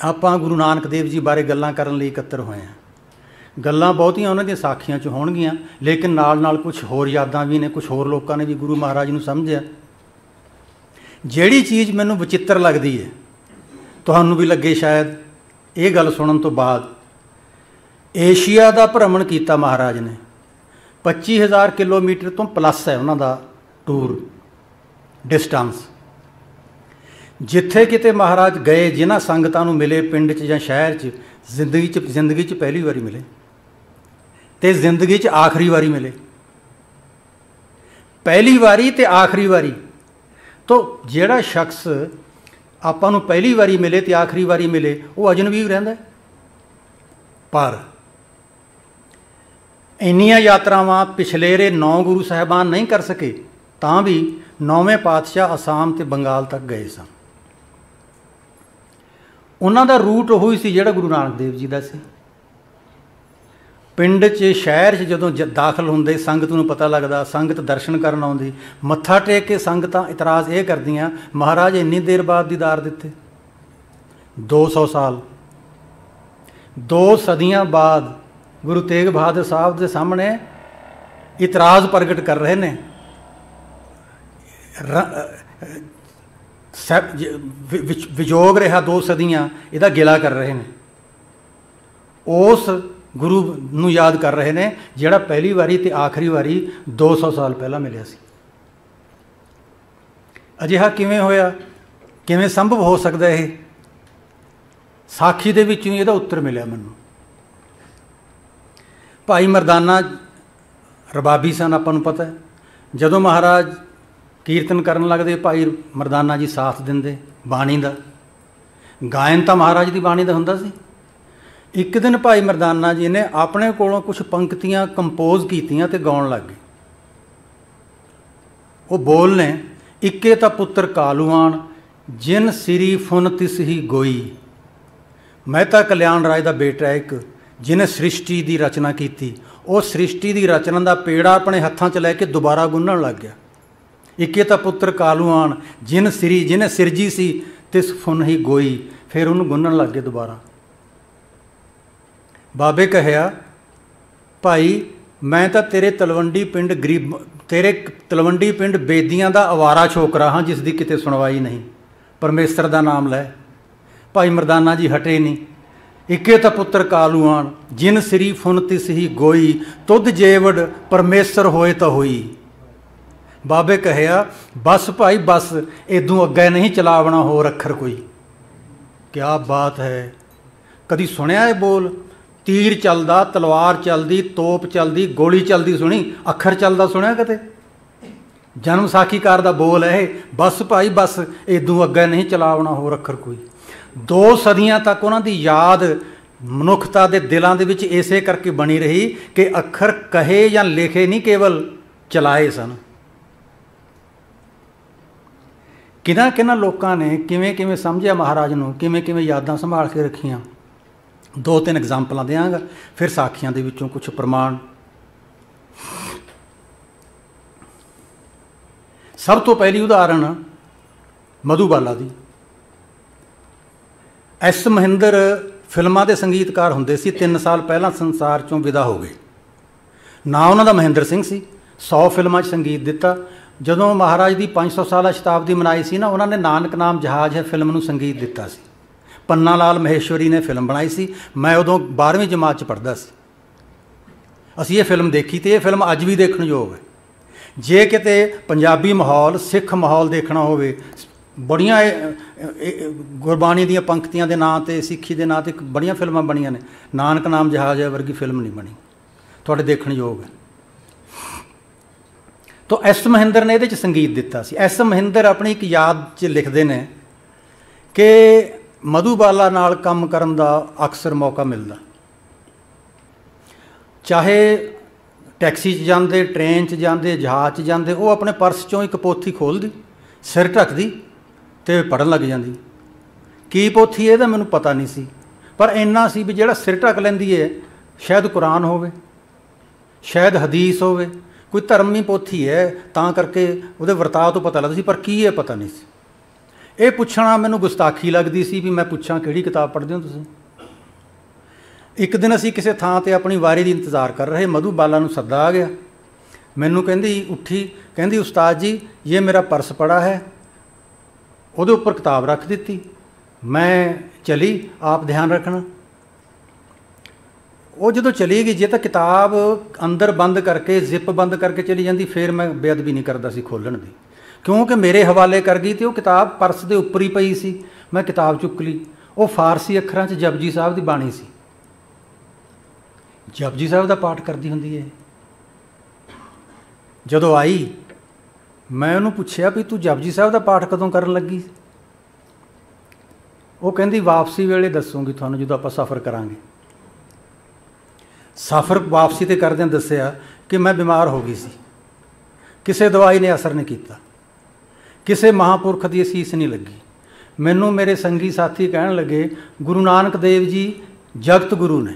ਆਪਾਂ ਗੁਰੂ ਨਾਨਕ ਦੇਵ ਜੀ ਬਾਰੇ ਗੱਲਾਂ ਕਰਨ ਲਈ ਇਕੱਤਰ ਹੋਏ ਹਾਂ। ਗੱਲਾਂ ਬਹੁਤੀਆਂ ਉਹਨਾਂ ਦੀਆਂ ਸਾਖੀਆਂ 'ਚ ਹੋਣਗੀਆਂ, ਲੇਕਿਨ ਨਾਲ ਨਾਲ ਕੁਝ ਹੋਰ ਯਾਦਾਂ ਵੀ ਨੇ ਕੁਝ ਹੋਰ ਲੋਕਾਂ ਨੇ ਵੀ ਗੁਰੂ ਮਹਾਰਾਜ ਨੂੰ ਸਮਝਿਆ। ਜਿਹੜੀ ਚੀਜ਼ ਮੈਨੂੰ ਵਿਚਿੱਤਰ ਲੱਗਦੀ ਹੈ, ਤੁਹਾਨੂੰ ਵੀ ਲੱਗੇ ਸ਼ਾਇਦ ਇਹ ਗੱਲ ਸੁਣਨ ਤੋਂ ਬਾਅਦ, ਏਸ਼ੀਆ ਦਾ ਭ੍ਰਮਣ ਕੀਤਾ ਮਹਾਰਾਜ ਨੇ। 25000 ਕਿਲੋਮੀਟਰ ਤੋਂ ਪਲੱਸ ਹੈ ਉਹਨਾਂ ਦਾ ਟੂਰ ਡਿਸਟੈਂਸ ਜਿੱਥੇ ਕਿਤੇ ਮਹਾਰਾਜ ਗਏ, ਜਿਨ੍ਹਾਂ ਸੰਗਤਾਂ ਨੂੰ ਮਿਲੇ ਪਿੰਡ 'ਚ ਜਾਂ ਸ਼ਹਿਰ 'ਚ, ਜ਼ਿੰਦਗੀ 'ਚ ਜ਼ਿੰਦਗੀ 'ਚ ਪਹਿਲੀ ਵਾਰੀ ਮਿਲੇ। ਤੇ ਜ਼ਿੰਦਗੀ 'ਚ ਆਖਰੀ ਵਾਰੀ ਮਿਲੇ। ਪਹਿਲੀ ਵਾਰੀ ਤੇ ਆਖਰੀ ਵਾਰੀ। ਤੋਂ ਜਿਹੜਾ ਸ਼ਖਸ ਆਪਾਂ ਨੂੰ ਪਹਿਲੀ ਵਾਰੀ ਮਿਲੇ ਤੇ ਆਖਰੀ ਵਾਰੀ ਮਿਲੇ, ਉਹ ਅਜਨਬੀ ਰਹਿੰਦਾ ਪਰ ਇੰਨੀਆਂ ਯਾਤਰਾਵਾਂ ਪਿਛਲੇਰੇ ਨੌ ਗੁਰੂ ਸਾਹਿਬਾਨ ਨਹੀਂ ਕਰ ਸਕੇ, ਤਾਂ ਵੀ ਨੌਵੇਂ ਪਾਤਸ਼ਾਹ ਅਸਾਮ ਤੇ ਬੰਗਾਲ ਤੱਕ ਗਏ ਸਨ। ਉਹਨਾਂ ਦਾ ਰੂਟ ਉਹ ਹੀ ਸੀ ਜਿਹੜਾ ਗੁਰੂ ਨਾਨਕ ਦੇਵ ਜੀ ਦਾ ਸੀ। ਪਿੰਡ 'ਚ, ਸ਼ਹਿਰ 'ਚ ਜਦੋਂ ਦਾਖਲ ਹੁੰਦੇ, ਸੰਗਤ ਨੂੰ ਪਤਾ ਲੱਗਦਾ, ਸੰਗਤ ਦਰਸ਼ਨ ਕਰਨ ਆਉਂਦੀ, ਮੱਥਾ ਟੇਕ ਕੇ ਸੰਗਤਾਂ ਇਤਰਾਜ਼ ਇਹ ਕਰਦੀਆਂ, ਮਹਾਰਾਜ ਇੰਨੀ ਦੇਰ ਬਾਅਦ ਦੀਦਾਰ ਦਿੱਤੇ। 200 ਸਾਲ। ਦੋ ਸਦੀਆਂ ਬਾਅਦ ਗੁਰੂ ਤੇਗ ਬਹਾਦਰ ਸਾਹਿਬ ਦੇ ਸਾਹਮਣੇ ਇਤਰਾਜ਼ ਪ੍ਰਗਟ ਕਰ ਰਹੇ ਨੇ। ਵਿਜੋਗ ਰਿਹਾ ਦੋ ਸਦੀਆਂ, ਇਹਦਾ ਗਿਲਾ ਕਰ ਰਹੇ ਨੇ। ਉਸ ਗੁਰੂ ਨੂੰ ਯਾਦ ਕਰ ਰਹੇ ਨੇ, ਜਿਹੜਾ ਪਹਿਲੀ ਵਾਰੀ ਤੇ ਆਖਰੀ ਵਾਰੀ 200 ਸਾਲ ਪਹਿਲਾਂ ਮਿਲਿਆ ਸੀ। ਅਜਿਹਾ ਕਿਵੇਂ ਹੋਇਆ? ਕਿਵੇਂ ਸੰਭਵ ਹੋ ਸਕਦਾ ਇਹ? ਸਾਖੀ ਦੇ ਵਿੱਚੋਂ ਇਹਦਾ ਉੱਤਰ ਮਿਲਿਆ ਮੈਨੂੰ। ਭਾਈ ਮਰਦਾਨਾ ਰਬਾਬੀ ਸਨ, ਆਪਾਂ ਨੂੰ ਪਤਾ ਹੈ। ਜਦੋਂ ਮਹਾਰਾਜ ਕੀਰਤਨ ਕਰਨ ਲੱਗਦੇ ਭਾਈ ਮਰਦਾਨਾ ਜੀ ਸਾਥ ਦਿੰਦੇ ਬਾਣੀ ਦਾ। ਗਾਇਨ ਤਾਂ ਮਹਾਰਾਜ ਦੀ ਬਾਣੀ ਦਾ ਹੁੰਦਾ ਸੀ। ਇੱਕ ਦਿਨ ਭਾਈ ਮਰਦਾਨਾ ਜੀ ਨੇ ਆਪਣੇ ਕੋਲੋਂ ਕੁਝ ਪੰਕਤੀਆਂ ਕੰਪੋਜ਼ ਕੀਤੀਆਂ ਤੇ ਗਾਉਣ ਲੱਗ ਗਏ। ਉਹ ਬੋਲ ਨੇ, ਇੱਕੇ ਤਾਂ ਪੁੱਤਰ ਕਾਲੂਆਣ, ਜਿਨ ਸਿਰੀ ਫੁਨ ਤਿਸ ਹੀ ਗੋਈ। ਮਹਿਤਾ ਕਲਿਆਣ ਰਾਜ ਦਾ ਬੇਟਾ ਇੱਕ, ਜਿਨੇ ਸ੍ਰਿਸ਼ਟੀ ਦੀ ਰਚਨਾ ਕੀਤੀ। ਉਹ ਸ੍ਰਿਸ਼ਟੀ ਦੀ ਰਚਨਾ ਦਾ ਪੇੜਾ ਆਪਣੇ ਹੱਥਾਂ 'ਚ ਲੈ ਕੇ ਦੁਬਾਰਾ ਗੁੰਨਣ ਲੱਗ ਗਿਆ। ਇੱਕੇ ਤਾਂ ਪੁੱਤਰ ਕਾਲੂਆਨ ਜਿਨ ਸ੍ਰੀ, ਜਿਨੇ ਸਿਰਜੀ ਸੀ, ਤਿਸ ਫੁਨ ਹੀ ਗੋਈ, ਫਿਰ ਉਹਨੂੰ ਗੁੰਨਣ ਲੱਗ ਗਏ ਦੁਬਾਰਾ। ਬਾਬੇ ਕਹਿਆ, ਭਾਈ, ਮੈਂ ਤਾਂ ਤੇਰੇ ਤਲਵੰਡੀ ਪਿੰਡ ਗਰੀਬ, ਤੇਰੇ ਤਲਵੰਡੀ ਪਿੰਡ ਬੇਦੀਆਂ ਦਾ ਆਵਾਰਾ ਛੋਕਰਾ ਹਾਂ, ਜਿਸ ਦੀ ਕਿਤੇ ਸੁਣਵਾਈ ਨਹੀਂ। ਪਰਮੇਸ਼ਰ ਦਾ ਨਾਮ ਲੈ। ਭਾਈ ਮਰਦਾਨਾ ਜੀ ਹਟੇ ਨਹੀਂ। ਇੱਕੇ ਤਾਂ ਪੁੱਤਰ ਕਾਲੂਆਨ ਜਿਨ ਸ੍ਰੀ ਫੁਨ ਤਿਸ ਹੀ ਗੋਈ, ਤੁਧ ਜੇਵੜ ਪਰਮੇਸ਼ਰ ਹੋਏ ਤਾਂ ਹੋਈ। ਬਾਬੇ ਕਹਿਆ, ਬਸ ਭਾਈ, ਬਸ ਇਦੋਂ ਅੱਗੇ ਨਹੀਂ ਚਲਾਵਣਾ ਹੋਰ ਅੱਖਰ ਕੋਈ। ਕਿਆ ਬਾਤ ਹੈ। ਕਦੀ ਸੁਣਿਆ ਇਹ ਬੋਲ? ਤੀਰ ਚੱਲਦਾ, ਤਲਵਾਰ ਚੱਲਦੀ, ਤੋਪ ਚੱਲਦੀ, ਗੋਲੀ ਚੱਲਦੀ ਸੁਣੀ, ਅੱਖਰ ਚੱਲਦਾ ਸੁਣਿਆ ਕਦੇ ਜਨਮ ਸਾਖੀਕਾਰ ਦਾ ਬੋਲ ਹੈ ਇਹ, ਬਸ ਭਾਈ, ਬਸ ਇਦੋਂ ਅੱਗੇ ਨਹੀਂ ਚਲਾਵਣਾ ਹੋਰ ਅੱਖਰ ਕੋਈ। ਦੋ ਸਦੀਆਂ ਤੱਕ ਉਹਨਾਂ ਦੀ ਯਾਦ ਮਨੁੱਖਤਾ ਦੇ ਦਿਲਾਂ ਦੇ ਵਿੱਚ ਇਸੇ ਕਰਕੇ ਬਣੀ ਰਹੀ ਕਿ ਅੱਖਰ ਕਹੇ ਜਾਂ ਲਿਖੇ ਨਹੀਂ ਕੇਵਲ ਚਲਾਏ ਸਨ। ਕਿਹਨਾਂ ਕਿਹਨਾਂ ਲੋਕਾਂ ਨੇ ਕਿਵੇਂ ਕਿਵੇਂ ਸਮਝਿਆ ਮਹਾਰਾਜ ਨੂੰ, ਕਿਵੇਂ ਕਿਵੇਂ ਯਾਦਾਂ ਸੰਭਾਲ ਕੇ ਰੱਖੀਆਂ? ਦੋ ਤਿੰਨ ਐਗਜ਼ਾਮਪਲਾਂ ਦੇਵਾਂਗਾ ਫਿਰ ਸਾਖੀਆਂ ਦੇ ਵਿੱਚੋਂ ਕੁਝ ਪ੍ਰਮਾਣ। ਸਭ ਤੋਂ ਪਹਿਲੀ ਉਦਾਹਰਣ ਮਧੂਬਾਲਾ ਦੀ। ਐਸ ਮਹਿੰਦਰ ਫਿਲਮਾਂ ਦੇ ਸੰਗੀਤਕਾਰ ਹੁੰਦੇ ਸੀ 3 ਸਾਲ ਪਹਿਲਾਂ ਸੰਸਾਰ ਚੋਂ ਵਿਦਾ ਹੋ ਗਏ। ਨਾ ਉਹਨਾਂ ਦਾ ਮਹਿੰਦਰ ਸਿੰਘ ਸੀ 100 ਫਿਲਮਾਂ 'ਚ ਸੰਗੀਤ ਦਿੱਤਾ ਜਦੋਂ ਮਹਾਰਾਜ ਦੀ 500 ਸਾਲਾ ਸ਼ਤਾਬਦੀ ਮਨਾਈ ਸੀ ਨਾ, ਉਹਨਾਂ ਨੇ ਨਾਨਕ ਨਾਮ ਜਹਾਜ਼ ਹੈ ਫਿਲਮ ਨੂੰ ਸੰਗੀਤ ਦਿੱਤਾ ਸੀ। ਪੰਨਾ ਲਾਲ ਮਹੇਸ਼ਵਰੀ ਨੇ ਫਿਲਮ ਬਣਾਈ ਸੀ। ਮੈਂ ਉਦੋਂ 12ਵੀਂ ਜਮਾਤ 'ਚ ਪੜ੍ਹਦਾ ਸੀ। ਅਸੀਂ ਇਹ ਫਿਲਮ ਦੇਖੀ ਤੇ ਇਹ ਫਿਲਮ ਅੱਜ ਵੀ ਦੇਖਣ ਯੋਗ ਹੈ। ਜੇ ਕਿਤੇ ਪੰਜਾਬੀ ਮਾਹੌਲ, ਸਿੱਖ ਮਾਹੌਲ ਦੇਖਣਾ ਹੋਵੇ, ਬੜੀਆਂ ਗੁਰਬਾਣੀ ਦੀਆਂ ਪੰਕਤੀਆਂ ਦੇ ਨਾਂ ਤੇ, ਸਿੱਖੀ ਦੇ ਨਾਂ ਤੇ ਬੜੀਆਂ ਫਿਲਮਾਂ ਬਣੀਆਂ ਨੇ। ਨਾਨਕ ਨਾਮ ਜਹਾਜ਼ ਵਰਗੀ ਫਿਲਮ ਨਹੀਂ ਬਣੀ। ਤੁਹਾਡੇ ਦੇਖਣ ਯੋਗ ਹੈ। ਤਾਂ ਐਸ ਮਹਿੰਦਰ ਨੇ ਇਹਦੇ ਚ ਸੰਗੀਤ ਦਿੱਤਾ ਸੀ। ਐਸ ਮਹਿੰਦਰ ਆਪਣੀ ਇੱਕ ਯਾਦ 'ਚ ਲਿਖਦੇ ਨੇ ਕਿ ਮਧੂਬਾਲਾ ਨਾਲ ਕੰਮ ਕਰਨ ਦਾ ਅਕਸਰ ਮੌਕਾ ਮਿਲਦਾ। ਚਾਹੇ ਟੈਕਸੀ 'ਚ ਜਾਂਦੇ, ਟ੍ਰੇਨ 'ਚ ਜਾਂਦੇ, ਜਹਾਜ਼ 'ਚ ਜਾਂਦੇ, ਉਹ ਆਪਣੇ ਪਰਸ 'ਚੋਂ ਇੱਕ ਪੋਥੀ ਖੋਲਦੀ, ਸਿਰ ਢੱਕਦੀ ਤੇ ਪੜਨ ਲੱਗ ਜਾਂਦੀ। ਕੀ ਪੋਥੀ ਇਹਦਾ ਮੈਨੂੰ ਪਤਾ ਨਹੀਂ ਸੀ, ਪਰ ਇੰਨਾ ਸੀ ਵੀ ਜਿਹੜਾ ਸਿਰ ਢੱਕ ਲੈਂਦੀ ਹੈ ਸ਼ਾਇਦ ਕੁਰਾਨ ਹੋਵੇ, ਸ਼ਾਇਦ ਹਦੀਸ ਹੋਵੇ ਕੋਈ ਧਰਮੀ ਪੋਥੀ ਹੈ, ਤਾਂ ਕਰਕੇ ਉਹਦੇ ਵਰਤਾਅ ਤੋਂ ਪਤਾ ਲੱਗਦਾ ਸੀ, ਪਰ ਕੀ ਹੈ ਪਤਾ ਨਹੀਂ ਸੀ। ਇਹ ਪੁੱਛਣਾ ਮੈਨੂੰ ਗੁਸਤਾਖੀ ਲੱਗਦੀ ਸੀ ਵੀ ਮੈਂ ਪੁੱਛਾਂ ਕਿਹੜੀ ਕਿਤਾਬ ਪੜ੍ਹਦੇ ਹੋ ਤੁਸੀਂ? ਇੱਕ ਦਿਨ ਅਸੀਂ ਕਿਸੇ ਥਾਂ ਤੇ ਆਪਣੀ ਵਾਰੀ ਦੀ ਇੰਤਜ਼ਾਰ ਕਰ ਰਹੇ, ਮਧੂ ਬਾਲਾ ਨੂੰ ਸੱਦਾ ਆ ਗਿਆ। ਮੈਨੂੰ ਕਹਿੰਦੀ, ਉੱਠੀ। ਕਹਿੰਦੀ, ਉਸਤਾਦ ਜੀ, ਇਹ ਮੇਰਾ ਪਰਸ ਪੜਾ ਹੈ। ਉਹਦੇ ਉੱਪਰ ਕਿਤਾਬ ਰੱਖ ਦਿੱਤੀ। ਮੈਂ ਚਲੀ, ਆਪ ਧਿਆਨ ਰੱਖਣਾ। ਉਹ ਜਦੋਂ ਚਲੀ ਗਈ, ਜੇ ਤਾਂ ਕਿਤਾਬ ਅੰਦਰ ਬੰਦ ਕਰਕੇ, ਜ਼ਿਪ ਬੰਦ ਕਰਕੇ ਚਲੀ ਜਾਂਦੀ, ਫਿਰ ਮੈਂ ਬੇਅਦਬੀ ਨਹੀਂ ਕਰਦਾ ਸੀ ਖੋਲਣ ਦੀ। ਕਿਉਂਕਿ ਮੇਰੇ ਹਵਾਲੇ ਕਰ ਗਈ ਤੇ ਉਹ ਕਿਤਾਬ ਪਰਸ ਦੇ ਉੱਪਰ ਹੀ ਪਈ ਸੀ। ਮੈਂ ਕਿਤਾਬ ਚੁੱਕ ਲਈ। ਉਹ ਫਾਰਸੀ ਅੱਖਰਾਂ 'ਚ ਜਪਜੀ ਸਾਹਿਬ ਦੀ ਬਾਣੀ ਸੀ। ਜਪਜੀ ਸਾਹਿਬ ਦਾ ਪਾਠ ਕਰਦੀ ਹੁੰਦੀ ਹੈ ਜਦੋਂ ਆਈ, ਮੈਂ ਉਹਨੂੰ ਪੁੱਛਿਆ ਵੀ ਤੂੰ ਜਪਜੀ ਸਾਹਿਬ ਦਾ ਪਾਠ ਕਦੋਂ ਕਰਨ ਲੱਗੀ? ਉਹ ਕਹਿੰਦੀ, ਵਾਪਸੀ ਵੇਲੇ ਦੱਸੂਗੀ ਤੁਹਾਨੂੰ ਜਦੋਂ ਆਪਾਂ ਸਫ਼ਰ ਕਰਾਂਗੇ। ਸਫ਼ਰ ਵਾਪਸੀ ਤੇ ਕਰਦਿਆਂ ਦੱਸਿਆ ਕਿ ਮੈਂ ਬਿਮਾਰ ਹੋ ਗਈ ਸੀ। ਕਿਸੇ ਦਵਾਈ ਨੇ ਅਸਰ ਨਹੀਂ ਕੀਤਾ। ਕਿਸੇ ਮਹਾਪੁਰਖ ਦੀ ਅਸੀਸ ਨਹੀਂ ਲੱਗੀ। ਮੈਨੂੰ ਮੇਰੇ ਸੰਗੀ ਸਾਥੀ ਕਹਿਣ ਲੱਗੇ, ਗੁਰੂ ਨਾਨਕ ਦੇਵ ਜੀ, ਜਗਤ ਗੁਰੂ ਨੇ।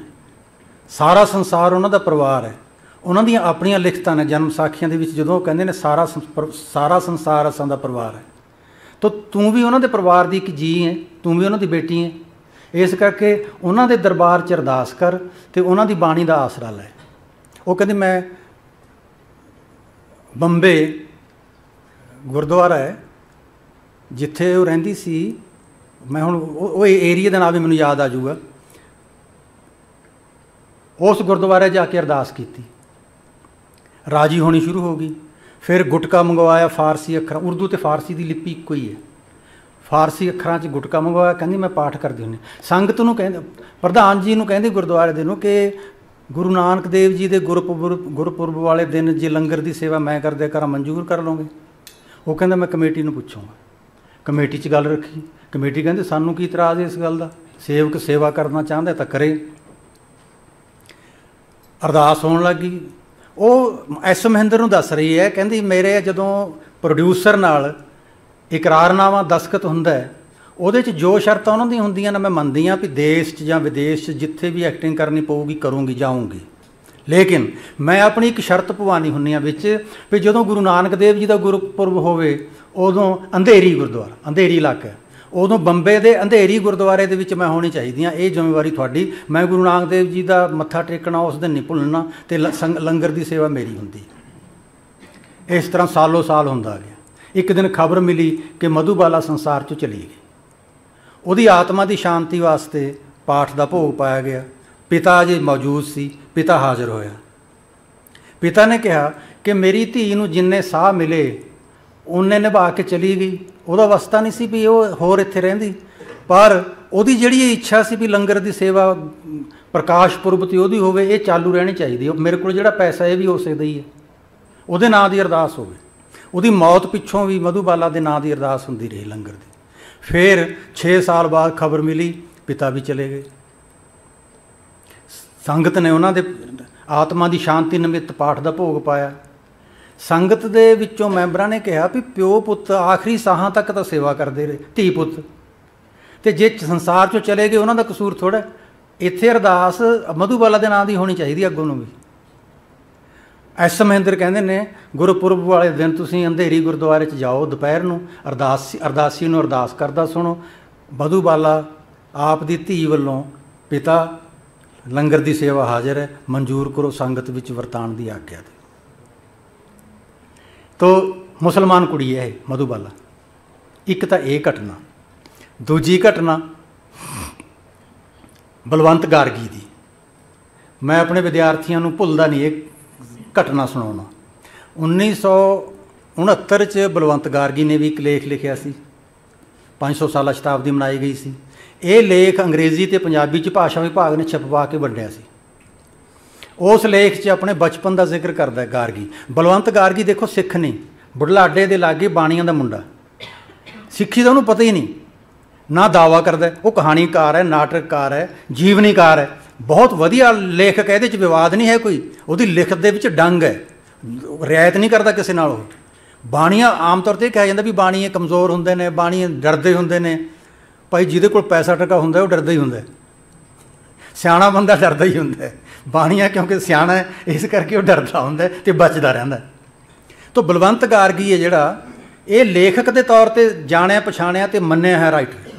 ਸਾਰਾ ਸੰਸਾਰ ਉਹਨਾਂ ਦਾ ਪਰਿਵਾਰ ਹੈ। ਉਹਨਾਂ ਦੀਆਂ ਆਪਣੀਆਂ ਲਿਖਤਾਂ ਨੇ, ਜਨਮ ਸਾਖੀਆਂ ਦੇ ਵਿੱਚ ਜਦੋਂ ਉਹ ਕਹਿੰਦੇ ਨੇ, ਸਾਰਾ ਸਾਰਾ ਸੰਸਾਰ ਅਸਾਂ ਦਾ ਪਰਿਵਾਰ ਹੈ। ਤਾਂ ਤੂੰ ਵੀ ਉਹਨਾਂ ਦੇ ਪਰਿਵਾਰ ਦੀ ਇੱਕ ਜੀ ਹੈ, ਤੂੰ ਵੀ ਉਹਨਾਂ ਦੀ ਬੇਟੀ ਹੈ। ਇਸ ਕਰਕੇ ਉਹਨਾਂ ਦੇ ਦਰਬਾਰ 'ਚ ਅਰਦਾਸ ਕਰ ਤੇ ਉਹਨਾਂ ਦੀ ਬਾਣੀ ਦਾ ਆਸਰਾ ਲੈ। ਉਹ ਕਹਿੰਦੇ, ਮੈਂ ਬੰਬੇ ਗੁਰਦੁਆਰਾ ਹੈ, ਜਿੱਥੇ ਉਹ ਰਹਿੰਦੀ ਸੀ, ਮੈਂ ਹੁਣ ਉਹ ਏਰੀਆ ਦਾ ਨਾਮ ਵੀ ਮੈਨੂੰ ਯਾਦ ਆ ਜਾਊਗਾ। ਉਸ ਗੁਰਦੁਆਰੇ ਜਾ ਕੇ ਅਰਦਾਸ ਕੀਤੀ। ਰਾਜੀ ਹੋਣੀ ਸ਼ੁਰੂ ਹੋ ਗਈ। ਫਿਰ ਗੁਟਕਾ ਮੰਗਵਾਇਆ, ਫਾਰਸੀ ਅੱਖਰ, ਉਰਦੂ ਤੇ ਫਾਰਸੀ ਦੀ ਲਿਪੀ ਇੱਕੋ ਹੀ ਹੈ। ਫਾਰਸੀ ਅੱਖਰਾਂ 'ਚ ਗੁਟਕਾ ਮੰਗਵਾਇਆ, ਕਹਿੰਦੀ ਮੈਂ ਪਾਠ ਕਰਦੀ ਹੁੰਦੀ ਸੰਗਤ ਨੂੰ ਕਹਿੰਦੇ, ਪ੍ਰਧਾਨ ਜੀ ਨੂੰ ਕਹਿੰਦੇ ਗੁਰਦੁਆਰੇ ਦੇ ਨੂੰ ਕਿ ਗੁਰੂ ਨਾਨਕ ਦੇਵ ਜੀ ਦੇ ਗੁਰਪੁਰਬ ਗੁਰਪੁਰਬ ਵਾਲੇ ਦਿਨ ਜੇ ਲੰਗਰ ਦੀ ਸੇਵਾ ਮੈਂ ਕਰਦੇ ਕਰਾਂ ਮਨਜ਼ੂਰ ਕਰ ਲਓਗੇ। ਉਹ ਕਹਿੰਦਾ ਮੈਂ ਕਮੇਟੀ ਨੂੰ ਪੁੱਛੂੰਗਾ। ਕਮੇਟੀ 'ਚ ਗੱਲ ਰੱਖੀ। ਕਮੇਟੀ ਕਹਿੰਦੇ, ਸਾਨੂੰ ਕੀ ਇਤਰਾਜ਼ ਇਸ ਗੱਲ ਦਾ? ਸੇਵਕ ਸੇਵਾ ਕਰਨਾ ਚਾਹੁੰਦਾ ਤਾਂ ਕਰੇ। ਅਰਦਾਸ ਹੋਣ ਲੱਗੀ ਉਹ ਐਸ ਮਹਿੰਦਰ ਨੂੰ ਦੱਸ ਰਹੀ ਹੈ, ਕਹਿੰਦੀ, ਮੇਰੇ ਜਦੋਂ ਪ੍ਰੋਡਿਊਸਰ ਨਾਲ ਇਕਰਾਰਨਾਮਾ ਦਸਖਤ ਹੁੰਦਾ ਹੈ, ਉਹਦੇ 'ਚ ਜੋ ਸ਼ਰਤਾਂ ਉਹਨਾਂ ਦੀਆਂ ਹੁੰਦੀਆਂ ਨੇ, ਮੈਂ ਮੰਨਦੀ ਆ ਵੀ ਦੇਸ਼ 'ਚ ਜਾਂ ਵਿਦੇਸ਼ 'ਚ ਜਿੱਥੇ ਵੀ ਐਕਟਿੰਗ ਕਰਨੀ ਪਊਗੀ, ਕਰੂੰਗੀ, ਜਾਊਂਗੀ। ਲੇਕਿਨ ਮੈਂ ਆਪਣੀ ਇੱਕ ਸ਼ਰਤ ਪਵਾਨੀ ਹੁੰਨੀ ਆ ਵਿੱਚ ਵੀ ਜਦੋਂ ਗੁਰੂ ਨਾਨਕ ਦੇਵ ਜੀ ਦਾ ਗੁਰਪੁਰਬ ਹੋਵੇ, ਉਦੋਂ ਅੰਧੇਰੀ ਗੁਰਦੁਆਰਾ, ਅੰਧੇਰੀ ਇਲਾਕਾ ਉਦੋਂ ਬੰਬੇ ਦੇ ਅੰਧੇਰੀ ਗੁਰਦੁਆਰੇ ਦੇ ਵਿੱਚ ਮੈਂ ਹੋਣੀ ਚਾਹੀਦੀ ਆ ਇਹ ਜ਼ਿੰਮੇਵਾਰੀ ਤੁਹਾਡੀ। ਮੈਂ ਗੁਰੂ ਨਾਨਕ ਦੇਵ ਜੀ ਦਾ ਮੱਥਾ ਟੇਕਣਾ, ਉਸ ਦਿਨ ਨਹੀਂ ਭੁੱਲਣਾ ਤੇ ਲੰਗਰ ਦੀ ਸੇਵਾ ਮੇਰੀ ਹੁੰਦੀ ਇਸ ਤਰ੍ਹਾਂ ਸਾਲੋ ਸਾਲ ਹੁੰਦਾ ਗਿਆ। ਇੱਕ ਦਿਨ ਖਬਰ ਮਿਲੀ ਕਿ ਮਧੂਬਾਲਾ ਸੰਸਾਰ ਚੋਂ ਚਲੀ ਗਈ। ਉਹਦੀ ਆਤਮਾ ਦੀ ਸ਼ਾਂਤੀ ਵਾਸਤੇ ਪਾਠ ਦਾ ਭੋਗ ਪਾਇਆ ਗਿਆ। ਪਿਤਾ ਜੀ ਮੌਜੂਦ ਸੀ, ਪਿਤਾ ਹਾਜ਼ਰ ਹੋਇਆ। ਪਿਤਾ ਨੇ ਕਿਹਾ ਕਿ ਮੇਰੀ ਧੀ ਨੂੰ ਜਿੰਨੇ ਸਾਹ ਮਿਲੇ, ਉਹਨੇ ਨਿਭਾ ਕੇ ਚਲੀ ਗਈ। ਉਹਦਾ ਵਸਤਾ ਨਹੀਂ ਸੀ ਵੀ ਉਹ ਹੋਰ ਇੱਥੇ ਰਹਿੰਦੀ। ਪਰ ਉਹਦੀ ਜਿਹੜੀ ਇੱਛਾ ਸੀ ਵੀ ਲੰਗਰ ਦੀ ਸੇਵਾ, ਪ੍ਰਕਾਸ਼ ਪੁਰਬ ਤੇ ਉਹਦੀ ਹੋਵੇ, ਇਹ ਚਾਲੂ ਰਹਿਣੀ ਚਾਹੀਦੀ। ਹੈ ਮੇਰੇ ਕੋਲ ਜਿਹੜਾ ਪੈਸਾ ਇਹ ਵੀ ਹੋ ਸਕਦਾ ਹੀ ਹੈ। ਉਹਦੇ ਨਾਂ ਦੀ ਅਰਦਾਸ ਹੋਵੇ। ਉਹਦੀ ਮੌਤ ਪਿੱਛੋਂ ਵੀ ਮਧੂਬਾਲਾ ਦੇ ਨਾਂ ਦੀ ਅਰਦਾਸ ਹੁੰਦੀ ਰਹੀ ਲੰਗਰ ਦੀ। ਫਿਰ 6 ਸਾਲ ਬਾਅਦ ਖਬਰ ਮਿਲੀ, ਪਿਤਾ ਵੀ ਚਲੇ ਗਏ। ਸੰਗਤ ਨੇ ਉਹਨਾਂ ਦੇ ਆਤਮਾ ਦੀ ਸ਼ਾਂਤੀ ਨਿਮਿਤ ਪਾਠ ਦਾ ਭੋਗ ਪਾਇਆ। ਸੰਗਤ ਦੇ ਵਿੱਚੋਂ ਮੈਂਬਰਾਂ ਨੇ ਕਿਹਾ ਵੀ ਪਿਓ ਪੁੱਤ ਆਖਰੀ ਸਾਹਾਂ ਤੱਕ ਤਾਂ ਸੇਵਾ ਕਰਦੇ ਰਹੇ, ਧੀ ਪੁੱਤ। ਤੇ ਜੇ ਸੰਸਾਰ ਚੋਂ ਚਲੇ ਗਏ, ਉਹਨਾਂ ਦਾ ਕਸੂਰ ਥੋੜਾ ਇੱਥੇ ਅਰਦਾਸ ਮਧੂਬਾਲਾ ਦੇ ਨਾਂ ਦੀ ਹੋਣੀ ਚਾਹੀਦੀ ਅੱਗੋਂ ਨੂੰ ਵੀ। ਐਸ ਮਹਿੰਦਰ ਕਹਿੰਦੇ ਨੇ, ਗੁਰਪੁਰਬ ਵਾਲੇ ਦਿਨ ਤੁਸੀਂ ਅੰਧੇਰੀ ਗੁਰਦੁਆਰੇ 'ਚ ਜਾਓ ਦੁਪਹਿਰ ਨੂੰ, ਅਰਦਾਸ, ਅਰਦਾਸੀ ਨੂੰ ਅਰਦਾਸ ਕਰਦਾ ਸੁਣੋ। ਮਧੂਬਾਲਾ ਆਪ ਦੀ ਧੀ ਵੱਲੋਂ ਪਿਤਾ ਲੰਗਰ ਦੀ ਸੇਵਾ ਹਾਜ਼ਰ ਹੈ, ਮਨਜ਼ੂਰ ਕਰੋ ਸੰਗਤ ਵਿੱਚ ਵਰਤਾਨ ਦੀ ਆਗਿਆ ਦੇ ਤੋ ਮੁਸਲਮਾਨ ਕੁੜੀ ਹੈ ਮਧੂਬਾਲਾ ਇੱਕ ਤਾਂ ਇਹ ਘਟਨਾ, ਦੂਜੀ ਘਟਨਾ ਬਲਵੰਤ ਗਾਰਗੀ ਦੀ। ਮੈਂ ਆਪਣੇ ਵਿਦਿਆਰਥੀਆਂ ਨੂੰ ਭੁੱਲਦਾ ਨਹੀਂ, ਇਹ ਘਟਨਾ ਸੁਣਾਉਣਾ। 1969 ਚ ਬਲਵੰਤ ਗਾਰਗੀ ਨੇ ਵੀ ਇੱਕ ਲੇਖ ਲਿਖਿਆ ਸੀ। 500 ਸਾਲਾ ਸ਼ਤਾਬਦੀ ਮਨਾਈ ਗਈ ਸੀ। ਇਹ ਲੇਖ ਅੰਗਰੇਜ਼ੀ ਤੇ ਪੰਜਾਬੀ ਚ ਭਾਸ਼ਾ ਵਿਭਾਗ ਨੇ ਛਪਵਾ ਕੇ ਵੰਡਿਆ ਸੀ। ਉਸ ਲੇਖ 'ਚ ਆਪਣੇ ਬਚਪਨ ਦਾ ਜ਼ਿਕਰ ਕਰਦਾ ਗਾਰਗੀ। ਬਲਵੰਤ ਗਾਰਗੀ ਦੇਖੋ ਸਿੱਖ ਨਹੀਂ ਬੁਢਲਾਡੇ ਦੇ ਲਾਗੇ ਬਾਣੀਆਂ ਦਾ ਮੁੰਡਾ। ਸਿੱਖੀ ਦਾ ਉਹਨੂੰ ਪਤਾ ਹੀ ਨਹੀਂ। ਨਾ ਦਾਵਾ ਕਰਦਾ, ਉਹ ਕਹਾਣੀਕਾਰ ਹੈ, ਨਾਟਕਕਾਰ ਹੈ, ਜੀਵਨੀਕਾਰ ਹੈ। ਬਹੁਤ ਵਧੀਆ ਲੇਖਕ ਹੈ, ਇਹਦੇ 'ਚ ਵਿਵਾਦ ਨਹੀਂ ਹੈ ਕੋਈ। ਉਹਦੀ ਲਿਖਤ ਦੇ ਵਿੱਚ ਡੰਗ ਹੈ। ਰਿਆਇਤ ਨਹੀਂ ਕਰਦਾ ਕਿਸੇ ਨਾਲ ਉਹ। ਬਾਣੀਆਂ ਆਮ ਤੌਰ ਤੇ ਕਿਹਾ ਜਾਂਦਾ ਵੀ ਬਾਣੀਏ ਕਮਜ਼ੋਰ ਹੁੰਦੇ ਨੇ ਬਾਣੀਏ ਡਰਦੇ ਹੁੰਦੇ ਨੇ। ਭਾਈ ਜਿਹਦੇ ਕੋਲ ਪੈਸਾ ਟਕਾ ਹੁੰਦਾ ਉਹ ਡਰਦਾ ਹੀ ਹੁੰਦਾ ਸਿਆਣਾ ਬੰਦਾ ਡਰਦਾ ਹੀ ਹੁੰਦਾ ਬਾਣੀਆਂ ਕਿਉਂਕਿ ਸਿਆਣਾ ਹੈ, ਇਸ ਕਰਕੇ ਉਹ ਡਰਦਾ ਹੁੰਦਾ ਤੇ ਬਚਦਾ ਰਹਿੰਦਾ ਤੋਂ ਬਲਵੰਤ ਗਾਰਗੀ ਹੈ ਜਿਹੜਾ, ਇਹ ਲੇਖਕ ਦੇ ਤੌਰ ਤੇ ਜਾਣਿਆ, ਪਛਾਣਿਆ ਤੇ ਮੰਨਿਆ ਹੈ ਰਾਈਟਰ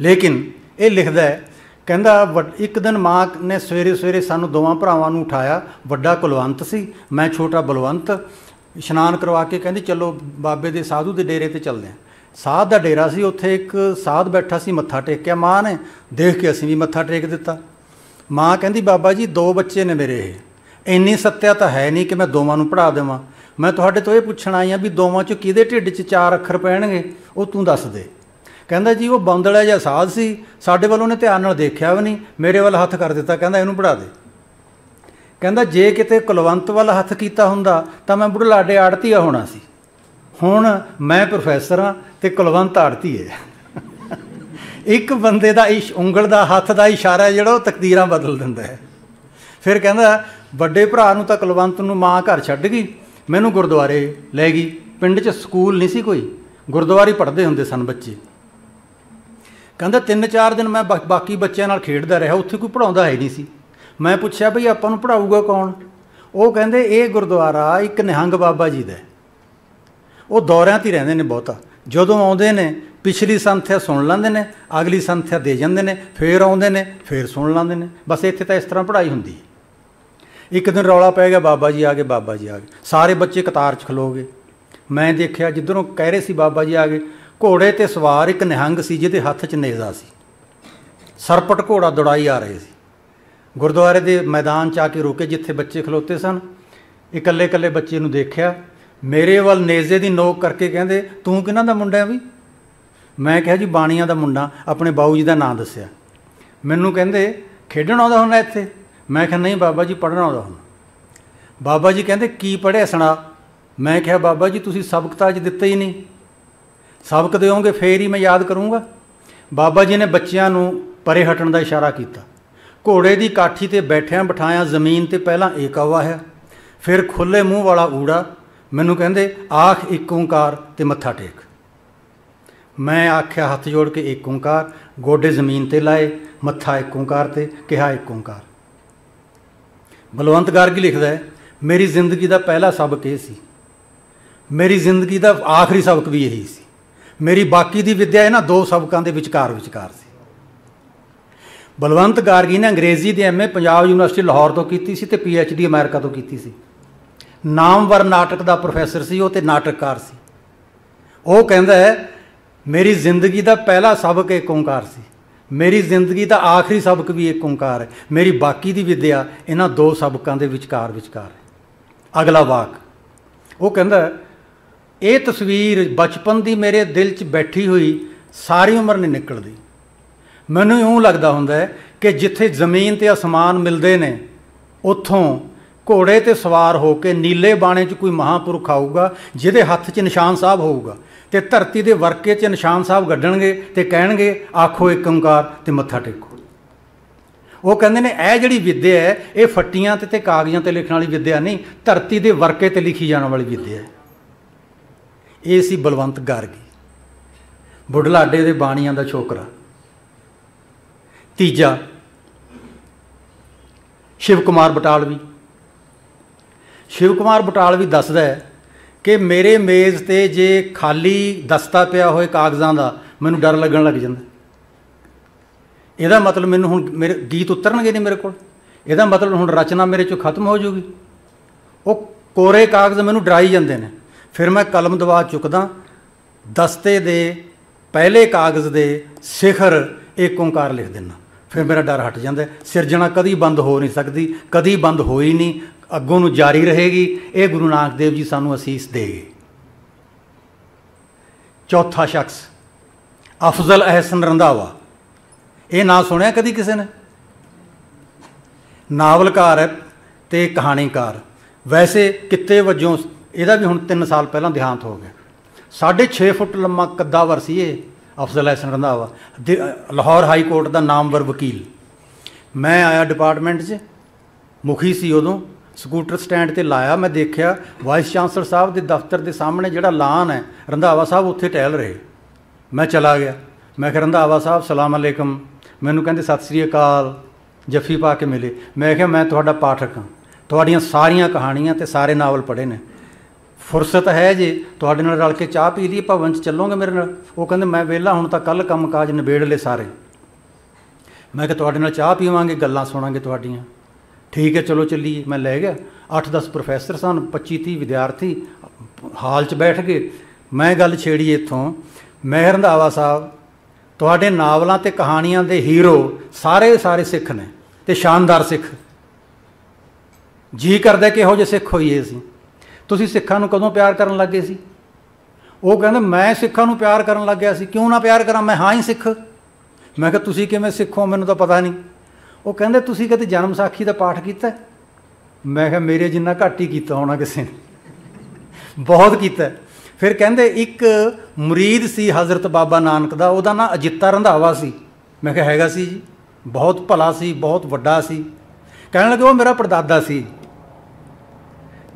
ਲੇਕਿਨ ਇਹ ਲਿਖਦਾ ਹੈ ਕਹਿੰਦਾ ਇੱਕ ਦਿਨ ਮਾਂ ਨੇ ਸਵੇਰੇ ਸਵੇਰੇ ਸਾਨੂੰ ਦੋਵਾਂ ਭਰਾਵਾਂ ਨੂੰ ਉਠਾਇਆ। ਵੱਡਾ ਕੁਲਵੰਤ ਸੀ, ਮੈਂ ਛੋਟਾ ਬਲਵੰਤ। ਇਸ਼ਨਾਨ ਕਰਵਾ ਕੇ ਕਹਿੰਦੀ, ਚਲੋ ਬਾਬੇ ਦੇ ਸਾਧੂ ਦੇ ਡੇਰੇ ਤੇ ਚੱਲਦੇ ਆਂ। ਸਾਧ ਦਾ ਡੇਰਾ ਸੀ, ਉੱਥੇ ਇੱਕ ਸਾਧ ਬੈਠਾ ਸੀ, ਮੱਥਾ ਟੇਕਿਆ ਮਾਂ ਨੇ। ਦੇਖ ਕੇ ਅਸੀਂ ਵੀ ਮੱਥਾ ਟੇਕ ਦਿੱਤਾ। ਮਾਂ ਕਹਿੰਦੀ, ਬਾਬਾ ਜੀ, ਦੋ ਬੱਚੇ ਨੇ ਮੇਰੇ ਇਹ। ਇੰਨੀ ਸੱਤਿਆ ਤਾਂ ਹੈ ਨਹੀਂ ਕਿ ਮੈਂ ਦੋਵਾਂ ਨੂੰ ਪੜਾ ਦੇਵਾਂ। ਮੈਂ ਤੁਹਾਡੇ ਤੋਂ ਇਹ ਪੁੱਛਣ ਆਈ ਆ ਵੀ ਦੋਵਾਂ ਚੋਂ ਕਿਹਦੇ ਢਿੱਡ 'ਚ ਚਾਰ ਅੱਖਰ ਪੈਣਗੇ? ਉਹ ਤੂੰ ਦੱਸ ਦੇ। ਕਹਿੰਦਾ ਜੀ ਉਹ ਬੰਦਲਾ ਜਿਹਾ ਸਾਧ ਸੀ, ਸਾਡੇ ਵੱਲ ਉਹਨੇ ਧਿਆਨ ਨਾਲ ਦੇਖਿਆ ਵੀ ਨਹੀਂ, ਮੇਰੇ ਵੱਲ ਹੱਥ ਕਰ ਦਿੱਤਾ, ਕਹਿੰਦਾ ਇਹਨੂੰ ਪੜਾ ਦੇ। ਕਹਿੰਦਾ ਜੇ ਕਿਤੇ ਕੁਲਵੰਤ ਵੱਲ ਹੱਥ ਕੀਤਾ ਹੁੰਦਾ, ਤਾਂ ਮੈਂ ਬੁਢਲਾਡੇ ਆੜਤੀਆ ਹੋਣਾ ਸੀ। ਹੁਣ ਮੈਂ ਪ੍ਰੋਫੈਸਰ ਹਾਂ ਤੇ ਕੁਲਵੰਤ ਆੜਤੀ ਹੈ। ਇੱਕ ਬੰਦੇ ਦਾ ਇਸ, ਉਂਗਲ ਦਾ, ਹੱਥ ਦਾ ਇਸ਼ਾਰਾ ਜਿਹੜਾ ਉਹ ਤਕਦੀਰਾਂ ਬਦਲ ਦਿੰਦਾ ਹੈ। ਫਿਰ ਕਹਿੰਦਾ, ਵੱਡੇ ਭਰਾ ਨੂੰ ਤਾਂ ਕੁਲਵੰਤ ਨੂੰ ਮਾਂ ਘਰ ਛੱਡ ਗਈ, ਮੈਨੂੰ ਗੁਰਦੁਆਰੇ ਲੈ ਗਈ। ਪਿੰਡ 'ਚ ਸਕੂਲ ਨਹੀਂ ਸੀ ਕੋਈ, ਗੁਰਦੁਆਰੇ ਪੜ੍ਹਦੇ ਹੁੰਦੇ ਸਨ ਬੱਚੇ। ਕਹਿੰਦਾ ਤਿੰਨ ਚਾਰ ਦਿਨ ਮੈਂ ਬਾਕੀ ਬੱਚਿਆਂ ਨਾਲ ਖੇਡਦਾ ਰਿਹਾ, ਉੱਥੇ ਕੋਈ ਪੜਾਉਂਦਾ ਹੈ ਨਹੀਂ ਸੀ। ਮੈਂ ਪੁੱਛਿਆ ਭਈ ਆਪਾਂ ਨੂੰ ਪੜਾਊਗਾ ਕੌਣ? ਉਹ ਕਹਿੰਦੇ ਇਹ ਗੁਰਦੁਆਰਾ ਇੱਕ ਨਿਹੰਗ ਬਾਬਾ ਜੀ ਦਾ ਉਹ ਦੌਰਿਆਂ ਤੇ ਰਹਿੰਦੇ ਨੇ ਬਹੁਤਾ। ਜਦੋਂ ਆਉਂਦੇ ਨੇ, ਪਿਛਲੀ ਸੰਥਿਆ ਸੁਣ ਲੈਂਦੇ ਨੇ, ਅਗਲੀ ਸੰਥਿਆ ਦੇ ਜਾਂਦੇ ਨੇ, ਫੇਰ ਆਉਂਦੇ ਨੇ, ਫੇਰ ਸੁਣ ਲੈਂਦੇ ਨੇ। ਬਸ ਇੱਥੇ ਤਾਂ ਇਸ ਤਰ੍ਹਾਂ ਪੜ੍ਹਾਈ ਹੁੰਦੀ ਹੈ। ਇੱਕ ਦਿਨ ਰੌਲਾ ਪੈ ਗਿਆ, ਬਾਬਾ ਜੀ ਆ ਗਏ, ਬਾਬਾ ਜੀ ਆ ਗਏ। ਸਾਰੇ ਬੱਚੇ ਕਤਾਰ 'ਚ ਖਲੋਗੇ ਮੈਂ ਦੇਖਿਆ ਜਿੱਧਰੋਂ ਕਹਿ ਰਹੇ ਸੀ ਬਾਬਾ ਜੀ ਆ ਗਏ ਘੋੜੇ ਤੇ ਸਵਾਰ ਇੱਕ ਨਿਹੰਗ ਸੀ, ਜਿਹਦੇ ਹੱਥ 'ਚ ਨੇਜ਼ਾ ਸੀ। ਸਰਪਟ ਘੋੜਾ ਦੌੜਾਈ ਆ ਰਹੇ ਸੀ। ਗੁਰਦੁਆਰੇ ਦੇ ਮੈਦਾਨ 'ਚ ਆ ਕੇ ਰੁਕੇ, ਜਿੱਥੇ ਬੱਚੇ ਖਲੋਤੇ ਸਨ। ਇਕੱਲੇ ਇਕੱਲੇ ਬੱਚੇ ਨੂੰ ਦੇਖਿਆ, ਮੇਰੇ ਵੱਲ ਨੇਜ਼ੇ ਦੀ ਨੋਕ ਕਰਕੇ ਕਹਿੰਦੇ, ਤੂੰ ਕਿਹਨਾਂ ਦਾ ਮੁੰਡਾ ਵੀ? ਮੈਂ ਕਿਹਾ, ਜੀ, ਬਾਣੀਆਂ ਦਾ ਮੁੰਡਾ, ਆਪਣੇ ਬਾਊ ਜੀ ਦਾ ਨਾਂ ਦੱਸਿਆ। ਮੈਨੂੰ ਕਹਿੰਦੇ, ਖੇਡਣ ਆਉਂਦਾ ਹੁੰਦਾ ਇੱਥੇ? ਮੈਂ ਕਿਹਾ, ਨਹੀਂ ਬਾਬਾ ਜੀ, ਪੜ੍ਹਨ ਆਉਂਦਾ ਹੁੰਦਾ। ਬਾਬਾ ਜੀ ਕਹਿੰਦੇ, ਕੀ ਪੜ੍ਹਿਆ ਸੁਣਾ? ਮੈਂ ਕਿਹਾ, ਬਾਬਾ ਜੀ, ਤੁਸੀਂ ਸਬਕ ਤਾਂ ਅੱਜ ਦਿੱਤਾ ਹੀ ਨਹੀਂ। ਸਬਕ ਦਿਓਗੇ, ਫੇਰ ਹੀ ਮੈਂ ਯਾਦ ਕਰੂੰਗਾ। ਬਾਬਾ ਜੀ ਨੇ ਬੱਚਿਆਂ ਨੂੰ ਪਰੇ ਹਟਣ ਦਾ ਇਸ਼ਾਰਾ ਕੀਤਾ। ਘੋੜੇ ਦੀ ਕਾਠੀ ਤੇ ਬੈਠਿਆਂ ਬਿਠਾਇਆ ਜ਼ਮੀਨ ਤੇ ਪਹਿਲਾਂ ਏਕ ਹੈ, ਫਿਰ ਖੁੱਲੇ ਮੂੰਹ ਵਾਲਾ ਊੜਾ, ਮੈਨੂੰ ਕਹਿੰਦੇ, ਆਖ ਇੱਕ ਓੰਕਾਰ ਤੇ ਮੱਥਾ ਟੇਕ। ਮੈਂ ਆਖਿਆ, ਹੱਥ ਜੋੜ ਕੇ ਇੱਕ ਓੰਕਾਰ, ਗੋਡੇ ਜ਼ਮੀਨ ਤੇ ਲਾਏ, ਮੱਥਾ ਇੱਕ ਓੰਕਾਰ ਤੇ, ਕਿਹਾ ਇੱਕ ਓੰਕਾਰ। ਬਲਵੰਤ ਗਾਰਗੀ ਲਿਖਦਾ ਹੈ, ਮੇਰੀ ਜ਼ਿੰਦਗੀ ਦਾ ਪਹਿਲਾ ਸਬਕ ਇਹ ਸੀ। ਮੇਰੀ ਜ਼ਿੰਦਗੀ ਦਾ ਆਖਰੀ ਸਬਕ ਵੀ ਇਹੀ ਸੀ। ਮੇਰੀ ਬਾਕੀ ਦੀ ਵਿੱਦਿਆ ਇਹਨਾਂ ਦੋ ਸਬਕਾਂ ਦੇ ਵਿਚਕਾਰ ਵਿਚਕਾਰ ਸੀ। ਬਲਵੰਤ ਗਾਰਗੀ ਨੇ ਅੰਗਰੇਜ਼ੀ ਦੇ ਐਮਏ ਪੰਜਾਬ ਯੂਨੀਵਰਸਿਟੀ ਲਾਹੌਰ ਤੋਂ ਕੀਤੀ ਸੀ ਤੇ ਪੀਐਚਡੀ ਅਮਰੀਕਾ ਤੋਂ ਕੀਤੀ ਸੀ। ਨਾਮਵਰ ਨਾਟਕ ਦਾ ਪ੍ਰੋਫੈਸਰ ਸੀ, ਉਹ ਤੇ ਨਾਟਕਕਾਰ ਸੀ। ਉਹ ਕਹਿੰਦਾ ਹੈ, ਮੇਰੀ ਜ਼ਿੰਦਗੀ ਦਾ ਪਹਿਲਾ ਸਬਕ ਇੱਕ ਓੰਕਾਰ ਸੀ। ਮੇਰੀ ਜ਼ਿੰਦਗੀ ਦਾ ਆਖਰੀ ਸਬਕ ਵੀ ਇੱਕ ਓੰਕਾਰ ਹੈ। ਮੇਰੀ ਬਾਕੀ ਦੀ ਵਿੱਦਿਆ ਇਹਨਾਂ ਦੋ ਸਬਕਾਂ ਦੇ ਵਿਚਕਾਰ ਵਿਚਕਾਰ ਹੈ। ਅਗਲਾ ਵਾਕ। ਉਹ ਕਹਿੰਦਾ ਇਹ ਤਸਵੀਰ ਬਚਪਨ ਦੀ ਮੇਰੇ ਦਿਲ 'ਚ ਬੈਠੀ ਹੋਈ ਸਾਰੀ ਉਮਰ ਨਹੀਂ ਨਿਕਲਦੀ। ਮੈਨੂੰ ਇਉਂ ਲੱਗਦਾ ਹੁੰਦਾ ਹੈ ਕਿ ਜਿੱਥੇ ਜ਼ਮੀਨ ਤੇ ਅਸਮਾਨ ਮਿਲਦੇ ਨੇ, ਉੱਥੋਂ ਘੋੜੇ ਤੇ ਸਵਾਰ ਹੋ ਕੇ ਨੀਲੇ ਬਾਣੇ 'ਚ ਕੋਈ ਮਹਾਪੁਰਖ ਆਊਗਾ, ਜਿਹਦੇ ਹੱਥ 'ਚ ਨਿਸ਼ਾਨ ਸਾਹਿਬ ਹੋਊਗਾ ਤੇ ਧਰਤੀ ਦੇ ਵਰਕੇ 'ਚ ਨਿਸ਼ਾਨ ਸਾਹਿਬ ਗੱਡਣਗੇ ਤੇ ਕਹਿਣਗੇ, ਆਖੋ ਇੱਕ ਓੰਕਾਰ ਤੇ ਮੱਥਾ ਟੇਕੋ। ਉਹ ਕਹਿੰਦੇ ਨੇ, ਇਹ ਜਿਹੜੀ ਵਿੱਦਿਆ ਹੈ, ਇਹ ਫੱਟੀਆਂ ਤੇ ਤੇ ਕਾਗਜ਼ਾਂ ਤੇ ਲਿਖਣ ਵਾਲੀ ਵਿੱਦਿਆ ਨਹੀਂ, ਧਰਤੀ ਦੇ ਵਰਕੇ ਤੇ ਲਿਖੀ ਜਾਣ ਵਾਲੀ ਵਿੱਦਿਆ ਹੈ। ਇਹ ਸੀ ਬਲਵੰਤ ਗਾਰਗੀ। ਬੁਢਲਾਡੇ ਦੇ ਬਾਣੀਆਂ ਦਾ ਛੋਕਰਾ। ਤੀਜਾ ਸ਼ਿਵ ਕੁਮਾਰ ਬਟਾਲਵੀ। ਸ਼ਿਵ ਕੁਮਾਰ ਬਟਾਲਵੀ ਦੱਸਦਾ ਹੈ ਕਿ ਮੇਰੇ ਮੇਜ਼ ਤੇ ਜੇ ਖਾਲੀ ਦਸਤਾ ਪਿਆ ਹੋਏ ਕਾਗਜ਼ਾਂ ਦਾ, ਮੈਨੂੰ ਡਰ ਲੱਗਣ ਲੱਗ ਜਾਂਦਾ। ਇਹਦਾ ਮਤਲਬ ਮੈਨੂੰ ਹੁਣ ਮੇਰੇ ਗੀਤ ਉਤਰਨਗੇ ਨਹੀਂ ਮੇਰੇ ਕੋਲ। ਇਹਦਾ ਮਤਲਬ ਹੁਣ ਰਚਨਾ ਮੇਰੇ ਚੋਂ ਖਤਮ ਹੋ ਜੂਗੀ ਉਹ ਕੋਰੇ ਕਾਗਜ਼ ਮੈਨੂੰ ਡਰਾਈ ਜਾਂਦੇ ਨੇ। ਫਿਰ ਮੈਂ ਕਲਮ ਦਵਾ ਚੁੱਕਦਾ, ਦਸਤੇ ਦੇ ਪਹਿਲੇ ਕਾਗਜ਼ ਦੇ ਸਿਖਰ ਇੱਕ ਓੰਕਾਰ ਲਿਖ ਦਿੰਦਾ। ਫਿਰ ਮੇਰਾ ਡਰ ਹਟ ਜਾਂਦਾ, ਸਿਰਜਣਾ ਕਦੀ ਬੰਦ ਹੋ ਨਹੀਂ ਸਕਦੀ, ਕਦੀ ਬੰਦ ਹੋਈ ਨਹੀਂ, ਅੱਗੋਂ ਨੂੰ ਜਾਰੀ ਰਹੇਗੀ, ਇਹ ਗੁਰੂ ਨਾਨਕ ਦੇਵ ਜੀ ਸਾਨੂੰ ਅਸੀਸ ਦੇਗੇ। ਚੌਥਾ ਸ਼ਖਸ, ਅਫਜ਼ਲ ਅਹਿਸਨ ਰੰਧਾਵਾ। ਇਹ ਨਾਂ ਸੁਣਿਆ ਕਦੀ ਕਿਸੇ ਨੇ? ਨਾਵਲਕਾਰ ਹੈ ਤੇ ਕਹਾਣੀਕਾਰ। ਵੈਸੇ ਕਿੱਤੇ ਵਜੋਂ ਇਹਦਾ ਵੀ ਹੁਣ 3 ਸਾਲ ਪਹਿਲਾਂ ਦੇਹਾਂਤ ਹੋ ਗਿਆ। 6.5 ਫੁੱਟ ਲੰਮਾ ਕੱਦਾਵਰ ਸੀ ਇਹ, ਅਫਜ਼ਲ ਹਸਨ ਰੰਧਾਵਾ। ਲਾਹੌਰ ਹਾਈ ਕੋਰਟ ਦਾ ਨਾਮਵਰ ਵਕੀਲ। ਮੈਂ ਆਇਆ ਡਿਪਾਰਟਮੈਂਟ 'ਚ, ਮੁਖੀ ਸੀ ਉਦੋਂ, ਸਕੂਟਰ ਸਟੈਂਡ ਤੇ ਲਾਇਆ, ਮੈਂ ਦੇਖਿਆ ਵਾਈਸ ਚਾਂਸਲਰ ਸਾਹਿਬ ਦੇ ਦਫ਼ਤਰ ਦੇ ਸਾਹਮਣੇ ਜਿਹੜਾ ਲਾਨ ਹੈ, ਰੰਧਾਵਾ ਸਾਹਿਬ ਉੱਥੇ ਟਹਿਲ ਰਹੇ। ਮੈਂ ਚਲਾ ਗਿਆ। ਮੈਂ ਕਿਹਾ, ਰੰਧਾਵਾ ਸਾਹਿਬ, ਸਲਾਮ ਅਲੈਕਮ। ਮੈਨੂੰ ਕਹਿੰਦੇ, ਸਤਿ ਸ੍ਰੀ ਅਕਾਲ। ਜੱਫੀ ਪਾ ਕੇ ਮਿਲੇ। ਮੈਂ ਕਿਹਾ, ਮੈਂ ਤੁਹਾਡਾ ਪਾਠਕ ਹਾਂ। ਤੁਹਾਡੀਆਂ ਸਾਰੀਆਂ ਕਹਾਣੀਆਂ ਤੇ ਸਾਰੇ ਨਾਵਲ ਪੜ੍ਹੇ ਨੇ। ਫੁਰਸਤ ਹੈ ਜੇ, ਤੁਹਾਡੇ ਨਾਲ ਰਲ ਕੇ ਚਾਹ ਪੀ ਲਈ ਭਵਨ ਚ ਚੱਲੋਗੇ ਮੇਰੇ ਨਾਲ? ਉਹ ਕਹਿੰਦੇ, ਮੈਂ ਵਿਹਲਾ, ਹੁਣ ਤਾਂ ਕੱਲ ਕੰਮ ਕਾਜ ਨਿਬੇੜ ਲੈ ਸਾਰੇ। ਮੈਂ ਕਿ ਤੁਹਾਡੇ ਨਾਲ ਚਾਹ ਪੀਵਾਂਗੇ, ਗੱਲਾਂ ਸੁਣਾਂਗੇ ਤੁਹਾਡੀਆਂ। ਠੀਕ ਹੈ, ਚਲੋ ਚੱਲੀਏ। ਮੈਂ ਲੈ ਗਿਆ। 8-10 ਪ੍ਰੋਫੈਸਰ ਸਨ 25-30 ਵਿਦਿਆਰਥੀ, ਹਾਲ 'ਚ ਬੈਠ ਗਏ। ਮੈਂ ਗੱਲ ਛੇੜੀ ਇੱਥੋਂ ਮੈਂ ਰੰਧਾਵਾ ਸਾਹਿਬ, ਤੁਹਾਡੇ ਨਾਵਲਾਂ ਤੇ ਕਹਾਣੀਆਂ ਦੇ ਹੀਰੋ ਸਾਰੇ ਸਾਰੇ ਸਿੱਖ ਨੇ ਤੇ ਸ਼ਾਨਦਾਰ ਸਿੱਖ। ਜੀ ਕਰਦਾ ਕਿ ਇਹੋ ਜਿਹੇ ਸਿੱਖ ਹੋਈਏ ਅਸੀਂ? ਤੁਸੀਂ ਸਿੱਖਾਂ ਨੂੰ ਕਦੋਂ ਪਿਆਰ ਕਰਨ ਲੱਗੇ ਸੀ? ਉਹ ਕਹਿੰਦੇ, ਮੈਂ ਸਿੱਖਾਂ ਨੂੰ ਪਿਆਰ ਕਰਨ ਲੱਗ ਗਿਆ ਸੀ। ਕਿਉਂ ਨਾ ਪਿਆਰ ਕਰਾਂ? ਮੈਂ ਹਾਂ ਹੀ ਸਿੱਖ। ਮੈਂ ਕਿਹਾ, ਤੁਸੀਂ ਕਿਵੇਂ ਸਿੱਖੋ ਮੈਨੂੰ ਤਾਂ ਪਤਾ ਨਹੀਂ। ਉਹ ਕਹਿੰਦੇ, ਤੁਸੀਂ ਕਦੇ ਜਨਮ ਸਾਖੀ ਦਾ ਪਾਠ ਕੀਤਾ? ਮੈਂ ਕਿਹਾ, ਮੇਰੇ ਜਿੰਨਾ ਘੱਟ ਹੀ ਕੀਤਾ ਹੋਣਾ ਕਿਸੇ ਨੇ। ਬਹੁਤ ਕੀਤਾ। ਫਿਰ ਕਹਿੰਦੇ, ਇੱਕ ਮੁਰੀਦ ਸੀ ਹਜ਼ਰਤ ਬਾਬਾ ਨਾਨਕ ਦਾ, ਉਹਦਾ ਨਾਂ ਅਜਿੱਤਾ ਰੰਧਾਵਾ ਸੀ। ਮੈਂ ਕਿਹਾ, ਹੈਗਾ ਸੀ ਜੀ। ਬਹੁਤ ਭਲਾ ਸੀ, ਬਹੁਤ ਵੱਡਾ ਸੀ। ਕਹਿਣ ਲੱਗੇ, ਉਹ ਮੇਰਾ ਪਰਦਾਦਾ ਸੀ।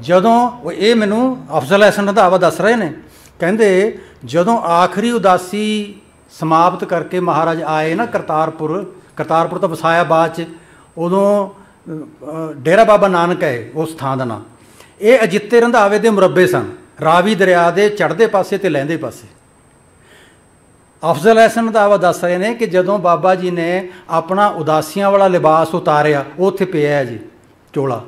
ਜਦੋਂ ਉਹ ਇਹ ਮੈਨੂੰ ਅਫਜ਼ਲ ਹਸਨ ਰੰਧਾਵਾ ਦੱਸ ਰਹੇ ਨੇ, ਕਹਿੰਦੇ ਜਦੋਂ ਆਖਰੀ ਉਦਾਸੀ ਸਮਾਪਤ ਕਰਕੇ ਮਹਾਰਾਜ ਆਏ ਨਾ ਕਰਤਾਰਪੁਰ ਕਰਤਾਰਪੁਰ ਤੋਂ ਵਸਾਇਆ ਬਾਅਦ ਚ, ਉਦੋਂ ਡੇਰਾ ਬਾਬਾ ਨਾਨਕ ਹੈ ਉਸ ਥਾਂ ਦਾ ਨਾਂ ਇਹ ਅਜਿੱਤੇ ਰੰਧਾਵੇ ਦੇ ਮੁਰੱਬੇ ਸਨ, ਰਾਵੀ ਦਰਿਆ ਦੇ ਚੜ੍ਹਦੇ ਪਾਸੇ ਤੇ ਲਹਿੰਦੇ ਪਾਸੇ। ਅਫਜ਼ਲ ਹਸਨ ਰੰਧਾਵਾ ਦੱਸ ਰਹੇ ਨੇ ਕਿ ਜਦੋਂ ਬਾਬਾ ਜੀ ਨੇ ਆਪਣਾ ਉਦਾਸੀਆਂ ਵਾਲਾ ਲਿਬਾਸ ਉਤਾਰਿਆ, ਉਹ ਉੱਥੇ ਪਿਆ ਜੀ, ਚੋਲਾ।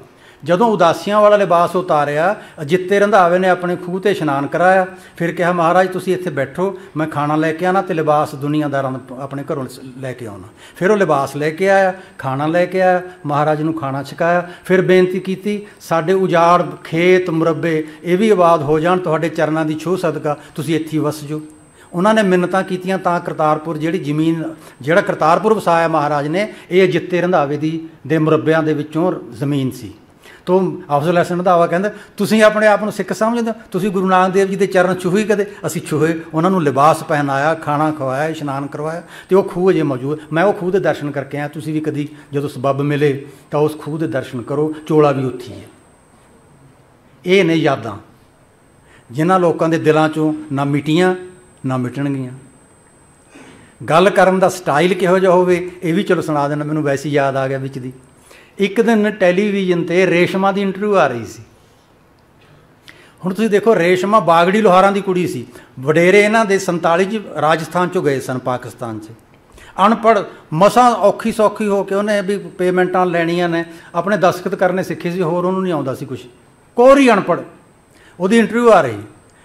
ਜਦੋਂ ਉਦਾਸੀਆਂ ਵਾਲਾ ਲਿਬਾਸ ਉਤਾਰਿਆ ਅਜਿੱਤੇ ਰੰਧਾਵੇ ਨੇ ਆਪਣੇ ਖੂਹ ਤੇ ਇਸ਼ਨਾਨ ਕਰਾਇਆ, ਫਿਰ ਕਿਹਾ, ਮਹਾਰਾਜ, ਤੁਸੀਂ ਇੱਥੇ ਬੈਠੋ, ਮੈਂ ਖਾਣਾ ਲੈ ਕੇ ਆਣਾ ਤੇ ਲਿਬਾਸ ਦੁਨੀਆਦਾਰਾਂ ਨੂੰ ਆਪਣੇ ਘਰੋਂ ਲੈ ਕੇ ਆਉਣਾ। ਫਿਰ ਉਹ ਲਿਬਾਸ ਲੈ ਕੇ ਆਇਆ, ਖਾਣਾ ਲੈ ਕੇ ਆਇਆ, ਮਹਾਰਾਜ ਨੂੰ ਖਾਣਾ ਛਕਾਇਆ, ਫਿਰ ਬੇਨਤੀ ਕੀਤੀ, ਸਾਡੇ ਉਜਾੜ ਖੇਤ ਮੁਰੱਬੇ, ਇਹ ਵੀ ਆਬਾਦ ਹੋ ਜਾਣ, ਤੁਹਾਡੇ ਚਰਨਾਂ ਦੀ ਛੋਹ ਸਦਕਾ, ਤੁਸੀਂ ਇੱਥੇ ਵਸ ਜਾਓ। ਉਹਨਾਂ ਨੇ ਮਿੰਨਤਾਂ ਕੀਤੀਆਂ ਤਾਂ ਕਰਤਾਰਪੁਰ ਜਿਹੜੀ ਜ਼ਮੀਨ, ਜਿਹੜਾ ਕਰਤਾਰਪੁਰ ਵਸਾਇਆ ਮਹਾਰਾਜ ਨੇ, ਇਹ ਜਿੱਤੇ ਰੰਧਾਵੇ ਦੀ, ਦੇ ਮੁਰੱਬਿਆਂ ਦੇ ਵਿੱਚੋਂ ਜ਼ਮੀਨ ਸੀ। ਤੋਂ ਅਫਜ਼ਲ ਹਸਨ ਰੰਧਾਵਾ ਕਹਿੰਦਾ, ਤੁਸੀਂ ਆਪਣੇ ਆਪ ਨੂੰ ਸਿੱਖ ਸਮਝਦੇ ਹੋ? ਤੁਸੀਂ ਗੁਰੂ ਨਾਨਕ ਦੇਵ ਜੀ ਦੇ ਚਰਨ ਛੂਹੇ ਕਦੇ? ਅਸੀਂ ਛੂਹੇ, ਉਹਨਾਂ ਨੂੰ ਲਿਬਾਸ ਪਹਿਨਾਇਆ, ਖਾਣਾ ਖਵਾਇਆ, ਇਸ਼ਨਾਨ ਕਰਵਾਇਆ ਤੇ ਉਹ ਖੂਹ ਜੇ ਮੌਜੂਦ ਮੈਂ ਉਹ ਖੂਹ ਦੇ ਦਰਸ਼ਨ ਕਰਕੇ ਆਇਆ, ਤੁਸੀਂ ਵੀ ਕਦੀ ਜਦੋਂ ਸਬੱਬ ਮਿਲੇ ਤਾਂ ਉਸ ਖੂਹ ਦੇ ਦਰਸ਼ਨ ਕਰੋ, ਚੋਲਾ ਵੀ ਉੱਥੇ ਹੈ। ਇਹ ਨੇ ਯਾਦਾਂ, ਜਿਨ੍ਹਾਂ ਲੋਕਾਂ ਦੇ ਦਿਲਾਂ 'ਚੋਂ ਨਾ ਮਿਟੀਆਂ, ਨਾ ਮਿਟਣਗੀਆਂ। ਗੱਲ ਕਰਨ ਦਾ ਸਟਾਈਲ ਕਿਹੋ ਜਿਹਾ ਹੋਵੇ, ਇਹ ਵੀ ਚਲੋ ਸੁਣਾ ਦੇਣਾ, ਮੈਨੂੰ ਵੈਸੇ ਯਾਦ ਆ ਗਿਆ ਵਿੱਚ ਦੀ। ਇੱਕ ਦਿਨ ਟੈਲੀਵਿਜ਼ਨ ਤੇ ਰੇਸ਼ਮਾ ਦੀ ਇੰਟਰਵਿਊ ਆ ਰਹੀ ਸੀ। ਹੁਣ ਤੁਸੀਂ ਦੇਖੋ, ਰੇਸ਼ਮਾ ਬਾਗੜੀ ਲੋਹਾਰਾਂ ਦੀ ਕੁੜੀ ਸੀ। ਵਡੇਰੇ ਇਹਨਾਂ ਦੇ 47 ਚ ਰਾਜਸਥਾਨ ਚੋਂ ਗਏ ਸਨ, ਪਾਕਿਸਤਾਨ 'ਚ। ਅਨਪੜ ਮਸਾਂ ਔਖੀ ਸੌਖੀ ਹੋ ਕੇ ਉਹਨੇ ਵੀ ਪੇਮੈਂਟਾਂ ਲੈਣੀਆਂ ਨੇ, ਆਪਣੇ ਦਸਖਤ ਕਰਨੇ ਸਿੱਖੇ ਸੀ, ਹੋਰ ਉਹਨੂੰ ਨਹੀਂ ਆਉਂਦਾ ਸੀ ਕੁਝ ਕੋਰੀ ਅਨਪੜ ਉਹਦੀ ਇੰਟਰਵਿਊ ਆ ਰਹੀ।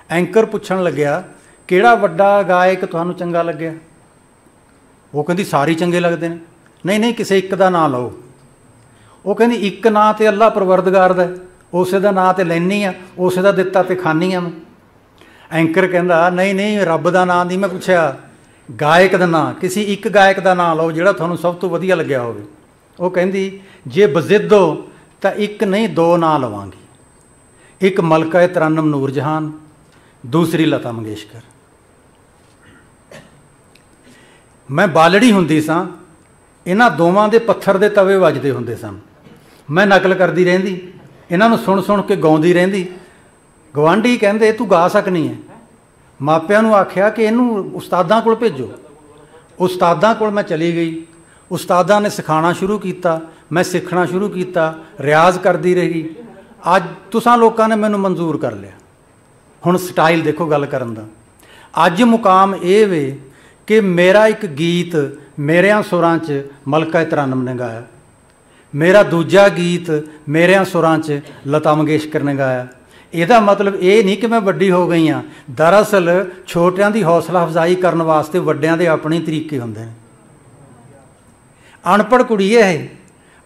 ਐਂਕਰ ਪੁੱਛਣ ਲੱਗਿਆ, ਕਿਹੜਾ ਵੱਡਾ ਗਾਇਕ ਤੁਹਾਨੂੰ ਚੰਗਾ ਲੱਗਿਆ? ਉਹ ਕਹਿੰਦੀ, ਸਾਰੇ ਚੰਗੇ ਲੱਗਦੇ ਨੇ। ਨਹੀਂ ਨਹੀਂ, ਕਿਸੇ ਇੱਕ ਦਾ ਨਾਂ ਲਓ। ਉਹ ਕਹਿੰਦੀ, ਇੱਕ ਨਾਂ ਤੇ ਅੱਲਾ ਪਰਵਰਦਗਾਰ ਦਾ ਉਸੇ ਦਾ ਨਾਂ ਤੇ ਲੈਣੀ ਆ, ਉਸੇ ਦਾ ਦਿੱਤਾ ਤੇ ਖਾਣੀ ਆ ਮੈਂ। ਐਂਕਰ ਕਹਿੰਦਾ, ਨਹੀਂ ਨਹੀਂ, ਰੱਬ ਦਾ ਨਾਂ ਨਹੀਂ ਮੈਂ ਪੁੱਛਿਆ। ਗਾਇਕ ਦਾ ਨਾਂ, ਕਿਸੇ ਇੱਕ ਗਾਇਕ ਦਾ ਨਾਂ ਲਓ ਜਿਹੜਾ ਤੁਹਾਨੂੰ ਸਭ ਤੋਂ ਵਧੀਆ ਲੱਗਿਆ ਹੋਵੇ। ਉਹ ਕਹਿੰਦੀ, ਜੇ ਬਜ਼ਿੱਦੋ ਤਾਂ ਇੱਕ ਨਹੀਂ, ਦੋ ਨਾਂ ਲਵਾਂਗੀ। ਇੱਕ ਮਲਕਾ ਤਰਨਮ ਨੂਰ ਜਹਾਨ ਦੂਸਰੀ ਲਤਾ ਮੰਗੇਸ਼ਕਰ। ਮੈਂ ਬਾਲੜੀ ਹੁੰਦੀ ਸਾਂ, ਇਹਨਾਂ ਦੋਵਾਂ ਦੇ ਪੱਥਰ ਦੇ ਤਵੇ ਵੱਜਦੇ ਹੁੰਦੇ ਸਨ। ਮੈਂ ਨਕਲ ਕਰਦੀ ਰਹਿੰਦੀ। ਇਹਨਾਂ ਨੂੰ ਸੁਣ ਸੁਣ ਕੇ ਗਾਉਂਦੀ ਰਹਿੰਦੀ। ਗਵਾਂਢੀ ਕਹਿੰਦੇ, ਤੂੰ ਗਾ ਸਕਨੀ ਹੈ। ਮਾਪਿਆਂ ਨੂੰ ਆਖਿਆ ਕਿ ਇਹਨੂੰ ਉਸਤਾਦਾਂ ਕੋਲ ਭੇਜੋ। ਉਸਤਾਦਾਂ ਕੋਲ ਮੈਂ ਚਲੀ ਗਈ। ਉਸਤਾਦਾਂ ਨੇ ਸਿਖਾਉਣਾ ਸ਼ੁਰੂ ਕੀਤਾ। ਮੈਂ ਸਿੱਖਣਾ ਸ਼ੁਰੂ ਕੀਤਾ। ਰਿਆਜ਼ ਕਰਦੀ ਰਹੀ। ਅੱਜ ਤੁਸੀਂ ਲੋਕਾਂ ਨੇ ਮੈਨੂੰ ਮਨਜ਼ੂਰ ਕਰ ਲਿਆ। ਹੁਣ ਸਟਾਈਲ ਦੇਖੋ ਗੱਲ ਕਰਨ ਦਾ। ਅੱਜ ਮੁਕਾਮ ਇਹ ਵੇ ਕਿ ਮੇਰਾ ਇੱਕ ਗੀਤ ਮੇਰਿਆਂ ਸੁਰਾਂ 'ਚ ਮਲਕਾ ਤਰਨਮ ਨੇ ਗਾਇਆ। ਮੇਰਾ ਦੂਜਾ ਗੀਤ ਮੇਰਿਆਂ ਸੁਰਾਂ 'ਚ ਲਤਾ ਮੰਗੇਸ਼ਕਰ ਨੇ ਗਾਇਆ। ਇਹਦਾ ਮਤਲਬ ਇਹ ਨਹੀਂ ਕਿ ਮੈਂ ਵੱਡੀ ਹੋ ਗਈ ਆ ਦਰਅਸਲ ਛੋਟਿਆਂ ਦੀ ਹੌਸਲਾ ਅਫਜ਼ਾਈ ਕਰਨ ਵਾਸਤੇ ਵੱਡਿਆਂ ਦੇ ਆਪਣੇ ਤਰੀਕੇ ਹੁੰਦੇ ਨੇ। ਅਨਪੜ ਕੁੜੀ ਇਹ।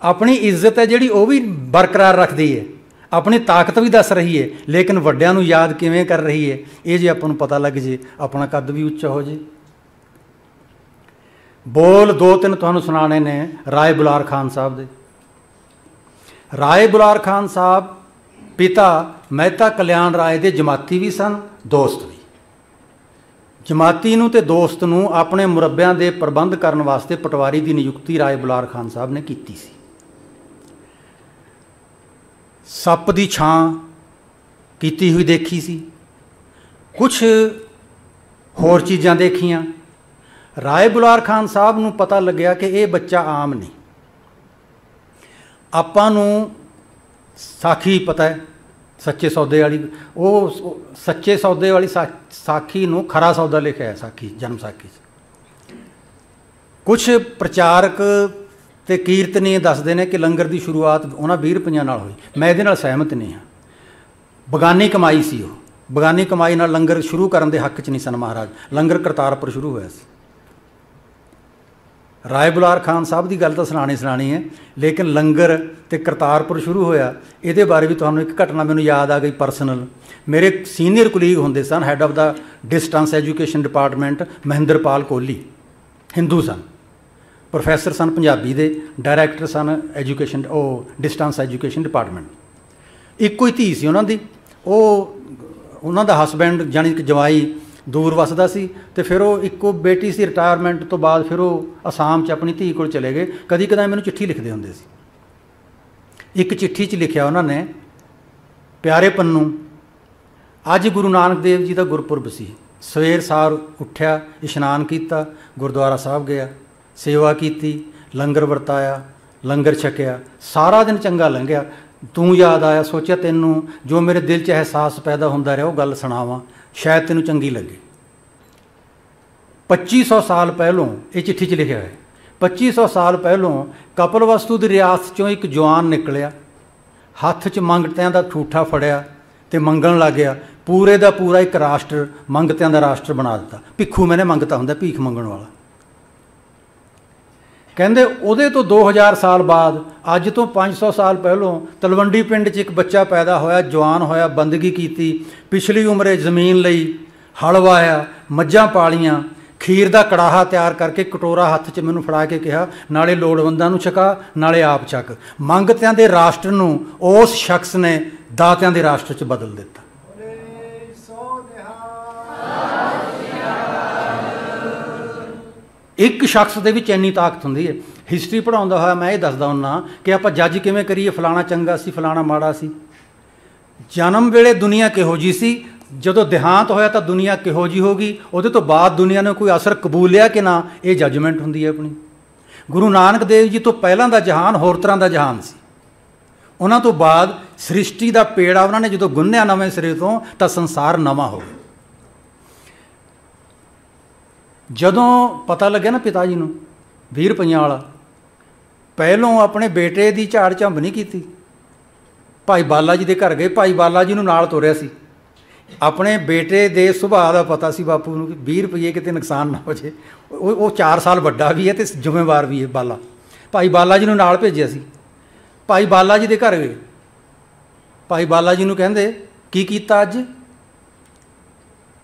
ਆਪਣੀ ਇੱਜ਼ਤ ਹੈ ਜਿਹੜੀ ਉਹ ਵੀ ਬਰਕਰਾਰ ਰੱਖਦੀ ਹੈ। ਆਪਣੀ ਤਾਕਤ ਵੀ ਦੱਸ ਰਹੀ ਹੈ। ਲੇਕਿਨ ਵੱਡਿਆਂ ਨੂੰ ਯਾਦ ਕਿਵੇਂ ਕਰ ਰਹੀ ਹੈ, ਇਹ ਜੇ ਆਪਾਂ ਨੂੰ ਪਤਾ ਲੱਗ ਜੇ, ਆਪਣਾ ਕੱਦ ਵੀ ਉੱਚਾ ਹੋ ਜੇ। ਬੋਲ ਦੋ ਤਿੰਨ ਤੁਹਾਨੂੰ ਸੁਣਾਣੇ ਨੇ ਰਾਏ ਬੁਲਾਰ ਖਾਨ ਸਾਹਿਬ ਦੇ। ਰਾਏ ਬੁਲਾਰ ਖਾਨ ਸਾਹਿਬ, ਪਿਤਾ ਮਹਿਤਾ ਕਲਿਆਣ ਰਾਏ ਦੇ ਜਮਾਤੀ ਵੀ ਸਨ, ਦੋਸਤ ਵੀ। ਜਮਾਤੀ ਨੂੰ ਤੇ ਦੋਸਤ ਨੂੰ ਆਪਣੇ ਮੁਰੱਬਿਆਂ ਦੇ ਪ੍ਰਬੰਧ ਕਰਨ ਵਾਸਤੇ ਪਟਵਾਰੀ ਦੀ ਨਿਯੁਕਤੀ ਰਾਏ ਬੁਲਾਰ ਖਾਨ ਸਾਹਿਬ ਨੇ ਕੀਤੀ ਸੀ। ਸੱਪ ਦੀ ਛਾਂ ਕੀਤੀ ਹੋਈ ਦੇਖੀ ਸੀ। ਕੁਝ ਹੋਰ ਚੀਜ਼ਾਂ ਦੇਖੀਆਂ। ਰਾਏ ਬੁਲਾਰ ਖਾਨ ਸਾਹਿਬ ਨੂੰ ਪਤਾ ਲੱਗਿਆ ਕਿ ਇਹ ਬੱਚਾ ਆਮ ਨਹੀਂ। ਆਪਾਂ ਨੂੰ ਸਾਖੀ ਪਤਾ ਹੈ, ਸੱਚੇ ਸੌਦੇ ਵਾਲੀ, ਉਹ ਸੱਚੇ ਸੌਦੇ ਵਾਲੀ ਸਾਖੀ ਨੂੰ ਖਰਾ ਸੌਦਾ ਲਿਖਿਆ ਹੈ ਸਾਖੀ, ਜਨਮ ਸਾਖੀ ਕੁਝ ਪ੍ਰਚਾਰਕ ਤੇ ਕੀਰਤਨੀ ਦੱਸਦੇ ਨੇ ਕਿ ਲੰਗਰ ਦੀ ਸ਼ੁਰੂਆਤ ਉਹਨਾਂ 20 ਰੁਪਈਆਂ ਨਾਲ ਹੋਈ। ਮੈਂ ਇਹਦੇ ਨਾਲ ਸਹਿਮਤ ਨਹੀਂ ਹਾਂ। ਬਗਾਨੀ ਕਮਾਈ ਸੀ ਉਹ। ਬਗਾਨੀ ਕਮਾਈ ਨਾਲ ਲੰਗਰ ਸ਼ੁਰੂ ਕਰਨ ਦੇ ਹੱਕ 'ਚ ਨਹੀਂ ਸਨ ਮਹਾਰਾਜ। ਲੰਗਰ ਕਰਤਾਰਪੁਰ ਸ਼ੁਰੂ ਹੋਇਆ ਸੀ। ਰਾਏ ਬੁਲਾਰ ਖਾਨ ਸਾਹਿਬ ਦੀ ਗੱਲ ਤਾਂ ਸੁਣਾਣੀ ਸੁਣਾਣੀ ਹੈ, ਲੇਕਿਨ ਲੰਗਰ ਤੇ ਕਰਤਾਰਪੁਰ ਸ਼ੁਰੂ ਹੋਇਆ, ਇਹਦੇ ਬਾਰੇ ਵੀ ਤੁਹਾਨੂੰ ਇੱਕ ਘਟਨਾ ਮੈਨੂੰ ਯਾਦ ਆ ਗਈ ਪਰਸਨਲ ਮੇਰੇ ਸੀਨੀਅਰ ਕੁਲੀਗ ਹੁੰਦੇ ਸਨ head of the distance education department Mahinderpal Kohli Hindu ਸਨ। ਪ੍ਰੋਫੈਸਰ ਸਨ ਪੰਜਾਬੀ ਦੇ ਡਾਇਰੈਕਟਰ ਸਨ ਐਜੂਕੇਸ਼ਨ ਉਹ ਡਿਸਟੈਂਸ ਐਜੂਕੇਸ਼ਨ ਡਿਪਾਰਟਮੈਂਟ ਇੱਕੋ ਹੀ ਧੀ ਸੀ ਉਹਨਾਂ ਦੀ, ਉਹ, ਉਹਨਾਂ ਦਾ ਹਸਬੈਂਡ ਜਾਨੀ ਕਿ ਜਵਾਈ ਦੂਰ ਵਸਦਾ ਸੀ ਤੇ ਫਿਰ ਉਹ ਇੱਕੋ ਬੇਟੀ ਸੀ ਰਿਟਾਇਰਮੈਂਟ ਤੋਂ ਬਾਅਦ ਫਿਰ ਉਹ ਅਸਾਮ 'ਚ ਆਪਣੀ ਧੀ ਕੋਲ ਚਲੇ ਗਏ। ਕਦੀ ਕਦਾਈ ਮੈਨੂੰ ਚਿੱਠੀ ਲਿਖਦੇ ਹੁੰਦੇ ਸੀ। ਇੱਕ ਚਿੱਠੀ 'ਚ ਲਿਖਿਆ ਉਹਨਾਂ ਨੇ, ਪਿਆਰੇ ਪੰਨੂ, ਅੱਜ ਗੁਰੂ ਨਾਨਕ ਦੇਵ ਜੀ ਦਾ ਗੁਰਪੁਰਬ ਸੀ। ਸਵੇਰ ਸਾਰ ਉੱਠਿਆ, ਇਸ਼ਨਾਨ ਕੀਤਾ, ਗੁਰਦੁਆਰਾ ਸਾਹਿਬ ਗਿਆ, ਸੇਵਾ ਕੀਤੀ, ਲੰਗਰ ਵਰਤਾਇਆ, ਲੰਗਰ ਛਕਿਆ, ਸਾਰਾ ਦਿਨ ਚੰਗਾ ਲੰਘਿਆ। ਤੂੰ ਯਾਦ ਆਇਆ, ਸੋਚਿਆ ਤੈਨੂੰ ਜੋ ਮੇਰੇ ਦਿਲ 'ਚ ਅਹਿਸਾਸ ਪੈਦਾ ਹੁੰਦਾ ਰਿਹਾ, ਉਹ ਗੱਲ ਸੁਣਾਵਾਂ। ਸ਼ਾਇਦ ਤੈਨੂੰ ਚੰਗੀ ਲੱਗੇ। 2500 ਸਾਲ ਪਹਿਲੋਂ ਇਹ ਚਿੱਠੀ 'ਚ ਲਿਖਿਆ ਹੈ। 2500 ਸਾਲ ਪਹਿਲੋਂ ਕਪਲਵਸਤੂ ਦੀ ਰਿਆਸਤ 'ਚੋਂ ਇੱਕ ਜਵਾਨ ਨਿਕਲਿਆ। ਹੱਥ 'ਚ ਮੰਗਤਿਆਂ ਦਾ ਠੂਠਾ ਫੜਿਆ ਤੇ ਮੰਗਣ ਲੱਗ ਗਿਆ। ਪੂਰੇ ਦਾ ਪੂਰਾ ਇੱਕ ਰਾਸ਼ਟਰ ਮੰਗਤਿਆਂ ਦਾ ਰਾਸ਼ਟਰ ਬਣਾ ਦਿੱਤਾ। ਭਿੱਖੂ ਮੈਨੇ ਮੰਗਤਾ ਹੁੰਦਾ ਭੀਖ ਮੰਗਣ ਵਾਲਾ। ਕਹਿੰਦੇ ਉਹਦੇ ਤੋਂ 2000 ਸਾਲ ਬਾਅਦ, ਅੱਜ ਤੋਂ 500 ਸਾਲ ਪਹਿਲੋਂ ਤਲਵੰਡੀ ਪਿੰਡ 'ਚ ਇੱਕ ਬੱਚਾ ਪੈਦਾ ਹੋਇਆ, ਜਵਾਨ ਹੋਇਆ, ਬੰਦਗੀ ਕੀਤੀ। ਪਿਛਲੀ ਉਮਰੇ ਜ਼ਮੀਨ ਲਈ ਹਲ ਵਾਇਆ ਮੱਝਾਂ ਪਾਲੀਆਂ, ਖੀਰ ਦਾ ਕੜਾਹਾ ਤਿਆਰ ਕਰਕੇ ਕਟੋਰਾ ਹੱਥ 'ਚ ਮੈਨੂੰ ਫੜਾ ਕੇ ਕਿਹਾ, ਨਾਲੇ ਲੋੜਵੰਦਾਂ ਨੂੰ ਛਕਾ, ਨਾਲੇ ਆਪ ਛਕ ਮੰਗਤਿਆਂ ਦੇ ਰਾਸ਼ਟਰ ਨੂੰ ਉਸ ਸ਼ਖਸ ਨੇ ਦਾਤਿਆਂ ਦੇ ਰਾਸ਼ਟਰ 'ਚ ਬਦਲ ਦਿੱਤਾ। ਇੱਕ ਸ਼ਖਸ ਦੇ ਵਿੱਚ ਇੰਨੀ ਤਾਕਤ ਹੁੰਦੀ ਹੈ। ਹਿਸਟਰੀ ਪੜਾਉਂਦਾ ਹੋਇਆ ਮੈਂ ਇਹ ਦੱਸਦਾ ਹੁੰਨਾ ਕਿ ਆਪਾਂ ਜੱਜ ਕਿਵੇਂ ਕਰੀਏ, ਫਲਾਣਾ ਚੰਗਾ ਸੀ, ਫਲਾਣਾ ਮਾੜਾ ਸੀ। ਜਨਮ ਵੇਲੇ ਦੁਨੀਆ ਕਿਹੋ ਜੀ ਸੀ? ਜਦੋਂ ਦੇਹਾਂਤ ਹੋਇਆ ਤਾਂ ਦੁਨੀਆ ਕਿਹੋ ਜੀ ਹੋਗੀ ਉਹਦੇ ਤੋਂ ਬਾਅਦ ਦੁਨੀਆ ਨੇ ਕੋਈ ਅਸਰ ਕਬੂਲਿਆ ਕਿ ਨਾ? ਇਹ ਜੱਜਮੈਂਟ ਹੁੰਦੀ ਹੈ ਆਪਣੀ। ਗੁਰੂ ਨਾਨਕ ਦੇਵ ਜੀ ਤੋਂ ਪਹਿਲਾਂ ਦਾ ਜਹਾਨ ਹੋਰ ਤਰ੍ਹਾਂ ਦਾ ਜਹਾਨ ਸੀ। ਉਹਨਾਂ ਤੋਂ ਬਾਅਦ ਸ੍ਰਿਸ਼ਟੀ ਦਾ ਪੇੜਾ ਉਹਨਾਂ ਨੇ ਜਦੋਂ ਗੁੰਨਿਆ ਨਵੇਂ ਸਿਰੇ ਤੋਂ, ਤਾਂ ਸੰਸਾਰ ਨਵਾਂ ਹੋ ਗਿਆ। ਜਦੋਂ ਪਤਾ ਲੱਗਿਆ ਨਾ ਪਿਤਾ ਜੀ ਨੂੰ 20 ਰੁਪਈਆਂ ਵਾਲਾ, ਪਹਿਲੋਂ ਆਪਣੇ ਬੇਟੇ ਦੀ ਝਾੜ ਝੰਬ ਨਹੀਂ ਕੀਤੀ। ਭਾਈ ਬਾਲਾ ਜੀ ਦੇ ਘਰ ਗਏ, ਭਾਈ ਬਾਲਾ ਜੀ ਨੂੰ ਨਾਲ ਤੋਰਿਆ ਸੀ। ਆਪਣੇ ਬੇਟੇ ਦੇ ਸੁਭਾਅ ਦਾ ਪਤਾ ਸੀ ਬਾਪੂ ਨੂੰ ਕਿ 20 ਰੁਪਏ ਕਿਤੇ ਨੁਕਸਾਨ ਨਾ ਹੋ ਜੇ। ਉਹ ਉਹ 4 ਸਾਲ ਵੱਡਾ ਵੀ ਹੈ ਤੇ ਜ਼ਿੰਮੇਵਾਰ ਵੀ ਹੈ ਬਾਲਾ। ਭਾਈ ਬਾਲਾ ਜੀ ਨੂੰ ਨਾਲ ਭੇਜਿਆ ਸੀ। ਭਾਈ ਬਾਲਾ ਜੀ ਦੇ ਘਰ ਗਏ। ਭਾਈ ਬਾਲਾ ਜੀ ਨੂੰ ਕਹਿੰਦੇ, ਕੀ ਕੀਤਾ ਅੱਜ?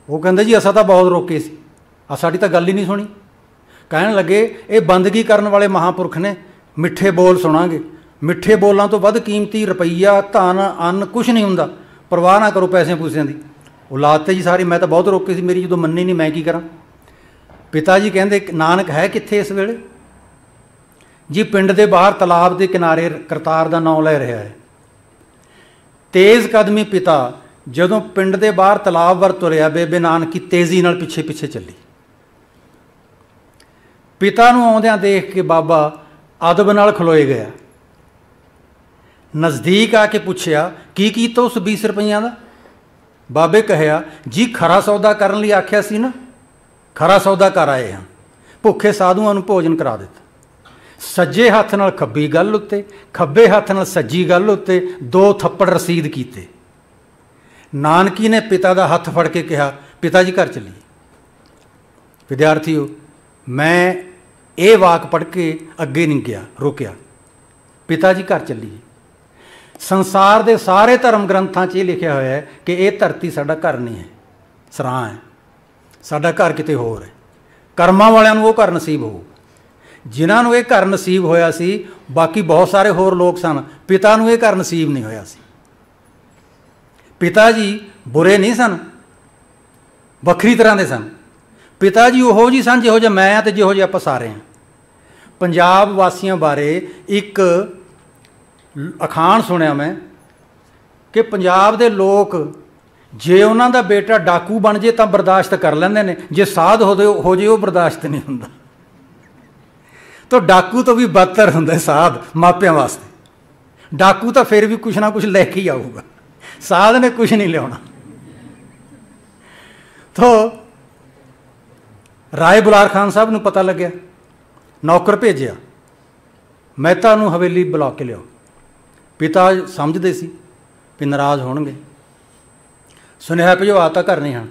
ਉਹ ਕਹਿੰਦੇ, ਜੀ ਅਸਾਂ ਤਾਂ ਬਹੁਤ ਰੋਕੇ ਸੀ। ਆ ਸਾਡੀ ਤਾਂ ਗੱਲ ਹੀ ਨਹੀਂ ਸੁਣੀ। ਕਹਿਣ ਲੱਗੇ, ਇਹ ਬੰਦਗੀ ਕਰਨ ਵਾਲੇ ਮਹਾਪੁਰਖ ਨੇ, ਮਿੱਠੇ ਬੋਲ ਸੁਣਾਂਗੇ। ਮਿੱਠੇ ਬੋਲਾਂ ਤੋਂ ਵੱਧ ਕੀਮਤੀ ਰੁਪਈਆ, ਧਨ, ਅੰਨ ਕੁਝ ਨਹੀਂ ਹੁੰਦਾ। ਪਰਵਾਹ ਨਾ ਕਰੋ ਪੈਸੇ ਪੂਸਿਆਂ ਦੀ। ਔਲਾਦ ਤੇ ਜੀ ਸਾਰੀ, ਮੈਂ ਤਾਂ ਬਹੁਤ ਰੋਕੀ ਸੀ, ਮੇਰੀ ਜਦੋਂ ਮੰਨੀ ਨਹੀਂ, ਮੈਂ ਕੀ ਕਰਾਂ? ਪਿਤਾ ਜੀ ਕਹਿੰਦੇ, ਨਾਨਕ ਹੈ ਕਿੱਥੇ ਇਸ ਵੇਲੇ? ਜੀ, ਪਿੰਡ ਦੇ ਬਾਹਰ ਤਲਾਬ ਦੇ ਕਿਨਾਰੇ ਕਰਤਾਰ ਦਾ ਨਾਮ ਲੈ ਰਿਹਾ ਹੈ। ਤੇਜ਼ ਕਦਮੀ ਪਿਤਾ ਜਦੋਂ ਪਿੰਡ ਦੇ ਬਾਹਰ ਤਲਾਬ ਵਰ ਤੁਰਿਆ, ਬੇਬੇ ਨਾਨਕੀ ਤੇਜ਼ੀ ਨਾਲ ਪਿੱਛੇ ਪਿੱਛੇ ਚੱਲੀ। ਪਿਤਾ ਨੂੰ ਆਉਂਦਿਆਂ ਦੇਖ ਕੇ ਬਾਬਾ ਅਦਬ ਨਾਲ ਖਲੋਏ ਗਿਆ। ਨਜ਼ਦੀਕ ਆ ਕੇ ਪੁੱਛਿਆ, ਕੀ ਕੀਤਾ ਉਸ 20 ਰੁਪਈਆਂ ਦਾ? ਬਾਬੇ ਕਹਿਆ, ਜੀ, ਖਰਾ ਸੌਦਾ ਕਰਨ ਲਈ ਆਖਿਆ ਸੀ ਨਾ। ਖਰਾ ਸੌਦਾ ਕਰ ਆਏ ਹਾਂ। ਭੁੱਖੇ ਸਾਧੂਆਂ ਨੂੰ ਭੋਜਨ ਕਰਾ ਦਿੱਤਾ। ਸੱਜੇ ਹੱਥ ਨਾਲ ਖੱਬੀ ਗੱਲ ਉੱਤੇ, ਖੱਬੇ ਹੱਥ ਨਾਲ ਸੱਜੀ ਗੱਲ ਉੱਤੇ ਦੋ ਥੱਪੜ ਰਸੀਦ ਕੀਤੇ। ਨਾਨਕੀ ਨੇ ਪਿਤਾ ਦਾ ਹੱਥ ਫੜ ਕੇ ਕਿਹਾ, ਪਿਤਾ ਜੀ, ਘਰ ਚੱਲੀਏ। ਵਿਦਿਆਰਥੀਓ, ਮੈਂ ਇਹ ਵਾਕ ਪੜ ਕੇ ਅੱਗੇ ਨਹੀਂ ਗਿਆ, ਰੁਕਿਆ। ਪਿਤਾ ਜੀ ਘਰ ਚੱਲੀਏ। ਸੰਸਾਰ ਦੇ ਸਾਰੇ ਧਰਮ ਗ੍ਰੰਥਾਂ 'ਚ ਇਹ ਲਿਖਿਆ ਹੋਇਆ ਹੈ ਕਿ ਇਹ ਧਰਤੀ ਸਾਡਾ ਘਰ ਨਹੀਂ ਹੈ, ਸਰਾਂ ਹੈ। ਸਾਡਾ ਘਰ ਕਿਤੇ ਹੋਰ ਹੈ। ਕਰਮਾਂ ਵਾਲਿਆਂ ਨੂੰ ਉਹ ਘਰ ਨਸੀਬ ਹੋਊ। ਜਿਨ੍ਹਾਂ ਨੂੰ ਇਹ ਘਰ ਨਸੀਬ ਹੋਇਆ ਸੀ, ਬਾਕੀ ਬਹੁਤ ਸਾਰੇ ਹੋਰ ਲੋਕ ਸਨ, ਪਿਤਾ ਨੂੰ ਇਹ ਘਰ ਨਸੀਬ ਨਹੀਂ ਹੋਇਆ ਸੀ। ਪਿਤਾ ਜੀ ਬੁਰੇ ਨਹੀਂ ਸਨ, ਵੱਖਰੀ ਤਰ੍ਹਾਂ ਦੇ ਸਨ। ਪਿਤਾ ਜੀ ਉਹੋ ਜੀ ਸਨ ਜਿਹੋ ਜਿਹਾ ਮੈਂ ਆ ਤੇ ਜਿਹੋ ਜਿਹਾ ਆਪਾਂ ਸਾਰੇ ਆ ਪੰਜਾਬ ਵਾਸੀਆਂ ਬਾਰੇ ਇੱਕ ਅਖਾਣ ਸੁਣਿਆ ਮੈਂ ਕਿ ਪੰਜਾਬ ਦੇ ਲੋਕ ਜੇ ਉਹਨਾਂ ਦਾ ਬੇਟਾ ਡਾਕੂ ਬਣ ਜੇ ਤਾਂ ਬਰਦਾਸ਼ਤ ਕਰ ਲੈਂਦੇ ਨੇ, ਜੇ ਸਾਧ ਹੋ ਹੋ ਜੇ ਉਹ ਬਰਦਾਸ਼ਤ ਨਹੀਂ ਹੁੰਦਾ। ਤਾਂ ਡਾਕੂ ਤੋਂ ਵੀ ਬਦਤਰ ਹੁੰਦਾ ਸਾਧ ਮਾਪਿਆਂ ਵਾਸਤੇ। ਡਾਕੂ ਤਾਂ ਫਿਰ ਵੀ ਕੁਛ ਨਾ ਕੁਛ ਲੈ ਕੇ ਹੀ ਆਊਗਾ। ਸਾਧ ਨੇ ਕੁਛ ਨਹੀਂ ਲਿਆਉਣਾ। ਤਾਂ ਰਾਏ ਬੁਲਾਰ ਖਾਨ ਸਾਹਿਬ ਨੂੰ ਪਤਾ ਲੱਗਿਆ। ਨੌਕਰ ਭੇਜਿਆ। ਮਹਿਤਾ ਨੂੰ ਹਵੇਲੀ ਬੁਲਾ ਕੇ ਲਿਆਓ। ਪਿਤਾ ਸਮਝਦੇ ਸੀ ਵੀ ਨਾਰਾਜ਼ ਹੋਣਗੇ। ਸੁਨੇਹਾ ਭਿਜਵਾ ਤਾਂ ਘਰ ਨਹੀਂ ਹਨ।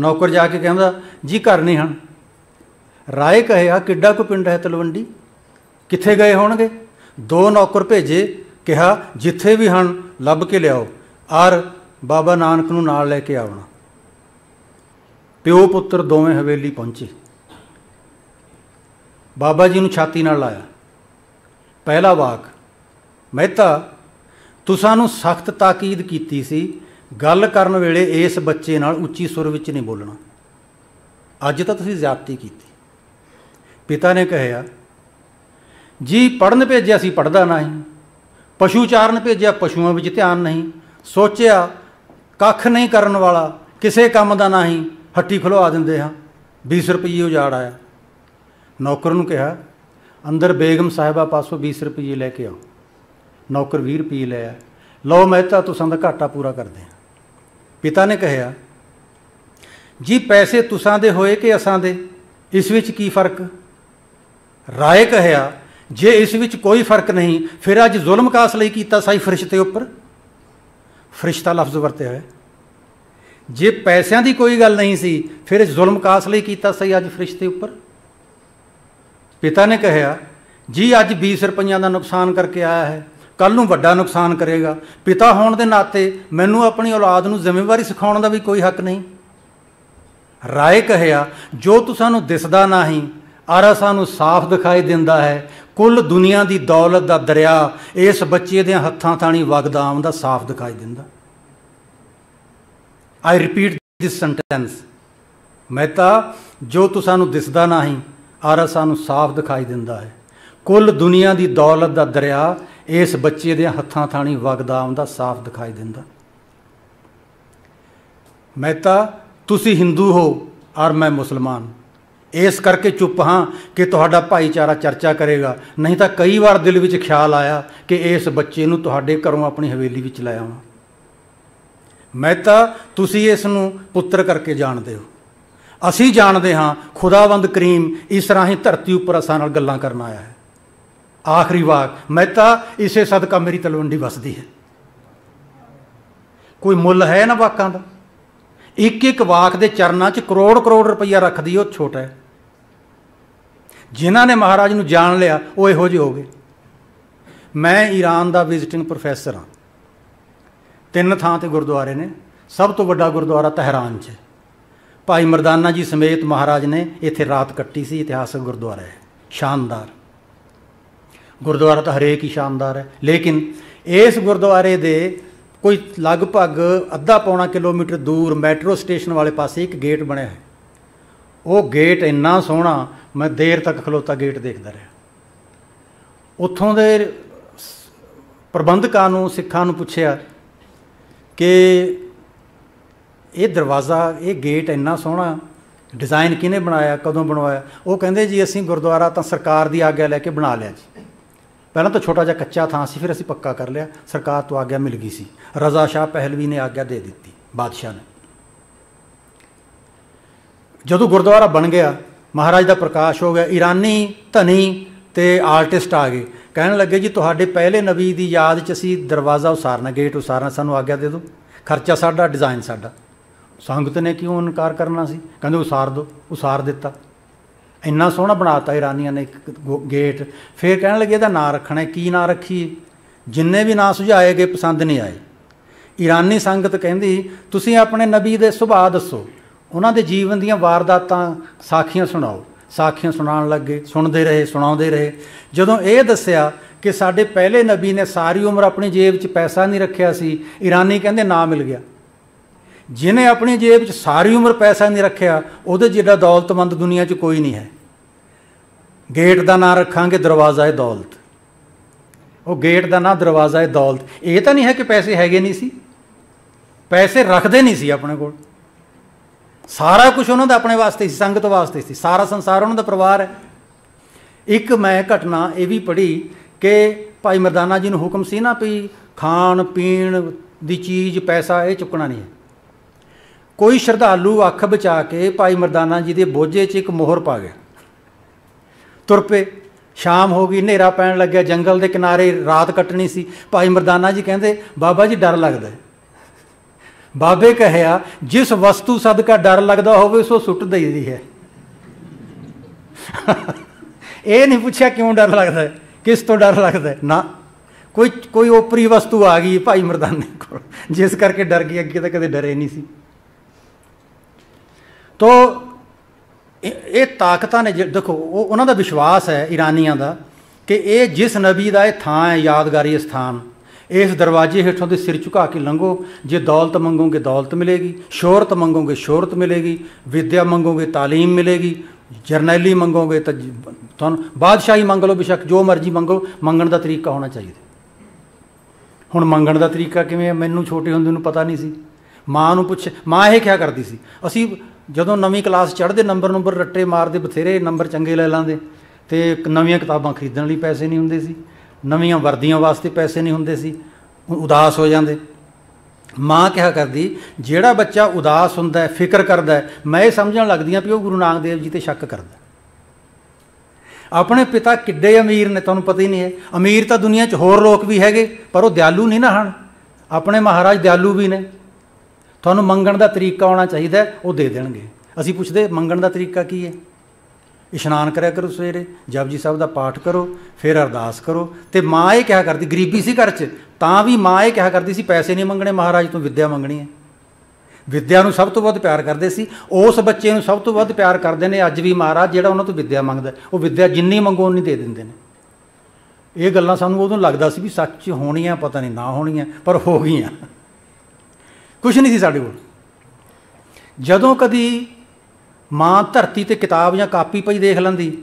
ਨੌਕਰ ਜਾ ਕੇ ਕਹਿੰਦਾ, ਜੀ, ਘਰ ਨਹੀਂ ਹਨ। ਰਾਏ ਕਹੇ ਆ ਕਿੱਡਾ ਕੋ ਪਿੰਡ ਹੈ ਤਲਵੰਡੀ? ਕਿੱਥੇ ਗਏ ਹੋਣਗੇ? ਦੋ ਨੌਕਰ ਭੇਜੇ, ਕਿਹਾ, ਜਿੱਥੇ ਵੀ ਹਨ, ਲੱਭ ਕੇ ਲਿਆਓ। ਔਰ ਬਾਬਾ ਨਾਨਕ ਨੂੰ ਨਾਲ ਲੈ ਕੇ ਆਉਣਾ। ਪਿਓ ਪੁੱਤਰ ਦੋਵੇਂ ਹਵੇਲੀ ਪਹੁੰਚੇ। ਬਾਬਾ ਜੀ ਨੂੰ ਛਾਤੀ ਨਾਲ ਲਾਇਆ। ਪਹਿਲਾ ਵਾਕ, ਮਹਿਤਾ ਤੁਸਾਂ ਨੂੰ ਸਖਤ ਤਾਕੀਦ ਕੀਤੀ ਸੀ, ਗੱਲ ਕਰਨ ਵੇਲੇ ਇਸ ਬੱਚੇ ਨਾਲ ਉੱਚੀ ਸੁਰ ਵਿੱਚ ਨਹੀਂ ਬੋਲਣਾ। ਅੱਜ ਤਾਂ ਤੁਸੀਂ ਜ਼ਿਆਦਤੀ ਕੀਤੀ। ਪਿਤਾ ਨੇ ਕਿਹਾ, ਜੀ ਪੜਨ ਭੇਜਿਆ ਸੀ ਪੜਦਾ ਨਹੀਂ, ਪਸ਼ੂ ਚਾਰਨ ਭੇਜਿਆ ਪਸ਼ੂਆਂ ਵਿੱਚ ਧਿਆਨ ਨਹੀਂ, ਸੋਚਿਆ ਕੱਖ ਨਹੀਂ ਕਰਨ ਵਾਲਾ, ਕਿਸੇ ਕੰਮ ਦਾ ਨਹੀਂ, ਹੱਟੀ ਖਲਵਾ ਦਿੰਦੇ ਹਾਂ 20 ਰੁਪਏ ਉਜਾੜ ਆਇਆ। ਨੌਕਰ ਨੂੰ ਕਿਹਾ, ਅੰਦਰ ਬੇਗਮ ਸਾਹਿਬਾ ਪਾਸੋਂ 20 ਰੁਪਏ ਲੈ ਕੇ ਆਓ। ਨੌਕਰ 20 ਰੁਪਏ ਲੈ ਆ ਲਓ ਮਹਿਤਾ ਤੁਸਾਂ ਦਾ ਘਾਟਾ ਪੂਰਾ ਕਰਦੇ ਆ ਪਿਤਾ ਨੇ ਕਿਹਾ, ਜੀ ਪੈਸੇ ਤੁਸਾਂ ਦੇ ਹੋਏ ਕਿ ਅਸਾਂ ਦੇ? ਇਸ ਵਿੱਚ ਕੀ ਫ਼ਰਕ? ਰਾਏ ਕਹਿਆ, ਜੇ ਇਸ ਵਿੱਚ ਕੋਈ ਫ਼ਰਕ ਨਹੀਂ, ਫਿਰ ਅੱਜ ਜ਼ੁਲਮ ਕਾਸ ਲਈ ਕੀਤਾ ਸਾਈ ਫਰਿਸ਼ਤੇ ਉੱਪਰ? ਫਰਿਸ਼ਤਾ ਲਫ਼ਜ਼ ਵਰਤਿਆ ਹੋਇਆ ਜੇ ਪੈਸਿਆਂ ਦੀ ਕੋਈ ਗੱਲ ਨਹੀਂ ਸੀ, ਫਿਰ ਜ਼ੁਲਮ ਕਾਸ ਲਈ ਕੀਤਾ ਸਹੀ ਅੱਜ ਫਰਿਸ਼ਤੇ ਉੱਪਰ? ਪਿਤਾ ਨੇ ਕਿਹਾ, ਜੀ, ਅੱਜ 20 ਰੁਪਈਆਂ ਦਾ ਨੁਕਸਾਨ ਕਰਕੇ ਆਇਆ ਹੈ। ਕੱਲ ਨੂੰ ਵੱਡਾ ਨੁਕਸਾਨ ਕਰੇਗਾ। ਪਿਤਾ ਹੋਣ ਦੇ ਨਾਤੇ ਮੈਨੂੰ ਆਪਣੀ ਔਲਾਦ ਨੂੰ ਜ਼ਿੰਮੇਵਾਰੀ ਸਿਖਾਉਣ ਦਾ ਵੀ ਕੋਈ ਹੱਕ ਨਹੀਂ। ਰਾਏ ਕਹਿਆ, ਜੋ ਤੁਸਾਂ ਨੂੰ ਦਿਸਦਾ ਨਹੀਂ, ਆਰਾ ਸਾਨੂੰ ਸਾਫ਼ ਦਿਖਾਈ ਦਿੰਦਾ ਹੈ। ਕੁੱਲ ਦੁਨੀਆ ਦੀ ਦੌਲਤ ਦਾ ਦਰਿਆ ਇਸ ਬੱਚੇ ਦੇ ਹੱਥਾਂ ਥਾਣੀ ਵਗਦਾ ਆਉਂਦਾ ਸਾਫ਼ ਦਿਖਾਈ ਦਿੰਦਾ। I repeat this sentence Mehta ਜੋ ਤੁਸਾਂ ਨੂੰ ਦਿਸਦਾ ਨਹੀਂ ਆਰਾ ਸਾਨੂੰ ਸਾਫ਼ ਦਿਖਾਈ ਦਿੰਦਾ ਹੈ। ਕੁੱਲ ਦੁਨੀਆ ਦੀ ਦੌਲਤ ਦਾ ਦਰਿਆ ਇਸ ਬੱਚੇ ਦੇ ਹੱਥਾਂ ਥਾਣੀ ਵਗਦਾ ਆਉਂਦਾ ਸਾਫ਼ ਦਿਖਾਈ ਦਿੰਦਾ। ਮਹਿਤਾ, ਤੁਸੀਂ ਹਿੰਦੂ ਹੋ ਔਰ ਮੈਂ ਮੁਸਲਮਾਨ। ਇਸ ਕਰਕੇ ਚੁੱਪ ਹਾਂ ਕਿ ਤੁਹਾਡਾ ਭਾਈਚਾਰਾ ਚਰਚਾ ਕਰੇਗਾ। ਨਹੀਂ ਤਾਂ ਕਈ ਵਾਰ ਦਿਲ ਵਿੱਚ ਖਿਆਲ ਆਇਆ ਕਿ ਇਸ ਬੱਚੇ ਨੂੰ ਤੁਹਾਡੇ ਘਰੋਂ ਆਪਣੀ ਹਵੇਲੀ ਵਿੱਚ ਲੈ ਆਵਾਂ ਮੈਂ ਤਾਂ ਤੁਸੀਂ ਇਸ ਨੂੰ ਪੁੱਤਰ ਕਰਕੇ ਜਾਣਦੇ ਹੋ। ਅਸੀਂ ਜਾਣਦੇ ਹਾਂ ਖੁਦਾਵੰਦ ਕਰੀਮ ਇਸ ਰਾਹੀਂ ਧਰਤੀ ਉੱਪਰ ਅਸਾਂ ਨਾਲ ਗੱਲਾਂ ਕਰਨ ਆਇਆ ਹੈ। ਆਖਰੀ ਵਾਕ, ਮੈਂ ਤਾਂ ਇਸੇ ਸਦਕਾ ਮੇਰੀ ਤਲਵੰਡੀ ਵਸਦੀ ਹੈ। ਕੋਈ ਮੁੱਲ ਹੈ ਨਾ ਵਾਕਾਂ ਦਾ? ਇੱਕ ਇੱਕ ਵਾਕ ਦੇ ਚਰਨਾਂ 'ਚ ਕਰੋੜ ਕਰੋੜ ਰੁਪਈਆ ਰੱਖਦੀ ਉਹ ਛੋਟਾ ਹੈ। ਜਿਨ੍ਹਾਂ ਨੇ ਮਹਾਰਾਜ ਨੂੰ ਜਾਣ ਲਿਆ, ਉਹ ਇਹੋ ਜਿਹੇ ਹੋ ਗਏ। ਮੈਂ ਈਰਾਨ ਦਾ ਵਿਜ਼ਿਟਿੰਗ ਪ੍ਰੋਫੈਸਰ ਹਾਂ। ਤਿੰਨ ਥਾਂ ਤੇ ਗੁਰਦੁਆਰੇ ਨੇ, ਸਭ ਤੋਂ ਵੱਡਾ ਗੁਰਦੁਆਰਾ ਤਹਿਰਾਨ 'ਚ। ਭਾਈ ਮਰਦਾਨਾ ਜੀ ਸਮੇਤ ਮਹਾਰਾਜ ਨੇ ਇੱਥੇ ਰਾਤ ਕੱਟੀ ਸੀ ਇਤਿਹਾਸਕ ਗੁਰਦੁਆਰਾ ਹੈ, ਸ਼ਾਨਦਾਰ। ਗੁਰਦੁਆਰਾ ਤਾਂ ਹਰੇਕ ਹੀ ਸ਼ਾਨਦਾਰ ਹੈ, ਲੇਕਿਨ ਇਸ ਗੁਰਦੁਆਰੇ ਦੇ ਕੋਈ ਲਗਭਗ ਅੱਧਾ ਪੌਣਾ ਕਿਲੋਮੀਟਰ ਦੂਰ ਮੈਟਰੋ ਸਟੇਸ਼ਨ ਵਾਲੇ ਪਾਸੇ ਇੱਕ ਗੇਟ ਬਣਿਆ ਹੈ। ਉਹ ਗੇਟ ਇੰਨਾ ਸੋਹਣਾ, ਮੈਂ ਦੇਰ ਤੱਕ ਖਲੋਤਾ ਗੇਟ ਦੇਖਦਾ ਰਿਹਾ। ਉੱਥੋਂ ਦੇ ਪ੍ਰਬੰਧਕਾਂ ਨੂੰ, ਸਿੱਖਾਂ ਨੂੰ ਪੁੱਛਿਆ ਕਿ ਇਹ ਦਰਵਾਜ਼ਾ, ਇਹ ਗੇਟ ਇੰਨਾ ਸੋਹਣਾ ਡਿਜ਼ਾਈਨ ਕਿਹਨੇ ਬਣਾਇਆ, ਕਦੋਂ ਬਣਵਾਇਆ? ਉਹ ਕਹਿੰਦੇ ਜੀ, ਅਸੀਂ ਗੁਰਦੁਆਰਾ ਤਾਂ ਸਰਕਾਰ ਦੀ ਆਗਿਆ ਲੈ ਕੇ ਬਣਾ ਲਿਆ ਜੀ। ਪਹਿਲਾਂ ਤਾਂ ਛੋਟਾ ਜਿਹਾ ਕੱਚਾ ਥਾਂ ਸੀ, ਫਿਰ ਅਸੀਂ ਪੱਕਾ ਕਰ ਲਿਆ। ਸਰਕਾਰ ਤੋਂ ਆਗਿਆ ਮਿਲ ਗਈ ਸੀ। ਰਜ਼ਾ ਸ਼ਾਹ ਪਹਿਲਵੀ ਨੇ ਆਗਿਆ ਦੇ ਦਿੱਤੀ, ਬਾਦਸ਼ਾਹ ਨੇ। ਜਦੋਂ ਗੁਰਦੁਆਰਾ ਬਣ ਗਿਆ, ਮਹਾਰਾਜ ਦਾ ਪ੍ਰਕਾਸ਼ ਹੋ ਗਿਆ ਈਰਾਨੀ ਧਨੀ ਤੇ ਆਰਟਿਸਟ ਆ ਗਏ। ਕਹਿਣ ਲੱਗੇ, ਜੀ, ਤੁਹਾਡੇ ਪਹਿਲੇ ਨਬੀ ਦੀ ਯਾਦ 'ਚ ਅਸੀਂ ਦਰਵਾਜ਼ਾ ਉਸਾਰਨਾ ਗੇਟ ਉਸਾਰਨਾ, ਸਾਨੂੰ ਆਗਿਆ ਦੇ ਦਿਓ। ਖਰਚਾ ਸਾਡਾ ਡਿਜ਼ਾਈਨ ਸਾਡਾ। ਸੰਗਤ ਨੇ ਕਿਉਂ ਇਨਕਾਰ ਕਰਨਾ ਸੀ? ਕਹਿੰਦੇ ਉਸਾਰ ਦਿਓ ਉਸਾਰ ਦਿੱਤਾ। ਇੰਨਾ ਸੋਹਣਾ ਬਣਾਤਾ ਇਰਾਨੀਆਂ ਨੇ ਇੱਕ ਗੇਟ। ਫਿਰ ਕਹਿਣ ਲੱਗੇ ਇਹਦਾ ਨਾਂ ਰੱਖਣਾ ਕੀ ਨਾਂ ਰੱਖੀ ਜਿੰਨੇ ਵੀ ਨਾਂ ਸੁਝਾਏ ਗਏ, ਪਸੰਦ ਨਹੀਂ ਆਏ। ਇਰਾਨੀ ਸੰਗਤ ਕਹਿੰਦੀ, ਤੁਸੀਂ ਆਪਣੇ ਨਬੀ ਦੇ ਸੁਭਾਅ ਦੱਸੋ। ਉਹਨਾਂ ਦੇ ਜੀਵਨ ਦੀਆਂ ਵਾਰਦਾਤਾਂ ਸਾਖੀਆਂ ਸੁਣਾਓ। ਸਾਖੀਆਂ ਸੁਣਾਉਣ ਲੱਗੇ, ਸੁਣਦੇ ਰਹੇ, ਸੁਣਾਉਂਦੇ ਰਹੇ। ਜਦੋਂ ਇਹ ਦੱਸਿਆ ਕਿ ਸਾਡੇ ਪਹਿਲੇ ਨਬੀ ਨੇ ਸਾਰੀ ਉਮਰ ਆਪਣੀ ਜੇਬ 'ਚ ਪੈਸਾ ਨਹੀਂ ਰੱਖਿਆ ਸੀ, ਇਰਾਨੀ ਕਹਿੰਦੇ ਨਾ ਮਿਲ ਗਿਆ। ਜਿਨੇ ਆਪਣੀ ਜੇਬ 'ਚ ਸਾਰੀ ਉਮਰ ਪੈਸਾ ਨਹੀਂ ਰੱਖਿਆ, ਉਹਦੇ ਜਿਹੜਾ ਦੌਲਤਮੰਦ ਦੁਨੀਆ 'ਚ ਕੋਈ ਨਹੀਂ ਹੈ। ਗੇਟ ਦਾ ਨਾਂ ਰੱਖਾਂਗੇ ਦਰਵਾਜ਼ਾ ਹੈ ਦੌਲਤ। ਉਹ ਗੇਟ ਦਾ ਨਾਂ ਦਰਵਾਜ਼ਾ ਹੈ ਦੌਲਤ। ਇਹ ਤਾਂ ਨਹੀਂ ਹੈ ਕਿ ਪੈਸੇ ਹੈਗੇ ਨਹੀਂ ਸੀ। ਪੈਸੇ ਰੱਖਦੇ ਨਹੀਂ ਸੀ ਆਪਣੇ ਕੋਲ। ਸਾਰਾ ਕੁਝ ਉਹਨਾਂ ਦਾ ਆਪਣੇ ਵਾਸਤੇ ਸੀ, ਸੰਗਤ ਵਾਸਤੇ ਸੀ। ਸਾਰਾ ਸੰਸਾਰ ਉਹਨਾਂ ਦਾ ਪਰਿਵਾਰ ਹੈ। ਇੱਕ ਮੈਂ ਘਟਨਾ ਇਹ ਵੀ ਪੜ੍ਹੀ ਕਿ ਭਾਈ ਮਰਦਾਨਾ ਜੀ ਨੂੰ ਹੁਕਮ ਸੀ ਨਾ ਵੀ ਖਾਣ ਪੀਣ ਦੀ ਚੀਜ਼, ਪੈਸਾ ਇਹ ਚੁੱਕਣਾ ਨਹੀਂ ਹੈ। ਕੋਈ ਸ਼ਰਧਾਲੂ ਅੱਖ ਬਚਾ ਕੇ ਭਾਈ ਮਰਦਾਨਾ ਜੀ ਦੇ ਬੋਝੇ 'ਚ ਇੱਕ ਮੋਹਰ ਪਾ ਗਿਆ। ਤੁਰ ਪਏ। ਸ਼ਾਮ ਹੋ ਗਈ, ਹਨੇਰਾ ਪੈਣ ਲੱਗਿਆ, ਜੰਗਲ ਦੇ ਕਿਨਾਰੇ ਰਾਤ ਕੱਟਣੀ ਸੀ। ਭਾਈ ਮਰਦਾਨਾ ਜੀ ਕਹਿੰਦੇ, ਬਾਬਾ ਜੀ, ਡਰ ਲੱਗਦਾ ਬਾਬੇ ਕਹਿਆ ਜਿਸ ਵਸਤੂ ਸਦਕਾ ਡਰ ਲੱਗਦਾ ਹੋਵੇ ਸੋ ਸੁੱਟ ਦਈਦੀ ਹੈ। ਇਹ ਨਹੀਂ ਪੁੱਛਿਆ ਕਿਉਂ ਡਰ ਲੱਗਦਾ ਹੈ, ਕਿਸ ਤੋਂ ਡਰ ਲੱਗਦਾ ਨਾ। ਕੋਈ ਕੋਈ ਓਪਰੀ ਵਸਤੂ ਆ ਗਈ ਭਾਈ ਮਰਦਾਨੇ ਕੋਲ, ਜਿਸ ਕਰਕੇ ਡਰ ਗਈ, ਅੱਗੇ ਤਾਂ ਕਦੇ ਡਰੇ ਨਹੀਂ ਸੀ। ਤੋ ਇਹ ਤਾਕਤਾਂ ਨੇ ਦੇਖੋ, ਉਹ, ਉਹਨਾਂ ਦਾ ਵਿਸ਼ਵਾਸ ਹੈ ਇਰਾਨੀਆਂ ਦਾ ਕਿ ਇਹ ਜਿਸ ਨਬੀ ਦਾ ਇਹ ਥਾਂ ਹੈ, ਯਾਦਗਾਰੀ ਸਥਾਨ, ਇਸ ਦਰਵਾਜ਼ੇ ਹੇਠੋਂ ਦੇ ਸਿਰ ਝੁਕਾ ਕੇ ਲੰਘੋ, ਜੇ ਦੌਲਤ ਮੰਗੋਗੇ ਦੌਲਤ ਮਿਲੇਗੀ, ਸ਼ੋਹਰਤ ਮੰਗੋਗੇ ਸ਼ੋਹਰਤ ਮਿਲੇਗੀ, ਵਿਦਿਆ ਮੰਗੋਗੇ ਤਾਲੀਮ ਮਿਲੇਗੀ, ਜਰਨੈਲੀ ਮੰਗੋਗੇ ਤਾਂ ਤੁਹਾਨੂੰ ਬਾਦਸ਼ਾਹੀ ਮੰਗ ਲਓ ਬਿਸ਼ੱਕ, ਜੋ ਮਰਜ਼ੀ ਮੰਗੋ, ਮੰਗਣ ਦਾ ਤਰੀਕਾ ਹੋਣਾ ਚਾਹੀਦਾ। ਹੁਣ ਮੰਗਣ ਦਾ ਤਰੀਕਾ ਕਿਵੇਂ ਹੈ? ਮੈਨੂੰ ਛੋਟੇ ਹੁੰਦੇ ਨੂੰ ਪਤਾ ਨਹੀਂ ਸੀ। ਮਾਂ ਨੂੰ ਪੁੱਛ, ਮਾਂ ਇਹ ਕਿਹਾ ਕਰਦੀ ਸੀ? ਅਸੀਂ ਜਦੋਂ ਨਵੀਂ ਕਲਾਸ ਚੜ੍ਹਦੇ ਨੰਬਰ ਨੰਬਰ ਰੱਟੇ ਮਾਰਦੇ ਬਥੇਰੇ ਨੰਬਰ ਚੰਗੇ ਲੈ ਲਾਂਦੇ, ਤੇ ਨਵੀਆਂ ਕਿਤਾਬਾਂ ਖਰੀਦਣ ਲਈ ਪੈਸੇ ਨਹੀਂ ਹੁੰਦੇ ਸੀ, ਨਵੀਆਂ ਵਰਦੀਆਂ ਵਾਸਤੇ ਪੈਸੇ ਨਹੀਂ ਹੁੰਦੇ ਸੀ ਉਦਾਸ ਹੋ ਜਾਂਦੇ। ਮਾਂ ਕਿਹਾ ਕਰਦੀ, ਜਿਹੜਾ ਬੱਚਾ ਉਦਾਸ ਹੁੰਦਾ ਹੈ, ਫਿਕਰ ਕਰਦਾ ਹੈ, ਮੈਂ ਇਹ ਸਮਝਣ ਲੱਗਦੀ ਆ ਵੀ ਉਹ ਗੁਰੂ ਨਾਨਕ ਦੇਵ ਜੀ ਤੇ ਸ਼ੱਕ ਕਰਦਾ ਆਪਣੇ ਪਿਤਾ ਕਿੱਡੇ ਅਮੀਰ ਨੇ, ਤੁਹਾਨੂੰ ਪਤਾ ਹੀ ਨਹੀਂ ਹੈ। ਅਮੀਰ ਤਾਂ ਦੁਨੀਆ 'ਚ ਹੋਰ ਲੋਕ ਵੀ ਹੈਗੇ, ਪਰ ਉਹ ਦਿਆਲੂ ਨਹੀਂ ਨਾ ਹਨ। ਆਪਣੇ ਮਹਾਰਾਜ ਦਿਆਲੂ ਵੀ ਨੇ। ਤੁਹਾਨੂੰ ਮੰਗਣ ਦਾ ਤਰੀਕਾ ਆਉਣਾ ਚਾਹੀਦਾ ਉਹ ਦੇ ਦੇਣਗੇ। ਅਸੀਂ ਪੁੱਛਦੇ, ਮੰਗਣ ਦਾ ਤਰੀਕਾ ਕੀ ਹੈ? ਇਸ਼ਨਾਨ ਕਰਿਆ ਕਰੋ ਸਵੇਰੇ, ਜਪਜੀ ਸਾਹਿਬ ਦਾ ਪਾਠ ਕਰੋ, ਫਿਰ ਅਰਦਾਸ ਕਰੋ, ਤੇ ਮਾਂ ਇਹ ਕਿਹਾ ਕਰਦੀ, ਗਰੀਬੀ ਸੀ ਘਰ 'ਚ, ਤਾਂ ਵੀ ਮਾਂ ਇਹ ਕਿਹਾ ਕਰਦੀ ਸੀ, ਪੈਸੇ ਨਹੀਂ ਮੰਗਣੇ, ਮਹਾਰਾਜ ਤੋਂ ਵਿੱਦਿਆ ਮੰਗਣੀ ਹੈ। ਵਿੱਦਿਆ ਨੂੰ ਸਭ ਤੋਂ ਵੱਧ ਪਿਆਰ ਕਰਦੇ ਸੀ, ਉਸ ਬੱਚੇ ਨੂੰ ਸਭ ਤੋਂ ਵੱਧ ਪਿਆਰ ਕਰਦੇ ਨੇ ਅੱਜ ਵੀ ਮਹਾਰਾਜ, ਜਿਹੜਾ ਉਹਨਾਂ ਤੋਂ ਵਿੱਦਿਆ ਮੰਗਦਾ ਉਹ ਵਿੱਦਿਆ ਜਿੰਨੀ ਮੰਗੋ, ਉਨੀ ਦੇ ਦਿੰਦੇ ਨੇ। ਇਹ ਗੱਲਾਂ ਸਾਨੂੰ ਉਦੋਂ ਲੱਗਦਾ ਸੀ ਵੀ ਸੱਚ ਹੋਣੀਆਂ, ਪਤਾ ਨਹੀਂ ਨਾ ਹੋਣੀਆਂ, ਪਰ ਹੋ ਗਈਆਂ। ਕੁਝ ਨਹੀਂ ਸੀ ਸਾਡੇ ਕੋਲ। ਜਦੋਂ ਕਦੀ ਮਾਂ ਧਰਤੀ ਤੇ ਕਿਤਾਬ ਜਾਂ ਕਾਪੀ ਪਈ ਦੇਖ ਲੈਂਦੀ,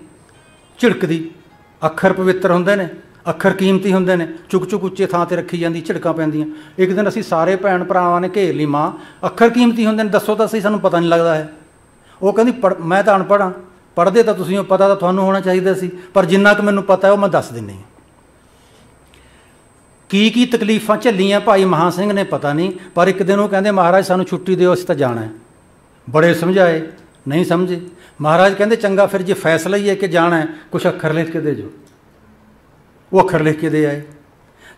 ਝਿੜਕਦੀ, ਅੱਖਰ ਪਵਿੱਤਰ ਹੁੰਦੇ ਨੇ, ਅੱਖਰ ਕੀਮਤੀ ਹੁੰਦੇ ਨੇ, ਚੁੱਕ ਚੁੱਕ ਉੱਚੇ ਥਾਂ ਤੇ ਰੱਖੀ ਜਾਂਦੀ, ਝਿੜਕਾਂ ਪੈਂਦੀਆਂ। ਇੱਕ ਦਿਨ ਅਸੀਂ ਸਾਰੇ ਭੈਣ ਭਰਾਵਾਂ ਨੇ ਘੇਰ ਲਈ, ਮਾਂ, ਅੱਖਰ ਕੀਮਤੀ ਹੁੰਦੇ ਨੇ, ਦੱਸੋ ਤਾਂ ਸਹੀ, ਸਾਨੂੰ ਪਤਾ ਨਹੀਂ ਲੱਗਦਾ ਹੈ। ਉਹ ਕਹਿੰਦੀ ਮੈਂ ਤਾਂ ਅਨਪੜ੍ਹ ਹਾਂ, ਪੜ੍ਹਦੇ ਤਾਂ ਤੁਸੀਂ ਉਹ ਪਤਾ ਤਾਂ ਤੁਹਾਨੂੰ ਹੋਣਾ ਚਾਹੀਦਾ ਸੀ, ਪਰ ਜਿੰਨਾ ਕੁ ਮੈਨੂੰ ਪਤਾ ਉਹ ਮੈਂ ਦੱਸ ਦਿੰਨੀ ਹਾਂ। ਕੀ ਕੀ ਤਕਲੀਫਾਂ ਝੱਲੀਆਂ ਭਾਈ ਮਹਾ ਸਿੰਘ ਨੇ ਪਤਾ ਨਹੀਂ, ਪਰ ਇੱਕ ਦਿਨ ਉਹ ਕਹਿੰਦੇ, ਮਹਾਰਾਜ, ਸਾਨੂੰ ਛੁੱਟੀ ਦਿਓ, ਅਸੀਂ ਤਾਂ ਜਾਣਾ ਹੈ। ਬੜੇ ਸਮਝਾਏ। ਨਹੀਂ ਸਮਝੇ। ਮਹਾਰਾਜ ਕਹਿੰਦੇ, ਚੰਗਾ, ਫਿਰ ਜੇ ਫੈਸਲਾ ਹੀ ਹੈ ਕਿ ਜਾਣਾ ਹੈ ਕੁਝ ਅੱਖਰ ਲਿਖ ਕੇ ਦੇ ਜੋ ਉਹ ਅੱਖਰ ਲਿਖ ਕੇ ਦੇ ਆਏ।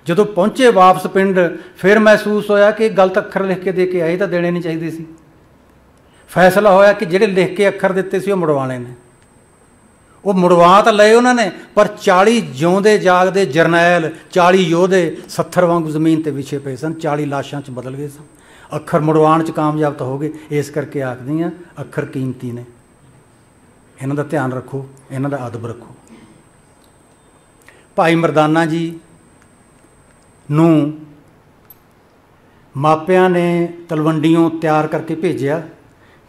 ਜਦੋਂ ਪਹੁੰਚੇ ਵਾਪਸ ਪਿੰਡ, ਫਿਰ ਮਹਿਸੂਸ ਹੋਇਆ ਕਿ ਗਲਤ ਅੱਖਰ ਲਿਖ ਕੇ ਦੇ ਕੇ ਆਏ ਤਾਂ ਦੇਣੇ ਨਹੀਂ ਚਾਹੀਦੇ ਸੀ। ਫੈਸਲਾ ਹੋਇਆ ਕਿ ਜਿਹੜੇ ਲਿਖ ਕੇ ਅੱਖਰ ਦਿੱਤੇ ਸੀ, ਉਹ ਮੁੜਵਾਣੇ ਨੇ। ਉਹ ਮੁੜਵਾ ਤਾਂ ਲਏ ਉਹਨਾਂ ਨੇ, ਪਰ 40 ਜਿਉਂਦੇ ਜਾਗਦੇ ਜਰਨੈਲ 40 ਯੋਧੇ 70 ਵਾਂਗੂ ਜ਼ਮੀਨ ਤੇ ਵਿਛੇ ਪਏ ਸਨ 40 ਲਾਸ਼ਾਂ 'ਚ ਬਦਲ ਗਏ ਸਨ। ਅੱਖਰ ਮੁੜਵਾਉਣ 'ਚ ਕਾਮਯਾਬ ਤਾਂ ਹੋ ਗਏ, ਇਸ ਕਰਕੇ ਆਖਦੀ ਆ ਅੱਖਰ ਕੀਮਤੀ ਨੇ। ਇਹਨਾਂ ਦਾ ਧਿਆਨ ਰੱਖੋ, ਇਹਨਾਂ ਦਾ ਅਦਬ ਰੱਖੋ। ਭਾਈ ਮਰਦਾਨਾ ਜੀ ਨੂੰ ਮਾਪਿਆਂ ਨੇ ਤਲਵੰਡੀਆਂ ਤਿਆਰ ਕਰਕੇ ਭੇਜਿਆ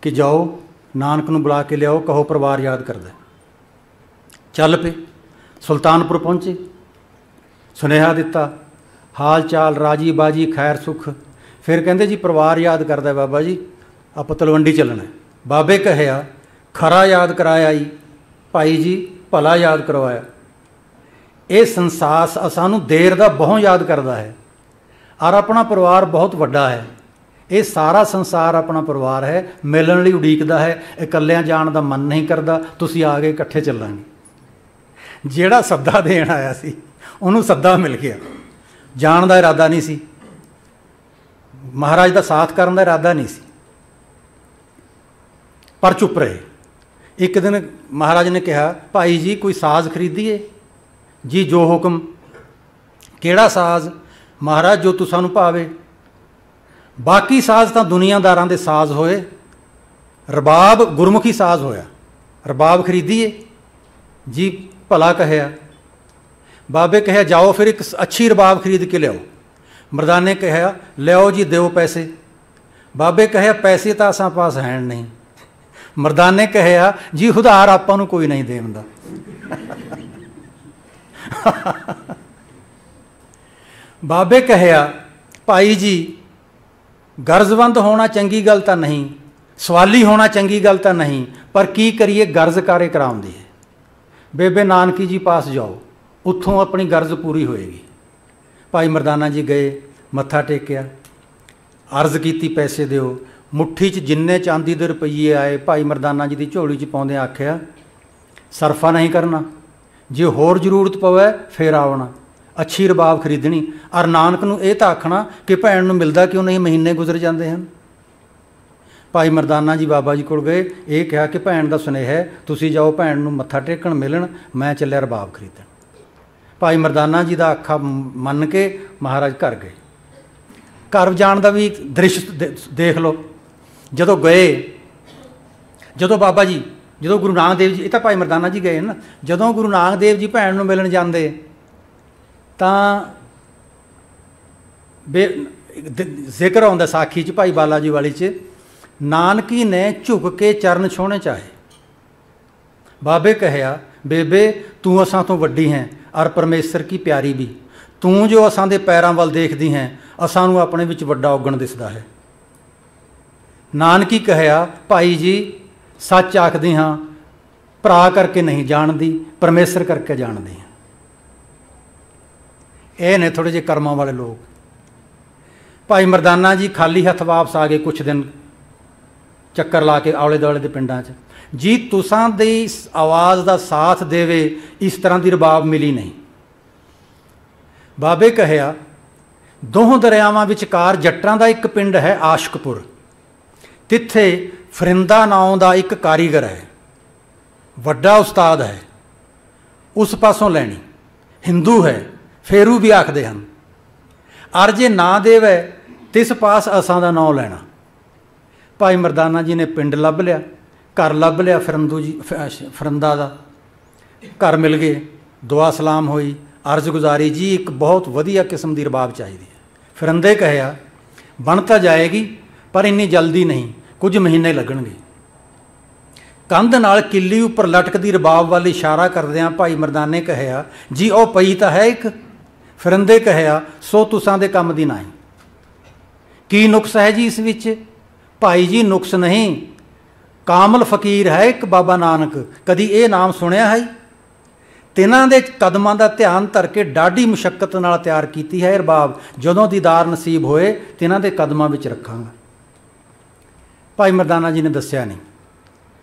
ਕਿ ਜਾਓ, ਨਾਨਕ ਨੂੰ ਬੁਲਾ ਕੇ ਲਿਆਓ, ਕਹੋ ਪਰਿਵਾਰ ਯਾਦ ਕਰਦਾ। ਚੱਲ ਪਏ। ਸੁਲਤਾਨਪੁਰ ਪਹੁੰਚੇ। ਸੁਨੇਹਾ ਦਿੱਤਾ, ਹਾਲ ਚਾਲ ਰਾਜੀ ਬਾਜੀ ਖੈਰ, ਸੁਖ। ਫਿਰ ਕਹਿੰਦੇ, ਜੀ, ਪਰਿਵਾਰ ਯਾਦ ਕਰਦਾ ਬਾਬਾ ਜੀ, ਆਪਾਂ ਤਲਵੰਡੀ ਚੱਲਣਾ ਬਾਬੇ ਕਹਿਆ, ਖਰਾ ਯਾਦ ਕਰਾਇਆ ਜੀ ਭਾਈ ਜੀ, ਭਲਾ ਯਾਦ ਕਰਵਾਇਆ। ਇਹ ਸੰਸਾਰ ਸਾਨੂੰ ਦੇਰ ਦਾ ਬਹੁਤ ਯਾਦ ਕਰਦਾ ਹੈ ਔਰ ਆਪਣਾ ਪਰਿਵਾਰ ਬਹੁਤ ਵੱਡਾ ਹੈ। ਇਹ ਸਾਰਾ ਸੰਸਾਰ ਆਪਣਾ ਪਰਿਵਾਰ ਹੈ, ਮਿਲਣ ਲਈ ਉਡੀਕਦਾ ਹੈ, ਇਕੱਲਿਆਂ ਜਾਣ ਦਾ ਮਨ ਨਹੀਂ ਕਰਦਾ, ਤੁਸੀਂ ਆ ਕੇ ਇਕੱਠੇ ਚੱਲਾਂਗੇ। ਜਿਹੜਾ ਸੱਦਾ ਦੇਣ ਆਇਆ ਸੀ, ਉਹਨੂੰ ਸੱਦਾ ਮਿਲ ਗਿਆ। ਜਾਣ ਦਾ ਇਰਾਦਾ ਨਹੀਂ ਸੀ। ਮਹਾਰਾਜ ਦਾ ਸਾਥ ਕਰਨ ਦਾ ਇਰਾਦਾ ਨਹੀਂ ਸੀ। ਪਰ ਚੁੱਪ ਰਹੇ। ਇੱਕ ਦਿਨ ਮਹਾਰਾਜ ਨੇ ਕਿਹਾ, ਭਾਈ ਜੀ, ਕੋਈ ਸਾਜ਼ ਖਰੀਦੀਏ? ਜੀ, ਜੋ ਹੁਕਮ। ਕਿਹੜਾ ਸਾਜ਼? ਮਹਾਰਾਜ, ਜੋ ਤੁਸਾਂ ਨੂੰ ਭਾਵੇ। ਬਾਕੀ ਸਾਜ਼ ਤਾਂ ਦੁਨੀਆਦਾਰਾਂ ਦੇ ਸਾਜ਼ ਹੋਏ। ਰਬਾਬ ਗੁਰਮੁਖੀ ਸਾਜ਼ ਹੋਇਆ। ਰਬਾਬ ਖਰੀਦੀਏ? ਜੀ ਭਲਾ ਕਹਿਆ ਬਾਬੇ ਕਹਿਆ ਜਾਓ ਫਿਰ ਇੱਕ ਅੱਛੀ ਰਬਾਬ ਖਰੀਦ ਕੇ ਲਿਆਓ। ਮਰਦਾਨੇ ਕਹਿਆ ਲਿਆਓ ਜੀ, ਦਿਓ ਪੈਸੇ। ਬਾਬੇ ਕਹਿਆ ਪੈਸੇ ਤਾਂ ਅਸਾਂ ਪਾਸ ਹੈ ਨਹੀਂ। ਮਰਦਾਨੇ ਕਹਿਆ ਜੀ ਉਧਾਰ ਆਪਾਂ ਨੂੰ ਕੋਈ ਨਹੀਂ ਦੇਵੰਦਾ ਬਾਬੇ ਕਹਿਆ ਭਾਈ ਜੀ, ਗਰਜ਼ਵੰਦ ਹੋਣਾ ਚੰਗੀ ਗੱਲ ਤਾਂ ਨਹੀਂ, ਸਵਾਲੀ ਹੋਣਾ ਚੰਗੀ ਗੱਲ ਤਾਂ ਨਹੀਂ, ਪਰ ਕੀ ਕਰੀਏ, ਗਰਜ਼ ਕਾਰੇ ਕਰਾਉਂਦੀ ਹੈ। ਬੇਬੇ ਨਾਨਕੀ ਜੀ ਪਾਸ ਜਾਓ, ਉੱਥੋਂ ਆਪਣੀ ਗਰਜ਼ ਪੂਰੀ ਹੋਏਗੀ। ਭਾਈ ਮਰਦਾਨਾ ਜੀ ਗਏ, ਮੱਥਾ ਟੇਕਿਆ। ਅਰਜ਼ ਕੀਤੀ ਪੈਸੇ ਦਿਓ। ਮੁੱਠੀ 'ਚ ਜਿੰਨੇ ਚਾਂਦੀ ਦੇ ਰੁਪਈਏ ਆਏ, ਭਾਈ ਮਰਦਾਨਾ ਜੀ ਦੀ ਝੋਲੀ 'ਚ ਪਾਉਂਦੇ ਆਖਿਆ, ਸਰਫਾ ਨਹੀਂ ਕਰਨਾ। ਜੇ ਹੋਰ ਜ਼ਰੂਰਤ ਪਵੇ, ਫੇਰ ਆਉਣਾ। ਅੱਛੀ ਰਬਾਬ ਖਰੀਦਣੀ। ਔਰ ਨਾਨਕ ਨੂੰ ਇਹ ਤਾਂ ਆਖਣਾ ਕਿ ਭੈਣ ਨੂੰ ਮਿਲਦਾ ਕਿਉਂ ਨਹੀਂ, ਮਹੀਨੇ ਗੁਜ਼ਰ ਜਾਂਦੇ ਹਨ। ਭਾਈ ਮਰਦਾਨਾ ਜੀ ਬਾਬਾ ਜੀ ਕੋਲ ਗਏ, ਇਹ ਕਿਹਾ ਕਿ ਭੈਣ ਦਾ ਸੁਨੇਹਾ ਹੈ, ਤੁਸੀਂ ਜਾਓ ਭੈਣ ਨੂੰ ਮੱਥਾ ਟੇਕਣ ਮਿਲਣ, ਮੈਂ ਚੱਲਿਆ ਰਬਾਬ ਖਰੀਦਣ। ਭਾਈ ਮਰਦਾਨਾ ਜੀ ਦਾ ਆਖਾ ਮੰਨ ਕੇ ਮਹਾਰਾਜ ਘਰ ਗਏ। ਘਰ ਜਾਣ ਦਾ ਵੀ ਦ੍ਰਿਸ਼ ਦੇਖ ਲਓ। ਜਦੋਂ ਗਏ, ਜਦੋਂ ਬਾਬਾ ਜੀ, ਜਦੋਂ ਗੁਰੂ ਨਾਨਕ ਦੇਵ ਜੀ, ਇਹ ਤਾਂ ਭਾਈ ਮਰਦਾਨਾ ਜੀ ਗਏ ਨਾ, ਜਦੋਂ ਗੁਰੂ ਨਾਨਕ ਦੇਵ ਜੀ ਭੈਣ ਨੂੰ ਮਿਲਣ ਜਾਂਦੇ, ਤਾਂ ਜ਼ਿਕਰ ਆਉਂਦਾ ਸਾਖੀ ਚ, ਭਾਈ ਬਾਲਾ ਜੀ ਵਾਲੀ ਚ ਨਾਨਕੀ ਨੇ ਝੁਕ ਕੇ ਚਰਨ ਛੋਹਣੇ ਚਾਹੇ। ਬਾਬੇ ਕਹਿਆ, ਬੇਬੇ, ਤੂੰ ਅਸਾਂ ਤੋਂ ਵੱਡੀ ਹੈ ਔਰ ਪਰਮੇਸ਼ਰ ਕੀ ਪਿਆਰੀ ਵੀ। ਤੂੰ ਜੋ ਅਸਾਂ ਦੇ ਪੈਰਾਂ ਵੱਲ ਦੇਖਦੀ ਹੈ, ਅਸਾਂ ਨੂੰ ਆਪਣੇ ਵਿੱਚ ਵੱਡਾ ਉਗਣ ਦਿਸਦਾ ਹੈ। ਨਾਨਕੀ ਕਹਿਆ, ਭਾਈ ਜੀ, ਸੱਚ ਆਖਦੀ ਹਾਂ, ਭਰਾ ਕਰਕੇ ਨਹੀਂ ਜਾਣਦੀ, ਪਰਮੇਸ਼ਰ ਕਰਕੇ ਜਾਣਦੀ ਹਾਂ। ਇਹ ਨੇ ਥੋੜੇ ਜਿਹੇ ਕਰਮਾਂ ਵਾਲੇ ਲੋਕ। ਭਾਈ ਮਰਦਾਨਾ ਜੀ ਖਾਲੀ ਹੱਥ ਵਾਪਸ ਆ ਗਏ ਕੁਝ ਦਿਨ ਚੱਕਰ ਲਾ ਕੇ ਆਲੇ ਦੁਆਲੇ ਦੇ ਪਿੰਡਾਂ 'ਚ। ਜੀ ਤੁਸਾਂ ਦੀ ਆਵਾਜ਼ ਦਾ ਸਾਥ ਦੇਵੇ, ਇਸ ਤਰ੍ਹਾਂ ਦੀ ਰਬਾਬ ਮਿਲੀ ਨਹੀਂ। ਬਾਬੇ ਕਹਿਆ, ਦੋਹਾਂ ਦਰਿਆਵਾਂ ਵਿਚਕਾਰ ਜੱਟਾਂ ਦਾ ਇੱਕ ਪਿੰਡ ਹੈ ਆਸ਼ਕਪੁਰ। ਤਿੱਥੇ ਫਰਿੰਦਾ ਨਾਉ ਦਾ ਇੱਕ ਕਾਰੀਗਰ ਹੈ। ਵੱਡਾ ਉਸਤਾਦ ਹੈ। ਉਸ ਪਾਸੋਂ ਲੈਣੀ। ਹਿੰਦੂ ਹੈ। ਫੇਰੂ ਵੀ ਆਖਦੇ ਹਨ। ਅਰ ਜੇ ਨਾ ਦੇਵੇ, ਤਿਸ ਪਾਸ ਅਸਾਂ ਦਾ ਨਾਮ ਲੈਣਾ। ਭਾਈ ਮਰਦਾਨਾ ਜੀ ਨੇ ਪਿੰਡ ਲੱਭ ਲਿਆ, ਘਰ ਲੱਭ ਲਿਆ ਫਰੰਦੂ ਜੀ ਫਰੰਦਾ ਦਾ। ਘਰ ਮਿਲ ਗਏ, ਦੁਆ ਸਲਾਮ ਹੋਈ, ਅਰਜ਼ ਗੁਜ਼ਾਰੀ, ਜੀ ਇੱਕ ਬਹੁਤ ਵਧੀਆ ਕਿਸਮ ਦੀ ਰਬਾਬ ਚਾਹੀਦੀ ਹੈ। ਫਰੰਦੇ ਕਹਿਆ ਬਣ ਤਾਂ ਜਾਏਗੀ, ਪਰ ਇੰਨੀ ਜਲਦੀ ਨਹੀਂ, ਕੁਝ ਮਹੀਨੇ ਲੱਗਣਗੇ। ਕੰਧ ਨਾਲ ਕਿੱਲੀ ਉੱਪਰ ਲਟਕਦੀ ਰਬਾਬ ਵੱਲ ਇਸ਼ਾਰਾ ਕਰਦਿਆਂ ਭਾਈ ਮਰਦਾਨੇ ਕਹਿਆ ਜੀ ਉਹ ਪਈ ਤਾਂ ਹੈ ਇੱਕ? ਫਰੰਦੇ ਕਹਿਆ ਸੋ ਤੁਸਾਂ ਦੇ ਕੰਮ ਦੀ ਨਹੀਂ। ਕੀ ਨੁਕਸ ਹੈ ਜੀ ਇਸ ਵਿੱਚ? ਭਾਈ ਜੀ, ਨੁਕਸ ਨਹੀਂ। ਕਾਮਲ ਫਕੀਰ ਹੈ ਇੱਕ ਬਾਬਾ ਨਾਨਕ। ਕਦੀ ਇਹ ਨਾਮ ਸੁਣਿਆ ਹੈ? ਤਿਨਾਂ ਦੇ ਕਦਮਾਂ ਦਾ ਧਿਆਨ ਧਰ ਕੇ ਡਾਢੀ ਮੁਸ਼ਕਲ ਨਾਲ ਤਿਆਰ ਕੀਤੀ ਹੈ ਰਬਾਬ। ਜਦੋਂ ਦੀਦਾਰ ਨਸੀਬ ਹੋਏ, ਤਿਨਾਂ ਦੇ ਕਦਮਾਂ ਵਿੱਚ ਰੱਖਾਂਗਾ। ਭਾਈ ਮਰਦਾਨਾ ਜੀ ਨੇ ਦੱਸਿਆ ਨਹੀਂ।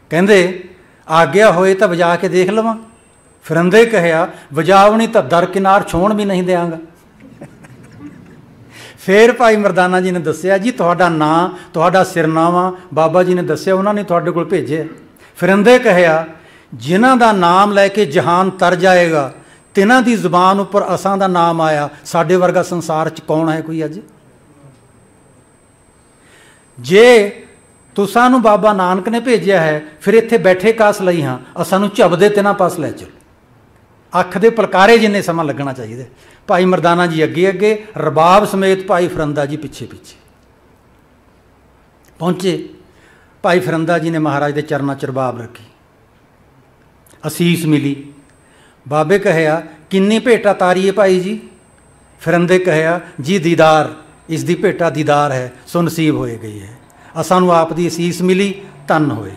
ਕਹਿੰਦੇ, ਆਗਿਆ ਹੋਏ ਤਾਂ ਵਜਾ ਕੇ ਦੇਖ ਲਵਾਂ। ਫਰੰਦੇ ਕਹਿਆ, ਵਜਾਵਣੀ ਤਾਂ ਦਰ ਕਿਨਾਰ ਛੋਣ ਵੀ ਨਹੀਂ ਦੇਵਾਂਗਾ ਫਿਰ ਭਾਈ ਮਰਦਾਨਾ ਜੀ ਨੇ ਦੱਸਿਆ, ਜੀ, ਤੁਹਾਡਾ ਨਾਂ, ਤੁਹਾਡਾ ਸਿਰਨਾਵਾ ਬਾਬਾ ਜੀ ਨੇ ਦੱਸਿਆ, ਉਹਨਾਂ ਨੇ ਤੁਹਾਡੇ ਕੋਲ ਭੇਜਿਆ। ਫਰਿੰਦੇ ਕਹਿਆ, ਜਿਨ੍ਹਾਂ ਦਾ ਨਾਮ ਲੈ ਕੇ ਜਹਾਨ ਤਰ ਜਾਏਗਾ ਤਿਨਾਂ ਦੀ ਜ਼ੁਬਾਨ ਉੱਪਰ ਅਸਾਂ ਦਾ ਨਾਮ ਆਇਆ। ਸਾਡੇ ਵਰਗਾ ਸੰਸਾਰ 'ਚ ਕੌਣ ਹੈ ਕੋਈ ਅੱਜ? ਜੇ ਤੁਸਾਂ ਨੂੰ ਬਾਬਾ ਨਾਨਕ ਨੇ ਭੇਜਿਆ ਹੈ, ਫਿਰ ਇੱਥੇ ਬੈਠੇ ਕਾਸ ਲਈ ਹਾਂ। ਅਸਾਂ ਨੂੰ ਝਬਦੇ ਤਿਨਾਂ ਪਾਸ ਲੈ ਚਲੋ। ਅੱਖ ਦੇ ਪਲਕਾਰੇ ਜਿੰਨੇ ਸਮਾਂ ਲੱਗਣਾ ਚਾਹੀਦਾ। ਭਾਈ ਮਰਦਾਨਾ ਜੀ ਅੱਗੇ ਅੱਗੇ, ਰਬਾਬ ਸਮੇਤ ਭਾਈ ਫਰੰਦਾ ਜੀ ਪਿੱਛੇ ਪਿੱਛੇ। ਪਹੁੰਚੇ। ਭਾਈ ਫਰੰਦਾ ਜੀ ਨੇ ਮਹਾਰਾਜ ਦੇ ਚਰਨਾਂ 'ਚ ਰਬਾਬ ਰੱਖੀ। ਅਸੀਸ ਮਿਲੀ। ਬਾਬੇ ਕਹਿਆ, ਕਿੰਨੀ ਭੇਟਾ ਤਾਰੀਏ ਭਾਈ ਜੀ? ਫਰੰਦੇ ਕਹਿਆ, ਜੀ ਦੀਦਾਰ, ਇਸ ਦੀ ਭੇਟਾ ਦੀਦਾਰ ਹੈ, ਸੋ ਨਸੀਬ ਹੋਏ ਗਈ ਹੈ। ਅਸਾਂ ਨੂੰ ਆਪ ਦੀ ਅਸੀਸ ਮਿਲੀ ਤਨ ਹੋਏ।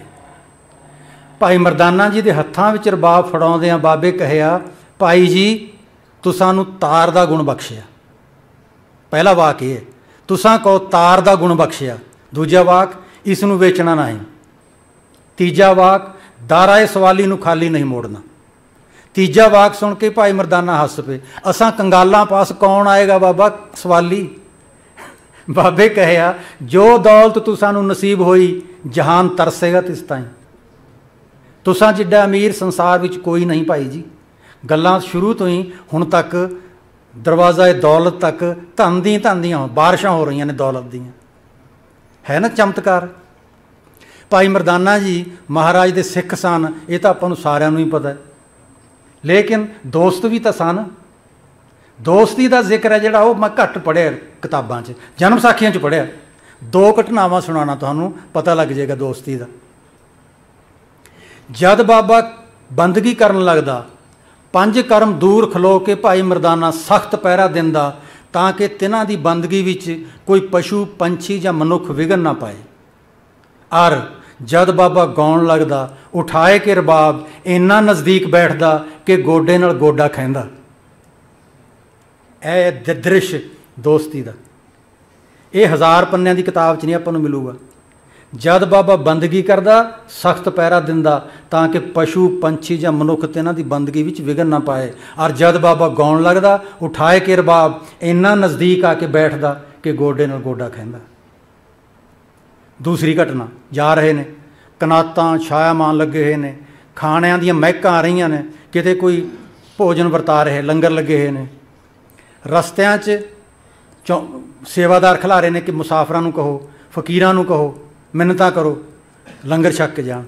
ਭਾਈ ਮਰਦਾਨਾ ਜੀ ਦੇ ਹੱਥਾਂ ਵਿੱਚ ਰਬਾਬ ਫੜਾਉਂਦੇ ਆ ਬਾਬੇ ਕਹਿਆ, ਭਾਈ ਜੀ ਤੁਸਾਂ ਨੂੰ ਤਾਰ ਦਾ ਗੁਣ ਬਖਸ਼ਿਆ। ਪਹਿਲਾ ਵਾਕ ਇਹ ਹੈ, ਤੁਸਾਂ ਕੋ ਤਾਰ ਦਾ ਗੁਣ ਬਖਸ਼ਿਆ। ਦੂਜਾ ਵਾਕ, ਇਸ ਨੂੰ ਵੇਚਣਾ ਨਹੀਂ। ਤੀਜਾ ਵਾਕ ਦਾਰਾਏ ਸਵਾਲੀ ਨੂੰ ਖਾਲੀ ਨਹੀਂ ਮੋੜਨਾ। ਤੀਜਾ ਵਾਕ ਸੁਣ ਕੇ ਭਾਈ ਮਰਦਾਨਾ ਹੱਸ ਪਏ, ਅਸਾਂ ਕੰਗਾਲਾਂ ਪਾਸ ਕੌਣ ਆਏਗਾ ਬਾਬਾ ਸਵਾਲੀ ਬਾਬੇ ਕਹਿਆ, ਜੋ ਦੌਲਤ ਤੂੰ ਸਾਨੂੰ ਨਸੀਬ ਹੋਈ, ਜਹਾਨ ਤਰਸੇਗਾ ਤਿਸ ਤਾਈਂ। ਤੁਸਾਂ ਜਿੱਡਾ ਅਮੀਰ ਸੰਸਾਰ ਵਿੱਚ ਕੋਈ ਨਹੀਂ ਭਾਈ ਜੀ। ਗੱਲਾਂ ਸ਼ੁਰੂ ਤੋਂ ਹੀ ਹੁਣ ਤੱਕ ਦਰਵਾਜ਼ਾ ਦੌਲਤ ਤੱਕ ਧਨ ਦੀ ਧਨ ਦੀਆਂ ਬਾਰਿਸ਼ਾਂ ਹੋ ਰਹੀਆਂ ਨੇ ਦੌਲਤ ਦੀਆਂ। ਹੈ ਨਾ ਚਮਤਕਾਰ? ਭਾਈ ਮਰਦਾਨਾ ਜੀ ਮਹਾਰਾਜ ਦੇ ਸਿੱਖ ਸਨ, ਇਹ ਤਾਂ ਆਪਾਂ ਨੂੰ ਸਾਰਿਆਂ ਨੂੰ ਹੀ ਪਤਾ ਹੈ। ਲੇਕਿਨ ਦੋਸਤ ਵੀ ਤਾਂ ਸਨ। ਦੋਸਤੀ ਦਾ ਜ਼ਿਕਰ ਹੈ ਜਿਹੜਾ ਉਹ ਮੈਂ ਘੱਟ ਪੜਿਆ ਕਿਤਾਬਾਂ 'ਚ, ਜਨਮ ਸਾਖੀਆਂ 'ਚ ਪੜਿਆ ਦੋ ਘਟਨਾਵਾਂ ਸੁਣਾਉਣਾ ਤੁਹਾਨੂੰ, ਪਤਾ ਲੱਗ ਜਾਏਗਾ ਦੋਸਤੀ ਦਾ। ਜਦ ਬਾਬਾ ਬੰਦਗੀ ਕਰਨ ਲੱਗਦਾ ਪੰਜ ਕਰਮ ਦੂਰ ਖਲੋ ਕੇ ਭਾਈ ਮਰਦਾਨਾ ਸਖਤ ਪਹਿਰਾ ਦਿੰਦਾ ਤਾਂ ਕਿ ਤਿਨਾਂ ਦੀ ਬੰਦਗੀ ਵਿੱਚ ਕੋਈ ਪਸ਼ੂ, ਪੰਛੀ ਜਾਂ ਮਨੁੱਖ ਵਿਗਨ ਨਾ ਪਾਏ। ਅਰ ਜਦ ਬਾਬਾ ਗਾਉਣ ਲੱਗਦਾ, ਉਠਾਏ ਕੇ ਰਬਾਬ, ਇੰਨਾ ਨਜ਼ਦੀਕ ਬੈਠਦਾ ਕਿ ਗੋਡੇ ਨਾਲ ਗੋਡਾ ਖੈਂਦਾ ਇਹ ਦ੍ਰਿਸ਼ ਦੋਸਤੀ ਦਾ। ਇਹ ਹਜ਼ਾਰ ਪੰਨਿਆਂ ਦੀ ਕਿਤਾਬ 'ਚ ਨਹੀਂ ਆਪਾਂ ਨੂੰ ਮਿਲੂਗਾ। ਜਦ ਬਾਬਾ ਬੰਦਗੀ ਕਰਦਾ, ਸਖਤ ਪੈਰਾ ਦਿੰਦਾ, ਤਾਂ ਕਿ ਪਸ਼ੂ, ਪੰਛੀ ਜਾਂ ਮਨੁੱਖ ਤੇ ਇਹਨਾਂ ਦੀ ਬੰਦਗੀ ਵਿੱਚ ਵਿਗਨ ਨਾ ਪਾਏ। ਔਰ ਜਦ ਬਾਬਾ ਗਾਉਣ ਲੱਗਦਾ, ਉਠਾਏ ਕੇ ਰਬਾਬ, ਇੰਨਾ ਨਜ਼ਦੀਕ ਆ ਕੇ ਬੈਠਦਾ ਕਿ ਗੋਡੇ ਨਾਲ ਗੋਡਾ ਖੈਂਦਾ ਦੂਸਰੀ ਘਟਨਾ, ਜਾ ਰਹੇ ਨੇ। ਕਨਾਤਾਂ, ਛਾਇਆਮਾਨ ਲੱਗੇ ਹੋਏ ਨੇ। ਖਾਣਿਆਂ ਦੀਆਂ ਮਹਿਕਾਂ ਆ ਰਹੀਆਂ ਨੇ। ਕਿਤੇ ਕੋਈ ਭੋਜਨ ਵਰਤਾ ਰਹੇ, ਲੰਗਰ ਲੱਗੇ ਹੋਏ ਨੇ। ਰਸਤਿਆਂ 'ਚ ਸੇਵਾਦਾਰ ਖਿਲਾ ਰਹੇ ਨੇ ਕਿ ਮੁਸਾਫਰਾਂ ਨੂੰ ਕਹੋ, ਫਕੀਰਾਂ ਨੂੰ ਕਹੋ। ਮਿੰਨਤਾਂ ਕਰੋ, ਲੰਗਰ ਛੱਕ ਕੇ ਜਾਣ।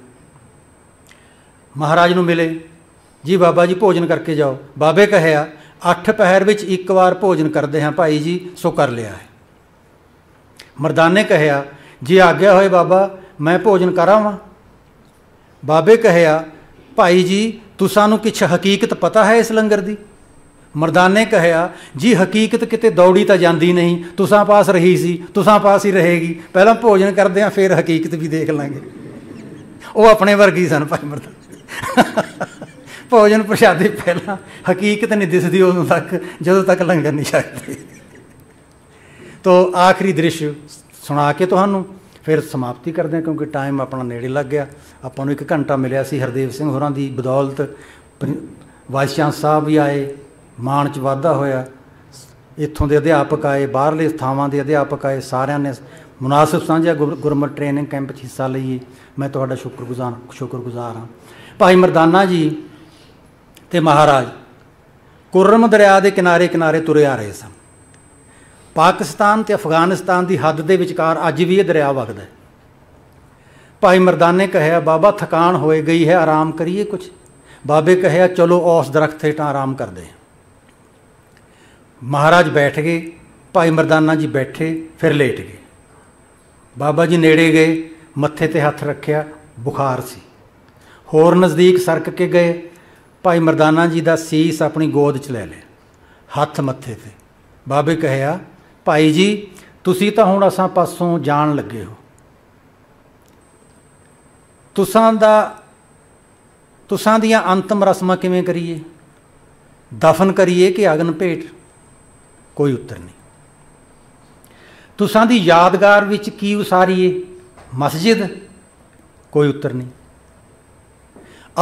ਮਹਾਰਾਜ ਨੂੰ ਮਿਲੇ, ਜੀ ਬਾਬਾ ਜੀ, ਭੋਜਨ ਕਰਕੇ ਜਾਓ। ਬਾਬੇ ਕਹਿਆ ਅੱਠ ਪਹਿਰ ਵਿੱਚ ਇੱਕ ਵਾਰ ਭੋਜਨ ਕਰਦੇ ਹਾਂ ਭਾਈ ਜੀ, ਸੋ ਕਰ ਲਿਆ ਹੈ। ਮਰਦਾਨੇ ਕਹਿਆ ਜੀ ਆਗਿਆ ਹੋਏ ਬਾਬਾ, ਮੈਂ ਭੋਜਨ ਕਰਾਵਾਂ? ਬਾਬੇ ਕਹਿਆ ਭਾਈ ਜੀ ਤੁਸਾਂ ਨੂੰ ਕਿਛ ਹਕੀਕਤ ਪਤਾ ਹੈ ਇਸ ਲੰਗਰ ਦੀ? ਮਰਦਾਨੇ ਕਹਿਆ, ਜੀ ਹਕੀਕਤ ਕਿਤੇ ਦੌੜੀ ਤਾਂ ਜਾਂਦੀ ਨਹੀਂ, ਤੁਸਾਂ ਪਾਸ ਰਹੀ ਸੀ, ਤੁਸਾਂ ਪਾਸ ਹੀ ਰਹੇਗੀ। ਪਹਿਲਾਂ ਭੋਜਨ ਕਰਦੇ ਆ, ਫਿਰ ਹਕੀਕਤ ਵੀ ਦੇਖ ਲਾਂਗੇ। ਉਹ ਆਪਣੇ ਵਰਗੀ ਸਨ ਭਾਈ ਮਰਦਾਨੇ। ਭੋਜਨ ਪ੍ਰਸ਼ਾਦੇ ਪਹਿਲਾਂ ਹਕੀਕਤ ਨਹੀਂ ਦਿਸਦੀ ਉਦੋਂ ਤੱਕ, ਜਦੋਂ ਤੱਕ ਲੰਗਰ ਨਹੀਂ ਛਕਦੇ। ਤੋ ਆਖਰੀ ਦ੍ਰਿਸ਼ ਸੁਣਾ ਕੇ ਤੁਹਾਨੂੰ, ਫਿਰ ਸਮਾਪਤੀ ਕਰਦੇ ਹਾਂ ਕਿਉਂਕਿ ਟਾਈਮ ਆਪਣਾ ਨੇੜੇ ਲੱਗ ਗਿਆ। ਆਪਾਂ ਨੂੰ ਇੱਕ ਘੰਟਾ ਮਿਲਿਆ ਸੀ ਹਰਦੇਵ ਸਿੰਘ ਹੋਰਾਂ ਦੀ ਬਦੌਲਤ। ਵਾਈਸ ਚਾਂਸ ਸਾਹਿਬ ਵੀ ਆਏ। ਮਾਣ ਚ ਵਾਧਾ ਹੋਇਆ। ਇੱਥੋਂ ਦੇ ਅਧਿਆਪਕ ਆਏ, ਬਾਹਰਲੇ ਥਾਵਾਂ ਦੇ ਅਧਿਆਪਕ ਆਏ, ਸਾਰਿਆਂ ਨੇ ਮੁਨਾਸਬ ਸਾਂਝਾ ਗੁਰਮਤ ਟ੍ਰੇਨਿੰਗ ਕੈਂਪ 'ਚ ਹਿੱਸਾ ਲਈਏ। ਮੈਂ ਤੁਹਾਡਾ ਸ਼ੁਕਰਗੁਜ਼ਾਰ ਸ਼ੁਕਰਗੁਜ਼ਾਰ ਹਾਂ। ਭਾਈ ਮਰਦਾਨਾ ਜੀ ਤੇ ਮਹਾਰਾਜ, ਕੁਰਮ ਦਰਿਆ ਦੇ ਕਿਨਾਰੇ ਕਿਨਾਰੇ ਤੁਰੇ ਆ ਰਹੇ ਸਨ। ਪਾਕਿਸਤਾਨ ਤੇ ਅਫਗਾਨਿਸਤਾਨ ਦੀ ਹੱਦ ਦੇ ਵਿਚਕਾਰ ਅੱਜ ਵੀ ਇਹ ਦਰਿਆ ਵਗਦਾ ਹੈ। ਭਾਈ ਮਰਦਾਨੇ ਕਹਿਆ, ਬਾਬਾ, ਥਕਾਨ ਹੋਏ ਗਈ ਹੈ, ਆਰਾਮ ਕਰੀਏ ਕੁਝ ਬਾਬੇ ਕਹਿਆ, ਚਲੋ, ਉਸ ਦਰਖਤ ਹੇਠਾਂ ਆਰਾਮ ਕਰਦੇ ਮਹਾਰਾਜ ਬੈਠ ਗਏ, ਭਾਈ ਮਰਦਾਨਾ ਜੀ ਬੈਠੇ, ਫਿਰ ਲੇਟ ਗਏ। ਬਾਬਾ ਜੀ ਨੇੜੇ ਗਏ, ਮੱਥੇ ਤੇ ਹੱਥ ਰੱਖਿਆ, ਬੁਖਾਰ ਸੀ। ਹੋਰ ਨਜ਼ਦੀਕ ਸਰਕ ਕੇ ਗਏ, ਭਾਈ ਮਰਦਾਨਾ ਜੀ ਦਾ ਸੀਸ ਆਪਣੀ ਗੋਦ 'ਚ ਲੈ ਲਿਆ, ਹੱਥ ਮੱਥੇ ਤੇ। ਬਾਬੇ ਕਹਿਆ, ਭਾਈ ਜੀ, ਤੁਸੀਂ ਤਾਂ ਹੁਣ ਅਸਾਂ ਪਾਸੋਂ ਜਾਣ ਲੱਗੇ ਹੋ। ਤੁਸਾਂ ਦਾ, ਤੁਸਾਂ ਦੀਆਂ ਅੰਤਮ ਰਸਮਾਂ ਕਿਵੇਂ ਕਰੀਏ? ਦਫਨ ਕਰੀਏ ਕਿ ਅਗਨ ਭੇਟ? ਕੋਈ ਉੱਤਰ ਨਹੀਂ। ਤੁਸਾਂ ਦੀ ਯਾਦਗਾਰ ਵਿੱਚ ਕੀ ਉਸਾਰੀਏ? ਮਸਜਿਦ? ਕੋਈ ਉੱਤਰ ਨਹੀਂ।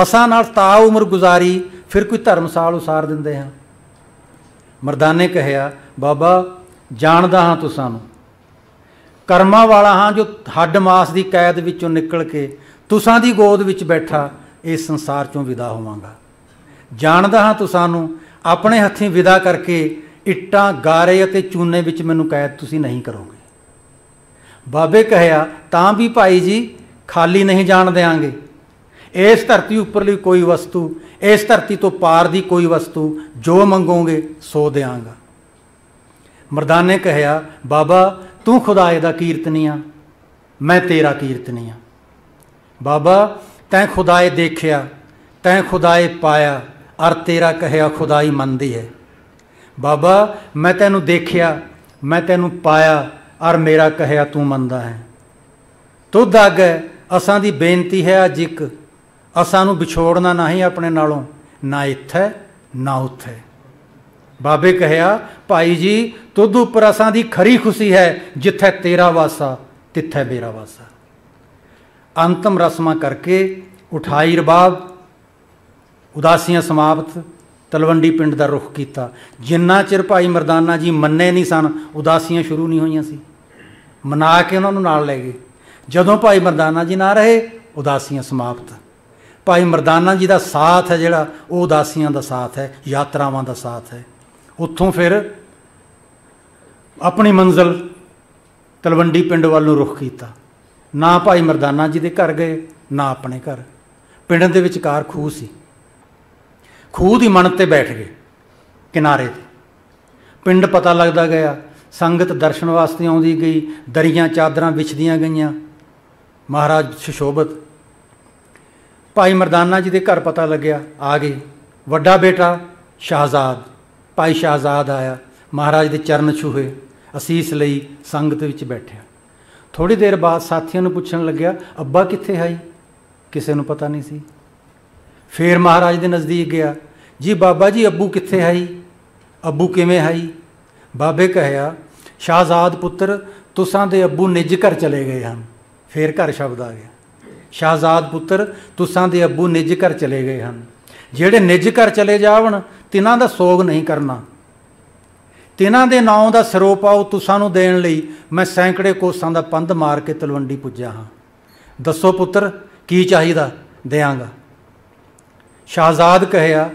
ਅਸਾਂ ਨਾਲ ਤਾ ਉਮਰ ਗੁਜ਼ਾਰੀ, ਫਿਰ ਕੋਈ ਧਰਮਸਾਲ ਉਸਾਰ ਦਿੰਦੇ ਹਾਂ। ਮਰਦਾਨੇ ਕਹਿਆ, ਬਾਬਾ, ਜਾਣਦਾ ਹਾਂ ਤੁਸਾਂ ਨੂੰ। ਕਰਮਾਂ ਵਾਲਾ ਹਾਂ ਜੋ ਹੱਡ ਮਾਸ ਦੀ ਕੈਦ ਵਿੱਚੋਂ ਨਿਕਲ ਕੇ ਤੁਸਾਂ ਦੀ ਗੋਦ ਵਿੱਚ ਬੈਠਾ ਇਸ ਸੰਸਾਰ ਚੋਂ ਵਿਦਾ ਹੋਵਾਂਗਾ। ਜਾਣਦਾ ਹਾਂ ਤੁਸਾਂ ਨੂੰ, ਆਪਣੇ ਹੱਥੀਂ ਵਿਦਾ ਕਰਕੇ ਇੱਟਾਂ, ਗਾਰੇ ਅਤੇ ਚੂਨੇ ਵਿੱਚ ਮੈਨੂੰ ਕੈਦ ਤੁਸੀਂ ਨਹੀਂ ਕਰੋਗੇ। ਬਾਬੇ ਕਹਿਆ, ਤਾਂ ਵੀ ਭਾਈ ਜੀ, ਖਾਲੀ ਨਹੀਂ ਜਾਣ ਦੇਾਂਗੇ ਇਸ ਧਰਤੀ ਉੱਪਰਲੀ ਕੋਈ ਵਸਤੂ, ਇਸ ਧਰਤੀ ਤੋਂ ਪਾਰ ਦੀ ਕੋਈ ਵਸਤੂ, ਜੋ ਮੰਗੋਗੇ, ਸੋ ਦੇਾਂਗਾ ਮਰਦਾਨੇ ਕਹਿਆ, ਬਾਬਾ, ਤੂੰ ਖੁਦਾਏ ਦਾ ਕੀਰਤਨੀਆ ਮੈਂ ਤੇਰਾ ਕੀਰਤਨੀਆ ਬਾਬਾ, ਤੈਂ ਖੁਦਾਏ ਦੇਖਿਆ, ਤੈਂ ਖੁਦਾਏ ਪਾਇਆ, ਅਰ ਤੇਰਾ ਕਹਿਆ, ਖੁਦਾਈ ਮੰਨਦੀ ਹੈ। ਬਾਬਾ, ਮੈਂ ਤੈਨੂੰ ਦੇਖਿਆ, ਮੈਂ ਤੈਨੂੰ ਪਾਇਆ, ਅਰ ਮੇਰਾ ਕਹਿਆ ਤੂੰ ਮੰਨਦਾ ਹੈ। ਤੁਧ ਅੱਗੇ ਅਸਾਂ ਦੀ ਬੇਨਤੀ ਹੈ ਅੱਜ ਇੱਕ। ਅਸਾਂ ਨੂੰ ਵਿਛੋੜਨਾ ਨਹੀਂ ਆਪਣੇ ਨਾਲੋਂ, ਨਾ ਇੱਥੇ, ਨਾ ਉੱਥੇ। ਬਾਬੇ ਕਹਿਆ, ਭਾਈ ਜੀ, ਤੁਧ ਉੱਪਰ ਅਸਾਂ ਦੀ ਖਰੀ ਖੁਸ਼ੀ ਹੈ, ਜਿੱਥੇ ਤੇਰਾ ਵਾਸਾ, ਤਿੱਥੇ ਮੇਰਾ ਵਾਸਾ। ਅੰਤਮ ਰਸਮਾਂ ਕਰਕੇ ਉਠਾਈ ਰਬਾਬ, ਉਦਾਸੀਆਂ ਸਮਾਪਤ। ਤਲਵੰਡੀ ਪਿੰਡ ਦਾ ਰੁਖ ਕੀਤਾ। ਜਿੰਨਾ ਚਿਰ ਭਾਈ ਮਰਦਾਨਾ ਜੀ ਮੰਨੇ ਨਹੀਂ ਸਨ, ਉਦਾਸੀਆਂ ਸ਼ੁਰੂ ਨਹੀਂ ਹੋਈਆਂ ਸੀ। ਮਨਾ ਕੇ ਉਹਨਾਂ ਨੂੰ ਨਾਲ ਲੈ ਗਏ। ਜਦੋਂ ਭਾਈ ਮਰਦਾਨਾ ਜੀ ਨਾ ਰਹੇ, ਉਦਾਸੀਆਂ ਸਮਾਪਤ। ਭਾਈ ਮਰਦਾਨਾ ਜੀ ਦਾ ਸਾਥ ਹੈ ਜਿਹੜਾ, ਉਹ ਉਦਾਸੀਆਂ ਦਾ ਸਾਥ ਹੈ, ਯਾਤਰਾਵਾਂ ਦਾ ਸਾਥ ਹੈ। ਉੱਥੋਂ ਫਿਰ ਆਪਣੀ ਮੰਜ਼ਲ ਤਲਵੰਡੀ ਪਿੰਡ ਵੱਲ ਨੂੰ ਰੁਖ ਕੀਤਾ। ਨਾ ਭਾਈ ਮਰਦਾਨਾ ਜੀ ਦੇ ਘਰ ਗਏ, ਨਾ ਆਪਣੇ ਘਰ। ਪਿੰਡ ਦੇ ਵਿਚਕਾਰ ਖੂਹ ਸੀ। ਖੂਹ ਦੀ ਮਣ ਤੇ ਬੈਠ ਗਏ, ਕਿਨਾਰੇ ਤੇ। ਪਿੰਡ ਪਤਾ ਲੱਗਦਾ ਗਿਆ, ਸੰਗਤ ਦਰਸ਼ਨ ਵਾਸਤੇ ਆਉਂਦੀ ਗਈ, ਦਰੀਆਂ ਚਾਦਰਾਂ ਵਿਛਦੀਆਂ ਗਈਆਂ। ਮਹਾਰਾਜ ਸ਼ਸ਼ੋਭਤ। ਭਾਈ ਮਰਦਾਨਾ ਜੀ ਦੇ ਘਰ ਪਤਾ ਲੱਗਿਆ, ਆ ਗਏ। ਵੱਡਾ ਬੇਟਾ, ਸ਼ਾਹਜ਼ਾਦ। ਭਾਈ ਸ਼ਾਹਜ਼ਾਦ ਆਇਆ, ਮਹਾਰਾਜ ਦੇ ਚਰਨ ਛੂਹੇ, ਅਸੀਸ ਲਈ ਸੰਗਤ ਵਿੱਚ ਬੈਠਿਆ। ਥੋੜੀ ਦੇਰ ਬਾਅਦ ਸਾਥੀਆਂ ਨੂੰ ਪੁੱਛਣ ਲੱਗਿਆ, ਅੱਬਾ ਕਿੱਥੇ ਹੈ ਕਿਸੇ ਨੂੰ ਪਤਾ ਨਹੀਂ ਸੀ। ਫੇਰ ਮਹਾਰਾਜ ਦੇ ਨਜ਼ਦੀਕ ਗਿਆ। ਜੀ ਬਾਬਾ ਜੀ, ਅੱਬੂ ਕਿੱਥੇ ਹੈ ਅੱਬੂ ਕਿਵੇਂ ਹੈ ਬਾਬੇ ਕਹਿਆ, ਸ਼ਾਹਜ਼ਾਦ ਪੁੱਤਰ, ਤੁਸਾਂ ਦੇ ਅੱਬੂ ਨਿੱਜ ਘਰ ਚਲੇ ਗਏ ਹਨ। ਫੇਰ ਘਰ ਸ਼ਬਦ ਆ ਗਿਆ। ਸ਼ਾਹਜ਼ਾਦ ਪੁੱਤਰ, ਤੁਸਾਂ ਦੇ ਅੱਬੂ ਨਿੱਜ ਘਰ ਚਲੇ ਗਏ ਹਨ। ਜਿਹੜੇ ਨਿੱਜ ਘਰ ਚਲੇ ਜਾਵਣ, ਤਿਨਾਂ ਦਾ ਸੋਗ ਨਹੀਂ ਕਰਨਾ। ਤਿਨਾਂ ਦੇ ਨਾਂ ਦਾ ਸਰੋਪਾਉ ਤੁਸਾਂ ਨੂੰ ਦੇਣ ਲਈ ਮੈਂ ਸੈਂਕੜੇ ਕੋਸਾਂ ਦਾ ਪੰਧ ਮਾਰ ਕੇ ਤਲਵੰਡੀ ਪੁੱਜਿਆ ਹਾਂ। ਦੱਸੋ ਪੁੱਤਰ, ਕੀ ਚਾਹੀਦਾ? ਦੇਵਾਂਗਾ ਸ਼ਾਹਜ਼ਾਦ ਕਹਿਆ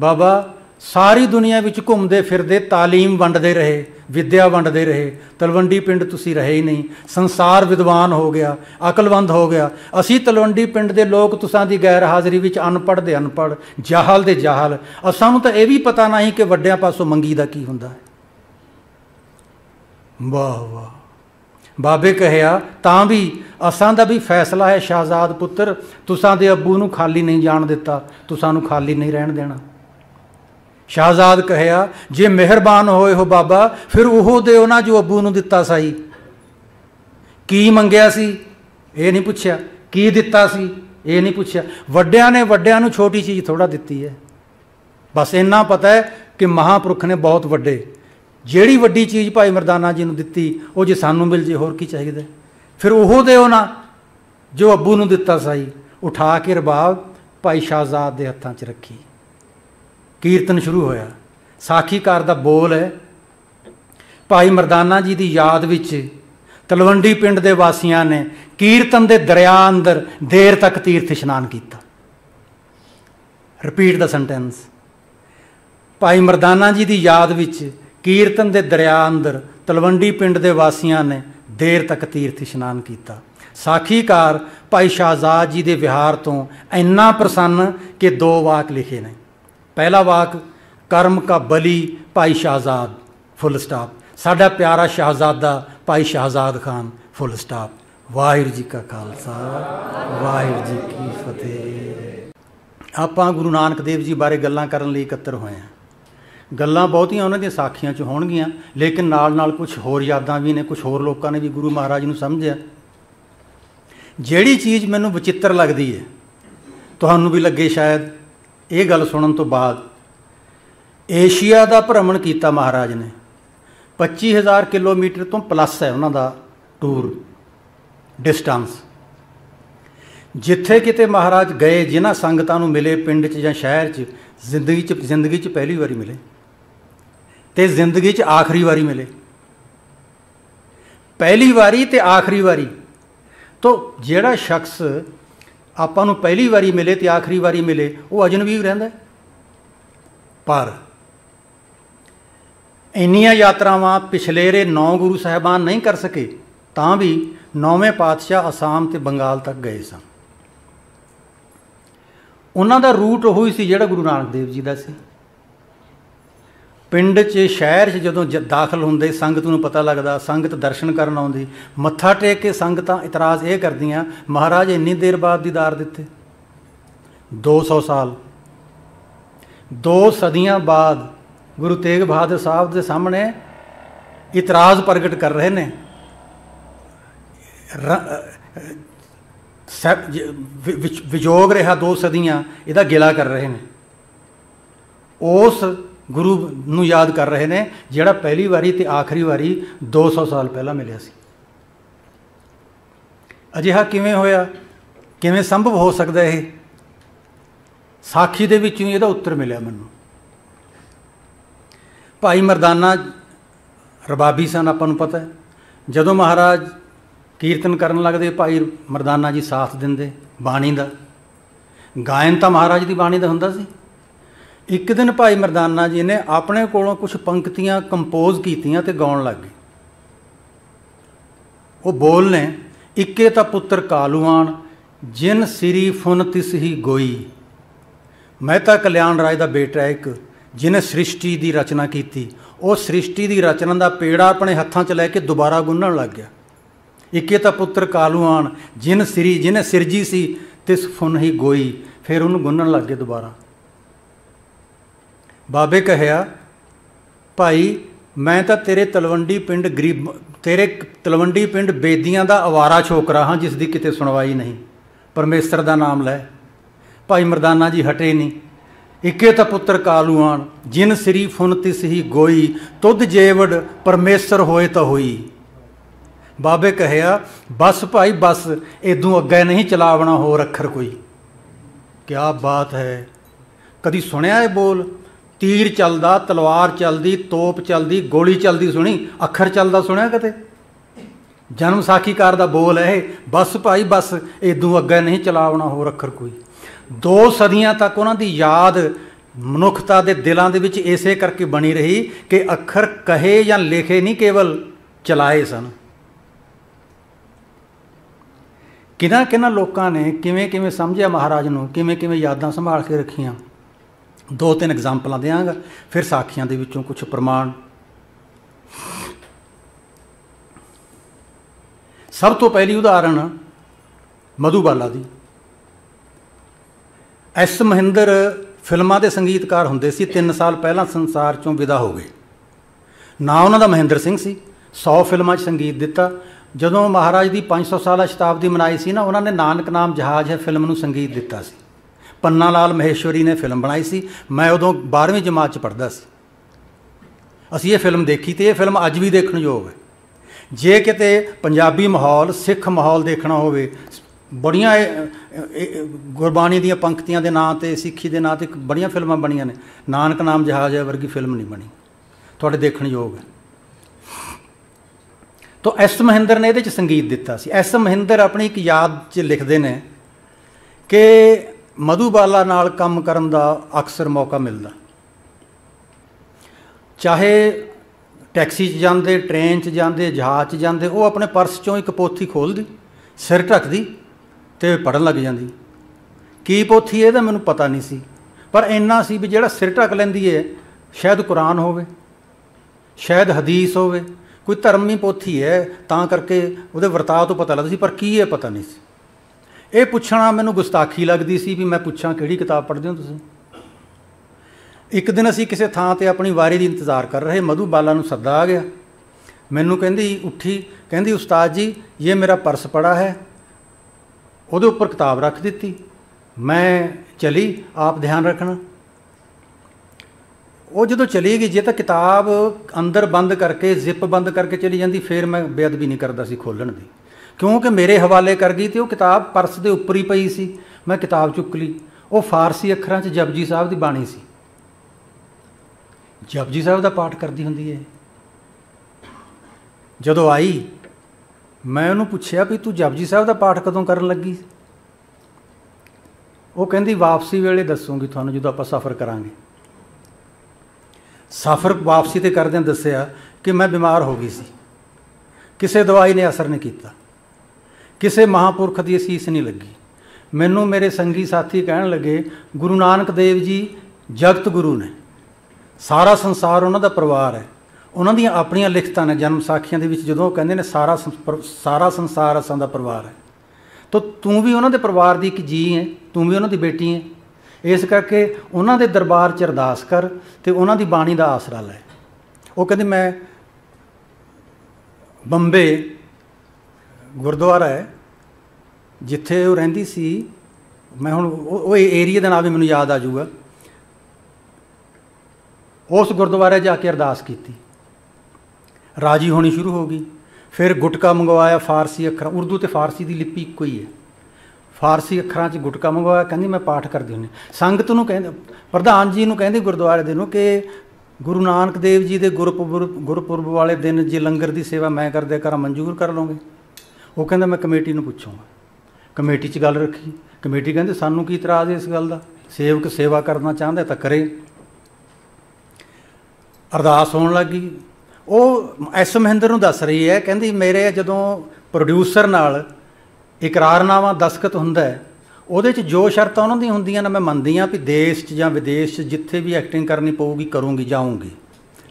ਬਾਬਾ, ਸਾਰੀ ਦੁਨੀਆ ਵਿੱਚ ਘੁੰਮਦੇ ਫਿਰਦੇ ਤਾਲੀਮ ਵੰਡਦੇ ਰਹੇ, ਵਿਦਿਆ ਵੰਡਦੇ ਰਹੇ, ਤਲਵੰਡੀ ਪਿੰਡ ਤੁਸੀਂ ਰਹੇ ਹੀ ਨਹੀਂ, ਸੰਸਾਰ ਵਿਦਵਾਨ ਹੋ ਗਿਆ, ਅਕਲਵੰਦ ਹੋ ਗਿਆ। ਅਸੀਂ ਤਲਵੰਡੀ ਪਿੰਡ ਦੇ ਲੋਕ ਤੁਸਾਂ ਦੀ ਗੈਰ ਹਾਜ਼ਰੀ ਵਿੱਚ ਅਨਪੜ੍ਹ ਦੇ ਅਨਪੜ੍ਹ, ਜਾਹਲ ਦੇ ਜਾਹਲ। ਅਸਾਂ ਨੂੰ ਤਾਂ ਇਹ ਵੀ ਪਤਾ ਨਹੀਂ ਕਿ ਵੱਡਿਆਂ ਪਾਸੋਂ ਮੰਗੀ ਦਾ ਕੀ ਹੁੰਦਾ ਹੈ। ਵਾਹ ਵਾਹ। ਬਾਬੇ ਕਹਿਆ, ਤਾਂ ਵੀ ਅਸਾਂ ਦਾ ਵੀ ਫੈਸਲਾ ਹੈ ਸ਼ਾਹਜ਼ਾਦ ਪੁੱਤਰ, ਤੁਸਾਂ ਦੇ ਅੱਬੂ ਨੂੰ ਖਾਲੀ ਨਹੀਂ ਜਾਣ ਦਿੱਤਾ, ਤੁਸਾਂ ਨੂੰ ਖਾਲੀ ਨਹੀਂ ਰਹਿਣ ਦੇਣਾ। ਸ਼ਾਹਜ਼ਾਦ ਕਹਿਆ, ਜੇ ਮਿਹਰਬਾਨ ਹੋਏ ਹੋ ਬਾਬਾ, ਫਿਰ ਉਹ ਦੇ ਉਹਨਾਂ ਜੋ ਅੱਬੂ ਨੂੰ ਦਿੱਤਾ ਸਾਈ। ਕੀ ਮੰਗਿਆ ਸੀ? ਇਹ ਨਹੀਂ ਪੁੱਛਿਆ। ਕੀ ਦਿੱਤਾ ਸੀ? ਇਹ ਨਹੀਂ ਪੁੱਛਿਆ। ਵੱਡਿਆਂ ਨੇ ਵੱਡਿਆਂ ਨੂੰ ਛੋਟੀ ਚੀਜ਼ ਥੋੜਾ ਦਿੱਤੀ ਹੈ। ਬਸ ਇੰਨਾ ਪਤਾ ਹੈ ਕਿ ਮਹਾਪੁਰਖ ਨੇ ਬਹੁਤ ਵੱਡੇ ਜਿਹੜੀ ਵੱਡੀ ਚੀਜ਼ ਭਾਈ ਮਰਦਾਨਾ ਜੀ ਨੂੰ ਦਿੱਤੀ, ਉਹ ਜੇ ਸਾਨੂੰ ਮਿਲ ਜੇ, ਹੋਰ ਕੀ ਚਾਹੀਦਾ? ਫਿਰ ਉਹ ਦਿਓ ਨਾ ਜੋ ਅੱਬੂ ਨੂੰ ਦਿੱਤਾ ਸਾਈ, ਉਠਾ ਕੇ ਰਬਾਬ ਭਾਈ ਸ਼ਾਹਜ਼ਾਦ ਦੇ ਹੱਥਾਂ 'ਚ ਰੱਖੀ। ਕੀਰਤਨ ਸ਼ੁਰੂ ਹੋਇਆ। ਸਾਖੀਕਾਰ ਦਾ ਬੋਲ ਹੈ, ਭਾਈ ਮਰਦਾਨਾ ਜੀ ਦੀ ਯਾਦ ਵਿੱਚ ਤਲਵੰਡੀ ਪਿੰਡ ਦੇ ਵਾਸੀਆਂ ਨੇ ਕੀਰਤਨ ਦੇ ਦਰਿਆ ਅੰਦਰ ਦੇਰ ਤੱਕ ਤੀਰਥ ਇਸ਼ਨਾਨ ਕੀਤਾ। ਰਿਪੀਟ ਦਾ ਸੈਂਟੈਂਸ ਭਾਈ ਮਰਦਾਨਾ ਜੀ ਦੀ ਯਾਦ ਵਿੱਚ ਕੀਰਤਨ ਦੇ ਦਰਿਆ ਅੰਦਰ, ਤਲਵੰਡੀ ਪਿੰਡ ਦੇ ਵਾਸੀਆਂ ਨੇ ਦੇਰ ਤੱਕ ਤੀਰਥ ਇਸ਼ਨਾਨ ਕੀਤਾ। ਸਾਖੀਕਾਰ ਭਾਈ ਸ਼ਾਹਜ਼ਾਦ ਜੀ ਦੇ ਵਿਹਾਰ ਤੋਂ ਇੰਨਾ ਪ੍ਰਸੰਨ ਕਿ ਦੋ ਵਾਕ ਲਿਖੇ ਨੇ। ਪਹਿਲਾ ਵਾਕ, ਕਰਮ ਕਾ ਬਲੀ ਭਾਈ ਸ਼ਾਹਜ਼ਾਦ ਫੁੱਲ ਸਟਾਪ ਸਾਡਾ ਪਿਆਰਾ ਸ਼ਾਹਜ਼ਾਦਾ ਭਾਈ ਸ਼ਾਹਜ਼ਾਦ ਖਾਨ ਫੁੱਲ ਸਟਾਪ ਵਾਹਿਗੁਰੂ ਜੀ ਕਾ ਖਾਲਸਾ, ਵਾਹਿਗੁਰੂ ਜੀ ਕੀ ਫਤਿਹ। ਆਪਾਂ ਗੁਰੂ ਨਾਨਕ ਦੇਵ ਜੀ ਬਾਰੇ ਗੱਲਾਂ ਕਰਨ ਲਈ ਇਕੱਤਰ ਹੋਏ ਹਾਂ। ਗੱਲਾਂ ਬਹੁਤੀਆਂ ਉਹਨਾਂ ਦੀਆਂ ਸਾਖੀਆਂ 'ਚ ਹੋਣਗੀਆਂ, ਲੇਕਿਨ ਨਾਲ-ਨਾਲ ਕੁਝ ਹੋਰ ਯਾਦਾਂ ਵੀ ਨੇ ਕੁਝ ਹੋਰ ਲੋਕਾਂ ਨੇ ਵੀ ਗੁਰੂ ਮਹਾਰਾਜ ਨੂੰ ਸਮਝਿਆ। ਜਿਹੜੀ ਚੀਜ਼ ਮੈਨੂੰ ਵਿਚਿੱਤਰ ਲੱਗਦੀ ਹੈ, ਤੁਹਾਨੂੰ ਵੀ ਲੱਗੇ ਸ਼ਾਇਦ ਇਹ ਗੱਲ ਸੁਣਨ ਤੋਂ ਬਾਅਦ, ਏਸ਼ੀਆ ਦਾ ਭ੍ਰਮਣ ਕੀਤਾ ਮਹਾਰਾਜ ਨੇ। 25000 ਕਿਲੋਮੀਟਰ ਤੋਂ ਪਲੱਸ ਹੈ ਉਹਨਾਂ ਦਾ ਟੂਰ ਡਿਸਟੈਂਸ ਜਿੱਥੇ ਕਿਤੇ ਮਹਾਰਾਜ ਗਏ, ਜਿਨ੍ਹਾਂ ਸੰਗਤਾਂ ਨੂੰ ਮਿਲੇ ਪਿੰਡ 'ਚ ਜਾਂ ਸ਼ਹਿਰ 'ਚ, ਜ਼ਿੰਦਗੀ 'ਚ ਜ਼ਿੰਦਗੀ 'ਚ ਪਹਿਲੀ ਵਾਰੀ ਮਿਲੇ। ਤੇ ਜ਼ਿੰਦਗੀ 'ਚ ਆਖਰੀ ਵਾਰੀ ਮਿਲੇ। ਪਹਿਲੀ ਵਾਰੀ ਤੇ ਆਖਰੀ ਵਾਰੀ। ਤੋਂ ਜਿਹੜਾ ਸ਼ਖਸ ਆਪਾਂ ਨੂੰ ਪਹਿਲੀ ਵਾਰੀ ਮਿਲੇ ਤੇ ਆਖਰੀ ਵਾਰੀ ਮਿਲੇ, ਉਹ ਅਜਨਬੀ ਰਹਿੰਦਾ ਪਰ ਇੰਨੀਆਂ ਯਾਤਰਾਵਾਂ ਪਿਛਲੇਰੇ ਨੌ ਗੁਰੂ ਸਾਹਿਬਾਨ ਨਹੀਂ ਕਰ ਸਕੇ, ਤਾਂ ਵੀ ਨੌਵੇਂ ਪਾਤਸ਼ਾਹ ਅਸਾਮ ਤੇ ਬੰਗਾਲ ਤੱਕ ਗਏ ਸਨ ਉਹਨਾਂ ਦਾ ਰੂਟ ਉਹੀ ਸੀ ਜਿਹੜਾ ਗੁਰੂ ਨਾਨਕ ਦੇਵ ਜੀ ਦਾ ਸੀ। ਪਿੰਡ 'ਚ, ਸ਼ਹਿਰ 'ਚ ਜਦੋਂ ਦਾਖਲ ਹੁੰਦੇ ਸੰਗਤ ਨੂੰ ਪਤਾ ਲੱਗਦਾ, ਸੰਗਤ ਦਰਸ਼ਨ ਕਰਨ ਆਉਂਦੀ, ਮੱਥਾ ਟੇਕ ਕੇ ਸੰਗਤਾਂ ਇਤਰਾਜ਼ ਇਹ ਕਰਦੀਆਂ, ਮਹਾਰਾਜ ਇੰਨੀ ਦੇਰ ਬਾਅਦ ਦੀਦਾਰ ਦਿੱਤੇ। 200 ਸਾਲ। ਦੋ ਸਦੀਆਂ ਬਾਅਦ ਗੁਰੂ ਤੇਗ ਬਹਾਦਰ ਸਾਹਿਬ ਦੇ ਸਾਹਮਣੇ ਇਤਰਾਜ਼ ਪ੍ਰਗਟ ਕਰ ਰਹੇ ਨੇ। ਵਿਜੋਗ ਰਿਹਾ ਦੋ ਸਦੀਆਂ, ਇਹਦਾ ਗਿਲਾ ਕਰ ਰਹੇ ਨੇ। ਉਸ ਗੁਰੂ ਨੂੰ ਯਾਦ ਕਰ ਰਹੇ ਨੇ, ਜਿਹੜਾ ਪਹਿਲੀ ਵਾਰੀ ਤੇ ਆਖਰੀ ਵਾਰੀ 200 ਸਾਲ ਪਹਿਲਾਂ ਮਿਲਿਆ ਸੀ। ਅਜਿਹਾ ਕਿਵੇਂ ਹੋਇਆ? ਕਿਵੇਂ ਸੰਭਵ ਹੋ ਸਕਦਾ ਇਹ? ਸਾਖੀ ਦੇ ਵਿੱਚੋਂ ਇਹਦਾ ਉੱਤਰ ਮਿਲਿਆ ਮੈਨੂੰ। ਭਾਈ ਮਰਦਾਨਾ ਰਬਾਬੀ ਸਨ, ਆਪਾਂ ਨੂੰ ਪਤਾ ਹੈ। ਜਦੋਂ ਮਹਾਰਾਜ ਕੀਰਤਨ ਕਰਨ ਲੱਗਦੇ, ਭਾਈ ਮਰਦਾਨਾ ਜੀ ਸਾਥ ਦਿੰਦੇ, ਬਾਣੀ ਦਾ। ਗਾਇਨ ਤਾਂ ਮਹਾਰਾਜ ਦੀ ਬਾਣੀ ਦਾ ਹੁੰਦਾ ਸੀ। ਇੱਕ ਦਿਨ ਭਾਈ ਮਰਦਾਨਾ ਜੀ ਨੇ ਆਪਣੇ ਕੋਲੋਂ ਕੁਝ ਪੰਕਤੀਆਂ ਕੰਪੋਜ਼ ਕੀਤੀਆਂ ਤੇ ਗਾਉਣ ਲੱਗ ਗਏ। ਉਹ ਬੋਲ ਨੇ, ਇੱਕੇ ਤਾਂ ਪੁੱਤਰ ਕਾਲੂਆਨ ਜਿਨ ਸਿਰੀ ਫੁਨ ਤਿਸ ਹੀ ਗੋਈ। ਮਹਿਤਾ ਕਲਿਆਣ ਰਾਜ ਦਾ ਬੇਟਾ ਇੱਕ, ਜਿਨੇ ਸ੍ਰਿਸ਼ਟੀ ਦੀ ਰਚਨਾ ਕੀਤੀ। ਉਹ ਸ੍ਰਿਸ਼ਟੀ ਦੀ ਰਚਨਾ ਦਾ ਪੇੜਾ ਆਪਣੇ ਹੱਥਾਂ 'ਚ ਲੈ ਕੇ ਦੁਬਾਰਾ ਗੁੰਨਣ ਲੱਗ ਗਿਆ। ਇੱਕੇ ਤਾਂ ਪੁੱਤਰ ਕਾਲੂਆਨ ਜਿਨ ਸ੍ਰੀ, ਜਿਨੇ ਸਿਰਜੀ ਸੀ, ਤਿਸ ਫੁਨ ਹੀ ਗੋਈ। ਫਿਰ ਉਹਨੂੰ ਗੁੰਨਣ ਲੱਗ ਗਏ ਦੁਬਾਰਾ। ਬਾਬੇ ਕਹਿਆ, ਭਾਈ, ਮੈਂ ਤਾਂ ਤੇਰੇ ਤਲਵੰਡੀ ਪਿੰਡ ਗਰੀਬ, ਤੇਰੇ ਤਲਵੰਡੀ ਪਿੰਡ ਬੇਦੀਆਂ ਦਾ ਅਵਾਰਾ ਛੋਕਰਾ ਹਾਂ, ਜਿਸ ਦੀ ਕਿਤੇ ਸੁਣਵਾਈ ਨਹੀਂ। ਪਰਮੇਸ਼ਰ ਦਾ ਨਾਮ ਲੈ। ਭਾਈ ਮਰਦਾਨਾ ਜੀ ਹਟੇ ਨਹੀਂ। ਇੱਕੇ ਤਾਂ ਪੁੱਤਰ ਕਾਲੂਆਨ, ਜਿਨ ਸ੍ਰੀ ਫੁਨ ਤਿਸ ਹੀ ਗੋਈ, ਤੁਧ ਜੇਵੜ ਪਰਮੇਸ਼ਰ ਹੋਏ ਤਾਂ ਹੋਈ। ਬਾਬੇ ਕਹਿਆ, ਬਸ ਭਾਈ, ਬਸ ਇਦੋਂ ਅੱਗੇ ਨਹੀਂ ਚਲਾਵਣਾ ਹੋਰ ਅੱਖਰ ਕੋਈ। ਕੀ ਬਾਤ ਹੈ। ਕਦੀ ਸੁਣਿਆ ਇਹ ਬੋਲ? ਤੀਰ ਚੱਲਦਾ, ਤਲਵਾਰ ਚੱਲਦੀ, ਤੋਪ ਚੱਲਦੀ, ਗੋਲੀ ਚੱਲਦੀ, ਸੁਣੀ? ਅੱਖਰ ਚੱਲਦਾ ਸੁਣਿਆ ਕਦੇ ਜਨਮ ਸਾਖੀਕਾਰ ਦਾ ਬੋਲ ਹੈ ਬਸ ਭਾਈ, ਬਸ ਇਦੋਂ ਅੱਗੇ ਨਹੀਂ ਚਲਾਉਣਾ ਹੋਰ ਅੱਖਰ ਕੋਈ। ਦੋ ਸਦੀਆਂ ਤੱਕ ਉਹਨਾਂ ਦੀ ਯਾਦ ਮਨੁੱਖਤਾ ਦੇ ਦਿਲਾਂ ਦੇ ਵਿੱਚ ਇਸੇ ਕਰਕੇ ਬਣੀ ਰਹੀ ਕਿ ਅੱਖਰ ਕਹੇ ਜਾਂ ਲਿਖੇ ਨਹੀਂ, ਕੇਵਲ ਚਲਾਏ ਸਨ। ਕਿਨਾਂ ਕਿਨਾਂ ਲੋਕਾਂ ਨੇ ਕਿਵੇਂ ਕਿਵੇਂ ਸਮਝਿਆ ਮਹਾਰਾਜ ਨੂੰ? ਕਿਵੇਂ ਕਿਵੇਂ ਯਾਦਾਂ ਸੰਭਾਲ ਕੇ ਰੱਖੀਆਂ? ਦੋ ਤਿੰਨ ਐਗਜ਼ਾਮਪਲਾਂ ਦਿਆਂਗਾ, ਫਿਰ ਸਾਖੀਆਂ ਦੇ ਵਿੱਚੋਂ ਕੁਝ ਪ੍ਰਮਾਣ। ਸਭ ਤੋਂ ਪਹਿਲੀ ਉਦਾਹਰਣ ਮਧੂਬਾਲਾ ਦੀ। ਐਸ ਮਹਿੰਦਰ ਫਿਲਮਾਂ ਦੇ ਸੰਗੀਤਕਾਰ ਹੁੰਦੇ ਸੀ 3 ਸਾਲ ਪਹਿਲਾਂ ਸੰਸਾਰ ਚੋਂ ਵਿਦਾ ਹੋ ਗਏ। ਨਾ ਉਹਨਾਂ ਦਾ ਮਹਿੰਦਰ ਸਿੰਘ ਸੀ 100 ਫਿਲਮਾਂ 'ਚ ਸੰਗੀਤ ਦਿੱਤਾ। ਜਦੋਂ ਮਹਾਰਾਜ ਦੀ 500 ਸਾਲਾ ਸ਼ਤਾਬਦੀ ਮਨਾਈ ਸੀ ਨਾ, ਉਹਨਾਂ ਨੇ ਨਾਨਕ ਨਾਮ ਜਹਾਜ਼ ਹੈ ਫਿਲਮ ਨੂੰ ਸੰਗੀਤ ਦਿੱਤਾ ਸੀ। ਪੰਨਾ ਲਾਲ ਮਹੇਸ਼ਵਰੀ ਨੇ ਫਿਲਮ ਬਣਾਈ ਸੀ। ਮੈਂ ਉਦੋਂ 12ਵੀਂ ਜਮਾਤ 'ਚ ਪੜ੍ਹਦਾ ਸੀ। ਅਸੀਂ ਇਹ ਫਿਲਮ ਦੇਖੀ ਤੇ ਇਹ ਫਿਲਮ ਅੱਜ ਵੀ ਦੇਖਣ ਯੋਗ ਹੈ। ਜੇ ਕਿਤੇ ਪੰਜਾਬੀ ਮਾਹੌਲ, ਸਿੱਖ ਮਾਹੌਲ ਦੇਖਣਾ ਹੋਵੇ, ਬੜੀਆਂ ਗੁਰਬਾਣੀ ਦੀਆਂ ਪੰਕਤੀਆਂ ਦੇ ਨਾਂ ਤੇ, ਸਿੱਖੀ ਦੇ ਨਾਂ ਤੇ ਬੜੀਆਂ ਫਿਲਮਾਂ ਬਣੀਆਂ ਨੇ। ਨਾਨਕ ਨਾਮ ਜਹਾਜ਼ ਵਰਗੀ ਫਿਲਮ ਨਹੀਂ ਬਣੀ। ਤੁਹਾਡੇ ਦੇਖਣ ਯੋਗ ਹੈ। ਤਾਂ ਐਸ ਮਹਿੰਦਰ ਨੇ ਇਹਦੇ ਚ ਸੰਗੀਤ ਦਿੱਤਾ ਸੀ। ਐਸ ਮਹਿੰਦਰ ਆਪਣੀ ਇੱਕ ਯਾਦ 'ਚ ਲਿਖਦੇ ਨੇ ਕਿ ਮਧੂਬਾਲਾ ਨਾਲ ਕੰਮ ਕਰਨ ਦਾ ਅਕਸਰ ਮੌਕਾ ਮਿਲਦਾ। ਚਾਹੇ ਟੈਕਸੀ 'ਚ ਜਾਂਦੇ, ਟ੍ਰੇਨ 'ਚ ਜਾਂਦੇ, ਜਹਾਜ਼ 'ਚ ਜਾਂਦੇ, ਉਹ ਆਪਣੇ ਪਰਸ 'ਚੋਂ ਇੱਕ ਪੋਥੀ ਖੋਲਦੀ, ਸਿਰ ਢੱਕਦੀ ਤੇ ਪੜਨ ਲੱਗ ਜਾਂਦੀ। ਕੀ ਪੋਥੀ ਇਹਦਾ ਮੈਨੂੰ ਪਤਾ ਨਹੀਂ ਸੀ, ਪਰ ਇੰਨਾ ਸੀ ਵੀ ਜਿਹੜਾ ਸਿਰ ਢੱਕ ਲੈਂਦੀ ਏ, ਸ਼ਾਇਦ ਕੁਰਾਨ ਹੋਵੇ, ਸ਼ਾਇਦ ਹਦੀਸ ਹੋਵੇ, ਕੋਈ ਧਰਮੀ ਪੋਥੀ ਹੈ, ਤਾਂ ਕਰਕੇ ਉਹਦੇ ਵਰਤਾਅ ਤੋਂ ਪਤਾ ਲੱਗਦਾ ਸੀ, ਪਰ ਕੀ ਹੈ ਪਤਾ ਨਹੀਂ ਸੀ। ਇਹ ਪੁੱਛਣਾ ਮੈਨੂੰ ਗੁਸਤਾਖੀ ਲੱਗਦੀ ਸੀ ਵੀ ਮੈਂ ਪੁੱਛਾਂ ਕਿਹੜੀ ਕਿਤਾਬ ਪੜ੍ਹਦੇ ਹੋ ਤੁਸੀਂ? ਇੱਕ ਦਿਨ ਅਸੀਂ ਕਿਸੇ ਥਾਂ ਤੇ ਆਪਣੀ ਵਾਰੀ ਦੀ ਇੰਤਜ਼ਾਰ ਕਰ ਰਹੇ, ਮਧੂ ਬਾਲਾ ਨੂੰ ਸੱਦਾ ਆ ਗਿਆ। ਮੈਨੂੰ ਕਹਿੰਦੀ, ਉੱਠੀ। ਕਹਿੰਦੀ, ਉਸਤਾਦ ਜੀ, ਇਹ ਮੇਰਾ ਪਰਸ ਪੜਾ ਹੈ। ਉਹਦੇ ਉੱਪਰ ਕਿਤਾਬ ਰੱਖ ਦਿੱਤੀ। ਮੈਂ ਚਲੀ, ਆਪ ਧਿਆਨ ਰੱਖਣਾ। ਉਹ ਜਦੋਂ ਚਲੀ ਗਈ, ਜੇ ਤਾਂ ਕਿਤਾਬ ਅੰਦਰ ਬੰਦ ਕਰਕੇ, ਜ਼ਿਪ ਬੰਦ ਕਰਕੇ ਚਲੀ ਜਾਂਦੀ, ਫੇਰ ਮੈਂ ਬੇਅਦਬੀ ਨਹੀਂ ਕਰਦਾ ਸੀ ਖੋਲਣ ਦੀ। ਕਿਉਂਕਿ ਮੇਰੇ ਹਵਾਲੇ ਕਰ ਗਈ ਤੇ ਉਹ ਕਿਤਾਬ ਪਰਸ ਦੇ ਉੱਪਰ ਹੀ ਪਈ ਸੀ। ਮੈਂ ਕਿਤਾਬ ਚੁੱਕ ਲਈ। ਉਹ ਫਾਰਸੀ ਅੱਖਰਾਂ 'ਚ ਜਪਜੀ ਸਾਹਿਬ ਦੀ ਬਾਣੀ ਸੀ। ਜਪਜੀ ਸਾਹਿਬ ਦਾ ਪਾਠ ਕਰਦੀ ਹੁੰਦੀ ਹੈ ਜਦੋਂ ਆਈ, ਮੈਂ ਉਹਨੂੰ ਪੁੱਛਿਆ ਵੀ ਤੂੰ ਜਪਜੀ ਸਾਹਿਬ ਦਾ ਪਾਠ ਕਦੋਂ ਕਰਨ ਲੱਗੀ? ਉਹ ਕਹਿੰਦੀ, ਵਾਪਸੀ ਵੇਲੇ ਦੱਸੂਗੀ ਤੁਹਾਨੂੰ ਜਦੋਂ ਆਪਾਂ ਸਫ਼ਰ ਕਰਾਂਗੇ। ਸਫ਼ਰ ਵਾਪਸੀ ਤੇ ਕਰਦਿਆਂ ਦੱਸਿਆ ਕਿ ਮੈਂ ਬਿਮਾਰ ਹੋ ਗਈ ਸੀ। ਕਿਸੇ ਦਵਾਈ ਨੇ ਅਸਰ ਨਹੀਂ ਕੀਤਾ। ਕਿਸੇ ਮਹਾਪੁਰਖ ਦੀ ਅਸੀਸ ਨਹੀਂ ਲੱਗੀ। ਮੈਨੂੰ ਮੇਰੇ ਸੰਗੀ ਸਾਥੀ ਕਹਿਣ ਲੱਗੇ, ਗੁਰੂ ਨਾਨਕ ਦੇਵ ਜੀ, ਜਗਤ ਗੁਰੂ ਨੇ। ਸਾਰਾ ਸੰਸਾਰ ਉਹਨਾਂ ਦਾ ਪਰਿਵਾਰ ਹੈ। ਉਹਨਾਂ ਦੀਆਂ ਆਪਣੀਆਂ ਲਿਖਤਾਂ ਨੇ, ਜਨਮ ਸਾਖੀਆਂ ਦੇ ਵਿੱਚ ਜਦੋਂ ਕਹਿੰਦੇ ਨੇ, ਸਾਰਾ ਸਾਰਾ ਸੰਸਾਰ ਅਸਾਂ ਦਾ ਪਰਿਵਾਰ ਹੈ। ਤਾਂ ਤੂੰ ਵੀ ਉਹਨਾਂ ਦੇ ਪਰਿਵਾਰ ਦੀ ਇੱਕ ਜੀ ਹੈ, ਤੂੰ ਵੀ ਉਹਨਾਂ ਦੀ ਬੇਟੀ ਹੈ। ਇਸ ਕਰਕੇ ਉਹਨਾਂ ਦੇ ਦਰਬਾਰ 'ਚ ਅਰਦਾਸ ਕਰ ਤੇ ਉਹਨਾਂ ਦੀ ਬਾਣੀ ਦਾ ਆਸਰਾ ਲੈ। ਉਹ ਕਹਿੰਦੇ, ਮੈਂ ਬੰਬੇ ਗੁਰਦੁਆਰਾ ਹੈ, ਜਿੱਥੇ ਉਹ ਰਹਿੰਦੀ ਸੀ, ਮੈਂ ਹੁਣ ਉਹ ਏਰੀਆ ਦਾ ਨਾਮ ਵੀ ਮੈਨੂੰ ਯਾਦ ਆ ਜਾਊਗਾ। ਉਸ ਗੁਰਦੁਆਰੇ ਜਾ ਕੇ ਅਰਦਾਸ ਕੀਤੀ। ਰਾਜੀ ਹੋਣੀ ਸ਼ੁਰੂ ਹੋ ਗਈ। ਫਿਰ ਗੁਟਕਾ ਮੰਗਵਾਇਆ ਫਾਰਸੀ ਅੱਖਰਾਂ। ਉਰਦੂ ਤੇ ਫਾਰਸੀ ਦੀ ਲਿਪੀ ਇੱਕੋ ਹੀ ਹੈ। ਫਾਰਸੀ ਅੱਖਰਾਂ 'ਚ ਗੁਟਕਾ ਮੰਗਵਾਇਆ, ਕਹਿੰਦੀ ਮੈਂ ਪਾਠ ਕਰਦੀ ਹੁੰਨੀ ਸੰਗਤ ਨੂੰ ਕਹਿੰਦੇ, ਪ੍ਰਧਾਨ ਜੀ ਨੂੰ ਕਹਿੰਦੇ ਗੁਰਦੁਆਰੇ ਦੇ ਨੂੰ ਕਿ ਗੁਰੂ ਨਾਨਕ ਦੇਵ ਜੀ ਦੇ ਗੁਰਪੁਰਬ ਗੁਰਪੁਰਬ ਵਾਲੇ ਦਿਨ ਜੇ ਲੰਗਰ ਦੀ ਸੇਵਾ ਮੈਂ ਕਰਦੇ ਕਰਾਂ ਮਨਜ਼ੂਰ ਕਰ ਲਓਗੇ। ਉਹ ਕਹਿੰਦਾ ਮੈਂ ਕਮੇਟੀ ਨੂੰ ਪੁੱਛੂੰਗਾ। ਕਮੇਟੀ 'ਚ ਗੱਲ ਰੱਖੀ। ਕਮੇਟੀ ਕਹਿੰਦੇ, ਸਾਨੂੰ ਕੀ ਇਤਰਾਜ਼ ਇਸ ਗੱਲ ਦਾ? ਸੇਵਕ ਸੇਵਾ ਕਰਨਾ ਚਾਹੁੰਦਾ ਤਾਂ ਕਰੇ। ਅਰਦਾਸ ਹੋਣ ਲੱਗੀ। ਉਹ ਐਸ ਮਹਿੰਦਰ ਨੂੰ ਦੱਸ ਰਹੀ ਹੈ, ਕਹਿੰਦੀ, ਮੇਰੇ ਜਦੋਂ ਪ੍ਰੋਡਿਊਸਰ ਨਾਲ ਇਕਰਾਰਨਾਮਾ ਦਸਖਤ ਹੁੰਦਾ ਹੈ, ਉਹਦੇ 'ਚ ਜੋ ਸ਼ਰਤਾਂ ਉਹਨਾਂ ਦੀਆਂ ਹੁੰਦੀਆਂ ਨੇ, ਮੈਂ ਮੰਨਦੀ ਆ ਵੀ ਦੇਸ਼ 'ਚ ਜਾਂ ਵਿਦੇਸ਼ 'ਚ ਜਿੱਥੇ ਵੀ ਐਕਟਿੰਗ ਕਰਨੀ ਪਊਗੀ, ਕਰੂੰਗੀ, ਜਾਊਂਗੀ।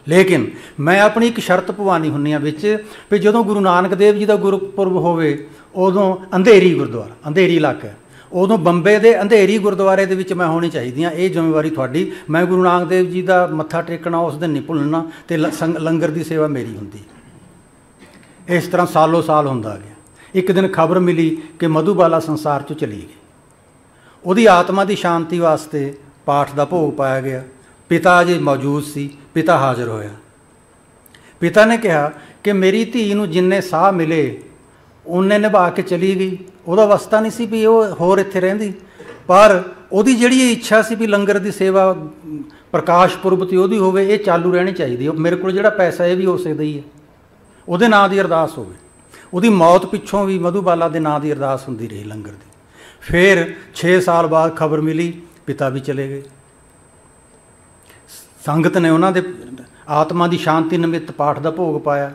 ਲੇਕਿਨ ਮੈਂ ਆਪਣੀ ਇੱਕ ਸ਼ਰਤ ਪਵਾਨੀ ਹੁੰਨੀ ਆ ਵਿੱਚ ਵੀ ਜਦੋਂ ਗੁਰੂ ਨਾਨਕ ਦੇਵ ਜੀ ਦਾ ਗੁਰਪੁਰਬ ਹੋਵੇ, ਉਦੋਂ ਅੰਧੇਰੀ ਗੁਰਦੁਆਰਾ, ਅੰਧੇਰੀ ਇਲਾਕਾ ਉਦੋਂ ਬੰਬੇ ਦੇ ਅੰਧੇਰੀ ਗੁਰਦੁਆਰੇ ਦੇ ਵਿੱਚ ਮੈਂ ਹੋਣੀ ਚਾਹੀਦੀ ਆ, ਇਹ ਜ਼ਿੰਮੇਵਾਰੀ ਤੁਹਾਡੀ। ਮੈਂ ਗੁਰੂ ਨਾਨਕ ਦੇਵ ਜੀ ਦਾ ਮੱਥਾ ਟੇਕਣਾ, ਉਸ ਦਿਨ ਨਹੀਂ ਭੁੱਲਣਾ ਤੇ ਲੰਗਰ ਦੀ ਸੇਵਾ ਮੇਰੀ ਹੁੰਦੀ। ਇਸ ਤਰ੍ਹਾਂ ਸਾਲੋ ਸਾਲ ਹੁੰਦਾ ਗਿਆ। ਇੱਕ ਦਿਨ ਖਬਰ ਮਿਲੀ ਕਿ ਮਧੂਬਾਲਾ ਸੰਸਾਰ ਚੋਂ ਚਲੀ ਗਈ। ਉਹਦੀ ਆਤਮਾ ਦੀ ਸ਼ਾਂਤੀ ਵਾਸਤੇ ਪਾਠ ਦਾ ਭੋਗ ਪਾਇਆ ਗਿਆ। ਪਿਤਾ ਜੀ ਮੌਜੂਦ ਸੀ, ਪਿਤਾ ਹਾਜ਼ਰ ਹੋਇਆ। ਪਿਤਾ ਨੇ ਕਿਹਾ ਕਿ ਮੇਰੀ ਧੀ ਨੂੰ ਜਿੰਨੇ ਸਾਹ ਮਿਲੇ, ਉਹਨੇ ਨਿਭਾ ਕੇ ਚਲੀ ਗਈ। ਉਹਦਾ ਵਸਤਾ ਨਹੀਂ ਸੀ ਵੀ ਉਹ ਹੋਰ ਇੱਥੇ ਰਹਿੰਦੀ, ਪਰ ਉਹਦੀ ਜਿਹੜੀ ਇੱਛਾ ਸੀ ਵੀ ਲੰਗਰ ਦੀ ਸੇਵਾ, ਪ੍ਰਕਾਸ਼ ਪੁਰਬ ਤੇ ਉਹਦੀ ਹੋਵੇ, ਇਹ ਚਾਲੂ ਰਹਿਣੀ ਚਾਹੀਦੀ ਹੈ। ਮੇਰੇ ਕੋਲ ਜਿਹੜਾ ਪੈਸਾ ਇਹ ਵੀ ਹੋ ਸਕਦਾ ਹੀ ਹੈ। ਉਹਦੇ ਨਾਂ ਦੀ ਅਰਦਾਸ ਹੋਵੇ। ਉਹਦੀ ਮੌਤ ਪਿੱਛੋਂ ਵੀ ਮਧੂਬਾਲਾ ਦੇ ਨਾਂ ਦੀ ਅਰਦਾਸ ਹੁੰਦੀ ਰਹੀ ਲੰਗਰ ਦੀ। ਫਿਰ 6 ਸਾਲ ਬਾਅਦ ਖਬਰ ਮਿਲੀ, ਪਿਤਾ ਵੀ ਚਲੇ ਗਏ। ਸੰਗਤ ਨੇ ਉਹਨਾਂ ਦੇ ਆਤਮਾ ਦੀ ਸ਼ਾਂਤੀ ਨਿਮਿਤ ਪਾਠ ਦਾ ਭੋਗ ਪਾਇਆ।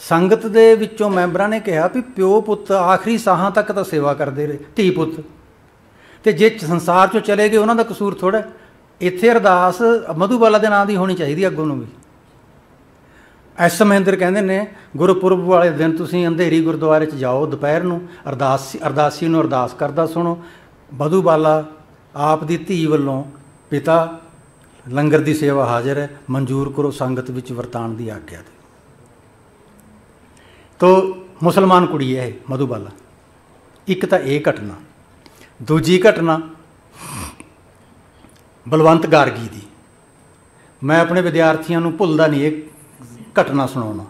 ਸੰਗਤ ਦੇ ਵਿੱਚੋਂ ਮੈਂਬਰਾਂ ਨੇ ਕਿਹਾ ਵੀ ਪਿਓ ਪੁੱਤ ਆਖਰੀ ਸਾਹਾਂ ਤੱਕ ਤਾਂ ਸੇਵਾ ਕਰਦੇ ਰਹੇ, ਧੀ ਪੁੱਤ। ਤੇ ਜੇ ਸੰਸਾਰ ਚੋਂ ਚਲੇ ਗਏ, ਉਹਨਾਂ ਦਾ ਕਸੂਰ ਥੋੜਾ ਇੱਥੇ ਅਰਦਾਸ ਮਧੂਬਾਲਾ ਦੇ ਨਾਂ ਦੀ ਹੋਣੀ ਚਾਹੀਦੀ ਅੱਗੋਂ ਨੂੰ ਵੀ। ਐਸ ਮਹਿੰਦਰ ਕਹਿੰਦੇ ਨੇ, ਗੁਰਪੁਰਬ ਵਾਲੇ ਦਿਨ ਤੁਸੀਂ ਅੰਧੇਰੀ ਗੁਰਦੁਆਰੇ 'ਚ ਜਾਓ ਦੁਪਹਿਰ ਨੂੰ। ਅਰਦਾਸ, ਅਰਦਾਸੀ ਨੂੰ ਅਰਦਾਸ ਕਰਦਾ ਸੁਣੋ। ਮਧੂਬਾਲਾ ਆਪ ਦੀ ਧੀ ਵੱਲੋਂ ਪਿਤਾ ਲੰਗਰ ਦੀ ਸੇਵਾ ਹਾਜ਼ਰ ਹੈ, ਮਨਜ਼ੂਰ ਕਰੋ ਸੰਗਤ ਵਿੱਚ ਵਰਤਾਨ ਦੀ ਆਗਿਆ ਦੇ ਤੋ ਮੁਸਲਮਾਨ ਕੁੜੀ ਹੈ ਇਹ, ਮਧੂਬਾਲਾ। ਇੱਕ ਤਾਂ ਇਹ ਘਟਨਾ, ਦੂਜੀ ਘਟਨਾ ਬਲਵੰਤ ਗਾਰਗੀ ਦੀ। ਮੈਂ ਆਪਣੇ ਵਿਦਿਆਰਥੀਆਂ ਨੂੰ ਭੁੱਲਦਾ ਨਹੀਂ ਇਹ ਘਟਨਾ ਸੁਣਾਉਣਾ।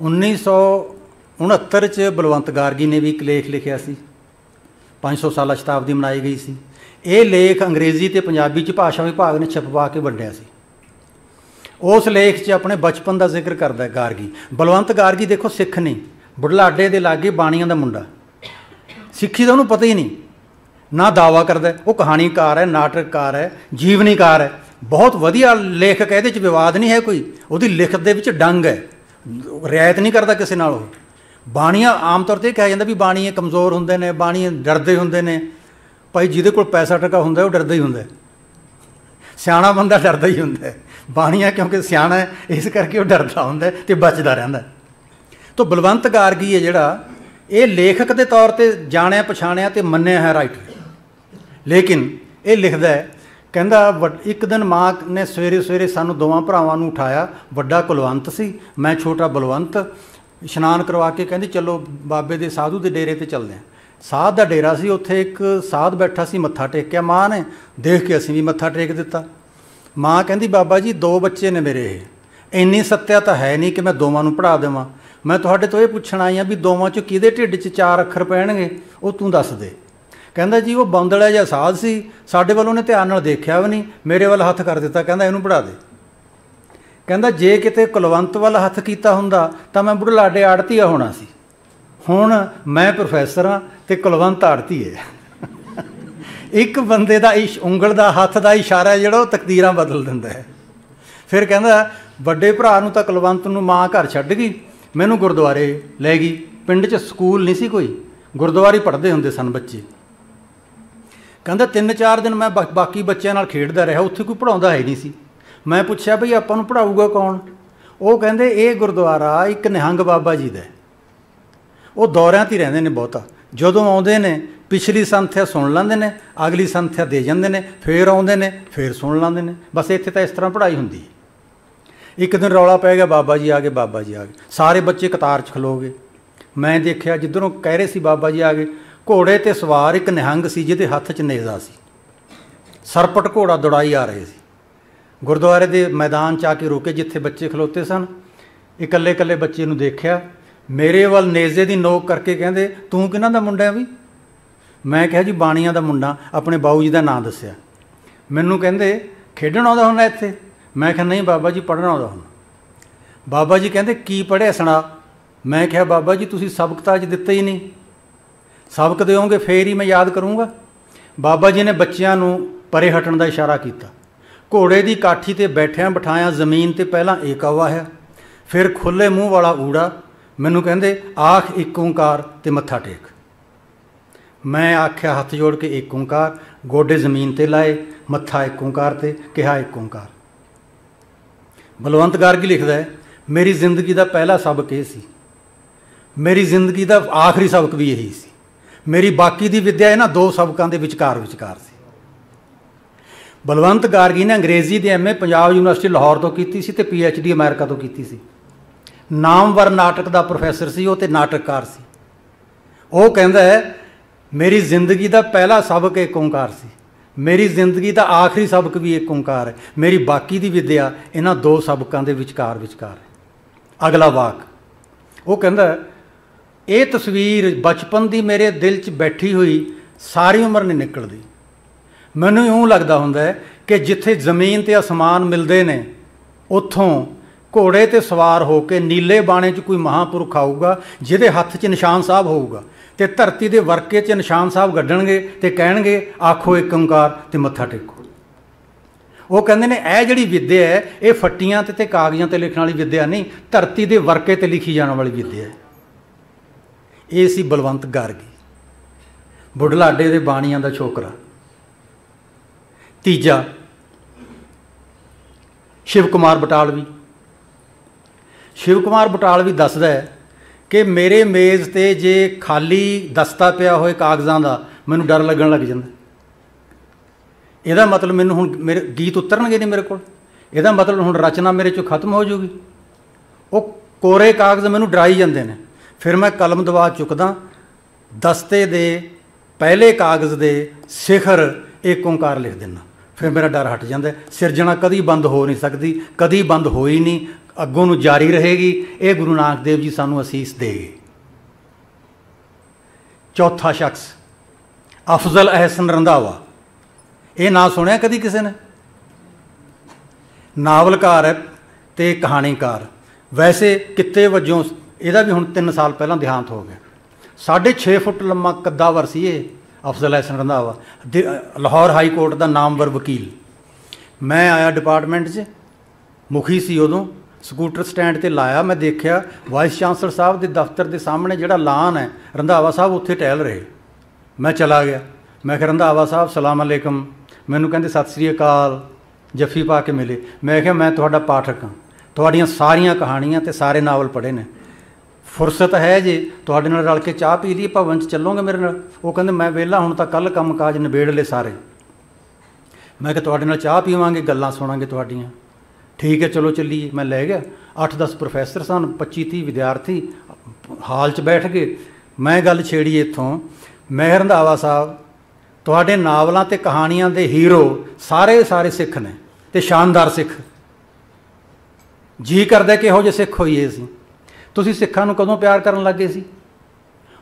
1969 ਚ ਬਲਵੰਤ ਗਾਰਗੀ ਨੇ ਵੀ ਇੱਕ ਲੇਖ ਲਿਖਿਆ ਸੀ। 500 ਸਾਲਾ ਸ਼ਤਾਬਦੀ ਮਨਾਈ ਗਈ ਸੀ। ਇਹ ਲੇਖ ਅੰਗਰੇਜ਼ੀ ਤੇ ਪੰਜਾਬੀ ਚ ਭਾਸ਼ਾ ਵਿਭਾਗ ਨੇ ਛਪਵਾ ਕੇ ਵੰਡਿਆ ਸੀ। ਉਸ ਲੇਖ 'ਚ ਆਪਣੇ ਬਚਪਨ ਦਾ ਜ਼ਿਕਰ ਕਰਦਾ ਗਾਰਗੀ। ਬਲਵੰਤ ਗਾਰਗੀ ਦੇਖੋ ਸਿੱਖ ਨਹੀਂ ਬੁਢਲਾਡੇ ਦੇ ਲਾਗੇ ਬਾਣੀਆਂ ਦਾ ਮੁੰਡਾ। ਸਿੱਖੀ ਦਾ ਉਹਨੂੰ ਪਤਾ ਹੀ ਨਹੀਂ। ਨਾ ਦਾਵਾ ਕਰਦਾ ਉਹ ਕਹਾਣੀਕਾਰ ਹੈ, ਨਾਟਕਕਾਰ ਹੈ, ਜੀਵਨੀਕਾਰ ਹੈ। ਬਹੁਤ ਵਧੀਆ ਲੇਖਕ ਹੈ, ਇਹਦੇ 'ਚ ਵਿਵਾਦ ਨਹੀਂ ਹੈ ਕੋਈ। ਉਹਦੀ ਲਿਖਤ ਦੇ ਵਿੱਚ ਡੰਗ ਹੈ। ਰਿਆਇਤ ਨਹੀਂ ਕਰਦਾ ਕਿਸੇ ਨਾਲ ਉਹ। ਬਾਣੀਆਂ ਆਮ ਤੌਰ ਤੇ ਕਿਹਾ ਜਾਂਦਾ ਵੀ ਬਾਣੀਏ ਕਮਜ਼ੋਰ ਹੁੰਦੇ ਨੇ ਬਾਣੀਏ ਡਰਦੇ ਹੁੰਦੇ ਨੇ। ਭਾਈ ਜਿਹਦੇ ਕੋਲ ਪੈਸਾ ਟਕਾ ਹੁੰਦਾ ਉਹ ਡਰਦਾ ਹੀ ਹੁੰਦਾ ਸਿਆਣਾ ਬੰਦਾ ਡਰਦਾ ਹੀ ਹੁੰਦਾ ਬਾਣੀਆਂ ਕਿਉਂਕਿ ਸਿਆਣਾ ਹੈ, ਇਸ ਕਰਕੇ ਉਹ ਡਰਦਾ ਹੁੰਦਾ ਤੇ ਬਚਦਾ ਰਹਿੰਦਾ ਤੋਂ ਬਲਵੰਤ ਗਾਰਗੀ ਹੈ ਜਿਹੜਾ, ਇਹ ਲੇਖਕ ਦੇ ਤੌਰ ਤੇ ਜਾਣਿਆ, ਪਛਾਣਿਆ ਤੇ ਮੰਨਿਆ ਹੈ ਰਾਈਟਰ ਲੇਕਿਨ ਇਹ ਲਿਖਦਾ ਹੈ, ਕਹਿੰਦਾ ਇੱਕ ਦਿਨ ਮਾਂ ਨੇ ਸਵੇਰੇ ਸਵੇਰੇ ਸਾਨੂੰ ਦੋਵਾਂ ਭਰਾਵਾਂ ਨੂੰ ਉਠਾਇਆ, ਵੱਡਾ ਕੁਲਵੰਤ ਸੀ, ਮੈਂ ਛੋਟਾ ਬਲਵੰਤ, ਇਸ਼ਨਾਨ ਕਰਵਾ ਕੇ ਕਹਿੰਦੀ, ਚਲੋ, ਬਾਬੇ ਦੇ ਸਾਧੂ ਦੇ ਡੇਰੇ ਤੇ ਚੱਲਦੇ ਆਂ। ਸਾਧ ਦਾ ਡੇਰਾ ਸੀ, ਉੱਥੇ ਇੱਕ ਸਾਧ ਬੈਠਾ ਸੀ ਮੱਥਾ ਟੇਕਿਆ ਮਾਂ ਨੇ ਦੇਖ ਕੇ ਅਸੀਂ ਵੀ ਮੱਥਾ ਟੇਕ ਦਿੱਤਾ। ਮਾਂ ਕਹਿੰਦੀ, ਬਾਬਾ ਜੀ, ਦੋ ਬੱਚੇ ਨੇ ਮੇਰੇ ਇਹ। ਇੰਨੀ ਸੱਤਿਆ ਤਾਂ ਹੈ ਨਹੀਂ ਕਿ ਮੈਂ ਦੋਵਾਂ ਨੂੰ ਪੜਾ ਦੇਵਾਂ। ਮੈਂ ਤੁਹਾਡੇ ਤੋਂ ਇਹ ਪੁੱਛਣ ਆਈ ਆ ਵੀ ਦੋਵਾਂ ਚੋਂ ਕਿਹਦੇ ਢਿੱਡ 'ਚ ਚਾਰ ਅੱਖਰ ਪੈਣਗੇ, ਉਹ ਤੂੰ ਦੱਸ ਦੇ। ਕਹਿੰਦਾ, ਜੀ, ਉਹ ਬੰਦਲਾ ਜਿਹਾ ਸਾਧ ਸੀ, ਸਾਡੇ ਵੱਲ ਉਹਨੇ ਧਿਆਨ ਨਾਲ ਦੇਖਿਆ ਵੀ ਨਹੀਂ, ਮੇਰੇ ਵੱਲ ਹੱਥ ਕਰ ਦਿੱਤਾ। ਕਹਿੰਦਾ, ਇਹਨੂੰ ਪੜਾ ਦੇ। ਕਹਿੰਦਾ, ਜੇ ਕਿਤੇ ਕੁਲਵੰਤ ਵੱਲ ਹੱਥ ਕੀਤਾ ਹੁੰਦਾ, ਤਾਂ ਮੈਂ ਬੁਢਲਾਡੇ ਆੜਤੀਆ ਹੋਣਾ ਸੀ। ਹੁਣ ਮੈਂ ਪ੍ਰੋਫੈਸਰ ਹਾਂ ਤੇ ਕੁਲਵੰਤ ਆੜਤੀ ਹੈ। ਇੱਕ ਬੰਦੇ ਦਾ ਇਸ, ਉਂਗਲ ਦਾ ਹੱਥ ਦਾ ਇਸ਼ਾਰਾ ਜਿਹੜਾ ਉਹ ਤਕਦੀਰਾਂ ਬਦਲ ਦਿੰਦਾ ਹੈ। ਫਿਰ ਕਹਿੰਦਾ, ਵੱਡੇ ਭਰਾ ਨੂੰ ਤਾਂ ਕੁਲਵੰਤ ਨੂੰ ਮਾਂ ਘਰ ਛੱਡ ਗਈ, ਮੈਨੂੰ ਗੁਰਦੁਆਰੇ ਲੈ ਗਈ। ਪਿੰਡ 'ਚ ਸਕੂਲ ਨਹੀਂ ਸੀ ਕੋਈ, ਗੁਰਦੁਆਰੇ ਪੜ੍ਹਦੇ ਹੁੰਦੇ ਸਨ ਬੱਚੇ। ਕਹਿੰਦਾ, ਤਿੰਨ ਚਾਰ ਦਿਨ ਮੈਂ ਬਾਕੀ ਬੱਚਿਆਂ ਨਾਲ ਖੇਡਦਾ ਰਿਹਾ, ਉੱਥੇ ਕੋਈ ਪੜਾਉਂਦਾ ਹੈ ਨਹੀਂ ਸੀ। ਮੈਂ ਪੁੱਛਿਆ, ਭਈ ਆਪਾਂ ਨੂੰ ਪੜਾਊਗਾ ਕੌਣ? ਉਹ ਕਹਿੰਦੇ, ਇਹ ਗੁਰਦੁਆਰਾ ਇੱਕ ਨਿਹੰਗ ਬਾਬਾ ਜੀ ਦਾ ਉਹ ਦੌਰਿਆਂ ਤੇ ਰਹਿੰਦੇ ਨੇ ਬਹੁਤਾ। ਜਦੋਂ ਆਉਂਦੇ ਨੇ, ਪਿਛਲੀ ਸੰਥਿਆ ਸੁਣ ਲੈਂਦੇ ਨੇ, ਅਗਲੀ ਸੰਥਿਆ ਦੇ ਜਾਂਦੇ ਨੇ, ਫੇਰ ਆਉਂਦੇ ਨੇ, ਫੇਰ ਸੁਣ ਲੈਂਦੇ ਨੇ। ਬਸ ਇੱਥੇ ਤਾਂ ਇਸ ਤਰ੍ਹਾਂ ਪੜ੍ਹਾਈ ਹੁੰਦੀ ਹੈ। ਇੱਕ ਦਿਨ ਰੌਲਾ ਪੈ ਗਿਆ, ਬਾਬਾ ਜੀ ਆ ਗਏ, ਬਾਬਾ ਜੀ ਆ ਗਏ। ਸਾਰੇ ਬੱਚੇ ਕਤਾਰ 'ਚ ਖਲੋਗੇ ਮੈਂ ਦੇਖਿਆ ਜਿੱਧਰੋਂ ਕਹਿ ਰਹੇ ਸੀ ਬਾਬਾ ਜੀ ਆ ਗਏ, ਘੋੜੇ ਤੇ ਸਵਾਰ ਇੱਕ ਨਿਹੰਗ ਸੀ, ਜਿਹਦੇ ਹੱਥ 'ਚ ਨੇਜ਼ਾ ਸੀ। ਸਰਪਟ ਘੋੜਾ ਦੌੜਾਈ ਆ ਰਹੇ ਸੀ। ਗੁਰਦੁਆਰੇ ਦੇ ਮੈਦਾਨ 'ਚ ਆ ਕੇ ਰੁਕੇ, ਜਿੱਥੇ ਬੱਚੇ ਖਲੋਤੇ ਸਨ। ਇਕੱਲੇ ਇਕੱਲੇ ਬੱਚੇ ਨੂੰ ਦੇਖਿਆ ਮੇਰੇ ਵੱਲ ਨੇਜ਼ੇ ਦੀ ਨੋਕ ਕਰਕੇ ਕਹਿੰਦੇ, ਤੂੰ ਕਿਹਨਾਂ ਦਾ ਮੁੰਡਾ ਵੀ? ਮੈਂ ਕਿਹਾ, ਜੀ, ਬਾਣੀਆਂ ਦਾ ਮੁੰਡਾ, ਆਪਣੇ ਬਾਊ ਜੀ ਦਾ ਨਾਂ ਦੱਸਿਆ। ਮੈਨੂੰ ਕਹਿੰਦੇ, ਖੇਡਣ ਆਉਂਦਾ ਹੁੰਦਾ ਇੱਥੇ? ਮੈਂ ਕਿਹਾ, ਨਹੀਂ ਬਾਬਾ ਜੀ, ਪੜ੍ਹਨ ਆਉਂਦਾ ਹੁੰਦਾ। ਬਾਬਾ ਜੀ ਕਹਿੰਦੇ, ਕੀ ਪੜ੍ਹਿਆ ਸੁਣਾ? ਮੈਂ ਕਿਹਾ, ਬਾਬਾ ਜੀ, ਤੁਸੀਂ ਸਬਕ ਤਾਂ ਅੱਜ ਦਿੱਤਾ ਹੀ ਨਹੀਂ। ਸਬਕ ਦਿਓਗੇ, ਫੇਰ ਹੀ ਮੈਂ ਯਾਦ ਕਰੂੰਗਾ। ਬਾਬਾ ਜੀ ਨੇ ਬੱਚਿਆਂ ਨੂੰ ਪਰੇ ਹਟਣ ਦਾ ਇਸ਼ਾਰਾ ਕੀਤਾ। ਘੋੜੇ ਦੀ ਕਾਠੀ ਤੇ ਬੈਠਿਆਂ ਬਿਠਾਇਆ ਜ਼ਮੀਨ ਤੇ ਪਹਿਲਾਂ ਏਕਾ ਹੈ ਫਿਰ ਖੁੱਲੇ ਮੂੰਹ ਵਾਲਾ ਊੜਾ ਮੈਨੂੰ ਕਹਿੰਦੇ, ਆਖ ਇੱਕ ਓੰਕਾਰ ਤੇ ਮੱਥਾ ਟੇਕ। ਮੈਂ ਆਖਿਆ, ਹੱਥ ਜੋੜ ਕੇ ਇੱਕ ਓੰਕਾਰ, ਗੋਡੇ ਜ਼ਮੀਨ ਤੇ ਲਾਏ, ਮੱਥਾ ਇੱਕ ਓੰਕਾਰ ਤੇ, ਕਿਹਾ ਇੱਕ ਓੰਕਾਰ। ਬਲਵੰਤ ਗਾਰਗੀ ਲਿਖਦਾ ਹੈ, ਮੇਰੀ ਜ਼ਿੰਦਗੀ ਦਾ ਪਹਿਲਾ ਸਬਕ ਇਹ ਸੀ। ਮੇਰੀ ਜ਼ਿੰਦਗੀ ਦਾ ਆਖਰੀ ਸਬਕ ਵੀ ਇਹੀ ਸੀ। ਮੇਰੀ ਬਾਕੀ ਦੀ ਵਿੱਦਿਆ ਇਹਨਾਂ ਦੋ ਸਬਕਾਂ ਦੇ ਵਿਚਕਾਰ ਵਿਚਕਾਰ ਸੀ। ਬਲਵੰਤ ਗਾਰਗੀ ਨੇ ਅੰਗਰੇਜ਼ੀ ਦੇ ਐਮਏ ਪੰਜਾਬ ਯੂਨੀਵਰਸਿਟੀ, ਲਾਹੌਰ ਤੋਂ ਕੀਤੀ ਸੀ ਤੇ ਪੀਐਚਡੀ ਅਮਰੀਕਾ ਤੋਂ ਕੀਤੀ ਸੀ। ਨਾਮਵਰ ਨਾਟਕ ਦਾ ਪ੍ਰੋਫੈਸਰ ਸੀ, ਉਹ ਤੇ ਨਾਟਕਕਾਰ ਸੀ। ਉਹ ਕਹਿੰਦਾ ਹੈ, ਮੇਰੀ ਜ਼ਿੰਦਗੀ ਦਾ ਪਹਿਲਾ ਸਬਕ ਇੱਕ ਓੰਕਾਰ ਸੀ। ਮੇਰੀ ਜ਼ਿੰਦਗੀ ਦਾ ਆਖਰੀ ਸਬਕ ਵੀ ਇੱਕ ਓੰਕਾਰ ਹੈ। ਮੇਰੀ ਬਾਕੀ ਦੀ ਵਿਦਿਆ ਇਹਨਾਂ ਦੋ ਸਬਕਾਂ ਦੇ ਵਿਚਕਾਰ ਵਿਚਕਾਰ ਹੈ। ਅਗਲਾ ਵਾਕ। ਉਹ ਕਹਿੰਦਾ ਇਹ ਤਸਵੀਰ ਬਚਪਨ ਦੀ ਮੇਰੇ ਦਿਲ 'ਚ ਬੈਠੀ ਹੋਈ ਸਾਰੀ ਉਮਰ ਨਹੀਂ ਨਿਕਲਦੀ। ਮੈਨੂੰ ਇਉਂ ਲੱਗਦਾ ਹੁੰਦਾ ਹੈ ਕਿ ਜਿੱਥੇ ਜ਼ਮੀਨ ਤੇ ਅਸਮਾਨ ਮਿਲਦੇ ਨੇ, ਉੱਥੋਂ ਘੋੜੇ ਤੇ ਸਵਾਰ ਹੋ ਕੇ ਨੀਲੇ ਬਾਣੇ 'ਚ ਕੋਈ ਮਹਾਪੁਰਖ ਆਊਗਾ, ਜਿਹਦੇ ਹੱਥ 'ਚ ਨਿਸ਼ਾਨ ਸਾਹਿਬ ਹੋਊਗਾ, ਤੇ ਧਰਤੀ ਦੇ ਵਰਕੇ 'ਚ ਨਿਸ਼ਾਨ ਸਾਹਿਬ ਗੱਡਣਗੇ ਤੇ ਕਹਿਣਗੇ, ਆਖੋ ਇੱਕ ਓੰਕਾਰ ਤੇ ਮੱਥਾ ਟੇਕੋ। ਉਹ ਕਹਿੰਦੇ ਨੇ, ਇਹ ਜਿਹੜੀ ਵਿਦਿਆ ਹੈ, ਇਹ ਫੱਟੀਆਂ ਤੇ ਤੇ ਕਾਗਜ਼ਾਂ ਤੇ ਲਿਖਣ ਵਾਲੀ ਵਿਦਿਆ ਨਹੀਂ, ਧਰਤੀ ਦੇ ਵਰਕੇ ਤੇ ਲਿਖੀ ਜਾਣ ਵਾਲੀ ਵਿਦਿਆ ਹੈ। ਇਹ ਸੀ ਬਲਵੰਤ ਗਾਰਗੀ, ਬੁਢਲਾਡੇ ਦੇ ਬਾਣੀਆਂ ਦਾ ਛੋਕਰਾ। ਤੀਜਾ, ਸ਼ਿਵ ਕੁਮਾਰ ਬਟਾਲਵੀ। ਸ਼ਿਵ ਕੁਮਾਰ ਬਟਾਲਵੀ ਦੱਸਦਾ ਹੈ ਕਿ ਮੇਰੇ ਮੇਜ਼ ਤੇ ਜੇ ਖਾਲੀ ਦਸਤਾ ਪਿਆ ਹੋਏ ਕਾਗਜ਼ਾਂ ਦਾ, ਮੈਨੂੰ ਡਰ ਲੱਗਣ ਲੱਗ ਜਾਂਦਾ। ਇਹਦਾ ਮਤਲਬ ਮੈਨੂੰ ਹੁਣ ਮੇਰੇ ਗੀਤ ਉਤਰਨਗੇ ਨਹੀਂ ਮੇਰੇ ਕੋਲ। ਇਹਦਾ ਮਤਲਬ ਹੁਣ ਰਚਨਾ ਮੇਰੇ ਚੋਂ ਖਤਮ ਹੋ ਜੂਗੀ ਉਹ ਕੋਰੇ ਕਾਗਜ਼ ਮੈਨੂੰ ਡਰਾਈ ਜਾਂਦੇ ਨੇ। ਫਿਰ ਮੈਂ ਕਲਮ ਦਵਾ ਚੁੱਕਦਾ, ਦਸਤੇ ਦੇ ਪਹਿਲੇ ਕਾਗਜ਼ ਦੇ ਸਿਖਰ ਇੱਕ ਓੰਕਾਰ ਲਿਖ ਦਿੰਦਾ। ਫਿਰ ਮੇਰਾ ਡਰ ਹਟ ਜਾਂਦਾ ਸਿਰਜਣਾ ਕਦੀ ਬੰਦ ਹੋ ਨਹੀਂ ਸਕਦੀ, ਕਦੀ ਬੰਦ ਹੋਈ ਨਹੀਂ। ਅੱਗੋਂ ਨੂੰ ਜਾਰੀ ਰਹੇਗੀ, ਇਹ ਗੁਰੂ ਨਾਨਕ ਦੇਵ ਜੀ ਸਾਨੂੰ ਅਸੀਸ ਦੇਗੇ। ਚੌਥਾ ਸ਼ਖਸ, ਅਫਜ਼ਲ ਅਹਿਸਨ ਰੰਧਾਵਾ। ਇਹ ਨਾਂ ਸੁਣਿਆ ਕਦੀ ਕਿਸੇ ਨੇ? ਨਾਵਲਕਾਰ ਹੈ ਤੇ ਕਹਾਣੀਕਾਰ। ਵੈਸੇ ਕਿੱਤੇ ਵਜੋਂ ਇਹਦਾ ਵੀ ਹੁਣ 3 ਸਾਲ ਪਹਿਲਾਂ ਦੇਹਾਂਤ ਹੋ ਗਿਆ। 6.5 ਫੁੱਟ ਲੰਮਾ ਕੱਦਾਵਰ ਸੀ ਇਹ, ਅਫਜ਼ਲ ਹਸਨ ਰੰਧਾਵਾ। ਲਾਹੌਰ ਹਾਈ ਕੋਰਟ ਦਾ ਨਾਮਵਰ ਵਕੀਲ। ਮੈਂ ਆਇਆ ਡਿਪਾਰਟਮੈਂਟ 'ਚ, ਮੁਖੀ ਸੀ ਉਦੋਂ। ਸਕੂਟਰ ਸਟੈਂਡ ਤੇ ਲਾਇਆ, ਮੈਂ ਦੇਖਿਆ ਵਾਈਸ ਚਾਂਸਲਰ ਸਾਹਿਬ ਦੇ ਦਫ਼ਤਰ ਦੇ ਸਾਹਮਣੇ ਜਿਹੜਾ ਲਾਨ ਹੈ, ਰੰਧਾਵਾ ਸਾਹਿਬ ਉੱਥੇ ਟਹਿਲ ਰਹੇ। ਮੈਂ ਚਲਾ ਗਿਆ। ਮੈਂ ਕਿਹਾ, ਰੰਧਾਵਾ ਸਾਹਿਬ, ਸਲਾਮ ਅਲੈਕਮ। ਮੈਨੂੰ ਕਹਿੰਦੇ, ਸਤਿ ਸ੍ਰੀ ਅਕਾਲ। ਜੱਫੀ ਪਾ ਕੇ ਮਿਲੇ। ਮੈਂ ਕਿਹਾ, ਮੈਂ ਤੁਹਾਡਾ ਪਾਠਕ ਹਾਂ। ਤੁਹਾਡੀਆਂ ਸਾਰੀਆਂ ਕਹਾਣੀਆਂ ਤੇ ਸਾਰੇ ਨਾਵਲ ਪੜ੍ਹੇ ਨੇ। ਫੁਰਸਤ ਹੈ ਜੇ ਤੁਹਾਡੇ ਨਾਲ ਰਲ ਕੇ ਚਾਹ ਪੀ ਲਈ ਭਵਨ 'ਚ ਚੱਲੋਗੇ ਮੇਰੇ ਨਾਲ? ਉਹ ਕਹਿੰਦੇ, ਮੈਂ ਵਿਹਲਾ, ਹੁਣ ਤਾਂ ਕੱਲ ਕੰਮ ਕਾਜ ਨਿਬੇੜ ਲੈ ਸਾਰੇ। ਮੈਂ ਕਿਹਾ, ਤੁਹਾਡੇ ਨਾਲ ਚਾਹ ਪੀਵਾਂਗੇ, ਗੱਲਾਂ ਸੁਣਾਂਗੇ ਤੁਹਾਡੀਆਂ। ਠੀਕ ਹੈ, ਚਲੋ ਚੱਲੀਏ। ਮੈਂ ਲੈ ਗਿਆ। 8-10 ਪ੍ਰੋਫੈਸਰ ਸਨ 25-30 ਵਿਦਿਆਰਥੀ, ਹਾਲ 'ਚ ਬੈਠ ਗਏ। ਮੈਂ ਗੱਲ ਛੇੜੀ ਇੱਥੋਂ। ਮੈਂ ਰੰਧਾਵਾ ਸਾਹਿਬ, ਤੁਹਾਡੇ ਨਾਵਲਾਂ ਤੇ ਕਹਾਣੀਆਂ ਦੇ ਹੀਰੋ ਸਾਰੇ ਸਾਰੇ ਸਿੱਖ ਨੇ ਤੇ ਸ਼ਾਨਦਾਰ ਸਿੱਖ। ਜੀ ਕਰਦਾ ਕਿ ਇਹੋ ਜਿਹੇ ਸਿੱਖ ਹੋਈਏ ਸੀ ਤੁਸੀਂ ਸਿੱਖਾਂ ਨੂੰ ਕਦੋਂ ਪਿਆਰ ਕਰਨ ਲੱਗੇ ਸੀ?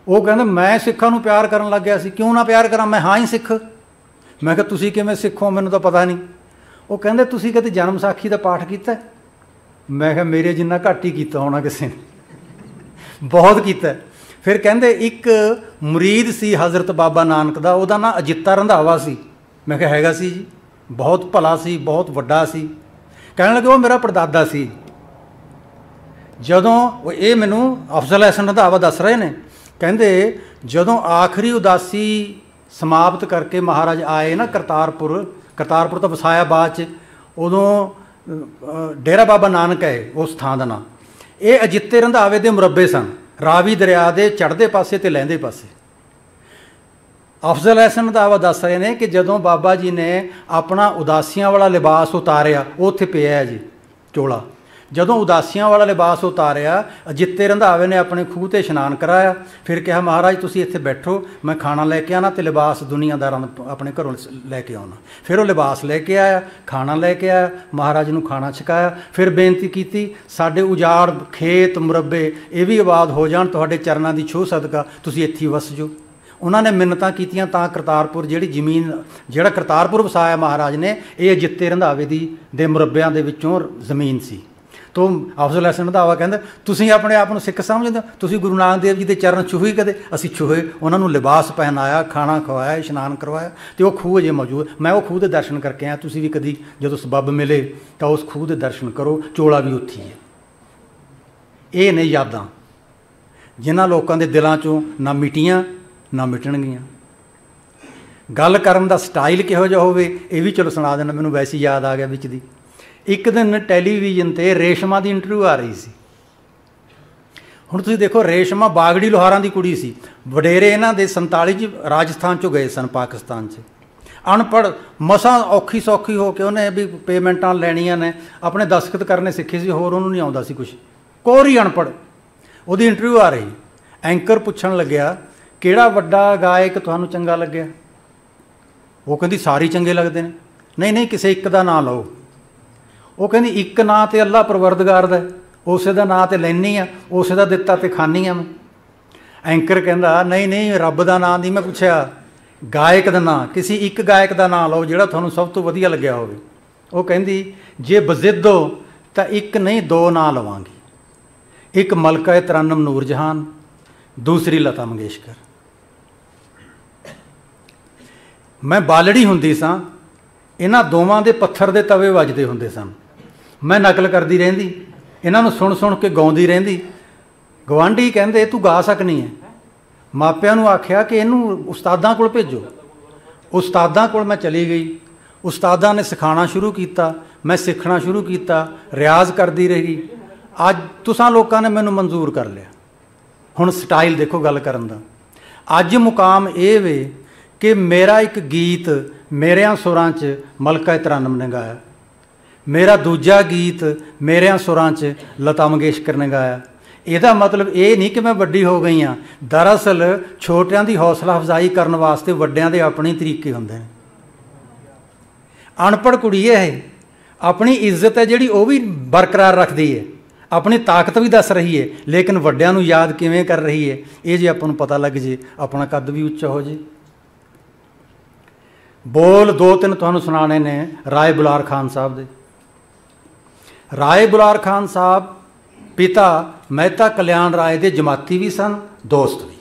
ਉਹ ਕਹਿੰਦੇ, ਮੈਂ ਸਿੱਖਾਂ ਨੂੰ ਪਿਆਰ ਕਰਨ ਲੱਗਿਆ ਸੀ। ਕਿਉਂ ਨਾ ਪਿਆਰ ਕਰਾਂ? ਮੈਂ ਹਾਂ ਹੀ ਸਿੱਖ। ਮੈਂ ਕਿਹਾ, ਤੁਸੀਂ ਕਿਵੇਂ ਸਿੱਖੋ? ਮੈਨੂੰ ਤਾਂ ਪਤਾ ਨਹੀਂ। ਉਹ ਕਹਿੰਦੇ, ਤੁਸੀਂ ਕਦੇ ਜਨਮ ਸਾਖੀ ਦਾ ਪਾਠ ਕੀਤਾ ਮੈਂ ਕਿਹਾ, ਮੇਰੇ ਜਿੰਨਾ ਘੱਟ ਹੀ ਕੀਤਾ ਹੋਣਾ ਕਿਸੇ ਨੇ। ਬਹੁਤ ਕੀਤਾ ਫਿਰ ਕਹਿੰਦੇ, ਇੱਕ ਮੁਰੀਦ ਸੀ ਹਜ਼ਰਤ ਬਾਬਾ ਨਾਨਕ ਦਾ, ਉਹਦਾ ਨਾਂ ਅਜਿੱਤਾ ਰੰਧਾਵਾ ਸੀ। ਮੈਂ ਕਿਹਾ, ਹੈਗਾ ਸੀ ਜੀ। ਬਹੁਤ ਭਲਾ ਸੀ, ਬਹੁਤ ਵੱਡਾ ਸੀ। ਕਹਿਣ ਲੱਗੇ, ਉਹ ਮੇਰਾ ਪਰਦਾਦਾ ਸੀ। ਜਦੋਂ ਉਹ ਇਹ ਮੈਨੂੰ ਅਫਜ਼ਲ ਹਸਨ ਰੰਧਾਵਾ ਦੱਸ ਰਹੇ ਨੇ, ਕਹਿੰਦੇ, ਜਦੋਂ ਆਖਰੀ ਉਦਾਸੀ ਸਮਾਪਤ ਕਰਕੇ ਮਹਾਰਾਜ ਆਏ ਨਾ ਕਰਤਾਰਪੁਰ ਕਰਤਾਰਪੁਰ ਤੋਂ ਵਸਾਇਆ ਬਾਅਦ ਚ ਉਦੋਂ ਡੇਰਾ ਬਾਬਾ ਨਾਨਕ ਹੈ ਉਸ ਥਾਂ ਦਾ ਨਾਂ। ਇਹ ਅਜਿੱਤੇ ਰੰਧਾਵੇ ਦੇ ਮੁਰੱਬੇ ਸਨ। ਰਾਵੀ ਦਰਿਆ ਦੇ ਚੜ੍ਹਦੇ ਪਾਸੇ ਤੇ ਲਹਿੰਦੇ ਪਾਸੇ। ਅਫਜ਼ਲ ਹਸਨ ਰੰਧਾਵਾ ਦੱਸ ਰਹੇ ਨੇ ਕਿ ਜਦੋਂ ਬਾਬਾ ਜੀ ਨੇ ਆਪਣਾ ਉਦਾਸੀਆਂ ਵਾਲਾ ਲਿਬਾਸ ਉਤਾਰਿਆ, ਉਹ ਉੱਥੇ ਪਿਆ ਹੈ ਜੀ, ਚੋਲਾ। ਜਦੋਂ ਉਦਾਸੀਆਂ ਵਾਲਾ ਲਿਬਾਸ ਉਤਾਰਿਆ, ਅਜਿੱਤੇ ਰੰਧਾਵੇ ਨੇ ਆਪਣੇ ਖੂਹ ਤੇ ਇਸ਼ਨਾਨ ਕਰਾਇਆ। ਫਿਰ ਕਿਹਾ, ਮਹਾਰਾਜ, ਤੁਸੀਂ ਇੱਥੇ ਬੈਠੋ, ਮੈਂ ਖਾਣਾ ਲੈ ਕੇ ਆਣਾ ਤੇ ਲਿਬਾਸ ਦੁਨੀਆਦਾਰਾਂ ਦਾ ਆਪਣੇ ਘਰੋਂ ਲੈ ਕੇ ਆਉਣਾ। ਫਿਰ ਉਹ ਲਿਬਾਸ ਲੈ ਕੇ ਆਇਆ, ਖਾਣਾ ਲੈ ਕੇ ਆਇਆ, ਮਹਾਰਾਜ ਨੂੰ ਖਾਣਾ ਛਕਾਇਆ। ਫਿਰ ਬੇਨਤੀ ਕੀਤੀ, ਸਾਡੇ ਉਜਾੜ ਖੇਤ ਮੁਰੱਬੇ, ਇਹ ਵੀ ਆਬਾਦ ਹੋ ਜਾਣ, ਤੁਹਾਡੇ ਚਰਨਾਂ ਦੀ ਛੋਹ ਸਦਕਾ, ਤੁਸੀਂ ਇੱਥੇ ਵਸ ਜਾਓ। ਉਹਨਾਂ ਨੇ ਮਿੰਨਤਾਂ ਕੀਤੀਆਂ ਤਾਂ ਕਰਤਾਰਪੁਰ ਜਿਹੜੀ ਜ਼ਮੀਨ, ਜਿਹੜਾ ਕਰਤਾਰਪੁਰ ਵਸਾਇਆ ਮਹਾਰਾਜ ਨੇ, ਇਹ ਜਿੱਤੇ ਰੰਧਾਵੇ ਦੀ, ਦੇ ਮੁਰੱਬਿਆਂ ਦੇ ਵਿੱਚੋਂ ਜ਼ਮੀਨ ਸੀ। ਤੋਂ ਅਫਜ਼ਲ ਹਸਨ ਰੰਧਾਵਾ ਕਹਿੰਦਾ, ਤੁਸੀਂ ਆਪਣੇ ਆਪ ਨੂੰ ਸਿੱਖ ਸਮਝਦੇ ਤੁਸੀਂ ਗੁਰੂ ਨਾਨਕ ਦੇਵ ਜੀ ਦੇ ਚਰਨ ਛੂਹੇ ਕਦੇ? ਅਸੀਂ ਛੂਹੇ, ਉਹਨਾਂ ਨੂੰ ਲਿਬਾਸ ਪਹਿਨਾਇਆ, ਖਾਣਾ ਖਵਾਇਆ, ਇਸ਼ਨਾਨ ਕਰਵਾਇਆ ਤੇ ਉਹ ਖੂਹ ਅਜੇ ਮੌਜੂਦ ਮੈਂ ਉਹ ਖੂਹ ਦੇ ਦਰਸ਼ਨ ਕਰਕੇ ਆਇਆ, ਤੁਸੀਂ ਵੀ ਕਦੀ ਜਦੋਂ ਸਬੱਬ ਮਿਲੇ ਤਾਂ ਉਸ ਖੂਹ ਦੇ ਦਰਸ਼ਨ ਕਰੋ, ਚੋਲਾ ਵੀ ਉੱਥੇ ਹੈ। ਇਹ ਨੇ ਯਾਦਾਂ, ਜਿਨ੍ਹਾਂ ਲੋਕਾਂ ਦੇ ਦਿਲਾਂ 'ਚੋਂ ਨਾ ਮਿਟੀਆਂ, ਨਾ ਮਿਟਣਗੀਆਂ। ਗੱਲ ਕਰਨ ਦਾ ਸਟਾਈਲ ਕਿਹੋ ਜਿਹਾ ਹੋਵੇ, ਇਹ ਵੀ ਚਲੋ ਸੁਣਾ ਦੇਣਾ, ਮੈਨੂੰ ਵੈਸੇ ਯਾਦ ਆ ਗਿਆ ਵਿੱਚ ਦੀ। ਇੱਕ ਦਿਨ ਟੈਲੀਵਿਜ਼ਨ ਤੇ ਰੇਸ਼ਮਾ ਦੀ ਇੰਟਰਵਿਊ ਆ ਰਹੀ ਸੀ। ਹੁਣ ਤੁਸੀਂ ਦੇਖੋ, ਰੇਸ਼ਮਾ ਬਾਗੜੀ ਲੋਹਾਰਾਂ ਦੀ ਕੁੜੀ ਸੀ। ਵਡੇਰੇ ਇਹਨਾਂ ਦੇ 47 ਚ ਰਾਜਸਥਾਨ ਚੋਂ ਗਏ ਸਨ, ਪਾਕਿਸਤਾਨ 'ਚ। ਅਨਪੜ ਮਸਾਂ ਔਖੀ ਸੌਖੀ ਹੋ ਕੇ ਉਹਨੇ ਵੀ ਪੇਮੈਂਟਾਂ ਲੈਣੀਆਂ ਨੇ, ਆਪਣੇ ਦਸਖਤ ਕਰਨੇ ਸਿੱਖੇ ਸੀ, ਹੋਰ ਉਹਨੂੰ ਨਹੀਂ ਆਉਂਦਾ ਸੀ ਕੁਝ ਕੋਰੀ ਅਨਪੜ ਉਹਦੀ ਇੰਟਰਵਿਊ ਆ ਰਹੀ। ਐਂਕਰ ਪੁੱਛਣ ਲੱਗਿਆ, ਕਿਹੜਾ ਵੱਡਾ ਗਾਇਕ ਤੁਹਾਨੂੰ ਚੰਗਾ ਲੱਗਿਆ? ਉਹ ਕਹਿੰਦੀ, ਸਾਰੇ ਚੰਗੇ ਲੱਗਦੇ ਨੇ। ਨਹੀਂ ਨਹੀਂ, ਕਿਸੇ ਇੱਕ ਦਾ ਨਾਂ ਲਓ। ਉਹ ਕਹਿੰਦੀ, ਇੱਕ ਨਾਂ ਤੇ ਅੱਲਾ ਪਰਵਰਦਗਾਰ ਦਾ ਉਸੇ ਦਾ ਨਾਂ ਤੇ ਲੈਣੀ ਆ, ਉਸੇ ਦਾ ਦਿੱਤਾ ਤੇ ਖਾਣੀ ਆ ਮੈਂ। ਐਂਕਰ ਕਹਿੰਦਾ, ਨਹੀਂ ਨਹੀਂ, ਰੱਬ ਦਾ ਨਾਂ ਨਹੀਂ, ਮੈਂ ਪੁੱਛਿਆ, ਗਾਇਕ ਦਾ ਨਾਂ, ਕਿਸੇ ਇੱਕ ਗਾਇਕ ਦਾ ਨਾਂ ਲਓ ਜਿਹੜਾ ਤੁਹਾਨੂੰ ਸਭ ਤੋਂ ਵਧੀਆ ਲੱਗਿਆ ਹੋਵੇ। ਉਹ ਕਹਿੰਦੀ, ਜੇ ਬਜ਼ਿੱਦ ਹੋ, ਤਾਂ ਇੱਕ ਨਹੀਂ, ਦੋ ਨਾਂ ਲਵਾਂਗੀ। ਇੱਕ ਮਲਕਾ ਤਰਨਮ ਨੂਰ ਜਹਾਨ ਦੂਸਰੀ ਲਤਾ ਮੰਗੇਸ਼ਕਰ। ਮੈਂ ਬਾਲੜੀ ਹੁੰਦੀ ਸਾਂ, ਇਹਨਾਂ ਦੋਵਾਂ ਦੇ ਪੱਥਰ ਦੇ ਤਵੇ ਵੱਜਦੇ ਹੁੰਦੇ ਸਨ। ਮੈਂ ਨਕਲ ਕਰਦੀ ਰਹਿੰਦੀ। ਇਹਨਾਂ ਨੂੰ ਸੁਣ ਸੁਣ ਕੇ ਗਾਉਂਦੀ ਰਹਿੰਦੀ। ਗਵਾਂਢੀ ਕਹਿੰਦੇ, ਤੂੰ ਗਾ ਸਕਨੀ ਹੈ। ਮਾਪਿਆਂ ਨੂੰ ਆਖਿਆ ਕਿ ਇਹਨੂੰ ਉਸਤਾਦਾਂ ਕੋਲ ਭੇਜੋ। ਉਸਤਾਦਾਂ ਕੋਲ ਮੈਂ ਚਲੀ ਗਈ। ਉਸਤਾਦਾਂ ਨੇ ਸਿਖਾਉਣਾ ਸ਼ੁਰੂ ਕੀਤਾ। ਮੈਂ ਸਿੱਖਣਾ ਸ਼ੁਰੂ ਕੀਤਾ। ਰਿਆਜ਼ ਕਰਦੀ ਰਹੀ। ਅੱਜ ਤੁਸੀਂ ਲੋਕਾਂ ਨੇ ਮੈਨੂੰ ਮਨਜ਼ੂਰ ਕਰ ਲਿਆ। ਹੁਣ ਸਟਾਈਲ ਦੇਖੋ ਗੱਲ ਕਰਨ ਦਾ। ਅੱਜ ਮੁਕਾਮ ਇਹ ਵੇ ਕਿ ਮੇਰਾ ਇੱਕ ਗੀਤ ਮੇਰਿਆਂ ਸੁਰਾਂ 'ਚ ਮਲਕਾ ਇਤਰਾਨਮ ਨੇ ਗਾਇਆ। ਮੇਰਾ ਦੂਜਾ ਗੀਤ ਮੇਰਿਆਂ ਸੁਰਾਂ 'ਚ ਲਤਾ ਮੰਗੇਸ਼ਕਰ ਨੇ ਗਾਇਆ। ਇਹਦਾ ਮਤਲਬ ਇਹ ਨਹੀਂ ਕਿ ਮੈਂ ਵੱਡੀ ਹੋ ਗਈ ਆ ਦਰਅਸਲ ਛੋਟਿਆਂ ਦੀ ਹੌਸਲਾ ਅਫਜ਼ਾਈ ਕਰਨ ਵਾਸਤੇ ਵੱਡਿਆਂ ਦੇ ਆਪਣੇ ਤਰੀਕੇ ਹੁੰਦੇ ਨੇ। ਅਨਪੜ ਕੁੜੀ ਹੈ ਆਪਣੀ ਇੱਜ਼ਤ ਹੈ ਜਿਹੜੀ ਉਹ ਵੀ ਬਰਕਰਾਰ ਰੱਖਦੀ ਹੈ। ਆਪਣੀ ਤਾਕਤ ਵੀ ਦੱਸ ਰਹੀ ਹੈ। ਲੇਕਿਨ ਵੱਡਿਆਂ ਨੂੰ ਯਾਦ ਕਿਵੇਂ ਕਰ ਰਹੀ ਹੈ? ਇਹ ਜੇ ਆਪਾਂ ਨੂੰ ਪਤਾ ਲੱਗ ਜੇ, ਆਪਣਾ ਕੱਦ ਵੀ ਉੱਚਾ ਹੋ ਜੇ। ਬੋਲ ਦੋ ਤਿੰਨ ਤੁਹਾਨੂੰ ਸੁਣਾਣੇ ਨੇ ਰਾਏ ਬੁਲਾਰ ਖਾਨ ਸਾਹਿਬ ਦੇ। ਰਾਏ ਬੁਲਾਰ ਖਾਨ ਸਾਹਿਬ, ਪਿਤਾ ਮਹਿਤਾ ਕਲਿਆਣ ਰਾਏ ਦੇ ਜਮਾਤੀ ਵੀ ਸਨ, ਦੋਸਤ ਵੀ।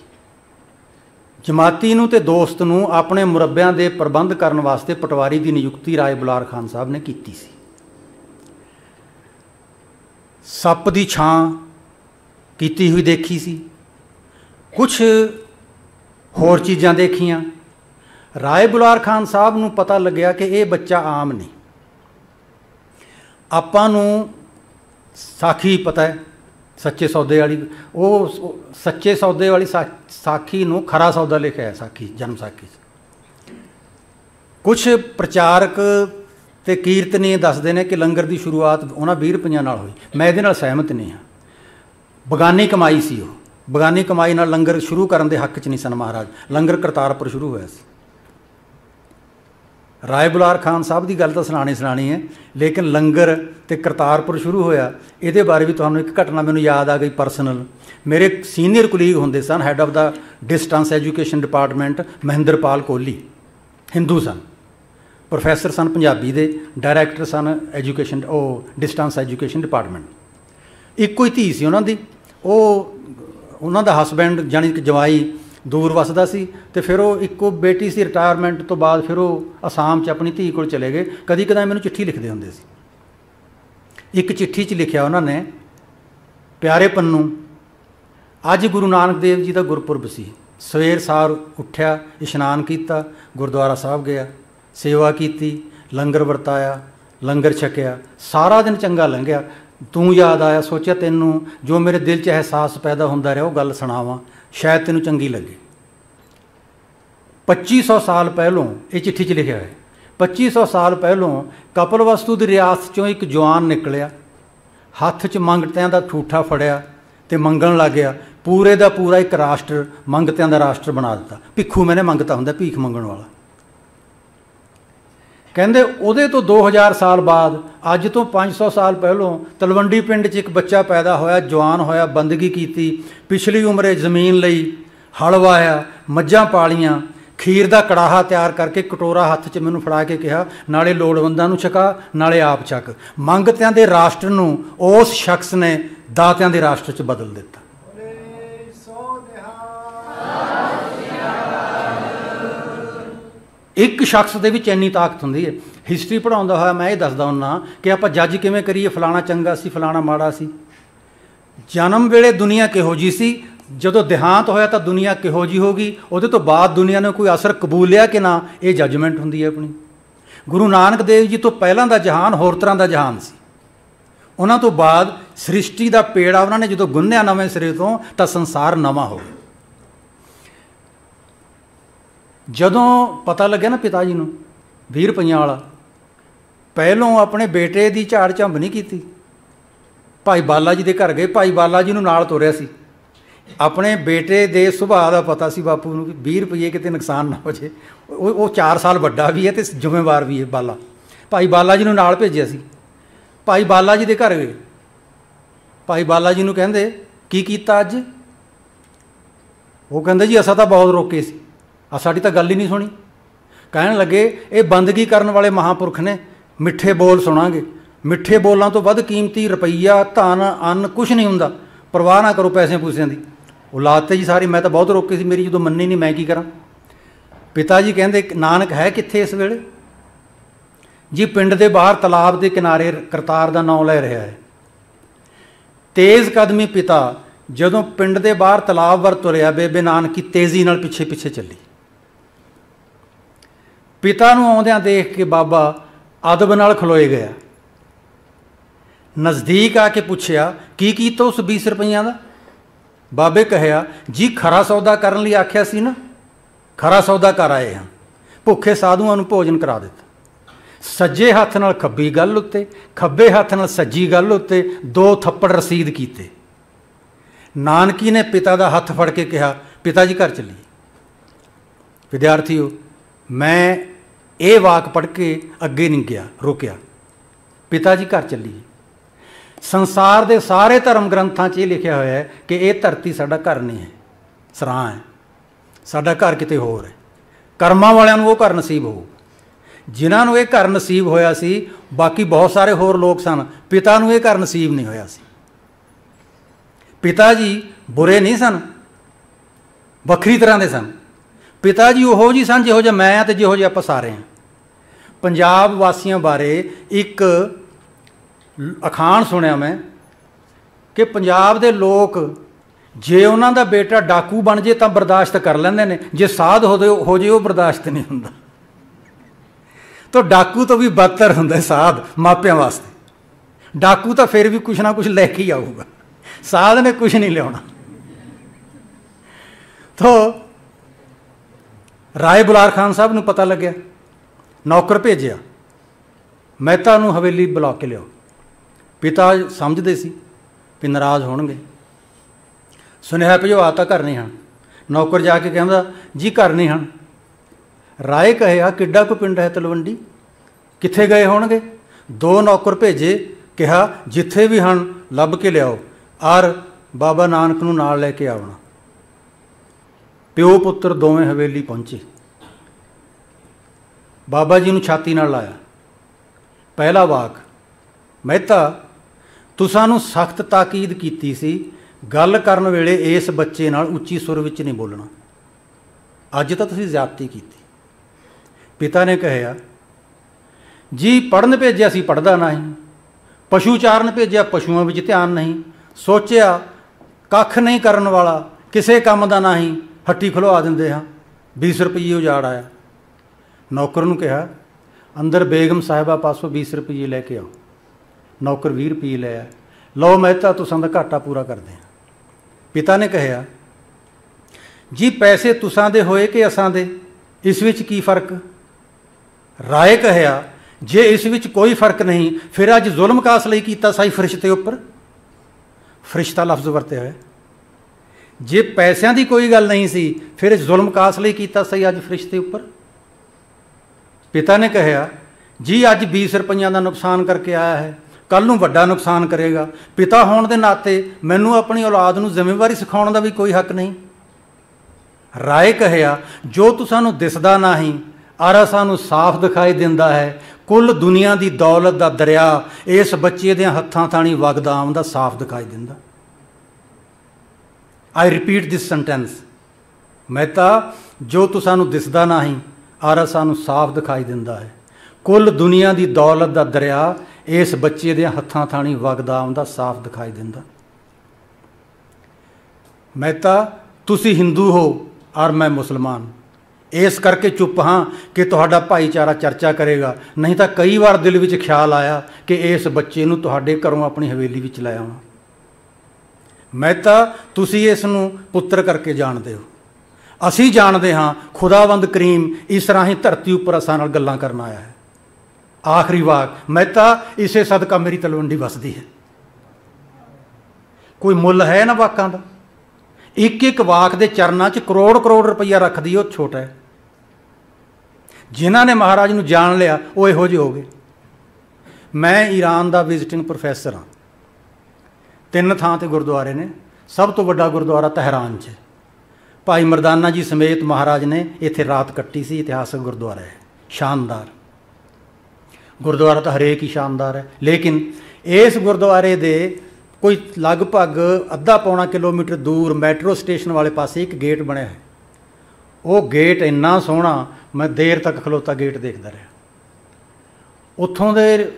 ਜਮਾਤੀ ਨੂੰ ਤੇ ਦੋਸਤ ਨੂੰ ਆਪਣੇ ਮੁਰੱਬਿਆਂ ਦੇ ਪ੍ਰਬੰਧ ਕਰਨ ਵਾਸਤੇ ਪਟਵਾਰੀ ਦੀ ਨਿਯੁਕਤੀ ਰਾਏ ਬੁਲਾਰ ਖਾਨ ਸਾਹਿਬ ਨੇ ਕੀਤੀ ਸੀ। ਸੱਪ ਦੀ ਛਾਂ ਕੀਤੀ ਹੋਈ ਦੇਖੀ ਸੀ। ਕੁਝ ਹੋਰ ਚੀਜ਼ਾਂ ਦੇਖੀਆਂ। ਰਾਏ ਬੁਲਾਰ ਖਾਨ ਸਾਹਿਬ ਨੂੰ ਪਤਾ ਲੱਗਿਆ ਕਿ ਇਹ ਬੱਚਾ ਆਮ ਨਹੀਂ। ਆਪਾਂ ਨੂੰ ਸਾਖੀ ਪਤਾ ਹੈ, ਸੱਚੇ ਸੌਦੇ ਵਾਲੀ, ਉਹ ਸੱਚੇ ਸੌਦੇ ਵਾਲੀ ਸਾਖੀ ਨੂੰ ਖਰਾ ਸੌਦਾ ਲਿਖਿਆ ਹੈ ਸਾਖੀ, ਜਨਮ ਸਾਖੀ ਕੁਝ ਪ੍ਰਚਾਰਕ ਤੇ ਕੀਰਤਨੀ ਦੱਸਦੇ ਨੇ ਕਿ ਲੰਗਰ ਦੀ ਸ਼ੁਰੂਆਤ ਉਹਨਾਂ 20 ਰੁਪਈਆਂ ਨਾਲ ਹੋਈ। ਮੈਂ ਇਹਦੇ ਨਾਲ ਸਹਿਮਤ ਨਹੀਂ ਹਾਂ। ਬਗਾਨੀ ਕਮਾਈ ਸੀ ਉਹ। ਬਗਾਨੀ ਕਮਾਈ ਨਾਲ ਲੰਗਰ ਸ਼ੁਰੂ ਕਰਨ ਦੇ ਹੱਕ 'ਚ ਨਹੀਂ ਸਨ ਮਹਾਰਾਜ। ਲੰਗਰ ਕਰਤਾਰਪੁਰ ਸ਼ੁਰੂ ਹੋਇਆ ਸੀ। ਰਾਏ ਬੁਲਾਰ ਖਾਨ ਸਾਹਿਬ ਦੀ ਗੱਲ ਤਾਂ ਸੁਣਾਣੀ ਸੁਣਾਣੀ ਹੈ, ਲੇਕਿਨ ਲੰਗਰ ਤੇ ਕਰਤਾਰਪੁਰ ਸ਼ੁਰੂ ਹੋਇਆ, ਇਹਦੇ ਬਾਰੇ ਵੀ ਤੁਹਾਨੂੰ ਇੱਕ ਘਟਨਾ ਮੈਨੂੰ ਯਾਦ ਆ ਗਈ ਪਰਸਨਲ ਮੇਰੇ ਸੀਨੀਅਰ ਕੁਲੀਗ ਹੁੰਦੇ ਸਨ head of the distance education department Mahinderpal Kohli Hindu ਸਨ। ਪ੍ਰੋਫੈਸਰ ਸਨ ਪੰਜਾਬੀ ਦੇ ਡਾਇਰੈਕਟਰ ਸਨ ਐਜੂਕੇਸ਼ਨ ਉਹ ਡਿਸਟੈਂਸ ਐਜੂਕੇਸ਼ਨ ਡਿਪਾਰਟਮੈਂਟ ਇੱਕੋ ਹੀ ਧੀ ਸੀ ਉਹਨਾਂ ਦੀ, ਉਹ, ਉਹਨਾਂ ਦਾ ਹਸਬੈਂਡ ਜਾਨੀ ਕਿ ਜਵਾਈ ਦੂਰ ਵਸਦਾ ਸੀ ਤੇ ਫਿਰ ਉਹ ਇੱਕੋ ਬੇਟੀ ਸੀ ਰਿਟਾਇਰਮੈਂਟ ਤੋਂ ਬਾਅਦ ਫਿਰ ਉਹ ਅਸਾਮ 'ਚ ਆਪਣੀ ਧੀ ਕੋਲ ਚਲੇ ਗਏ। ਕਦੀ ਕਦਾਂ ਮੈਨੂੰ ਚਿੱਠੀ ਲਿਖਦੇ ਹੁੰਦੇ ਸੀ। ਇੱਕ ਚਿੱਠੀ 'ਚ ਲਿਖਿਆ ਉਹਨਾਂ ਨੇ, ਪਿਆਰੇ ਪੰਨੂ, ਅੱਜ ਗੁਰੂ ਨਾਨਕ ਦੇਵ ਜੀ ਦਾ ਗੁਰਪੁਰਬ ਸੀ। ਸਵੇਰ ਸਾਰ ਉੱਠਿਆ, ਇਸ਼ਨਾਨ ਕੀਤਾ, ਗੁਰਦੁਆਰਾ ਸਾਹਿਬ ਗਿਆ, ਸੇਵਾ ਕੀਤੀ, ਲੰਗਰ ਵਰਤਾਇਆ, ਲੰਗਰ ਛਕਿਆ, ਸਾਰਾ ਦਿਨ ਚੰਗਾ ਲੰਘਿਆ। ਤੂੰ ਯਾਦ ਆਇਆ, ਸੋਚਿਆ ਤੈਨੂੰ ਜੋ ਮੇਰੇ ਦਿਲ 'ਚ ਅਹਿਸਾਸ ਪੈਦਾ ਹੁੰਦਾ ਰਿਹਾ, ਉਹ ਗੱਲ ਸੁਣਾਵਾਂ। ਸ਼ਾਇਦ ਤੈਨੂੰ ਚੰਗੀ ਲੱਗੇ। 2500 ਸਾਲ ਪਹਿਲੋਂ ਇਹ ਚਿੱਠੀ 'ਚ ਲਿਖਿਆ ਹੈ। 2500 ਸਾਲ ਪਹਿਲੋਂ ਕਪਲਵਸਤੂ ਦੀ ਰਿਆਸਤ 'ਚੋਂ ਇੱਕ ਜਵਾਨ ਨਿਕਲਿਆ। ਹੱਥ 'ਚ ਮੰਗਤਿਆਂ ਦਾ ਠੂਠਾ ਫੜਿਆ ਤੇ ਮੰਗਣ ਲੱਗ ਗਿਆ ਪੂਰੇ ਦਾ ਪੂਰਾ ਇੱਕ ਰਾਸ਼ਟਰ ਮੰਗਤਿਆਂ ਦਾ ਰਾਸ਼ਟਰ ਬਣਾ ਦਿੱਤਾ। ਭਿੱਖੂ ਮੈਨੇ ਮੰਗਤਾ ਹੁੰਦਾ ਭੀਖ ਮੰਗਣ ਵਾਲਾ। ਕਹਿੰਦੇ ਉਹਦੇ ਤੋਂ 2000 ਸਾਲ ਬਾਅਦ, ਅੱਜ ਤੋਂ 500 ਸਾਲ ਪਹਿਲੋਂ ਤਲਵੰਡੀ ਪਿੰਡ 'ਚ ਇੱਕ ਬੱਚਾ ਪੈਦਾ ਹੋਇਆ, ਜਵਾਨ ਹੋਇਆ, ਬੰਦਗੀ ਕੀਤੀ। ਪਿਛਲੀ ਉਮਰੇ ਜ਼ਮੀਨ ਲਈ ਹਲ ਵਾਇਆ ਮੱਝਾਂ ਪਾਲੀਆਂ, ਖੀਰ ਦਾ ਕੜਾਹਾ ਤਿਆਰ ਕਰਕੇ ਕਟੋਰਾ ਹੱਥ 'ਚ ਮੈਨੂੰ ਫੜਾ ਕੇ ਕਿਹਾ, ਨਾਲੇ ਲੋੜਵੰਦਾਂ ਨੂੰ ਛਕਾ, ਨਾਲੇ ਆਪ ਛਕ ਮੰਗਤਿਆਂ ਦੇ ਰਾਸ਼ਟਰ ਨੂੰ ਉਸ ਸ਼ਖਸ ਨੇ ਦਾਤਿਆਂ ਦੇ ਰਾਸ਼ਟਰ 'ਚ ਬਦਲ ਦਿੱਤਾ। ਇੱਕ ਸ਼ਖਸ ਦੇ ਵਿੱਚ ਇੰਨੀ ਤਾਕਤ ਹੁੰਦੀ ਹੈ। ਹਿਸਟਰੀ ਪੜਾਉਂਦਾ ਹੋਇਆ ਮੈਂ ਇਹ ਦੱਸਦਾ ਹੁੰਨਾ ਕਿ ਆਪਾਂ ਜੱਜ ਕਿਵੇਂ ਕਰੀਏ, ਫਲਾਣਾ ਚੰਗਾ ਸੀ, ਫਲਾਣਾ ਮਾੜਾ ਸੀ। ਜਨਮ ਵੇਲੇ ਦੁਨੀਆ ਕਿਹੋ ਜੀ ਸੀ? ਜਦੋਂ ਦੇਹਾਂਤ ਹੋਇਆ ਤਾਂ ਦੁਨੀਆ ਕਿਹੋ ਜੀ ਹੋਗੀ ਉਹਦੇ ਤੋਂ ਬਾਅਦ ਦੁਨੀਆ ਨੇ ਕੋਈ ਅਸਰ ਕਬੂਲਿਆ ਕਿ ਨਾ? ਇਹ ਜੱਜਮੈਂਟ ਹੁੰਦੀ ਹੈ ਆਪਣੀ। ਗੁਰੂ ਨਾਨਕ ਦੇਵ ਜੀ ਤੋਂ ਪਹਿਲਾਂ ਦਾ ਜਹਾਨ ਹੋਰ ਤਰ੍ਹਾਂ ਦਾ ਜਹਾਨ ਸੀ। ਉਹਨਾਂ ਤੋਂ ਬਾਅਦ ਸ੍ਰਿਸ਼ਟੀ ਦਾ ਪੇੜਾ ਉਹਨਾਂ ਨੇ ਜਦੋਂ ਗੁੰਨਿਆ ਨਵੇਂ ਸਿਰੇ ਤੋਂ, ਤਾਂ ਸੰਸਾਰ ਨਵਾਂ ਹੋ ਗਿਆ। ਜਦੋਂ ਪਤਾ ਲੱਗਿਆ ਨਾ ਪਿਤਾ ਜੀ ਨੂੰ 20 ਰੁਪਈਆਂ ਵਾਲਾ, ਪਹਿਲੋਂ ਆਪਣੇ ਬੇਟੇ ਦੀ ਝਾੜ ਝੰਬ ਨਹੀਂ ਕੀਤੀ। ਭਾਈ ਬਾਲਾ ਜੀ ਦੇ ਘਰ ਗਏ, ਭਾਈ ਬਾਲਾ ਜੀ ਨੂੰ ਨਾਲ ਤੋਰਿਆ ਸੀ। ਆਪਣੇ ਬੇਟੇ ਦੇ ਸੁਭਾਅ ਦਾ ਪਤਾ ਸੀ ਬਾਪੂ ਨੂੰ ਕਿ 20 ਰੁਪਏ ਕਿਤੇ ਨੁਕਸਾਨ ਨਾ ਹੋ ਜੇ ਉਹ ਉਹ 4 ਸਾਲ ਵੱਡਾ ਵੀ ਹੈ ਤੇ ਜ਼ਿੰਮੇਵਾਰ ਵੀ ਹੈ ਬਾਲਾ। ਭਾਈ ਬਾਲਾ ਜੀ ਨੂੰ ਨਾਲ ਭੇਜਿਆ ਸੀ। ਭਾਈ ਬਾਲਾ ਜੀ ਦੇ ਘਰ ਗਏ। ਭਾਈ ਬਾਲਾ ਜੀ ਨੂੰ ਕਹਿੰਦੇ, ਕੀ ਕੀਤਾ ਅੱਜ? ਉਹ ਕਹਿੰਦੇ, ਜੀ ਅਸਾਂ ਤਾਂ ਬਹੁਤ ਰੋਕੇ ਸੀ। ਆ ਸਾਡੀ ਤਾਂ ਗੱਲ ਹੀ ਨਹੀਂ ਸੁਣੀ। ਕਹਿਣ ਲੱਗੇ, ਇਹ ਬੰਦਗੀ ਕਰਨ ਵਾਲੇ ਮਹਾਪੁਰਖ ਨੇ? ਮਿੱਠੇ ਬੋਲ ਸੁਣਾਂਗੇ। ਮਿੱਠੇ ਬੋਲਾਂ ਤੋਂ ਵੱਧ ਕੀਮਤੀ ਰੁਪਈਆ, ਧਨ, ਅੰਨ ਕੁਝ ਨਹੀਂ ਹੁੰਦਾ। ਪਰਵਾਹ ਨਾ ਕਰੋ ਪੈਸੇ ਪੂਸਿਆਂ ਦੀ। ਔਲਾਦ ਤੇ ਜੀ ਸਾਰੀ, ਮੈਂ ਤਾਂ ਬਹੁਤ ਰੋਕੀ ਸੀ, ਮੇਰੀ ਜਦੋਂ ਮੰਨੀ ਨਹੀਂ, ਮੈਂ ਕੀ ਕਰਾਂ? ਪਿਤਾ ਜੀ ਕਹਿੰਦੇ, ਨਾਨਕ ਹੈ ਕਿੱਥੇ ਇਸ ਵੇਲੇ? ਜੀ, ਪਿੰਡ ਦੇ ਬਾਹਰ ਤਲਾਬ ਦੇ ਕਿਨਾਰੇ ਕਰਤਾਰ ਦਾ ਨਾਮ ਲੈ ਰਿਹਾ ਹੈ। ਤੇਜ਼ ਕਦਮੀ ਪਿਤਾ ਜਦੋਂ ਪਿੰਡ ਦੇ ਬਾਹਰ ਤਲਾਬ ਵਰ ਤੁਰਿਆ, ਬੇਬੇ ਨਾਨਕੀ ਤੇਜ਼ੀ ਨਾਲ ਪਿੱਛੇ ਪਿੱਛੇ ਚੱਲੀ। ਪਿਤਾ ਨੂੰ ਆਉਂਦਿਆਂ ਦੇਖ ਕੇ ਬਾਬਾ ਅਦਬ ਨਾਲ ਖਲੋਏ ਗਿਆ। ਨਜ਼ਦੀਕ ਆ ਕੇ ਪੁੱਛਿਆ, ਕੀ ਕੀਤਾ ਉਸ 20 ਰੁਪਈਆਂ ਦਾ? ਬਾਬੇ ਕਹਿਆ, ਜੀ, ਖਰਾ ਸੌਦਾ ਕਰਨ ਲਈ ਆਖਿਆ ਸੀ ਨਾ। ਖਰਾ ਸੌਦਾ ਕਰ ਆਏ ਹਾਂ। ਭੁੱਖੇ ਸਾਧੂਆਂ ਨੂੰ ਭੋਜਨ ਕਰਾ ਦਿੱਤਾ। ਸੱਜੇ ਹੱਥ ਨਾਲ ਖੱਬੀ ਗੱਲ ਉੱਤੇ, ਖੱਬੇ ਹੱਥ ਨਾਲ ਸੱਜੀ ਗੱਲ ਉੱਤੇ ਦੋ ਥੱਪੜ ਰਸੀਦ ਕੀਤੇ। ਨਾਨਕੀ ਨੇ ਪਿਤਾ ਦਾ ਹੱਥ ਫੜ ਕੇ ਕਿਹਾ, ਪਿਤਾ ਜੀ, ਘਰ ਚੱਲੀਏ। ਵਿਦਿਆਰਥੀਓ, ਮੈਂ ਇਹ ਵਾਕ ਪੜ੍ਹ ਕੇ ਅੱਗੇ ਨਹੀਂ ਗਿਆ, ਰੁਕਿਆ। ਪਿਤਾ ਜੀ ਘਰ ਚੱਲੀਏ ਸੰਸਾਰ ਦੇ ਸਾਰੇ ਧਰਮ ਗ੍ਰੰਥਾਂ 'ਚ ਇਹ ਲਿਖਿਆ ਹੋਇਆ ਹੈ ਕਿ ਇਹ ਧਰਤੀ ਸਾਡਾ ਘਰ ਨਹੀਂ ਹੈ, ਸਰਾਂ ਹੈ। ਸਾਡਾ ਘਰ ਕਿਤੇ ਹੋਰ ਹੈ। ਕਰਮਾਂ ਵਾਲਿਆਂ ਨੂੰ ਉਹ ਘਰ ਨਸੀਬ ਹੋਊ। ਜਿਨ੍ਹਾਂ ਨੂੰ ਇਹ ਘਰ ਨਸੀਬ ਹੋਇਆ ਸੀ, ਬਾਕੀ ਬਹੁਤ ਸਾਰੇ ਹੋਰ ਲੋਕ ਸਨ, ਪਿਤਾ ਨੂੰ ਇਹ ਘਰ ਨਸੀਬ ਨਹੀਂ ਹੋਇਆ ਸੀ। ਪਿਤਾ ਜੀ ਬੁਰੇ ਨਹੀਂ ਸਨ, ਵੱਖਰੀ ਤਰ੍ਹਾਂ ਦੇ ਸਨ। ਪਿਤਾ ਜੀ ਉਹੋ ਜੀ ਸਨ ਜਿਹੋ ਜਿਹਾ ਮੈਂ ਆ ਤੇ ਜਿਹੋ ਜਿਹਾ ਆਪਾਂ ਸਾਰੇ ਆ ਪੰਜਾਬ ਵਾਸੀਆਂ ਬਾਰੇ ਇੱਕ ਅਖਾਣ ਸੁਣਿਆ ਮੈਂ ਕਿ ਪੰਜਾਬ ਦੇ ਲੋਕ ਜੇ ਉਹਨਾਂ ਦਾ ਬੇਟਾ ਡਾਕੂ ਬਣ ਜੇ ਤਾਂ ਬਰਦਾਸ਼ਤ ਕਰ ਲੈਂਦੇ ਨੇ। ਜੇ ਸਾਧ ਹੋ ਹੋ ਜੇ ਉਹ ਬਰਦਾਸ਼ਤ ਨਹੀਂ ਹੁੰਦਾ। ਤਾਂ ਡਾਕੂ ਤੋਂ ਵੀ ਬਦਤਰ ਹੁੰਦਾ ਸਾਧ ਮਾਪਿਆਂ ਵਾਸਤੇ। ਡਾਕੂ ਤਾਂ ਫਿਰ ਵੀ ਕੁਛ ਨਾ ਕੁਛ ਲੈ ਕੇ ਹੀ ਆਊਗਾ। ਸਾਧ ਨੇ ਕੁਛ ਨਹੀਂ ਲਿਆਉਣਾ। ਤਾਂ ਰਾਏ ਬੁਲਾਰ ਖਾਨ ਸਾਹਿਬ ਨੂੰ ਪਤਾ ਲੱਗਿਆ। ਨੌਕਰ ਭੇਜਿਆ। ਮਹਿਤਾ ਨੂੰ ਹਵੇਲੀ ਬੁਲਾ ਕੇ ਲਿਓ ਪਿਤਾ ਸਮਝਦੇ ਸੀ ਕਿ ਨਾਰਾਜ਼ ਹੋਣਗੇ। ਸੁਨੇਹਾ ਭਜਵਾ ਤਾਂ ਘਰ ਨਹੀਂ ਹਨ ਨੌਕਰ ਜਾ ਕੇ ਕਹਿੰਦਾ, ਜੀ, ਘਰ ਨਹੀਂ ਹਨ ਰਾਏ ਕਹੇ ਆ ਕਿੱਡਾ ਕੋ ਪਿੰਡ ਹੈ ਤਲਵੰਡੀ? ਕਿੱਥੇ ਗਏ ਹੋਣਗੇ? ਦੋ ਨੌਕਰ ਭੇਜੇ, ਕਿਹਾ, ਜਿੱਥੇ ਵੀ ਹਨ, ਲੱਭ ਕੇ ਲਿਆਓ। ਆਰ ਬਾਬਾ ਨਾਨਕ ਨੂੰ ਨਾਲ ਲੈ ਕੇ ਆਉਣਾ। ਪਿਓ ਪੁੱਤਰ ਦੋਵੇਂ ਹਵੇਲੀ ਪਹੁੰਚੇ। ਬਾਬਾ ਜੀ ਨੂੰ ਛਾਤੀ ਨਾਲ ਲਾਇਆ। ਪਹਿਲਾ ਵਾਕ, ਮਹਿਤਾ ਤੁਸਾਂ ਨੂੰ ਸਖਤ ਤਾਕੀਦ ਕੀਤੀ ਸੀ, ਗੱਲ ਕਰਨ ਵੇਲੇ ਇਸ ਬੱਚੇ ਨਾਲ ਉੱਚੀ ਸੁਰ ਵਿੱਚ ਨਹੀਂ ਬੋਲਣਾ। ਅੱਜ ਤਾਂ ਤੁਸੀਂ ਜ਼ਿਆਦਤੀ ਕੀਤੀ। ਪਿਤਾ ਨੇ ਕਹਿਆ ਜੀ ਪੜਨ ਭੇਜਿਆ ਸੀ ਪੜਦਾ ਨਹੀਂ, ਪਸ਼ੂ ਚਾਰਨ ਭੇਜਿਆ ਪਸ਼ੂਆਂ ਵਿੱਚ ਧਿਆਨ ਨਹੀਂ, ਸੋਚਿਆ ਕੱਖ ਨਹੀਂ ਕਰਨ ਵਾਲਾ, ਕਿਸੇ ਕੰਮ ਦਾ ਨਹੀਂ, ਹੱਟੀ ਖਲਵਾ ਦਿੰਦੇ ਹਾਂ 20 ਰੁਪਏ ਉਜਾੜ ਆਇਆ। ਨੌਕਰ ਨੂੰ ਕਿਹਾ, ਅੰਦਰ ਬੇਗਮ ਸਾਹਿਬਾ ਪਾਸੋਂ 20 ਰੁਪਏ ਲੈ ਕੇ ਆਓ। ਨੌਕਰ 20 ਰੁਪਏ ਲੈ ਆ ਲਓ ਮਹਿਤਾ ਤੁਸਾਂ ਦਾ ਘਾਟਾ ਪੂਰਾ ਕਰਦੇ ਆ ਪਿਤਾ ਨੇ ਕਿਹਾ, ਜੀ, ਪੈਸੇ ਤੁਸਾਂ ਦੇ ਹੋਏ ਕਿ ਅਸਾਂ ਦੇ? ਇਸ ਵਿੱਚ ਕੀ ਫ਼ਰਕ? ਰਾਏ ਕਹਿਆ, ਜੇ ਇਸ ਵਿੱਚ ਕੋਈ ਫ਼ਰਕ ਨਹੀਂ, ਫਿਰ ਅੱਜ ਜ਼ੁਲਮ ਕਾਸ ਲਈ ਕੀਤਾ ਸਾਈ ਫਰਿਸ਼ਤੇ ਉੱਪਰ? ਫਰਿਸ਼ਤਾ ਲਫ਼ਜ਼ ਵਰਤਿਆ ਹੋਇਆ, ਜੇ ਪੈਸਿਆਂ ਦੀ ਕੋਈ ਗੱਲ ਨਹੀਂ ਸੀ, ਫਿਰ ਜ਼ੁਲਮ ਕਾਸ ਲਈ ਕੀਤਾ ਸਹੀ ਅੱਜ ਫਰਿਸ਼ਤੇ ਉੱਪਰ? ਪਿਤਾ ਨੇ ਕਿਹਾ, ਜੀ, ਅੱਜ 20 ਰੁਪਈਆਂ ਦਾ ਨੁਕਸਾਨ ਕਰਕੇ ਆਇਆ ਹੈ। ਕੱਲ ਨੂੰ ਵੱਡਾ ਨੁਕਸਾਨ ਕਰੇਗਾ। ਪਿਤਾ ਹੋਣ ਦੇ ਨਾਤੇ ਮੈਨੂੰ ਆਪਣੀ ਔਲਾਦ ਨੂੰ ਜ਼ਿੰਮੇਵਾਰੀ ਸਿਖਾਉਣ ਦਾ ਵੀ ਕੋਈ ਹੱਕ ਨਹੀਂ। ਰਾਏ ਕਹਿਆ, ਜੋ ਤੁਸਾਂ ਨੂੰ ਦਿਸਦਾ ਨਹੀਂ, ਆਰਾ ਸਾਨੂੰ ਸਾਫ਼ ਦਿਖਾਈ ਦਿੰਦਾ ਹੈ। ਕੁੱਲ ਦੁਨੀਆ ਦੀ ਦੌਲਤ ਦਾ ਦਰਿਆ ਇਸ ਬੱਚੇ ਦੇ ਹੱਥਾਂ ਥਾਣੀ ਵਗਦਾ ਆਉਂਦਾ ਸਾਫ਼ ਦਿਖਾਈ ਦਿੰਦਾ। I repeat this sentence Mehta, ਜੋ ਤੁਸਾਂ ਨੂੰ ਦਿਸਦਾ ਨਹੀਂ ਆਰਾ ਸਾਨੂੰ ਸਾਫ਼ ਦਿਖਾਈ ਦਿੰਦਾ ਹੈ। ਕੁੱਲ ਦੁਨੀਆ ਦੀ ਦੌਲਤ ਦਾ ਦਰਿਆ ਇਸ ਬੱਚੇ ਦੇ ਹੱਥਾਂ ਥਾਣੀ ਵਗਦਾ ਆਉਂਦਾ ਸਾਫ਼ ਦਿਖਾਈ ਦਿੰਦਾ। ਮਹਿਤਾ, ਤੁਸੀਂ ਹਿੰਦੂ ਹੋ ਔਰ ਮੈਂ ਮੁਸਲਮਾਨ। ਇਸ ਕਰਕੇ ਚੁੱਪ ਹਾਂ ਕਿ ਤੁਹਾਡਾ ਭਾਈਚਾਰਾ ਚਰਚਾ ਕਰੇਗਾ। ਨਹੀਂ ਤਾਂ ਕਈ ਵਾਰ ਦਿਲ ਵਿੱਚ ਖਿਆਲ ਆਇਆ ਕਿ ਇਸ ਬੱਚੇ ਨੂੰ ਤੁਹਾਡੇ ਘਰੋਂ ਆਪਣੀ ਹਵੇਲੀ ਵਿੱਚ ਲੈ ਆਵਾਂ। ਮਹਿਤਾ, ਤੁਸੀਂ ਇਸ ਨੂੰ ਪੁੱਤਰ ਕਰਕੇ ਜਾਣਦੇ ਹੋ। ਅਸੀਂ ਜਾਣਦੇ ਹਾਂ ਖੁਦਾਵੰਦ ਕਰੀਮ ਇਸ ਰਾਹੀਂ ਧਰਤੀ ਉੱਪਰ ਅਸਾਂ ਨਾਲ ਗੱਲਾਂ ਕਰਨ ਆਇਆ ਹੈ। ਆਖਰੀ ਵਾਕ ਮਹਿਤਾ ਇਸੇ ਸਦਕਾ ਮੇਰੀ ਤਲਵੰਡੀ ਵਸਦੀ ਹੈ। ਕੋਈ ਮੁੱਲ ਹੈ ਨਾ ਵਾਕਾਂ ਦਾ? ਇੱਕ ਇੱਕ ਵਾਕ ਦੇ ਚਰਨਾਂ 'ਚ ਕਰੋੜ ਕਰੋੜ ਰੁਪਈਆ ਰੱਖਦੀ ਉਹ ਛੋਟਾ ਹੈ। ਜਿਨ੍ਹਾਂ ਨੇ ਮਹਾਰਾਜ ਨੂੰ ਜਾਣ ਲਿਆ, ਉਹ ਇਹੋ ਜਿਹੇ ਹੋ ਗਏ। ਮੈਂ ਈਰਾਨ ਦਾ ਵਿਜ਼ਿਟਿੰਗ ਪ੍ਰੋਫੈਸਰ ਹਾਂ। ਤਿੰਨ ਥਾਂ ਤੇ ਗੁਰਦੁਆਰੇ ਨੇ, ਸਭ ਤੋਂ ਵੱਡਾ ਗੁਰਦੁਆਰਾ ਤਹਿਰਾਨ 'ਚ। ਭਾਈ ਮਰਦਾਨਾ ਜੀ ਸਮੇਤ ਮਹਾਰਾਜ ਨੇ ਇੱਥੇ ਰਾਤ ਕੱਟੀ ਸੀ, ਇਤਿਹਾਸਕ ਗੁਰਦੁਆਰਾ ਹੈ। ਸ਼ਾਨਦਾਰ। ਗੁਰਦੁਆਰਾ ਤਾਂ ਹਰੇਕ ਹੀ ਸ਼ਾਨਦਾਰ ਹੈ। ਲੇਕਿਨ ਇਸ ਗੁਰਦੁਆਰੇ ਦੇ ਕੋਈ ਲਗਭਗ ਅੱਧਾ ਪੌਣਾ ਕਿਲੋਮੀਟਰ ਦੂਰ ਮੈਟਰੋ ਸਟੇਸ਼ਨ ਵਾਲੇ ਪਾਸੇ ਇੱਕ ਗੇਟ ਬਣਿਆ ਹੈ। ਉਹ ਗੇਟ ਇੰਨਾ ਸੋਹਣਾ, ਮੈਂ ਦੇਰ ਤੱਕ ਖਲੋਤਾ ਗੇਟ ਦੇਖਦਾ ਰਿਹਾ। ਉੱਥੋਂ ਦੇ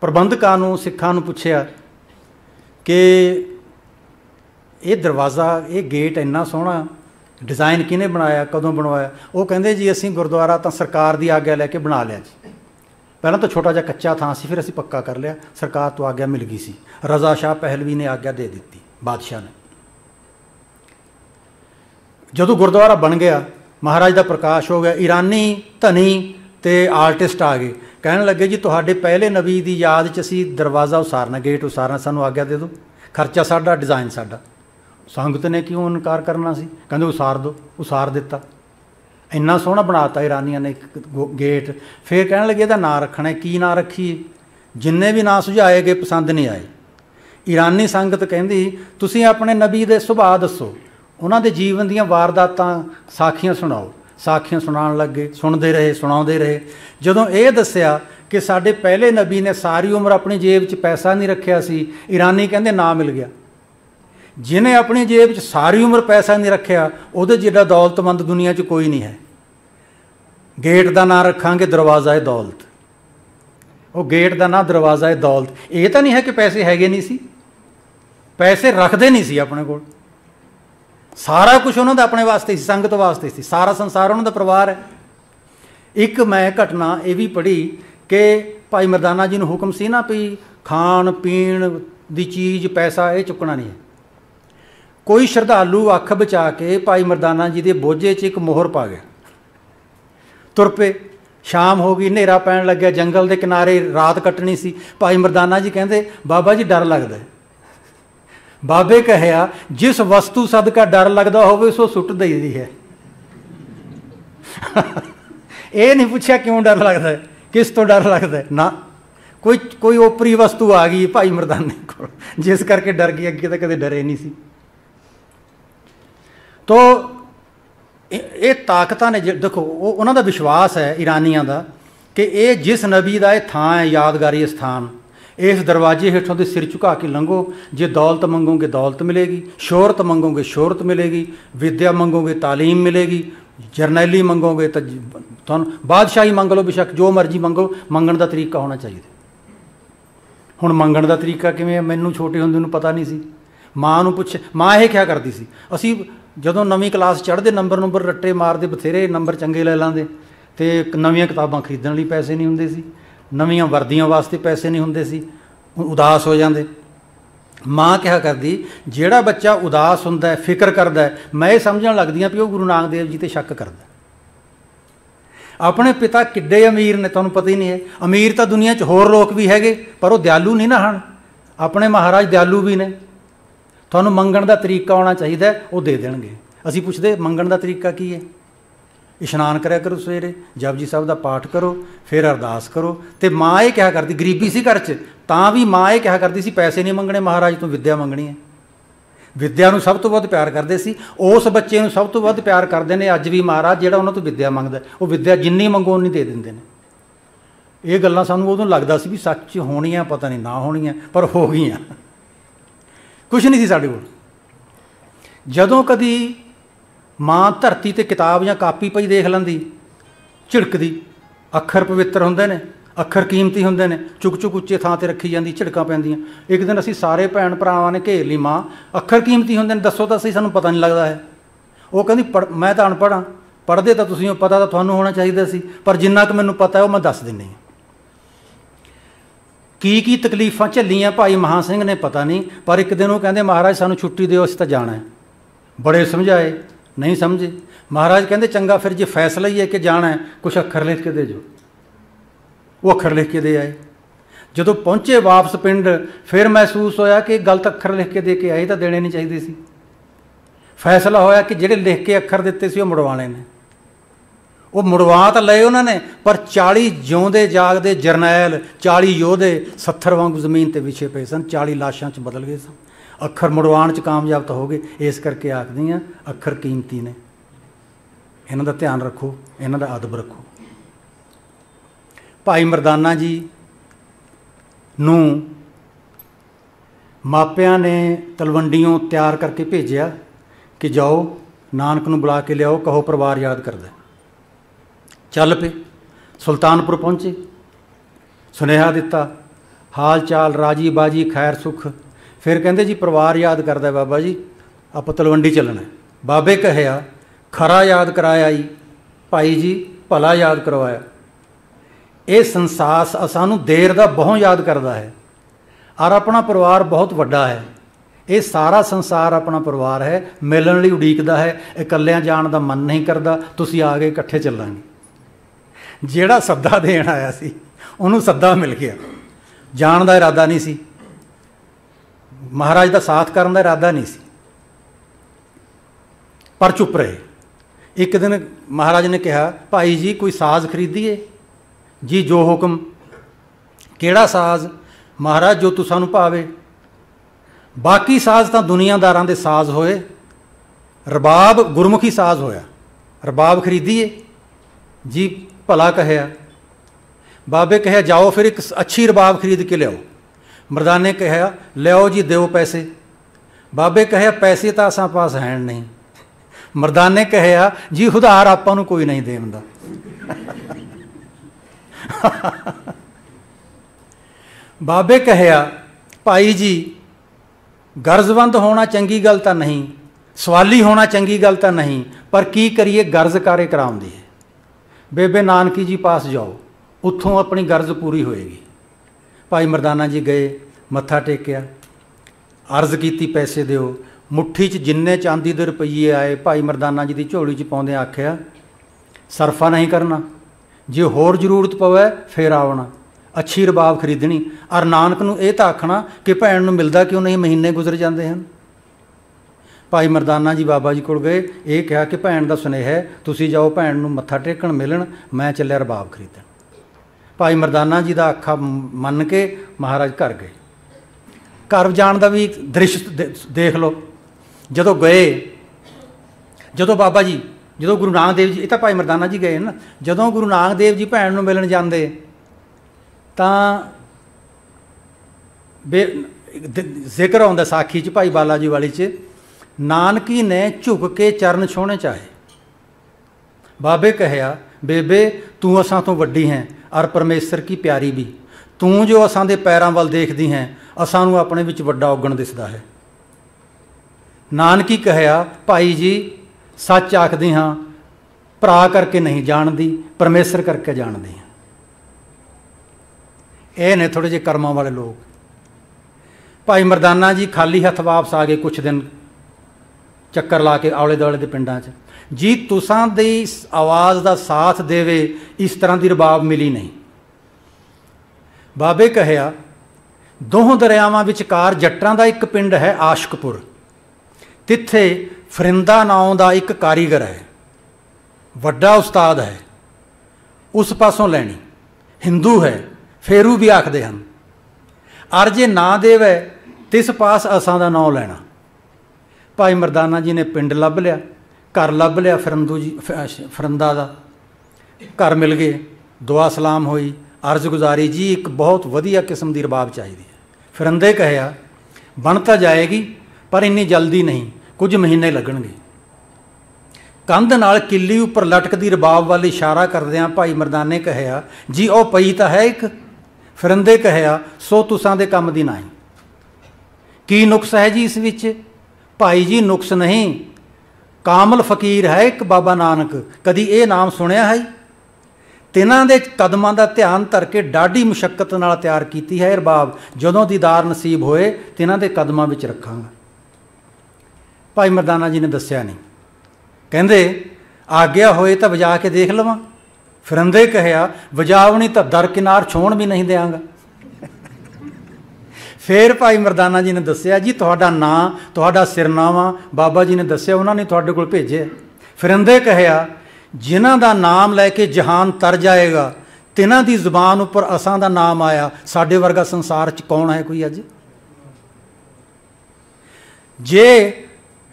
ਪ੍ਰਬੰਧਕਾਂ ਨੂੰ, ਸਿੱਖਾਂ ਨੂੰ ਪੁੱਛਿਆ ਕਿ ਇਹ ਦਰਵਾਜ਼ਾ, ਇਹ ਗੇਟ ਇੰਨਾ ਸੋਹਣਾ ਡਿਜ਼ਾਈਨ ਕਿਹਨੇ ਬਣਾਇਆ, ਕਦੋਂ ਬਣਵਾਇਆ? ਉਹ ਕਹਿੰਦੇ ਜੀ ਅਸੀਂ ਗੁਰਦੁਆਰਾ ਤਾਂ ਸਰਕਾਰ ਦੀ ਆਗਿਆ ਲੈ ਕੇ ਬਣਾ ਲਿਆ ਜੀ। ਪਹਿਲਾਂ ਤਾਂ ਛੋਟਾ ਜਿਹਾ ਕੱਚਾ ਥਾਂ ਸੀ, ਫਿਰ ਅਸੀਂ ਪੱਕਾ ਕਰ ਲਿਆ। ਸਰਕਾਰ ਤੋਂ ਆਗਿਆ ਮਿਲ ਗਈ ਸੀ। ਰਜ਼ਾ ਸ਼ਾਹ ਪਹਿਲਵੀ ਨੇ ਆਗਿਆ ਦੇ ਦਿੱਤੀ, ਬਾਦਸ਼ਾਹ ਨੇ। ਜਦੋਂ ਗੁਰਦੁਆਰਾ ਬਣ ਗਿਆ, ਮਹਾਰਾਜ ਦਾ ਪ੍ਰਕਾਸ਼ ਹੋ ਗਿਆ ਈਰਾਨੀ ਧਨੀ ਤੇ ਆਰਟਿਸਟ ਆ ਗਏ। ਕਹਿਣ ਲੱਗੇ ਜੀ, ਤੁਹਾਡੇ ਪਹਿਲੇ ਨਬੀ ਦੀ ਯਾਦ 'ਚ ਅਸੀਂ ਦਰਵਾਜ਼ਾ ਉਸਾਰਨਾ ਗੇਟ ਉਸਾਰਨਾ, ਸਾਨੂੰ ਆਗਿਆ ਦੇ ਦਿਓ। ਖਰਚਾ ਸਾਡਾ ਡਿਜ਼ਾਈਨ ਸਾਡਾ। ਸੰਗਤ ਨੇ ਕਿਉਂ ਇਨਕਾਰ ਕਰਨਾ ਸੀ? ਕਹਿੰਦੇ ਉਸਾਰ ਦਿਓ ਉਸਾਰ ਦਿੱਤਾ। ਇੰਨਾ ਸੋਹਣਾ ਬਣਾਤਾ ਇਰਾਨੀਆਂ ਨੇ ਇੱਕ ਗੇਟ। ਫਿਰ ਕਹਿਣ ਲੱਗੇ ਇਹਦਾ ਨਾਂ ਰੱਖਣਾ ਕੀ ਨਾਂ ਰੱਖੀਏ? ਜਿੰਨੇ ਵੀ ਨਾਂ ਸੁਝਾਏ ਗਏ, ਪਸੰਦ ਨਹੀਂ ਆਏ। ਇਰਾਨੀ ਸੰਗਤ ਕਹਿੰਦੀ, ਤੁਸੀਂ ਆਪਣੇ ਨਬੀ ਦੇ ਸੁਭਾਅ ਦੱਸੋ। ਉਹਨਾਂ ਦੇ ਜੀਵਨ ਦੀਆਂ ਵਾਰਦਾਤਾਂ ਸਾਖੀਆਂ ਸੁਣਾਓ। ਸਾਖੀਆਂ ਸੁਣਾਉਣ ਲੱਗੇ, ਸੁਣਦੇ ਰਹੇ, ਸੁਣਾਉਂਦੇ ਰਹੇ। ਜਦੋਂ ਇਹ ਦੱਸਿਆ ਕਿ ਸਾਡੇ ਪਹਿਲੇ ਨਬੀ ਨੇ ਸਾਰੀ ਉਮਰ ਆਪਣੀ ਜੇਬ 'ਚ ਪੈਸਾ ਨਹੀਂ ਰੱਖਿਆ ਸੀ, ਇਰਾਨੀ ਕਹਿੰਦੇ, ਨਾ ਮਿਲ ਗਿਆ। ਜਿਨੇ ਆਪਣੀ ਜੇਬ 'ਚ ਸਾਰੀ ਉਮਰ ਪੈਸਾ ਨਹੀਂ ਰੱਖਿਆ, ਉਹਦੇ ਜਿਹੜਾ ਦੌਲਤਮੰਦ ਦੁਨੀਆ 'ਚ ਕੋਈ ਨਹੀਂ ਹੈ। ਗੇਟ ਦਾ ਨਾਂ ਰੱਖਾਂਗੇ ਦਰਵਾਜ਼ਾ ਹੈ ਦੌਲਤ। ਉਹ ਗੇਟ ਦਾ ਨਾਂ ਦਰਵਾਜ਼ਾ ਹੈ ਦੌਲਤ। ਇਹ ਤਾਂ ਨਹੀਂ ਹੈ ਕਿ ਪੈਸੇ ਹੈਗੇ ਨਹੀਂ ਸੀ। ਪੈਸੇ ਰੱਖਦੇ ਨਹੀਂ ਸੀ ਆਪਣੇ ਕੋਲ। ਸਾਰਾ ਕੁਝ ਉਹਨਾਂ ਦਾ ਆਪਣੇ ਵਾਸਤੇ ਸੀ, ਸੰਗਤ ਵਾਸਤੇ ਸੀ। ਸਾਰਾ ਸੰਸਾਰ ਉਹਨਾਂ ਦਾ ਪਰਿਵਾਰ ਹੈ। ਇੱਕ ਮੈਂ ਘਟਨਾ ਇਹ ਵੀ ਪੜ੍ਹੀ ਕਿ ਭਾਈ ਮਰਦਾਨਾ ਜੀ ਨੂੰ ਹੁਕਮ ਸੀ ਨਾ ਵੀ ਖਾਣ ਪੀਣ ਦੀ ਚੀਜ਼, ਪੈਸਾ ਇਹ ਚੁੱਕਣਾ ਨਹੀਂ ਹੈ। ਕੋਈ ਸ਼ਰਧਾਲੂ ਅੱਖ ਬਚਾ ਕੇ ਭਾਈ ਮਰਦਾਨਾ ਜੀ ਦੇ ਬੋਝੇ 'ਚ ਇੱਕ ਮੋਹਰ ਪਾ ਗਿਆ। ਤੁਰ ਪਏ। ਸ਼ਾਮ ਹੋ ਗਈ, ਹਨੇਰਾ ਪੈਣ ਲੱਗਿਆ, ਜੰਗਲ ਦੇ ਕਿਨਾਰੇ ਰਾਤ ਕੱਟਣੀ ਸੀ। ਭਾਈ ਮਰਦਾਨਾ ਜੀ ਕਹਿੰਦੇ, ਬਾਬਾ ਜੀ, ਡਰ ਲੱਗਦਾ ਬਾਬੇ ਕਹਿਆ, ਜਿਸ ਵਸਤੂ ਸਦਕਾ ਡਰ ਲੱਗਦਾ ਹੋਵੇ ਸੋ ਸੁੱਟ ਦਈਦੀ ਹੈ। ਇਹ ਨਹੀਂ ਪੁੱਛਿਆ ਕਿਉਂ ਡਰ ਲੱਗਦਾ ਕਿਸ ਤੋਂ ਡਰ ਲੱਗਦਾ ਨਾ। ਕੋਈ ਕੋਈ ਓਪਰੀ ਵਸਤੂ ਆ ਗਈ ਭਾਈ ਮਰਦਾਨੇ ਕੋਲ। ਜਿਸ ਕਰਕੇ ਡਰ ਗਈ, ਅੱਗੇ ਤਾਂ ਕਦੇ ਡਰੇ ਨਹੀਂ ਸੀ। ਤੋ ਇਹ ਤਾਕਤਾਂ ਨੇ ਦੇਖੋ, ਉਹ ਉਹਨਾਂ ਦਾ ਵਿਸ਼ਵਾਸ ਹੈ ਇਰਾਨੀਆਂ ਦਾ ਕਿ ਇਹ ਜਿਸ ਨਬੀ ਦਾ ਇਹ ਥਾਂ ਹੈ, ਯਾਦਗਾਰੀ ਸਥਾਨ, ਇਸ ਦਰਵਾਜ਼ੇ ਹੇਠੋਂ ਦੇ ਸਿਰ ਝੁਕਾ ਕੇ ਲੰਘੋ, ਜੇ ਦੌਲਤ ਮੰਗੋਗੇ ਦੌਲਤ ਮਿਲੇਗੀ, ਸ਼ੋਹਰਤ ਮੰਗੋਗੇ ਸ਼ੋਹਰਤ ਮਿਲੇਗੀ, ਵਿਦਿਆ ਮੰਗੋਗੇ ਤਾਲੀਮ ਮਿਲੇਗੀ, ਜਰਨੈਲੀ ਮੰਗੋਗੇ ਤਾਂ ਤੁਹਾਨੂੰ ਬਾਦਸ਼ਾਹੀ ਮੰਗ ਲਓ ਬਿਸ਼ੱਕ, ਜੋ ਮਰਜ਼ੀ ਮੰਗੋ, ਮੰਗਣ ਦਾ ਤਰੀਕਾ ਹੋਣਾ ਚਾਹੀਦਾ। ਹੁਣ ਮੰਗਣ ਦਾ ਤਰੀਕਾ ਕਿਵੇਂ ਹੈ? ਮੈਨੂੰ ਛੋਟੇ ਹੁੰਦੇ ਨੂੰ ਪਤਾ ਨਹੀਂ ਸੀ। ਮਾਂ ਨੂੰ ਪੁੱਛ, ਮਾਂ ਇਹ ਕਿਆ ਕਰਦੀ ਸੀ? ਅਸੀਂ ਜਦੋਂ ਨਵੀਂ ਕਲਾਸ ਚੜ੍ਹਦੇ, ਨੰਬਰ ਨੰਬਰ ਰੱਟੇ ਮਾਰਦੇ, ਬਥੇਰੇ ਨੰਬਰ ਚੰਗੇ ਲੈ ਲਾਂਦੇ, ਤੇ ਨਵੀਆਂ ਕਿਤਾਬਾਂ ਖਰੀਦਣ ਲਈ ਪੈਸੇ ਨਹੀਂ ਹੁੰਦੇ ਸੀ, ਨਵੀਆਂ ਵਰਦੀਆਂ ਵਾਸਤੇ ਪੈਸੇ ਨਹੀਂ ਹੁੰਦੇ ਸੀ ਉਦਾਸ ਹੋ ਜਾਂਦੇ। ਮਾਂ ਕਿਹਾ ਕਰਦੀ, ਜਿਹੜਾ ਬੱਚਾ ਉਦਾਸ ਹੁੰਦਾ ਹੈ, ਫਿਕਰ ਕਰਦਾ ਹੈ, ਮੈਂ ਇਹ ਸਮਝਣ ਲੱਗਦੀ ਆ ਵੀ ਉਹ ਗੁਰੂ ਨਾਨਕ ਦੇਵ ਜੀ ਤੇ ਸ਼ੱਕ ਕਰਦਾ ਆਪਣੇ ਪਿਤਾ ਕਿੱਡੇ ਅਮੀਰ ਨੇ, ਤੁਹਾਨੂੰ ਪਤਾ ਹੀ ਨਹੀਂ ਹੈ। ਅਮੀਰ ਤਾਂ ਦੁਨੀਆ 'ਚ ਹੋਰ ਲੋਕ ਵੀ ਹੈਗੇ, ਪਰ ਉਹ ਦਿਆਲੂ ਨਹੀਂ ਨਾ ਹਨ। ਆਪਣੇ ਮਹਾਰਾਜ ਦਿਆਲੂ ਵੀ ਨੇ। ਤੁਹਾਨੂੰ ਮੰਗਣ ਦਾ ਤਰੀਕਾ ਆਉਣਾ ਚਾਹੀਦਾ ਉਹ ਦੇ ਦੇਣਗੇ। ਅਸੀਂ ਪੁੱਛਦੇ, ਮੰਗਣ ਦਾ ਤਰੀਕਾ ਕੀ ਹੈ? ਇਸ਼ਨਾਨ ਕਰਿਆ ਕਰੋ ਸਵੇਰੇ ਜਪਜੀ ਸਾਹਿਬ ਦਾ ਪਾਠ ਕਰੋ, ਫਿਰ ਅਰਦਾਸ ਕਰੋ, ਤੇ ਮਾਂ ਇਹ ਕਿਹਾ ਕਰਦੀ, ਗਰੀਬੀ ਸੀ ਘਰ 'ਚ, ਤਾਂ ਵੀ ਮਾਂ ਇਹ ਕਿਹਾ ਕਰਦੀ ਸੀ, ਪੈਸੇ ਨਹੀਂ ਮੰਗਣੇ, ਮਹਾਰਾਜ ਤੋਂ ਵਿੱਦਿਆ ਮੰਗਣੀ ਹੈ। ਵਿੱਦਿਆ ਨੂੰ ਸਭ ਤੋਂ ਵੱਧ ਪਿਆਰ ਕਰਦੇ ਸੀ, ਉਸ ਬੱਚੇ ਨੂੰ ਸਭ ਤੋਂ ਵੱਧ ਪਿਆਰ ਕਰਦੇ ਨੇ ਅੱਜ ਵੀ ਮਹਾਰਾਜ, ਜਿਹੜਾ ਉਹਨਾਂ ਤੋਂ ਵਿੱਦਿਆ ਮੰਗਦਾ ਉਹ ਵਿੱਦਿਆ ਜਿੰਨੀ ਮੰਗੋ, ਉਨੀ ਦੇ ਦਿੰਦੇ ਨੇ। ਇਹ ਗੱਲਾਂ ਸਾਨੂੰ ਉਦੋਂ ਲੱਗਦਾ ਸੀ ਵੀ ਸੱਚ ਹੋਣੀਆਂ, ਪਤਾ ਨਹੀਂ ਨਾ ਹੋਣੀਆਂ, ਪਰ ਹੋ ਗਈਆਂ। ਕੁਝ ਨਹੀਂ ਸੀ ਸਾਡੇ ਕੋਲ। ਜਦੋਂ ਕਦੀ ਮਾਂ ਧਰਤੀ ਤੇ ਕਿਤਾਬ ਜਾਂ ਕਾਪੀ ਪਈ ਦੇਖ ਲੈਂਦੀ, ਝਿੜਕਦੀ, ਅੱਖਰ ਪਵਿੱਤਰ ਹੁੰਦੇ ਨੇ, ਅੱਖਰ ਕੀਮਤੀ ਹੁੰਦੇ ਨੇ, ਚੁੱਕ ਚੁੱਕ ਉੱਚੇ ਥਾਂ ਤੇ ਰੱਖੀ ਜਾਂਦੀ, ਝਿੜਕਾਂ ਪੈਂਦੀਆਂ। ਇੱਕ ਦਿਨ ਅਸੀਂ ਸਾਰੇ ਭੈਣ ਭਰਾਵਾਂ ਨੇ ਘੇਰ ਲਈ, ਮਾਂ, ਅੱਖਰ ਕੀਮਤੀ ਹੁੰਦੇ ਨੇ, ਦੱਸੋ ਤਾਂ ਸਹੀ, ਸਾਨੂੰ ਪਤਾ ਨਹੀਂ ਲੱਗਦਾ ਹੈ। ਉਹ ਕਹਿੰਦੀ ਮੈਂ ਤਾਂ ਅਨਪੜ੍ਹ ਹਾਂ, ਪੜ੍ਹਦੇ ਤਾਂ ਤੁਸੀਂ ਪਤਾ ਤਾਂ ਤੁਹਾਨੂੰ ਹੋਣਾ ਚਾਹੀਦਾ ਸੀ, ਪਰ ਜਿੰਨਾ ਕੁ ਮੈਨੂੰ ਪਤਾ ਹੈ, ਉਹ ਮੈਂ ਦੱਸ ਦਿੰਨੀ ਹਾਂ। ਕੀ ਕੀ ਤਕਲੀਫਾਂ ਝੱਲੀਆਂ ਭਾਈ ਮਹਾ ਸਿੰਘ ਨੇ ਪਤਾ ਨਹੀਂ, ਪਰ ਇੱਕ ਦਿਨ ਉਹ ਕਹਿੰਦੇ, ਮਹਾਰਾਜ, ਸਾਨੂੰ ਛੁੱਟੀ ਦਿਓ, ਅਸੀਂ ਤਾਂ ਜਾਣਾ ਹੈ। ਬੜੇ ਸਮਝਾਏ। ਨਹੀਂ ਸਮਝੇ। ਮਹਾਰਾਜ ਕਹਿੰਦੇ, ਚੰਗਾ, ਫਿਰ ਜੇ ਫੈਸਲਾ ਹੀ ਹੈ ਕਿ ਜਾਣਾ ਹੈ ਕੁਝ ਅੱਖਰ ਲਿਖ ਕੇ ਦੇ ਜੋ ਉਹ ਅੱਖਰ ਲਿਖ ਕੇ ਦੇ ਆਏ। ਜਦੋਂ ਪਹੁੰਚੇ ਵਾਪਸ ਪਿੰਡ, ਫਿਰ ਮਹਿਸੂਸ ਹੋਇਆ ਕਿ ਗਲਤ ਅੱਖਰ ਲਿਖ ਕੇ ਦੇ ਕੇ ਆਏ ਤਾਂ ਦੇਣੇ ਨਹੀਂ ਚਾਹੀਦੇ ਸੀ। ਫੈਸਲਾ ਹੋਇਆ ਕਿ ਜਿਹੜੇ ਲਿਖ ਕੇ ਅੱਖਰ ਦਿੱਤੇ ਸੀ ਉਹ ਮੁੜਵਾਣੇ ਨੇ। ਉਹ ਮੁੜਵਾ ਤਾਂ ਲਏ ਉਹਨਾਂ ਨੇ, ਪਰ 40 ਜਿਉਂਦੇ ਜਾਗਦੇ ਜਰਨੈਲ 40 ਯੋਧੇ 70 ਵਾਂਗੂ ਜ਼ਮੀਨ ਤੇ ਵਿਛੇ ਪਏ ਸਨ 40 ਲਾਸ਼ਾਂ 'ਚ ਬਦਲ ਗਏ ਸਨ। ਅੱਖਰ ਮੁੜਵਾਉਣ 'ਚ ਕਾਮਯਾਬ ਤਾਂ ਹੋ ਗਏ, ਇਸ ਕਰਕੇ ਆਖਦੀ ਆ, ਅੱਖਰ ਕੀਮਤੀ ਨੇ। ਇਹਨਾਂ ਦਾ ਧਿਆਨ ਰੱਖੋ, ਇਹਨਾਂ ਦਾ ਅਦਬ ਰੱਖੋ। ਭਾਈ ਮਰਦਾਨਾ ਜੀ ਨੂੰ ਮਾਪਿਆਂ ਨੇ ਤਲਵੰਡੀਆਂ ਤਿਆਰ ਕਰਕੇ ਭੇਜਿਆ ਕਿ ਜਾਓ, ਨਾਨਕ ਨੂੰ ਬੁਲਾ ਕੇ ਲਿਆਓ, ਕਹੋ ਪਰਿਵਾਰ ਯਾਦ ਕਰਦਾ। ਚੱਲ ਪਏ ਸੁਲਤਾਨਪੁਰ ਪਹੁੰਚੇ। ਸੁਨੇਹਾ ਦਿੱਤਾ, ਹਾਲ ਚਾਲ, ਰਾਜੀ ਬਾਜੀ, ਖੈਰ ਸੁਖ। ਫਿਰ ਕਹਿੰਦੇ ਜੀ, ਪਰਿਵਾਰ ਯਾਦ ਕਰਦਾ ਬਾਬਾ ਜੀ, ਆਪਾਂ ਤਲਵੰਡੀ ਚੱਲਣਾ ਬਾਬੇ ਕਹਿਆ, ਖਰਾ ਯਾਦ ਕਰਾਇਆ ਜੀ ਭਾਈ ਜੀ, ਭਲਾ ਯਾਦ ਕਰਵਾਇਆ। ਇਹ ਸੰਸਾਸ ਸਾਨੂੰ ਦੇਰ ਦਾ ਬਹੁਤ ਯਾਦ ਕਰਦਾ ਹੈ। ਔਰ ਆਪਣਾ ਪਰਿਵਾਰ ਬਹੁਤ ਵੱਡਾ ਹੈ। ਇਹ ਸਾਰਾ ਸੰਸਾਰ ਆਪਣਾ ਪਰਿਵਾਰ ਹੈ। ਮਿਲਣ ਲਈ ਉਡੀਕਦਾ ਹੈ। ਇਕੱਲਿਆਂ ਜਾਣ ਦਾ ਮਨ ਨਹੀਂ ਕਰਦਾ। ਤੁਸੀਂ ਆ ਕੇ ਇਕੱਠੇ ਚੱਲਾਂਗੇ। ਜਿਹੜਾ ਸੱਦਾ ਦੇਣ ਆਇਆ ਸੀ, ਉਹਨੂੰ ਸੱਦਾ ਮਿਲ ਗਿਆ। ਜਾਣ ਦਾ ਇਰਾਦਾ ਨਹੀਂ ਸੀ। ਮਹਾਰਾਜ ਦਾ ਸਾਥ ਕਰਨ ਦਾ ਇਰਾਦਾ ਨਹੀਂ ਸੀ। ਪਰ ਚੁੱਪ ਰਹੇ। ਇੱਕ ਦਿਨ ਮਹਾਰਾਜ ਨੇ ਕਿਹਾ, ਭਾਈ ਜੀ, ਕੋਈ ਸਾਜ਼ ਖਰੀਦੀਏ? ਜੀ, ਜੋ ਹੁਕਮ। ਕਿਹੜਾ ਸਾਜ਼? ਮਹਾਰਾਜ, ਜੋ ਤੂੰ ਸਾਨੂੰ ਭਾਵੇ। ਬਾਕੀ ਸਾਜ਼ ਤਾਂ ਦੁਨੀਆਦਾਰਾਂ ਦੇ ਸਾਜ਼ ਹੋਏ। ਰਬਾਬ ਗੁਰਮੁਖੀ ਸਾਜ਼ ਹੋਇਆ। ਰਬਾਬ ਖਰੀਦੀਏ? ਜੀ ਭਲਾ ਕਹਿਆ ਬਾਬੇ ਕਹਿਆ ਜਾਓ ਫਿਰ ਇੱਕ ਅੱਛੀ ਰਬਾਬ ਖਰੀਦ ਕੇ ਲਿਆਓ। ਮਰਦਾਨੇ ਕਹਿਆ ਲਿਆਓ ਜੀ, ਦਿਓ ਪੈਸੇ। ਬਾਬੇ ਕਹਿਆ ਪੈਸੇ ਤਾਂ ਅਸਾਂ ਪਾਸ ਹੈ ਨਹੀਂ। ਮਰਦਾਨੇ ਕਹਿਆ ਜੀ ਉਧਾਰ ਆਪਾਂ ਨੂੰ ਕੋਈ ਨਹੀਂ ਦੇਵੰਦਾ ਬਾਬੇ ਕਹਿਆ ਭਾਈ ਜੀ, ਗਰਜ਼ਵੰਦ ਹੋਣਾ ਚੰਗੀ ਗੱਲ ਤਾਂ ਨਹੀਂ, ਸਵਾਲੀ ਹੋਣਾ ਚੰਗੀ ਗੱਲ ਤਾਂ ਨਹੀਂ, ਪਰ ਕੀ ਕਰੀਏ, ਗਰਜ਼ ਕਾਰੇ ਕਰਾਉਂਦੀ ਹੈ। ਬੇਬੇ ਨਾਨਕੀ ਜੀ ਪਾਸ ਜਾਓ, ਉੱਥੋਂ ਆਪਣੀ ਗਰਜ਼ ਪੂਰੀ ਹੋਏਗੀ। ਭਾਈ ਮਰਦਾਨਾ ਜੀ ਗਏ, ਮੱਥਾ ਟੇਕਿਆ। ਅਰਜ਼ ਕੀਤੀ ਪੈਸੇ ਦਿਓ। ਮੁੱਠੀ 'ਚ ਜਿੰਨੇ ਚਾਂਦੀ ਦੇ ਰੁਪਈਏ ਆਏ, ਭਾਈ ਮਰਦਾਨਾ ਜੀ ਦੀ ਝੋਲੀ 'ਚ ਪਾਉਂਦੇ ਆਖਿਆ, ਸਰਫਾ ਨਹੀਂ ਕਰਨਾ। ਜੇ ਹੋਰ ਜ਼ਰੂਰਤ ਪਵੇ, ਫੇਰ ਆਉਣਾ। ਅੱਛੀ ਰਬਾਬ ਖਰੀਦਣੀ। ਔਰ ਨਾਨਕ ਨੂੰ ਇਹ ਤਾਂ ਆਖਣਾ ਕਿ ਭੈਣ ਨੂੰ ਮਿਲਦਾ ਕਿਉਂ ਨਹੀਂ, ਮਹੀਨੇ ਗੁਜ਼ਰ ਜਾਂਦੇ ਹਨ। ਭਾਈ ਮਰਦਾਨਾ ਜੀ ਬਾਬਾ ਜੀ ਕੋਲ ਗਏ, ਇਹ ਕਿਹਾ ਕਿ ਭੈਣ ਦਾ ਸੁਨੇਹਾ ਹੈ, ਤੁਸੀਂ ਜਾਓ ਭੈਣ ਨੂੰ ਮੱਥਾ ਟੇਕਣ ਮਿਲਣ, ਮੈਂ ਚੱਲਿਆ ਰਬਾਬ ਖਰੀਦਣ। ਭਾਈ ਮਰਦਾਨਾ ਜੀ ਦਾ ਅੱਖਾਂ ਮੰਨ ਕੇ ਮਹਾਰਾਜ ਘਰ ਗਏ। ਘਰ ਜਾਣ ਦਾ ਵੀ ਦ੍ਰਿਸ਼ ਦੇਖ ਲਓ। ਜਦੋਂ ਗਏ, ਜਦੋਂ ਬਾਬਾ ਜੀ, ਜਦੋਂ ਗੁਰੂ ਨਾਨਕ ਦੇਵ ਜੀ, ਇਹ ਤਾਂ ਭਾਈ ਮਰਦਾਨਾ ਜੀ ਗਏ ਨਾ, ਜਦੋਂ ਗੁਰੂ ਨਾਨਕ ਦੇਵ ਜੀ ਭੈਣ ਨੂੰ ਮਿਲਣ ਜਾਂਦੇ, ਤਾਂ ਬੇ ਜ਼ਿਕਰ ਆਉਂਦਾ ਸਾਖੀ ਚ ਭਾਈ ਬਾਲਾ ਜੀ ਵਾਲੀ ਚ ਨਾਨਕੀ ਨੇ ਝੁਕ ਕੇ ਚਰਨ ਛੋਹਣੇ ਚਾਹੇ। ਬਾਬੇ ਕਹਿਆ, ਬੇਬੇ, ਤੂੰ ਅਸਾਂ ਤੋਂ ਵੱਡੀ ਹੈ ਔਰ ਪਰਮੇਸ਼ਰ ਕੀ ਪਿਆਰੀ ਵੀ। ਤੂੰ ਜੋ ਅਸਾਂ ਦੇ ਪੈਰਾਂ ਵੱਲ ਦੇਖਦੀ ਹੈ, ਅਸਾਂ ਨੂੰ ਆਪਣੇ ਵਿੱਚ ਵੱਡਾ ਉਗਣ ਦਿਸਦਾ ਹੈ। ਨਾਨਕੀ ਕਹਿਆ, ਭਾਈ ਜੀ, ਸੱਚ ਆਖਦੀ ਹਾਂ, ਭਰਾ ਕਰਕੇ ਨਹੀਂ ਜਾਣਦੀ, ਪਰਮੇਸ਼ਰ ਕਰਕੇ ਜਾਣਦੀ ਹਾਂ। ਇਹ ਨੇ ਥੋੜੇ ਜਿਹੇ ਕਰਮਾਂ ਵਾਲੇ ਲੋਕ। ਭਾਈ ਮਰਦਾਨਾ ਜੀ ਖਾਲੀ ਹੱਥ ਵਾਪਸ ਆ ਗਏ ਕੁਝ ਦਿਨ ਚੱਕਰ ਲਾ ਕੇ ਆਲੇ ਦੁਆਲੇ ਦੇ ਪਿੰਡਾਂ 'ਚ। ਜੀ ਤੁਸਾਂ ਦੀ ਆਵਾਜ਼ ਦਾ ਸਾਥ ਦੇਵੇ, ਇਸ ਤਰ੍ਹਾਂ ਦੀ ਰਬਾਬ ਮਿਲੀ ਨਹੀਂ। ਬਾਬੇ ਕਹਿਆ, ਦੋਹਾਂ ਦਰਿਆਵਾਂ ਵਿਚਕਾਰ ਜੱਟਾਂ ਦਾ ਇੱਕ ਪਿੰਡ ਹੈ ਆਸ਼ਕਪੁਰ। ਤਿੱਥੇ ਫਰਿੰਦਾ ਨਾਉ ਦਾ ਇੱਕ ਕਾਰੀਗਰ ਹੈ। ਵੱਡਾ ਉਸਤਾਦ ਹੈ। ਉਸ ਪਾਸੋਂ ਲੈਣੀ। ਹਿੰਦੂ ਹੈ। ਫੇਰੂ ਵੀ ਆਖਦੇ ਹਨ। ਅਰ ਜੇ ਨਾ ਦੇਵੇ, ਤਿਸ ਪਾਸ ਅਸਾਂ ਦਾ ਨਾਮ ਲੈਣਾ। ਭਾਈ ਮਰਦਾਨਾ ਜੀ ਨੇ ਪਿੰਡ ਲੱਭ ਲਿਆ, ਘਰ ਲੱਭ ਲਿਆ ਫਰੰਦੂ ਜੀ ਫਰੰਦਾ ਦਾ। ਘਰ ਮਿਲ ਗਏ, ਦੁਆ ਸਲਾਮ ਹੋਈ, ਅਰਜ਼ ਗੁਜ਼ਾਰੀ, ਜੀ ਇੱਕ ਬਹੁਤ ਵਧੀਆ ਕਿਸਮ ਦੀ ਰਬਾਬ ਚਾਹੀਦੀ ਹੈ। ਫਰੰਦੇ ਕਹਿਆ, ਬਣ ਤਾਂ ਜਾਏਗੀ, ਪਰ ਇੰਨੀ ਜਲਦੀ ਨਹੀਂ, ਕੁਝ ਮਹੀਨੇ ਲੱਗਣਗੇ। ਕੰਧ ਨਾਲ ਕਿੱਲੀ ਉੱਪਰ ਲਟਕਦੀ ਰਬਾਬ ਵੱਲ ਇਸ਼ਾਰਾ ਕਰਦਿਆਂ ਭਾਈ ਮਰਦਾਨੇ ਕਹਿਆ, ਜੀ ਉਹ ਪਈ ਤਾਂ ਹੈ ਇੱਕ? ਫਰੰਦੇ ਕਹਿਆ, ਸੋ ਤੁਸਾਂ ਦੇ ਕੰਮ ਦੀ ਨਹੀਂ। ਕੀ ਨੁਕਸ ਹੈ ਜੀ ਇਸ ਵਿੱਚ? ਭਾਈ ਜੀ, ਨੁਕਸ ਨਹੀਂ। ਕਾਮਲ ਫਕੀਰ ਹੈ ਇੱਕ ਬਾਬਾ ਨਾਨਕ। ਕਦੀ ਇਹ ਨਾਮ ਸੁਣਿਆ ਹੈ? ਤਿਨਾਂ ਦੇ ਕਦਮਾਂ ਦਾ ਧਿਆਨ ਧਰ ਕੇ ਡਾਢੀ ਮੁਸ਼ਕਲ ਨਾਲ ਤਿਆਰ ਕੀਤੀ ਹੈ ਰਬਾਬ। ਜਦੋਂ ਦੀਦਾਰ ਨਸੀਬ ਹੋਏ, ਤਿਨਾਂ ਦੇ ਕਦਮਾਂ ਵਿੱਚ ਰੱਖਾਂਗਾ। ਭਾਈ ਮਰਦਾਨਾ ਜੀ ਨੇ ਦੱਸਿਆ ਨਹੀਂ। ਕਹਿੰਦੇ, ਆਗਿਆ ਹੋਏ ਤਾਂ ਵਜਾ ਕੇ ਦੇਖ ਲਵਾਂ। ਫਿਰੰਦੇ ਕਹਿਆ, ਵਜਾਵਣੀ ਤਾਂ ਦਰ ਕਿਨਾਰ ਛੋਣ ਵੀ ਨਹੀਂ ਦੇਵਾਂਗਾ ਫੇਰ ਭਾਈ ਮਰਦਾਨਾ ਜੀ ਨੇ ਦੱਸਿਆ, ਜੀ, ਤੁਹਾਡਾ ਨਾਂ, ਤੁਹਾਡਾ ਸਿਰਨਾਵਾ ਬਾਬਾ ਜੀ ਨੇ ਦੱਸਿਆ, ਉਹਨਾਂ ਨੇ ਤੁਹਾਡੇ ਕੋਲ ਭੇਜਿਆ ਫਿਰੰਦੇ ਕਹਿਆ, ਜਿਨ੍ਹਾਂ ਦਾ ਨਾਮ ਲੈ ਕੇ ਜਹਾਨ ਤਰ ਜਾਏਗਾ, ਤਿਨਾਂ ਦੀ ਜ਼ੁਬਾਨ ਉੱਪਰ ਅਸਾਂ ਦਾ ਨਾਮ ਆਇਆ, ਸਾਡੇ ਵਰਗਾ ਸੰਸਾਰ 'ਚ ਕੌਣ ਹੈ ਕੋਈ ਅੱਜ? ਜੇ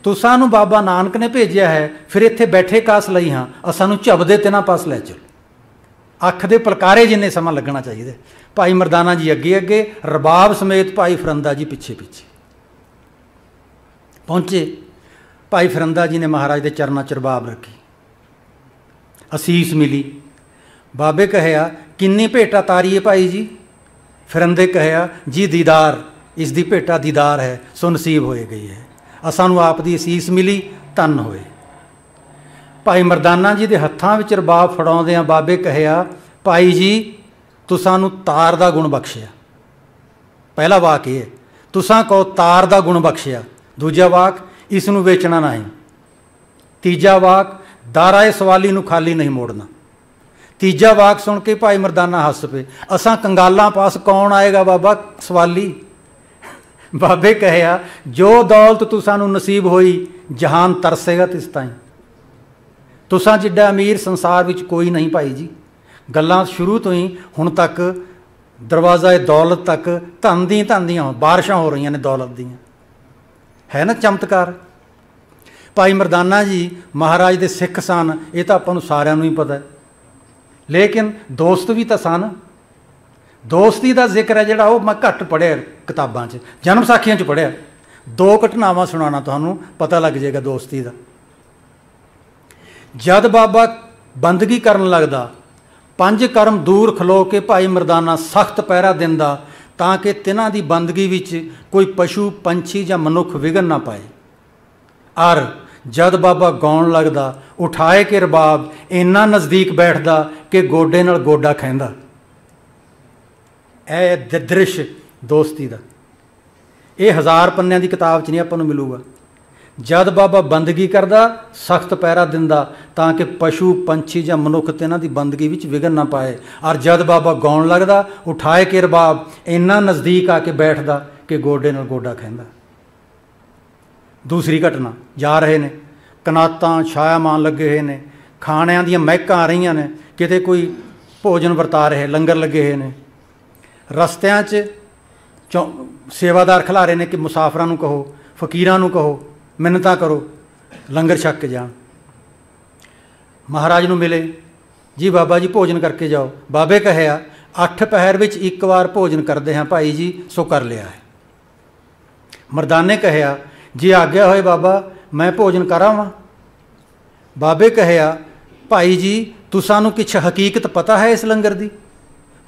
ਤੁਸਾਂ ਨੂੰ ਬਾਬਾ ਨਾਨਕ ਨੇ ਭੇਜਿਆ ਹੈ, ਫਿਰ ਇੱਥੇ ਬੈਠੇ ਕਾਸ ਲਈ ਹਾਂ, ਅਸਾਂ ਨੂੰ ਝਬਦੇ ਤਿਨਾਂ ਪਾਸ ਲੈ ਚਲੋ। ਅੱਖ ਦੇ ਪਲਕਾਰੇ ਜਿੰਨੇ ਸਮਾਂ ਲੱਗਣਾ ਚਾਹੀਦਾ ਭਾਈ ਮਰਦਾਨਾ ਜੀ ਅੱਗੇ ਅੱਗੇ, ਰਬਾਬ ਸਮੇਤ ਭਾਈ ਫਰੰਦਾ ਜੀ ਪਿੱਛੇ ਪਿੱਛੇ। ਪਹੁੰਚੇ। ਭਾਈ ਫਰੰਦਾ ਜੀ ਨੇ ਮਹਾਰਾਜ ਦੇ ਚਰਨਾਂ 'ਚ ਰਬਾਬ ਰੱਖੀ। ਅਸੀਸ ਮਿਲੀ। ਬਾਬੇ ਕਹਿਆ, ਕਿੰਨੀ ਭੇਟਾ ਤਾਰੀਏ ਭਾਈ ਜੀ? ਫਰੰਦੇ ਕਹਿਆ, ਜੀ ਦੀਦਾਰ, ਇਸ ਦੀ ਭੇਟਾ ਦੀਦਾਰ ਹੈ, ਸੋ ਨਸੀਬ ਹੋਏ ਗਈ ਹੈ। ਅਸਾਂ ਨੂੰ ਆਪ ਦੀ ਅਸੀਸ ਮਿਲੀ ਤਨ ਹੋਏ। ਭਾਈ ਮਰਦਾਨਾ ਜੀ ਦੇ ਹੱਥਾਂ ਵਿੱਚ ਰਬਾਬ ਫੜਾਉਂਦਿਆਂ ਬਾਬੇ ਕਹਿਆ, ਭਾਈ ਜੀ ਤੁਸਾਂ ਨੂੰ ਤਾਰ ਦਾ ਗੁਣ ਬਖਸ਼ਿਆ। ਪਹਿਲਾ ਵਾਕ ਇਹ ਹੈ, ਤੁਸਾਂ ਕੋ ਤਾਰ ਦਾ ਗੁਣ ਬਖਸ਼ਿਆ। ਦੂਜਾ ਵਾਕ, ਇਸ ਨੂੰ ਵੇਚਣਾ ਨਹੀਂ। ਤੀਜਾ ਵਾਕ ਦਾਰਾਏ ਸਵਾਲੀ ਨੂੰ ਖਾਲੀ ਨਹੀਂ ਮੋੜਨਾ। ਤੀਜਾ ਵਾਕ ਸੁਣ ਕੇ ਭਾਈ ਮਰਦਾਨਾ ਹੱਸ ਪਏ, ਅਸਾਂ ਕੰਗਾਲਾਂ ਪਾਸ ਕੌਣ ਆਏਗਾ ਬਾਬਾ ਸਵਾਲੀ? ਬਾਬੇ ਕਹਿਆ, ਜੋ ਦੌਲਤ ਤੂੰ ਸਾਨੂੰ ਨਸੀਬ ਹੋਈ, ਜਹਾਨ ਤਰਸੇਗਾ ਤਿਸ ਤਾਈਂ। ਤੁਸਾਂ ਜਿੱਡਾ ਅਮੀਰ ਸੰਸਾਰ ਵਿੱਚ ਕੋਈ ਨਹੀਂ ਭਾਈ ਜੀ। ਗੱਲਾਂ ਸ਼ੁਰੂ ਤੋਂ ਹੀ ਹੁਣ ਤੱਕ ਦਰਵਾਜ਼ਾ ਦੌਲਤ ਤੱਕ ਧਨ ਦੀ ਧਨ ਦੀਆਂ ਬਾਰਿਸ਼ਾਂ ਹੋ ਰਹੀਆਂ ਨੇ ਦੌਲਤ ਦੀਆਂ। ਹੈ ਨਾ ਚਮਤਕਾਰ? ਭਾਈ ਮਰਦਾਨਾ ਜੀ ਮਹਾਰਾਜ ਦੇ ਸਿੱਖ ਸਨ, ਇਹ ਤਾਂ ਆਪਾਂ ਨੂੰ ਸਾਰਿਆਂ ਨੂੰ ਹੀ ਪਤਾ ਹੈ। ਲੇਕਿਨ ਦੋਸਤ ਵੀ ਤਾਂ ਸਨ। ਦੋਸਤੀ ਦਾ ਜ਼ਿਕਰ ਹੈ ਜਿਹੜਾ ਉਹ ਮੈਂ ਘੱਟ ਪੜਿਆ ਕਿਤਾਬਾਂ 'ਚ, ਜਨਮ ਸਾਖੀਆਂ 'ਚ ਪੜਿਆ ਦੋ ਘਟਨਾਵਾਂ ਸੁਣਾਉਣਾ ਤੁਹਾਨੂੰ ਪਤਾ ਲੱਗ ਜਾਏਗਾ ਦੋਸਤੀ ਦਾ। ਜਦ ਬਾਬਾ ਬੰਦਗੀ ਕਰਨ ਲੱਗਦਾ ਪੰਜ ਕਰਮ ਦੂਰ ਖਲੋ ਕੇ ਭਾਈ ਮਰਦਾਨਾ ਸਖਤ ਪਹਿਰਾ ਦਿੰਦਾ ਤਾਂ ਕਿ ਤਿਨਾਂ ਦੀ ਬੰਦਗੀ ਵਿੱਚ ਕੋਈ ਪਸ਼ੂ, ਪੰਛੀ ਜਾਂ ਮਨੁੱਖ ਵਿਗਨ ਨਾ ਪਾਏ। ਅਰ ਜਦ ਬਾਬਾ ਗਾਉਣ ਲੱਗਦਾ, ਉਠਾਏ ਕੇ ਰਬਾਬ, ਇੰਨਾ ਨਜ਼ਦੀਕ ਬੈਠਦਾ ਕਿ ਗੋਡੇ ਨਾਲ ਗੋਡਾ ਖੈਂਦਾ ਇਹ ਦ੍ਰਿਸ਼ ਦੋਸਤੀ ਦਾ। ਇਹ ਹਜ਼ਾਰ ਪੰਨਿਆਂ ਦੀ ਕਿਤਾਬ 'ਚ ਨਹੀਂ ਆਪਾਂ ਨੂੰ ਮਿਲੂਗਾ। ਜਦ ਬਾਬਾ ਬੰਦਗੀ ਕਰਦਾ, ਸਖਤ ਪੈਰਾ ਦਿੰਦਾ, ਤਾਂ ਕਿ ਪਸ਼ੂ, ਪੰਛੀ ਜਾਂ ਮਨੁੱਖ ਤੇ ਇਹਨਾਂ ਦੀ ਬੰਦਗੀ ਵਿੱਚ ਵਿਗਨ ਨਾ ਪਾਏ। ਔਰ ਜਦ ਬਾਬਾ ਗਾਉਣ ਲੱਗਦਾ, ਉਠਾਏ ਕੇ ਰਬਾਬ, ਇੰਨਾ ਨਜ਼ਦੀਕ ਆ ਕੇ ਬੈਠਦਾ ਕਿ ਗੋਡੇ ਨਾਲ ਗੋਡਾ ਖੈਂਦਾ ਦੂਸਰੀ ਘਟਨਾ, ਜਾ ਰਹੇ ਨੇ। ਕਨਾਤਾਂ ਛਾਇਆਮਾਨ ਲੱਗੇ ਹੋਏ ਨੇ। ਖਾਣਿਆਂ ਦੀਆਂ ਮਹਿਕਾਂ ਆ ਰਹੀਆਂ ਨੇ। ਕਿਤੇ ਕੋਈ ਭੋਜਨ ਵਰਤਾ ਰਹੇ, ਲੰਗਰ ਲੱਗੇ ਹੋਏ ਨੇ। ਰਸਤਿਆਂ 'ਚ ਸੇਵਾਦਾਰ ਖਿਲਾ ਰਹੇ ਨੇ ਕਿ ਮੁਸਾਫਰਾਂ ਨੂੰ ਕਹੋ, ਫਕੀਰਾਂ ਨੂੰ ਕਹੋ ਮਿੰਨਤਾਂ ਕਰੋ, ਲੰਗਰ ਛੱਕ ਕੇ ਜਾਣ। ਮਹਾਰਾਜ ਨੂੰ ਮਿਲੇ, ਜੀ ਬਾਬਾ ਜੀ, ਭੋਜਨ ਕਰਕੇ ਜਾਓ। ਬਾਬੇ ਕਹਿਆ ਅੱਠ ਪਹਿਰ ਵਿੱਚ ਇੱਕ ਵਾਰ ਭੋਜਨ ਕਰਦੇ ਹਾਂ ਭਾਈ ਜੀ, ਸੋ ਕਰ ਲਿਆ ਹੈ। ਮਰਦਾਨੇ ਕਹਿਆ ਜੀ ਆਗਿਆ ਹੋਏ ਬਾਬਾ, ਮੈਂ ਭੋਜਨ ਕਰਾਵਾਂ? ਬਾਬੇ ਕਹਿਆ ਭਾਈ ਜੀ, ਤੁਸਾਂ ਨੂੰ ਕਿਛ ਹਕੀਕਤ ਪਤਾ ਹੈ ਇਸ ਲੰਗਰ ਦੀ?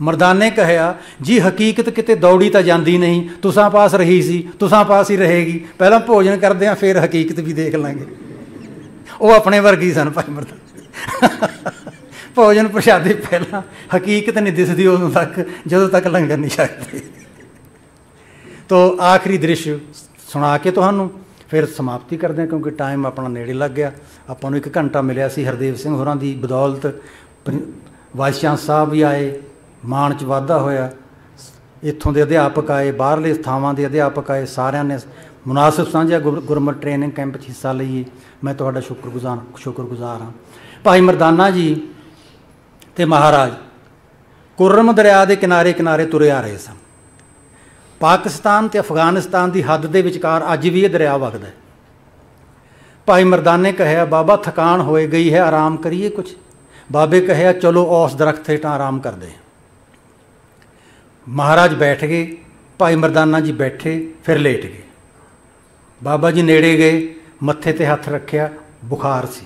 ਮਰਦਾਨੇ ਕਹਿਆ, ਜੀ ਹਕੀਕਤ ਕਿਤੇ ਦੌੜੀ ਤਾਂ ਜਾਂਦੀ ਨਹੀਂ। ਤੁਸਾਂ ਪਾਸ ਰਹੀ ਸੀ, ਤੁਸਾਂ ਪਾਸ ਹੀ ਰਹੇਗੀ। ਪਹਿਲਾਂ ਭੋਜਨ ਕਰਦੇ ਆ, ਫਿਰ ਹਕੀਕਤ ਵੀ ਦੇਖ ਲਾਂਗੇ। ਉਹ ਆਪਣੇ ਵਰਗੀ ਸਨ ਭਾਈ ਮਰਦਾਨਾ। ਭੋਜਨ ਪ੍ਰਸ਼ਾਦੇ ਪਹਿਲਾਂ, ਹਕੀਕਤ ਨਹੀਂ ਦਿਸਦੀ ਉਦੋਂ ਤੱਕ, ਜਦੋਂ ਤੱਕ ਲੰਗਰ ਨਹੀਂ ਛਕਦੇ। ਤੋ ਆਖਰੀ ਦ੍ਰਿਸ਼ ਸੁਣਾ ਕੇ ਤੁਹਾਨੂੰ, ਫਿਰ ਸਮਾਪਤੀ ਕਰਦੇ ਹਾਂ ਕਿਉਂਕਿ ਟਾਈਮ ਆਪਣਾ ਨੇੜੇ ਲੱਗ ਗਿਆ। ਆਪਾਂ ਨੂੰ ਇੱਕ ਘੰਟਾ ਮਿਲਿਆ ਸੀ ਹਰਦੇਵ ਸਿੰਘ ਹੋਰਾਂ ਦੀ ਬਦੌਲਤ। ਵਾਈਸ ਚਾਂਸ ਸਾਹਿਬ ਵੀ ਆਏ। ਮਾਣ ਚ ਵਾਧਾ ਹੋਇਆ। ਇੱਥੋਂ ਦੇ ਅਧਿਆਪਕ ਆਏ, ਬਾਹਰਲੇ ਥਾਵਾਂ ਦੇ ਅਧਿਆਪਕ ਆਏ, ਸਾਰਿਆਂ ਨੇ ਮੁਨਾਸਬ ਸਾਂਝਾ ਗੁਰਮਤ ਟ੍ਰੇਨਿੰਗ ਕੈਂਪ 'ਚ ਹਿੱਸਾ ਲਈਏ। ਮੈਂ ਤੁਹਾਡਾ ਸ਼ੁਕਰਗੁਜ਼ਾਰ ਸ਼ੁਕਰਗੁਜ਼ਾਰ ਹਾਂ। ਭਾਈ ਮਰਦਾਨਾ ਜੀ ਤੇ ਮਹਾਰਾਜ, ਕੁਰਮ ਦਰਿਆ ਦੇ ਕਿਨਾਰੇ ਕਿਨਾਰੇ ਤੁਰੇ ਆ ਰਹੇ ਸਨ। ਪਾਕਿਸਤਾਨ ਤੇ ਅਫਗਾਨਿਸਤਾਨ ਦੀ ਹੱਦ ਦੇ ਵਿਚਕਾਰ ਅੱਜ ਵੀ ਇਹ ਦਰਿਆ ਵਗਦਾ ਹੈ। ਭਾਈ ਮਰਦਾਨੇ ਕਹਿਆ, ਬਾਬਾ, ਥਕਾਨ ਹੋਏ ਗਈ ਹੈ, ਆਰਾਮ ਕਰੀਏ ਕੁਝ ਬਾਬੇ ਕਹਿਆ, ਚਲੋ, ਉਸ ਦਰਖਤ ਹੇਠਾਂ ਆਰਾਮ ਕਰਦੇ ਮਹਾਰਾਜ ਬੈਠ ਗਏ, ਭਾਈ ਮਰਦਾਨਾ ਜੀ ਬੈਠੇ, ਫਿਰ ਲੇਟ ਗਏ। ਬਾਬਾ ਜੀ ਨੇੜੇ ਗਏ, ਮੱਥੇ ਤੇ ਹੱਥ ਰੱਖਿਆ, ਬੁਖਾਰ ਸੀ।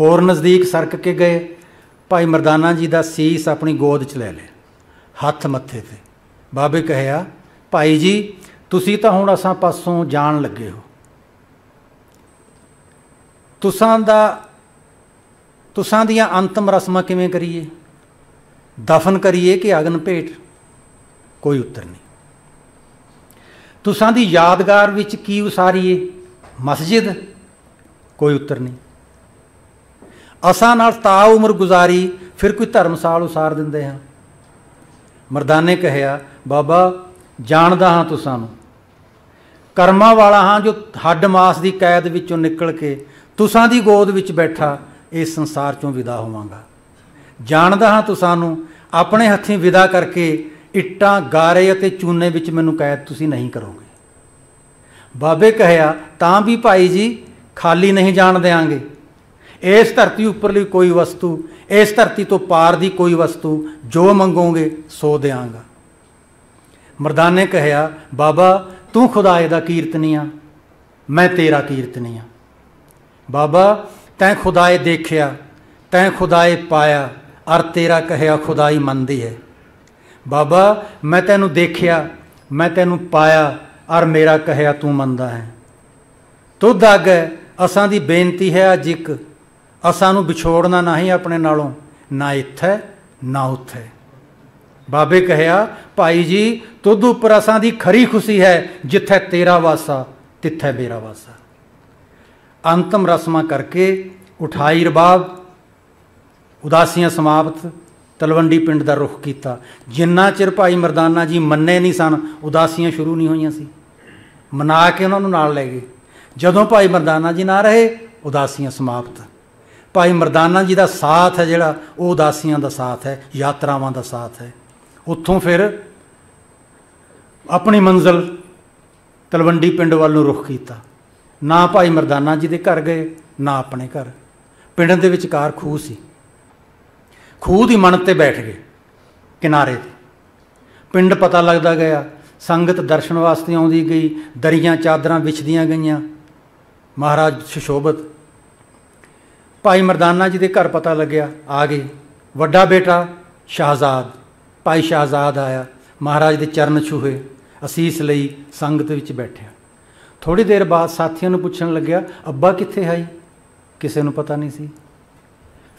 ਹੋਰ ਨਜ਼ਦੀਕ ਸਰਕ ਕੇ ਗਏ, ਭਾਈ ਮਰਦਾਨਾ ਜੀ ਦਾ ਸੀਸ ਆਪਣੀ ਗੋਦ 'ਚ ਲੈ ਲਿਆ ਹੱਥ ਮੱਥੇ ਤੇ। ਬਾਬੇ ਕਹਿਆ, ਭਾਈ ਜੀ, ਤੁਸੀਂ ਤਾਂ ਹੁਣ ਅਸਾਂ ਪਾਸੋਂ ਜਾਣ ਲੱਗੇ ਹੋ। ਤੁਸਾਂ ਦਾ, ਤੁਸਾਂ ਦੀਆਂ ਅੰਤਮ ਰਸਮਾਂ ਕਿਵੇਂ ਕਰੀਏ? ਦਫਨ ਕਰੀਏ ਕਿ ਅਗਨ ਭੇਟ? ਕੋਈ ਉੱਤਰ ਨਹੀਂ। ਤੁਸਾਂ ਦੀ ਯਾਦਗਾਰ ਵਿੱਚ ਕੀ ਉਸਾਰੀਏ? ਮਸਜਿਦ? ਕੋਈ ਉੱਤਰ ਨਹੀਂ। ਅਸਾਂ ਨਾਲ ਤਾ ਉਮਰ ਗੁਜ਼ਾਰੀ, ਫਿਰ ਕੋਈ ਧਰਮਸਾਲ ਉਸਾਰ ਦਿੰਦੇ ਹਾਂ। ਮਰਦਾਨੇ ਕਹਿਆ, ਬਾਬਾ, ਜਾਣਦਾ ਹਾਂ ਤੁਸਾਂ ਨੂੰ। ਕਰਮਾਂ ਵਾਲਾ ਹਾਂ ਜੋ ਹੱਡ ਮਾਸ ਦੀ ਕੈਦ ਵਿੱਚੋਂ ਨਿਕਲ ਕੇ ਤੁਸਾਂ ਦੀ ਗੋਦ ਵਿੱਚ ਬੈਠਾ, ਇਸ ਸੰਸਾਰ ਚੋਂ ਵਿਦਾ ਹੋਵਾਂਗਾ। ਜਾਣਦਾ ਹਾਂ ਤੁਸਾਂ ਨੂੰ, ਆਪਣੇ ਹੱਥੀਂ ਵਿਦਾ ਕਰਕੇ ਇੱਟਾਂ, ਗਾਰੇ ਅਤੇ ਚੂਨੇ ਵਿੱਚ ਮੈਨੂੰ ਕੈਦ ਤੁਸੀਂ ਨਹੀਂ ਕਰੋਗੇ। ਬਾਬੇ ਕਹਿਆ, ਤਾਂ ਵੀ ਭਾਈ ਜੀ, ਖਾਲੀ ਨਹੀਂ ਜਾਣ ਦੇਾਂਗੇ ਇਸ ਧਰਤੀ ਉੱਪਰਲੀ ਕੋਈ ਵਸਤੂ, ਇਸ ਧਰਤੀ ਤੋਂ ਪਾਰ ਦੀ ਕੋਈ ਵਸਤੂ ਜੋ ਮੰਗੋਗੇ, ਸੋ ਦੇਾਂਗਾ ਮਰਦਾਨੇ ਕਹਿਆ, ਬਾਬਾ, ਤੂੰ ਖੁਦਾਏ ਦਾ ਕੀਰਤਨੀਆ ਮੈਂ ਤੇਰਾ ਕੀਰਤਨੀਆ ਬਾਬਾ, ਤੈਂ ਖੁਦਾਏ ਦੇਖਿਆ, ਤੈਂ ਖੁਦਾਏ ਪਾਇਆ, ਅਰ ਤੇਰਾ ਕਹਿਆ, ਖੁਦਾਈ ਮੰਨਦੀ ਹੈ। ਬਾਬਾ, ਮੈਂ ਤੈਨੂੰ ਦੇਖਿਆ, ਮੈਂ ਤੈਨੂੰ ਪਾਇਆ, ਅਰ ਮੇਰਾ ਕਹਿਆ ਤੂੰ ਮੰਨਦਾ ਹੈ। ਤੁਧ ਅੱਗੇ ਅਸਾਂ ਦੀ ਬੇਨਤੀ ਹੈ ਅੱਜ ਇੱਕ। ਅਸਾਂ ਨੂੰ ਵਿਛੋੜਨਾ ਨਹੀਂ ਆਪਣੇ ਨਾਲੋਂ, ਨਾ ਇੱਥੇ, ਨਾ ਉੱਥੇ। ਬਾਬੇ ਕਹਿਆ, ਭਾਈ ਜੀ, ਤੁਧ ਉੱਪਰ ਅਸਾਂ ਦੀ ਖਰੀ ਖੁਸ਼ੀ ਹੈ, ਜਿੱਥੇ ਤੇਰਾ ਵਾਸਾ, ਤਿੱਥੇ ਮੇਰਾ ਵਾਸਾ। ਅੰਤਮ ਰਸਮਾਂ ਕਰਕੇ ਉਠਾਈ ਰਬਾਬ, ਉਦਾਸੀਆਂ ਸਮਾਪਤ। ਤਲਵੰਡੀ ਪਿੰਡ ਦਾ ਰੁਖ ਕੀਤਾ। ਜਿੰਨਾ ਚਿਰ ਭਾਈ ਮਰਦਾਨਾ ਜੀ ਮੰਨੇ ਨਹੀਂ ਸਨ, ਉਦਾਸੀਆਂ ਸ਼ੁਰੂ ਨਹੀਂ ਹੋਈਆਂ ਸੀ। ਮਨਾ ਕੇ ਉਹਨਾਂ ਨੂੰ ਨਾਲ ਲੈ ਗਏ। ਜਦੋਂ ਭਾਈ ਮਰਦਾਨਾ ਜੀ ਨਾ ਰਹੇ, ਉਦਾਸੀਆਂ ਸਮਾਪਤ। ਭਾਈ ਮਰਦਾਨਾ ਜੀ ਦਾ ਸਾਥ ਹੈ ਜਿਹੜਾ, ਉਹ ਉਦਾਸੀਆਂ ਦਾ ਸਾਥ ਹੈ, ਯਾਤਰਾਵਾਂ ਦਾ ਸਾਥ ਹੈ। ਉੱਥੋਂ ਫਿਰ ਆਪਣੀ ਮੰਜ਼ਲ ਤਲਵੰਡੀ ਪਿੰਡ ਵੱਲ ਨੂੰ ਰੁਖ ਕੀਤਾ। ਨਾ ਭਾਈ ਮਰਦਾਨਾ ਜੀ ਦੇ ਘਰ ਗਏ, ਨਾ ਆਪਣੇ ਘਰ। ਪਿੰਡ ਦੇ ਵਿਚਕਾਰ ਖੂਹ ਸੀ। ਖੂਹ ਦੀ ਮਣ ਤੇ ਬੈਠ ਗਏ, ਕਿਨਾਰੇ ਤੇ। ਪਿੰਡ ਪਤਾ ਲੱਗਦਾ ਗਿਆ, ਸੰਗਤ ਦਰਸ਼ਨ ਵਾਸਤੇ ਆਉਂਦੀ ਗਈ, ਦਰੀਆਂ ਚਾਦਰਾਂ ਵਿਛਦੀਆਂ ਗਈਆਂ। ਮਹਾਰਾਜ ਸੁਸ਼ੋਭਤ। ਭਾਈ ਮਰਦਾਨਾ ਜੀ ਦੇ ਘਰ ਪਤਾ ਲੱਗਿਆ, ਆ ਗਏ। ਵੱਡਾ ਬੇਟਾ ਸ਼ਾਹਜ਼ਾਦ, ਭਾਈ ਸ਼ਾਹਜ਼ਾਦ ਆਇਆ। ਮਹਾਰਾਜ ਦੇ ਚਰਨ ਛੂਹੇ, ਅਸੀਸ ਲਈ ਸੰਗਤ ਵਿੱਚ ਬੈਠਿਆ। ਥੋੜੀ ਦੇਰ ਬਾਅਦ ਸਾਥੀਆਂ ਨੂੰ ਪੁੱਛਣ ਲੱਗਿਆ, ਅੱਬਾ ਕਿੱਥੇ ਹੈ ਕਿਸੇ ਨੂੰ ਪਤਾ ਨਹੀਂ ਸੀ।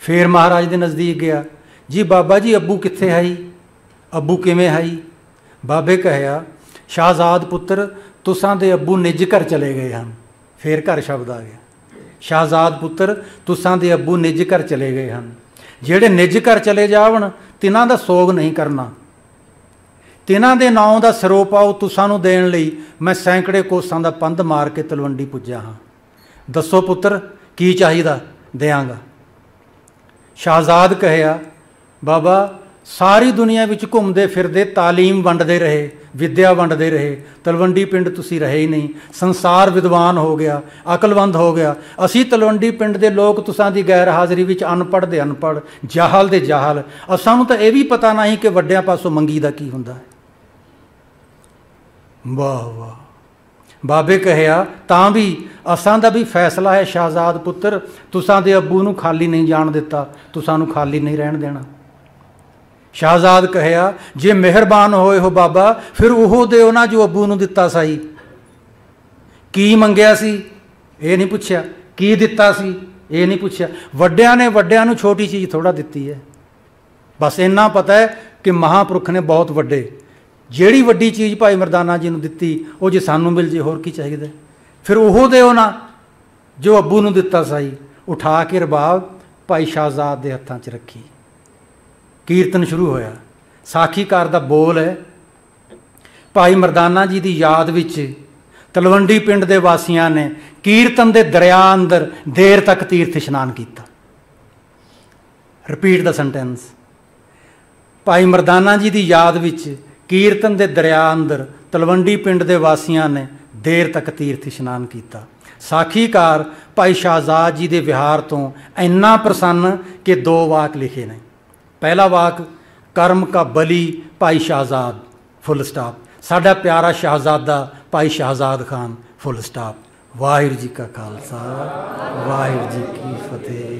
ਫੇਰ ਮਹਾਰਾਜ ਦੇ ਨਜ਼ਦੀਕ ਗਿਆ। ਜੀ ਬਾਬਾ ਜੀ, ਅੱਬੂ ਕਿੱਥੇ ਹੈ ਅੱਬੂ ਕਿਵੇਂ ਹੈ ਬਾਬੇ ਕਹਿਆ, ਸ਼ਾਹਜ਼ਾਦ ਪੁੱਤਰ, ਤੁਸਾਂ ਦੇ ਅੱਬੂ ਨਿੱਜ ਘਰ ਚਲੇ ਗਏ ਹਨ। ਫੇਰ ਘਰ ਸ਼ਬਦ ਆ ਗਿਆ। ਸ਼ਾਹਜ਼ਾਦ ਪੁੱਤਰ, ਤੁਸਾਂ ਦੇ ਅੱਬੂ ਨਿੱਜ ਘਰ ਚਲੇ ਗਏ ਹਨ। ਜਿਹੜੇ ਨਿੱਜ ਘਰ ਚਲੇ ਜਾਵਣ, ਤਿਨਾਂ ਦਾ ਸੋਗ ਨਹੀਂ ਕਰਨਾ। ਤਿਨਾਂ ਦੇ ਨਾਂ ਦਾ ਸਰੋਪਾਉ ਤੁਸਾਂ ਨੂੰ ਦੇਣ ਲਈ, ਮੈਂ ਸੈਂਕੜੇ ਕੋਸਾਂ ਦਾ ਪੰਧ ਮਾਰ ਕੇ ਤਲਵੰਡੀ ਪੁੱਜਾ ਹਾਂ। ਦੱਸੋ ਪੁੱਤਰ, ਕੀ ਚਾਹੀਦਾ? ਦੇਵਾਂਗਾ ਸ਼ਾਹਜ਼ਾਦ ਕਹਿਆ ਬਾਬਾ, ਸਾਰੀ ਦੁਨੀਆ ਵਿੱਚ ਘੁੰਮਦੇ ਫਿਰਦੇ ਤਾਲੀਮ ਵੰਡਦੇ ਰਹੇ, ਵਿਦਿਆ ਵੰਡਦੇ ਰਹੇ, ਤਲਵੰਡੀ ਪਿੰਡ ਤੁਸੀਂ ਰਹੇ ਹੀ ਨਹੀਂ, ਸੰਸਾਰ ਵਿਦਵਾਨ ਹੋ ਗਿਆ, ਅਕਲਵੰਦ ਹੋ ਗਿਆ। ਅਸੀਂ ਤਲਵੰਡੀ ਪਿੰਡ ਦੇ ਲੋਕ ਤੁਸਾਂ ਦੀ ਗੈਰ ਹਾਜ਼ਰੀ ਵਿੱਚ ਅਨਪੜ੍ਹ ਦੇ ਅਨਪੜ੍ਹ, ਜਾਹਲ ਦੇ ਜਾਹਲ। ਅਸਾਂ ਨੂੰ ਤਾਂ ਇਹ ਵੀ ਪਤਾ ਨਹੀਂ ਕਿ ਵੱਡਿਆਂ ਪਾਸੋਂ ਮੰਗੀ ਦਾ ਕੀ ਹੁੰਦਾ ਹੈ। ਵਾਹ ਵਾਹ। ਬਾਬੇ ਕਹਿਆ, ਤਾਂ ਵੀ ਅਸਾਂ ਦਾ ਵੀ ਫੈਸਲਾ ਹੈ ਸ਼ਾਹਜ਼ਾਦ ਪੁੱਤਰ, ਤੁਸਾਂ ਦੇ ਅੱਬੂ ਨੂੰ ਖਾਲੀ ਨਹੀਂ ਜਾਣ ਦਿੱਤਾ, ਤੁਸਾਂ ਨੂੰ ਖਾਲੀ ਨਹੀਂ ਰਹਿਣ ਦੇਣਾ। ਸ਼ਾਹਜ਼ਾਦ ਕਹਿਆ, ਜੇ ਮਿਹਰਬਾਨ ਹੋਏ ਹੋ ਬਾਬਾ, ਫਿਰ ਉਹ ਦਿਓ ਨਾ ਜੋ ਅੱਬੂ ਨੂੰ ਦਿੱਤਾ ਸਾਈ। ਕੀ ਮੰਗਿਆ ਸੀ? ਇਹ ਨਹੀਂ ਪੁੱਛਿਆ। ਕੀ ਦਿੱਤਾ ਸੀ? ਇਹ ਨਹੀਂ ਪੁੱਛਿਆ। ਵੱਡਿਆਂ ਨੇ ਵੱਡਿਆਂ ਨੂੰ ਛੋਟੀ ਚੀਜ਼ ਥੋੜਾ ਦਿੱਤੀ ਹੈ। ਬਸ ਇੰਨਾ ਪਤਾ ਹੈ ਕਿ ਮਹਾਪੁਰਖ ਨੇ ਬਹੁਤ ਵੱਡੇ ਜਿਹੜੀ ਵੱਡੀ ਚੀਜ਼ ਭਾਈ ਮਰਦਾਨਾ ਜੀ ਨੂੰ ਦਿੱਤੀ, ਉਹ ਜੇ ਸਾਨੂੰ ਮਿਲ ਜੇ, ਹੋਰ ਕੀ ਚਾਹੀਦਾ? ਫਿਰ ਉਹ ਦਿਓ ਨਾ ਜੋ ਅੱਬੂ ਨੂੰ ਦਿੱਤਾ ਸਾਈ, ਉਠਾ ਕੇ ਰਬਾਬ ਭਾਈ ਸ਼ਾਹਜ਼ਾਦ ਦੇ ਹੱਥਾਂ 'ਚ ਰੱਖੀ। ਕੀਰਤਨ ਸ਼ੁਰੂ ਹੋਇਆ। ਸਾਖੀਕਾਰ ਦਾ ਬੋਲ ਹੈ, ਭਾਈ ਮਰਦਾਨਾ ਜੀ ਦੀ ਯਾਦ ਵਿੱਚ ਤਲਵੰਡੀ ਪਿੰਡ ਦੇ ਵਾਸੀਆਂ ਨੇ ਕੀਰਤਨ ਦੇ ਦਰਿਆ ਅੰਦਰ ਦੇਰ ਤੱਕ ਤੀਰਥ ਇਸ਼ਨਾਨ ਕੀਤਾ। ਰਿਪੀਟ ਦਾ ਸੈਂਟੈਂਸ ਭਾਈ ਮਰਦਾਨਾ ਜੀ ਦੀ ਯਾਦ ਵਿੱਚ ਕੀਰਤਨ ਦੇ ਦਰਿਆ ਅੰਦਰ ਤਲਵੰਡੀ ਪਿੰਡ ਦੇ ਵਾਸੀਆਂ ਨੇ ਦੇਰ ਤੱਕ ਤੀਰਥ ਇਸ਼ਨਾਨ ਕੀਤਾ। ਸਾਖੀਕਾਰ ਭਾਈ ਸ਼ਾਹਜ਼ਾਦ ਜੀ ਦੇ ਵਿਹਾਰ ਤੋਂ ਇੰਨਾ ਪ੍ਰਸੰਨ ਕਿ ਦੋ ਵਾਕ ਲਿਖੇ ਨੇ। ਪਹਿਲਾ ਵਾਕ, ਕਰਮ ਕਾ ਬਲੀ ਭਾਈ ਸ਼ਾਹਜ਼ਾਦ ਫੁੱਲ ਸਟਾਪ ਸਾਡਾ ਪਿਆਰਾ ਸ਼ਾਹਜ਼ਾਦਾ ਭਾਈ ਸ਼ਾਹਜ਼ਾਦ ਖਾਨ ਫੁੱਲ ਸਟਾਪ ਵਾਹਿਗੁਰੂ ਜੀ ਕਾ ਖਾਲਸਾ, ਵਾਹਿਗੁਰੂ ਜੀ ਕੀ ਫਤਿਹ।